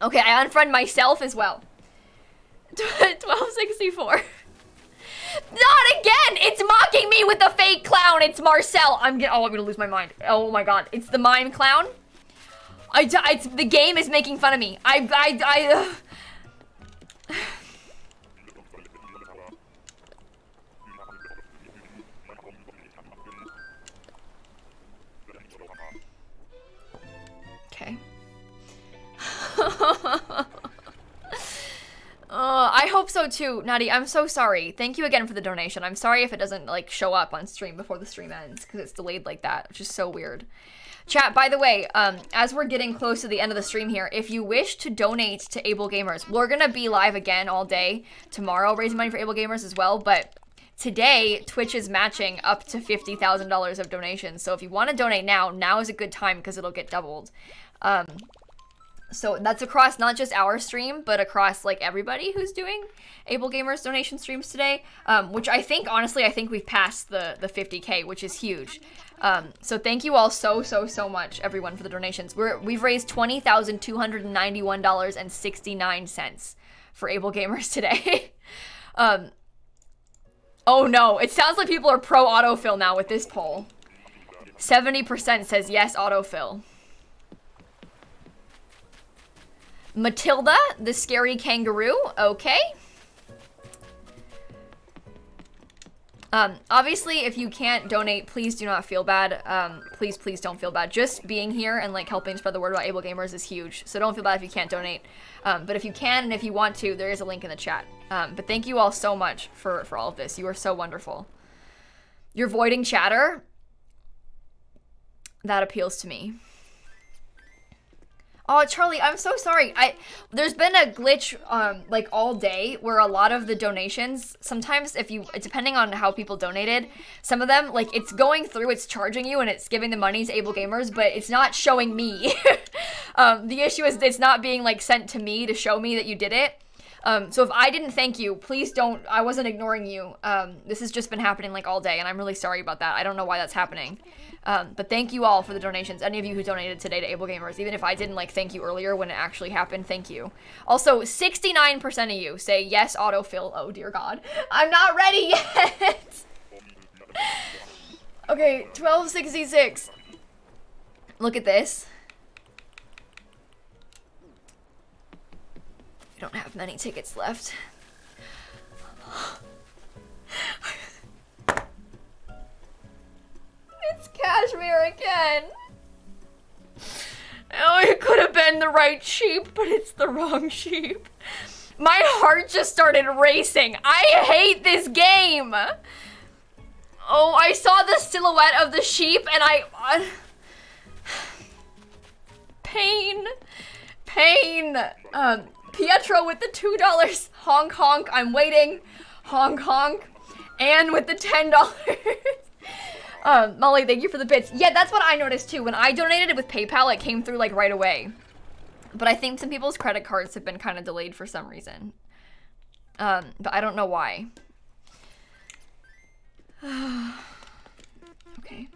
Okay, I unfriend myself as well. 1264. Not again! It's mocking me with the fake clown! It's Marcel! I'm getting- oh, I'm gonna lose my mind. Oh my god. It's the mime clown? I, it's, the game is making fun of me. I, I, I, uh... Okay. Uh, I hope so too, Natty. I'm so sorry. Thank you again for the donation. I'm sorry if it doesn't like show up on stream before the stream ends because it's delayed like that, which is so weird. Chat, by the way, um, as we're getting close to the end of the stream here, if you wish to donate to Able Gamers, we're gonna be live again all day tomorrow, raising money for Able Gamers as well. But today, Twitch is matching up to fifty thousand dollars of donations. So if you want to donate now, now is a good time because it'll get doubled. Um, so that's across not just our stream, but across like everybody who's doing Able Gamers donation streams today. Um, which I think, honestly, I think we've passed the the 50k, which is huge. Um, so thank you all so so so much, everyone, for the donations. We're we've raised twenty thousand two hundred ninety one dollars and sixty nine cents for Able Gamers today. um, oh no, it sounds like people are pro autofill now with this poll. Seventy percent says yes autofill. Matilda, the scary kangaroo. Okay. Um, obviously, if you can't donate, please do not feel bad. Um, please, please don't feel bad. Just being here and like helping spread the word about Able Gamers is huge. So don't feel bad if you can't donate. Um, but if you can and if you want to, there is a link in the chat. Um, but thank you all so much for for all of this. You are so wonderful. You're voiding Chadder. That appeals to me. Oh, Charlie, I'm so sorry. I there's been a glitch um like all day where a lot of the donations, sometimes if you depending on how people donated, some of them like it's going through, it's charging you and it's giving the money to able gamers, but it's not showing me. um the issue is it's not being like sent to me to show me that you did it. Um, so if I didn't thank you, please don't. I wasn't ignoring you. Um, this has just been happening like all day, and I'm really sorry about that. I don't know why that's happening. Um, but thank you all for the donations. Any of you who donated today to Able Gamers, even if I didn't like thank you earlier when it actually happened, thank you. Also, 69% of you say yes, autofill. Oh dear God, I'm not ready yet. okay, 1266. Look at this. We don't have many tickets left. it's Cashmere again. Oh, it could have been the right sheep, but it's the wrong sheep. My heart just started racing. I hate this game. Oh, I saw the silhouette of the sheep and I... Uh, pain. Pain. Um, Pietro with the $2. Honk honk, I'm waiting. Honk honk. And with the $10. um, Molly, thank you for the bits. Yeah, that's what I noticed too. When I donated it with PayPal, it came through like right away. But I think some people's credit cards have been kind of delayed for some reason. Um, but I don't know why. okay.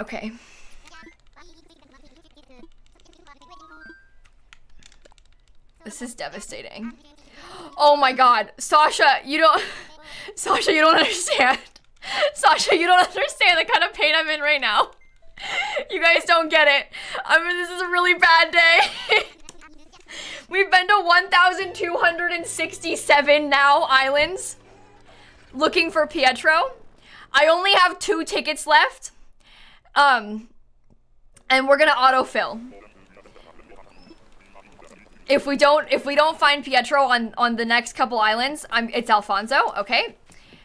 Okay. This is devastating. Oh my god. Sasha, you don't... Sasha, you don't understand. Sasha, you don't understand the kind of pain I'm in right now. You guys don't get it. I mean, this is a really bad day. We've been to 1,267 now islands looking for Pietro. I only have two tickets left. Um, and we're gonna autofill. If we don't, if we don't find Pietro on on the next couple islands, I'm it's Alfonso. Okay,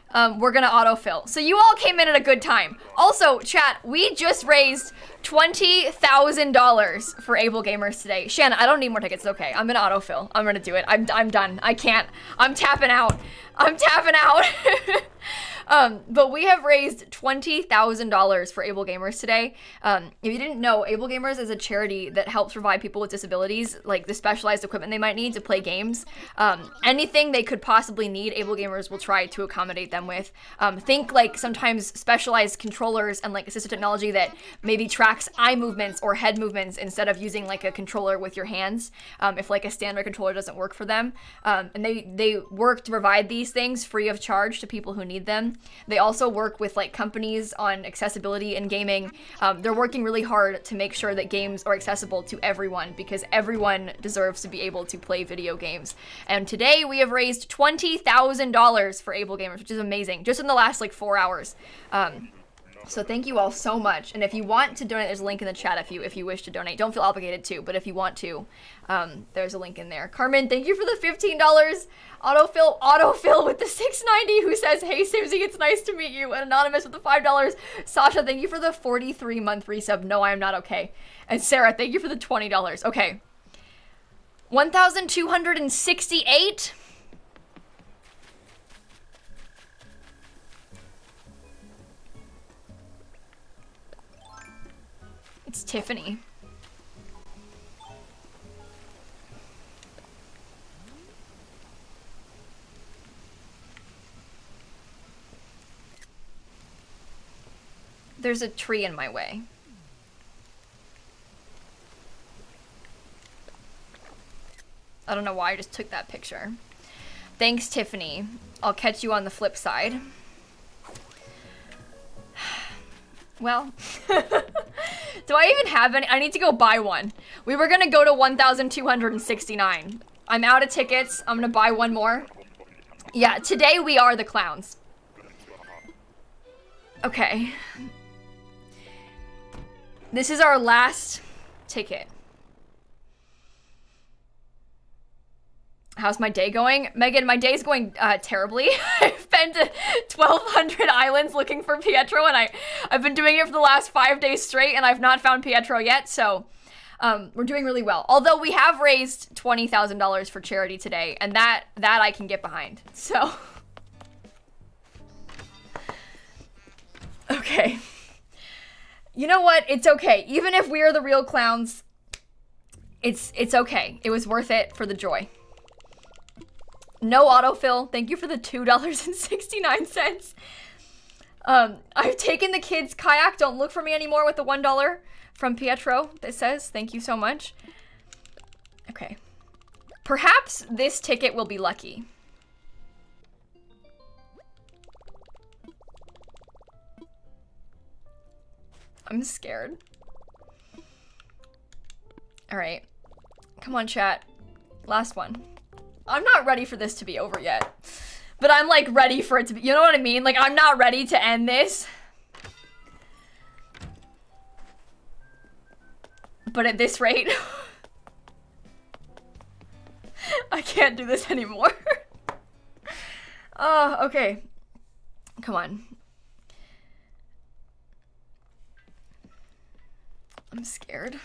um, we're gonna autofill. So you all came in at a good time. Also, chat, we just raised twenty thousand dollars for Able Gamers today. Shanna, I don't need more tickets. Okay, I'm gonna autofill. I'm gonna do it. I'm I'm done. I can't. I'm tapping out. I'm tapping out. Um, but we have raised $20,000 for Able Gamers today. Um, if you didn't know, Able Gamers is a charity that helps provide people with disabilities, like the specialized equipment they might need to play games. Um, anything they could possibly need, Able Gamers will try to accommodate them with. Um, think like sometimes specialized controllers and like assistive technology that maybe tracks eye movements or head movements instead of using like a controller with your hands. Um, if like a standard controller doesn't work for them, um, and they they work to provide these things free of charge to people who need them. They also work with like companies on accessibility in gaming. Um, they're working really hard to make sure that games are accessible to everyone because everyone deserves to be able to play video games. And today we have raised twenty thousand dollars for Able Gamers, which is amazing, just in the last like four hours. Um, so thank you all so much. And if you want to donate, there's a link in the chat if you if you wish to donate. Don't feel obligated to, but if you want to, um, there's a link in there. Carmen, thank you for the fifteen dollars. Autofill, autofill with the six ninety. Who says, "Hey Simsie, it's nice to meet you." And anonymous with the five dollars. Sasha, thank you for the forty three month resub. No, I am not okay. And Sarah, thank you for the twenty dollars. Okay. One thousand two hundred and sixty eight. It's Tiffany. There's a tree in my way. I don't know why I just took that picture. Thanks, Tiffany. I'll catch you on the flip side. Well, do I even have any? I need to go buy one. We were gonna go to 1,269. I'm out of tickets. I'm gonna buy one more. Yeah, today we are the clowns. Okay. This is our last ticket. How's my day going? Megan, my day's going uh, terribly. I've been to 1,200 islands looking for Pietro, and I, I've been doing it for the last five days straight, and I've not found Pietro yet, so um, we're doing really well. Although we have raised $20,000 for charity today, and that, that I can get behind, so... Okay. You know what? It's okay. Even if we are the real clowns, it's it's okay. It was worth it for the joy. No autofill. Thank you for the $2.69. Um, I've taken the kids' kayak. Don't look for me anymore with the $1 from Pietro that says thank you so much. Okay. Perhaps this ticket will be lucky. I'm scared. All right. Come on, chat. Last one. I'm not ready for this to be over yet. But I'm like ready for it to be, you know what I mean? Like I'm not ready to end this. But at this rate, I can't do this anymore. Oh, okay. Come on. I'm scared.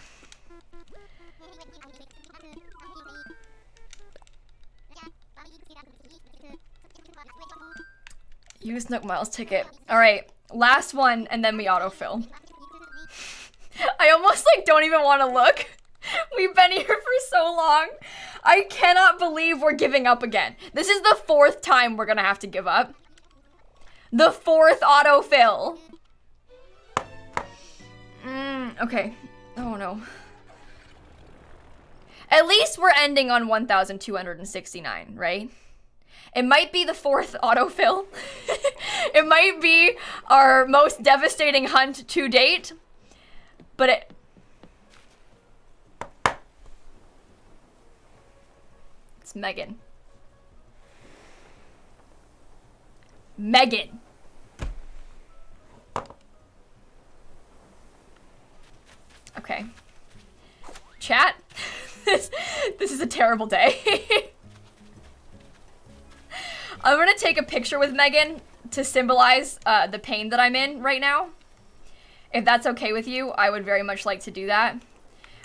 Use Nook Miles ticket. Alright, last one, and then we autofill. I almost like don't even want to look. We've been here for so long. I cannot believe we're giving up again. This is the fourth time we're gonna have to give up. The fourth autofill. Mm, okay. Oh no. At least we're ending on 1,269, right? It might be the fourth autofill. it might be our most devastating hunt to date. But it... It's Megan. Megan. Okay. Chat. this this is a terrible day. I'm gonna take a picture with Megan to symbolize uh, the pain that I'm in right now. If that's okay with you, I would very much like to do that.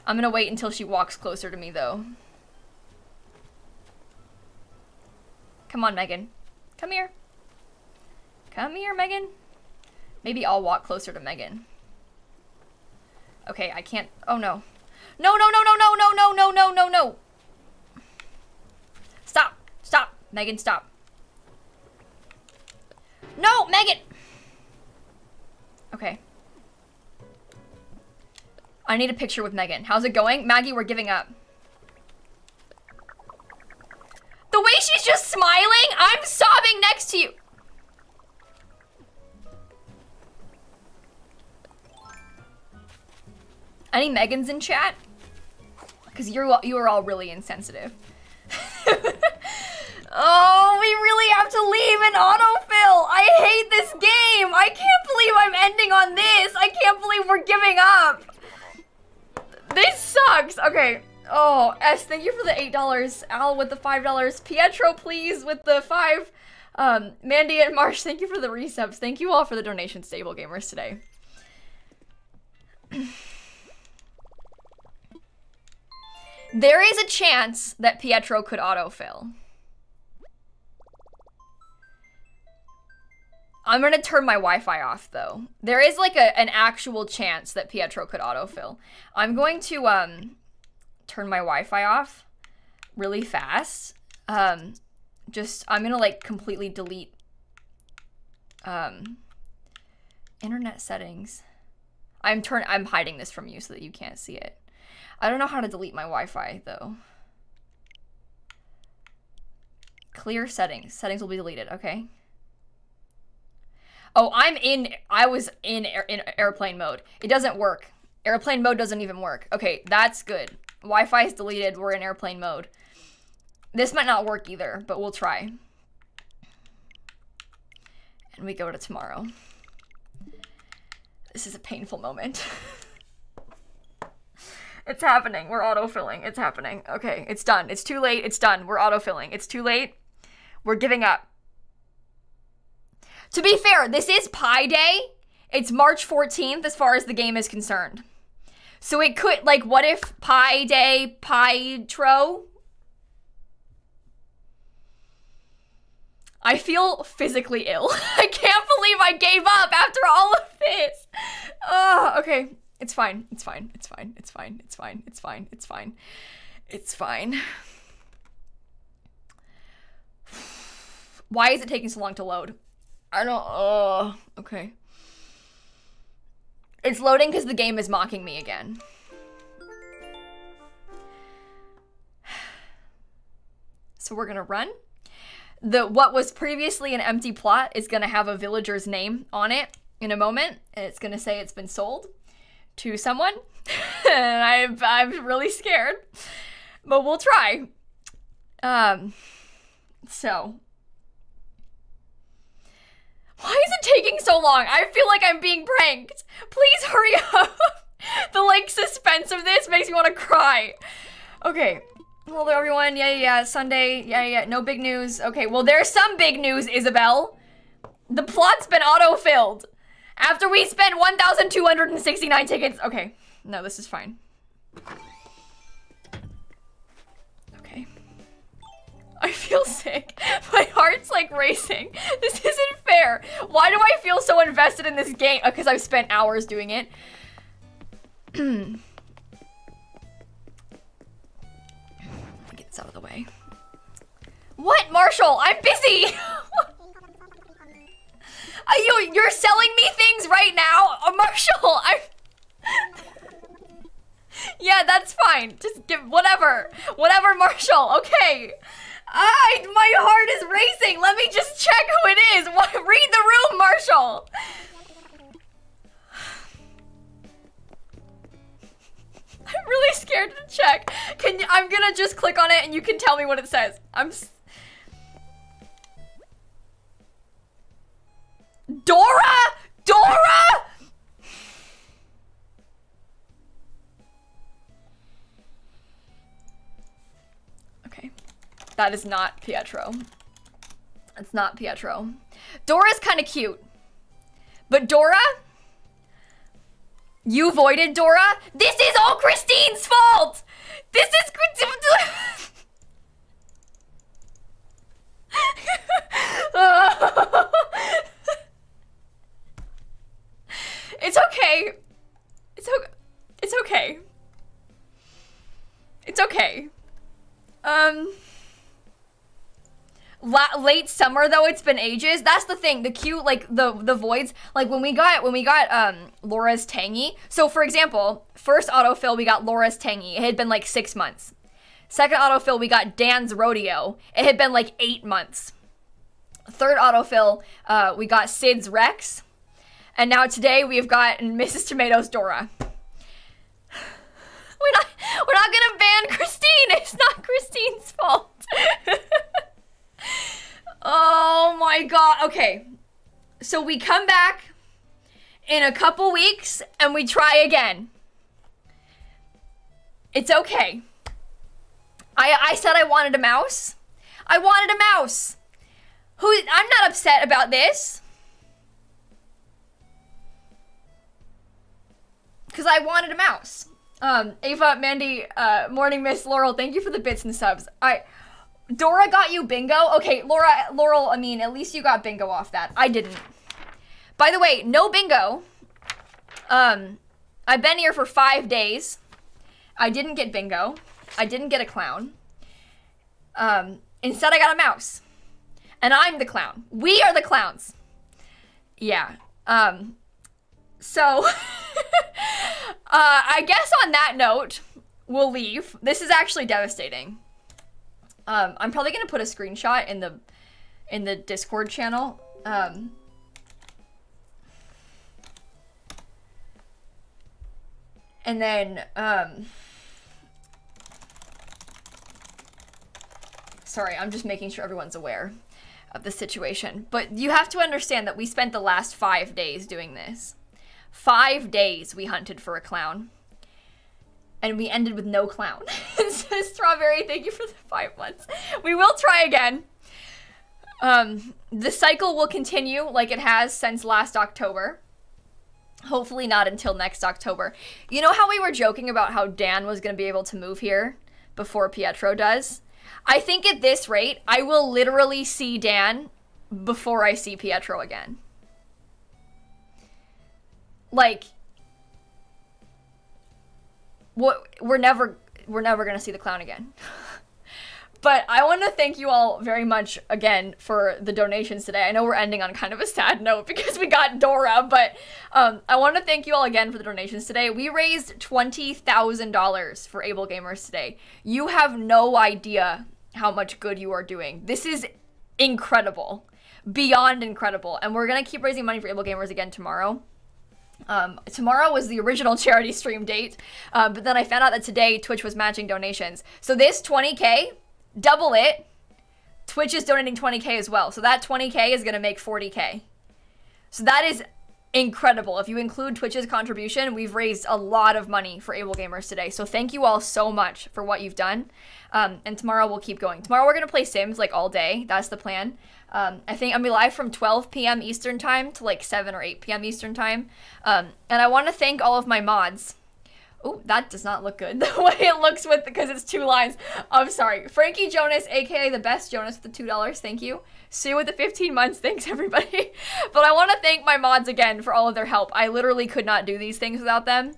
I'm gonna wait until she walks closer to me though. Come on, Megan. Come here. Come here, Megan. Maybe I'll walk closer to Megan. Okay, I can't. Oh no. No, no, no, no, no, no, no, no, no, no, no. Stop. Stop. Megan, stop. No, Megan. Okay. I need a picture with Megan. How's it going? Maggie, we're giving up. The way she's just smiling, I'm sobbing next to you. Any Megans in chat? Because you're you are all really insensitive. oh, we really have to leave an autofill. I hate this game. I can't believe I'm ending on this. I can't believe we're giving up. This sucks. Okay. Oh, S, thank you for the $8. Al with the $5. Pietro, please, with the 5 um, Mandy and Marsh, thank you for the resubs. Thank you all for the donations, Stable Gamers, today. there is a chance that Pietro could autofill. I'm gonna turn my Wi-Fi off though. There is like a, an actual chance that Pietro could autofill. I'm going to um turn my Wi-Fi off really fast. Um just I'm gonna like completely delete um internet settings. I'm turn I'm hiding this from you so that you can't see it. I don't know how to delete my Wi-Fi though. Clear settings. Settings will be deleted. Okay. Oh, I'm in. I was in, air, in airplane mode. It doesn't work. Airplane mode doesn't even work. Okay, that's good. Wi-Fi is deleted. We're in airplane mode. This might not work either, but we'll try. And we go to tomorrow. This is a painful moment. it's happening. We're autofilling. It's happening. Okay, it's done. It's too late. It's done. We're autofilling. It's too late. We're giving up. To be fair, this is Pi Day. It's March 14th as far as the game is concerned. So it could, like, what if Pi Day, Pietro? I feel physically ill. I can't believe I gave up after all of this. Oh, okay. It's fine. It's fine. It's fine. It's fine. It's fine. It's fine. It's fine. It's fine. Why is it taking so long to load? I don't. Oh, okay. It's loading because the game is mocking me again. So we're gonna run. The what was previously an empty plot is gonna have a villager's name on it in a moment, and it's gonna say it's been sold to someone. and I'm I'm really scared, but we'll try. Um. So why is it taking so long? I feel like I'm being pranked. Please hurry up. the like suspense of this makes me want to cry. Okay. Hello everyone. Yeah, yeah, yeah. Sunday. Yeah, yeah. No big news. Okay. Well, there's some big news, Isabelle. The plot's been auto-filled. After we spent 1,269 tickets. Okay. No, this is fine. Okay. I feel sick. My heart's like racing. This isn't fair. Why do I feel so invested in this game? Because uh, I've spent hours doing it. Get this out of the way. What, Marshall? I'm busy. Are you, you're selling me things right now, Marshall. I'm. yeah, that's fine. Just give whatever, whatever, Marshall. Okay. I, my heart is racing. Let me just check who it is. Read the room, Marshall. I'm really scared to check. Can I'm gonna just click on it and you can tell me what it says. I'm. Dora! Dora! Okay. That is not Pietro. It's not Pietro. Dora's kind of cute. But Dora? You voided Dora? This is all Christine's fault! This is... it's okay. It's okay. It's okay. It's okay. Um la- late summer though it's been ages that's the thing the cute like the the voids like when we got when we got um laura's tangy so for example first autofill we got laura's tangy it had been like six months second autofill we got dan's rodeo it had been like eight months third autofill uh, we got sid's rex and now today we've got mrs tomatoes dora we're not we're not gonna ban christine it's not christine's fault oh my god. Okay. So we come back in a couple weeks and we try again. It's okay. I I said I wanted a mouse. I wanted a mouse. Who I'm not upset about this. Cuz I wanted a mouse. Um Ava, Mandy, uh Morning Miss Laurel, thank you for the bits and subs. I Dora got you bingo. Okay, Laura, Laurel, I mean, at least you got bingo off that. I didn't. By the way, no bingo. Um, I've been here for five days. I didn't get bingo. I didn't get a clown. Um, instead, I got a mouse. And I'm the clown. We are the clowns. Yeah. Um, so, uh, I guess on that note, we'll leave. This is actually devastating. Um, I'm probably gonna put a screenshot in the in the Discord channel. Um, and then um, sorry, I'm just making sure everyone's aware of the situation. But you have to understand that we spent the last five days doing this. Five days we hunted for a clown and we ended with no clown. so Strawberry, thank you for the five months. We will try again. Um, the cycle will continue like it has since last October. Hopefully not until next October. You know how we were joking about how Dan was going to be able to move here before Pietro does? I think at this rate, I will literally see Dan before I see Pietro again. Like, what we're never we're never gonna see the clown again. but I want to thank you all very much again for the donations today. I know we're ending on kind of a sad note because we got Dora, but um, I want to thank you all again for the donations today. We raised twenty thousand dollars for AbleGamers today. You have no idea how much good you are doing. This is incredible, beyond incredible, and we're gonna keep raising money for AbleGamers again tomorrow. Um, tomorrow was the original charity stream date, uh, but then I found out that today Twitch was matching donations. So this 20k, double it. Twitch is donating 20k as well. So that 20k is going to make 40k. So that is incredible. If you include Twitch's contribution, we've raised a lot of money for AbleGamers today. So thank you all so much for what you've done. Um, and tomorrow we'll keep going. Tomorrow we're to play Sims like all day. That's the plan. Um, I think I'm gonna be live from 12 p.m. Eastern time to like 7 or 8 p.m. Eastern time. Um, and I want to thank all of my mods. Oh, that does not look good the way it looks with because it's two lines. I'm sorry. Frankie Jonas, aka the best Jonas, with the two dollars. Thank you. Sue with the 15 months. Thanks everybody. but I want to thank my mods again for all of their help. I literally could not do these things without them.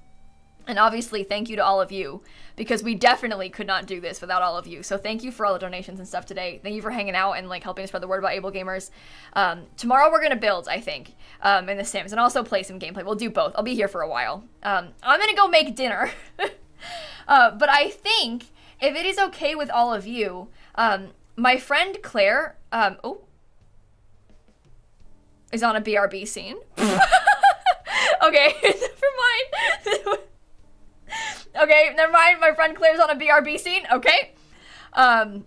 And obviously, thank you to all of you because we definitely could not do this without all of you. So thank you for all the donations and stuff today. Thank you for hanging out and like helping spread the word about AbleGamers. Um, tomorrow we're gonna build, I think, um, in The Sims and also play some gameplay. We'll do both. I'll be here for a while. Um, I'm gonna go make dinner. uh, but I think if it is okay with all of you, um, my friend Claire, um, oh, is on a BRB scene. okay, never mind. Okay, never mind. My friend Claire's on a BRB scene. Okay. Um,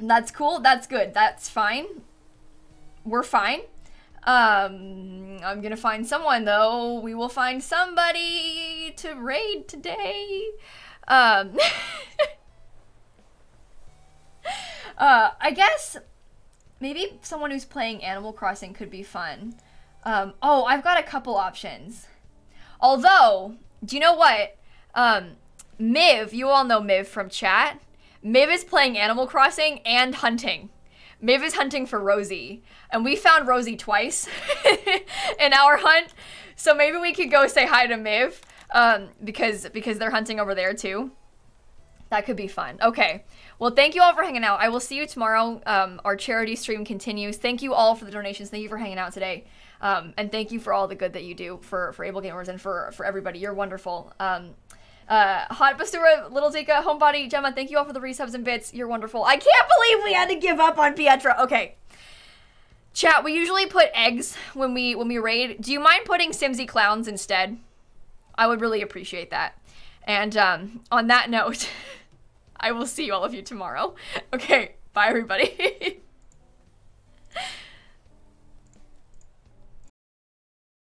that's cool. That's good. That's fine. We're fine. Um, I'm gonna find someone though. We will find somebody to raid today. Um, uh, I guess maybe someone who's playing Animal Crossing could be fun. Um, oh, I've got a couple options. Although, do you know what? Um, Miv, you all know Miv from chat. Miv is playing Animal Crossing and hunting. Miv is hunting for Rosie, and we found Rosie twice in our hunt. So maybe we could go say hi to Miv, um, because because they're hunting over there too. That could be fun. Okay. Well, thank you all for hanging out. I will see you tomorrow. Um, our charity stream continues. Thank you all for the donations. Thank you for hanging out today. Um, and thank you for all the good that you do for, for AbleGamers and for, for everybody. You're wonderful. Um, uh, Hot Basura, Little Zika, Homebody, Gemma, thank you all for the resubs and bits. You're wonderful. I can't believe we had to give up on Pietro. Okay. Chat, we usually put eggs when we when we raid. Do you mind putting Simsie clowns instead? I would really appreciate that. And um, on that note, I will see all of you tomorrow. Okay, bye everybody.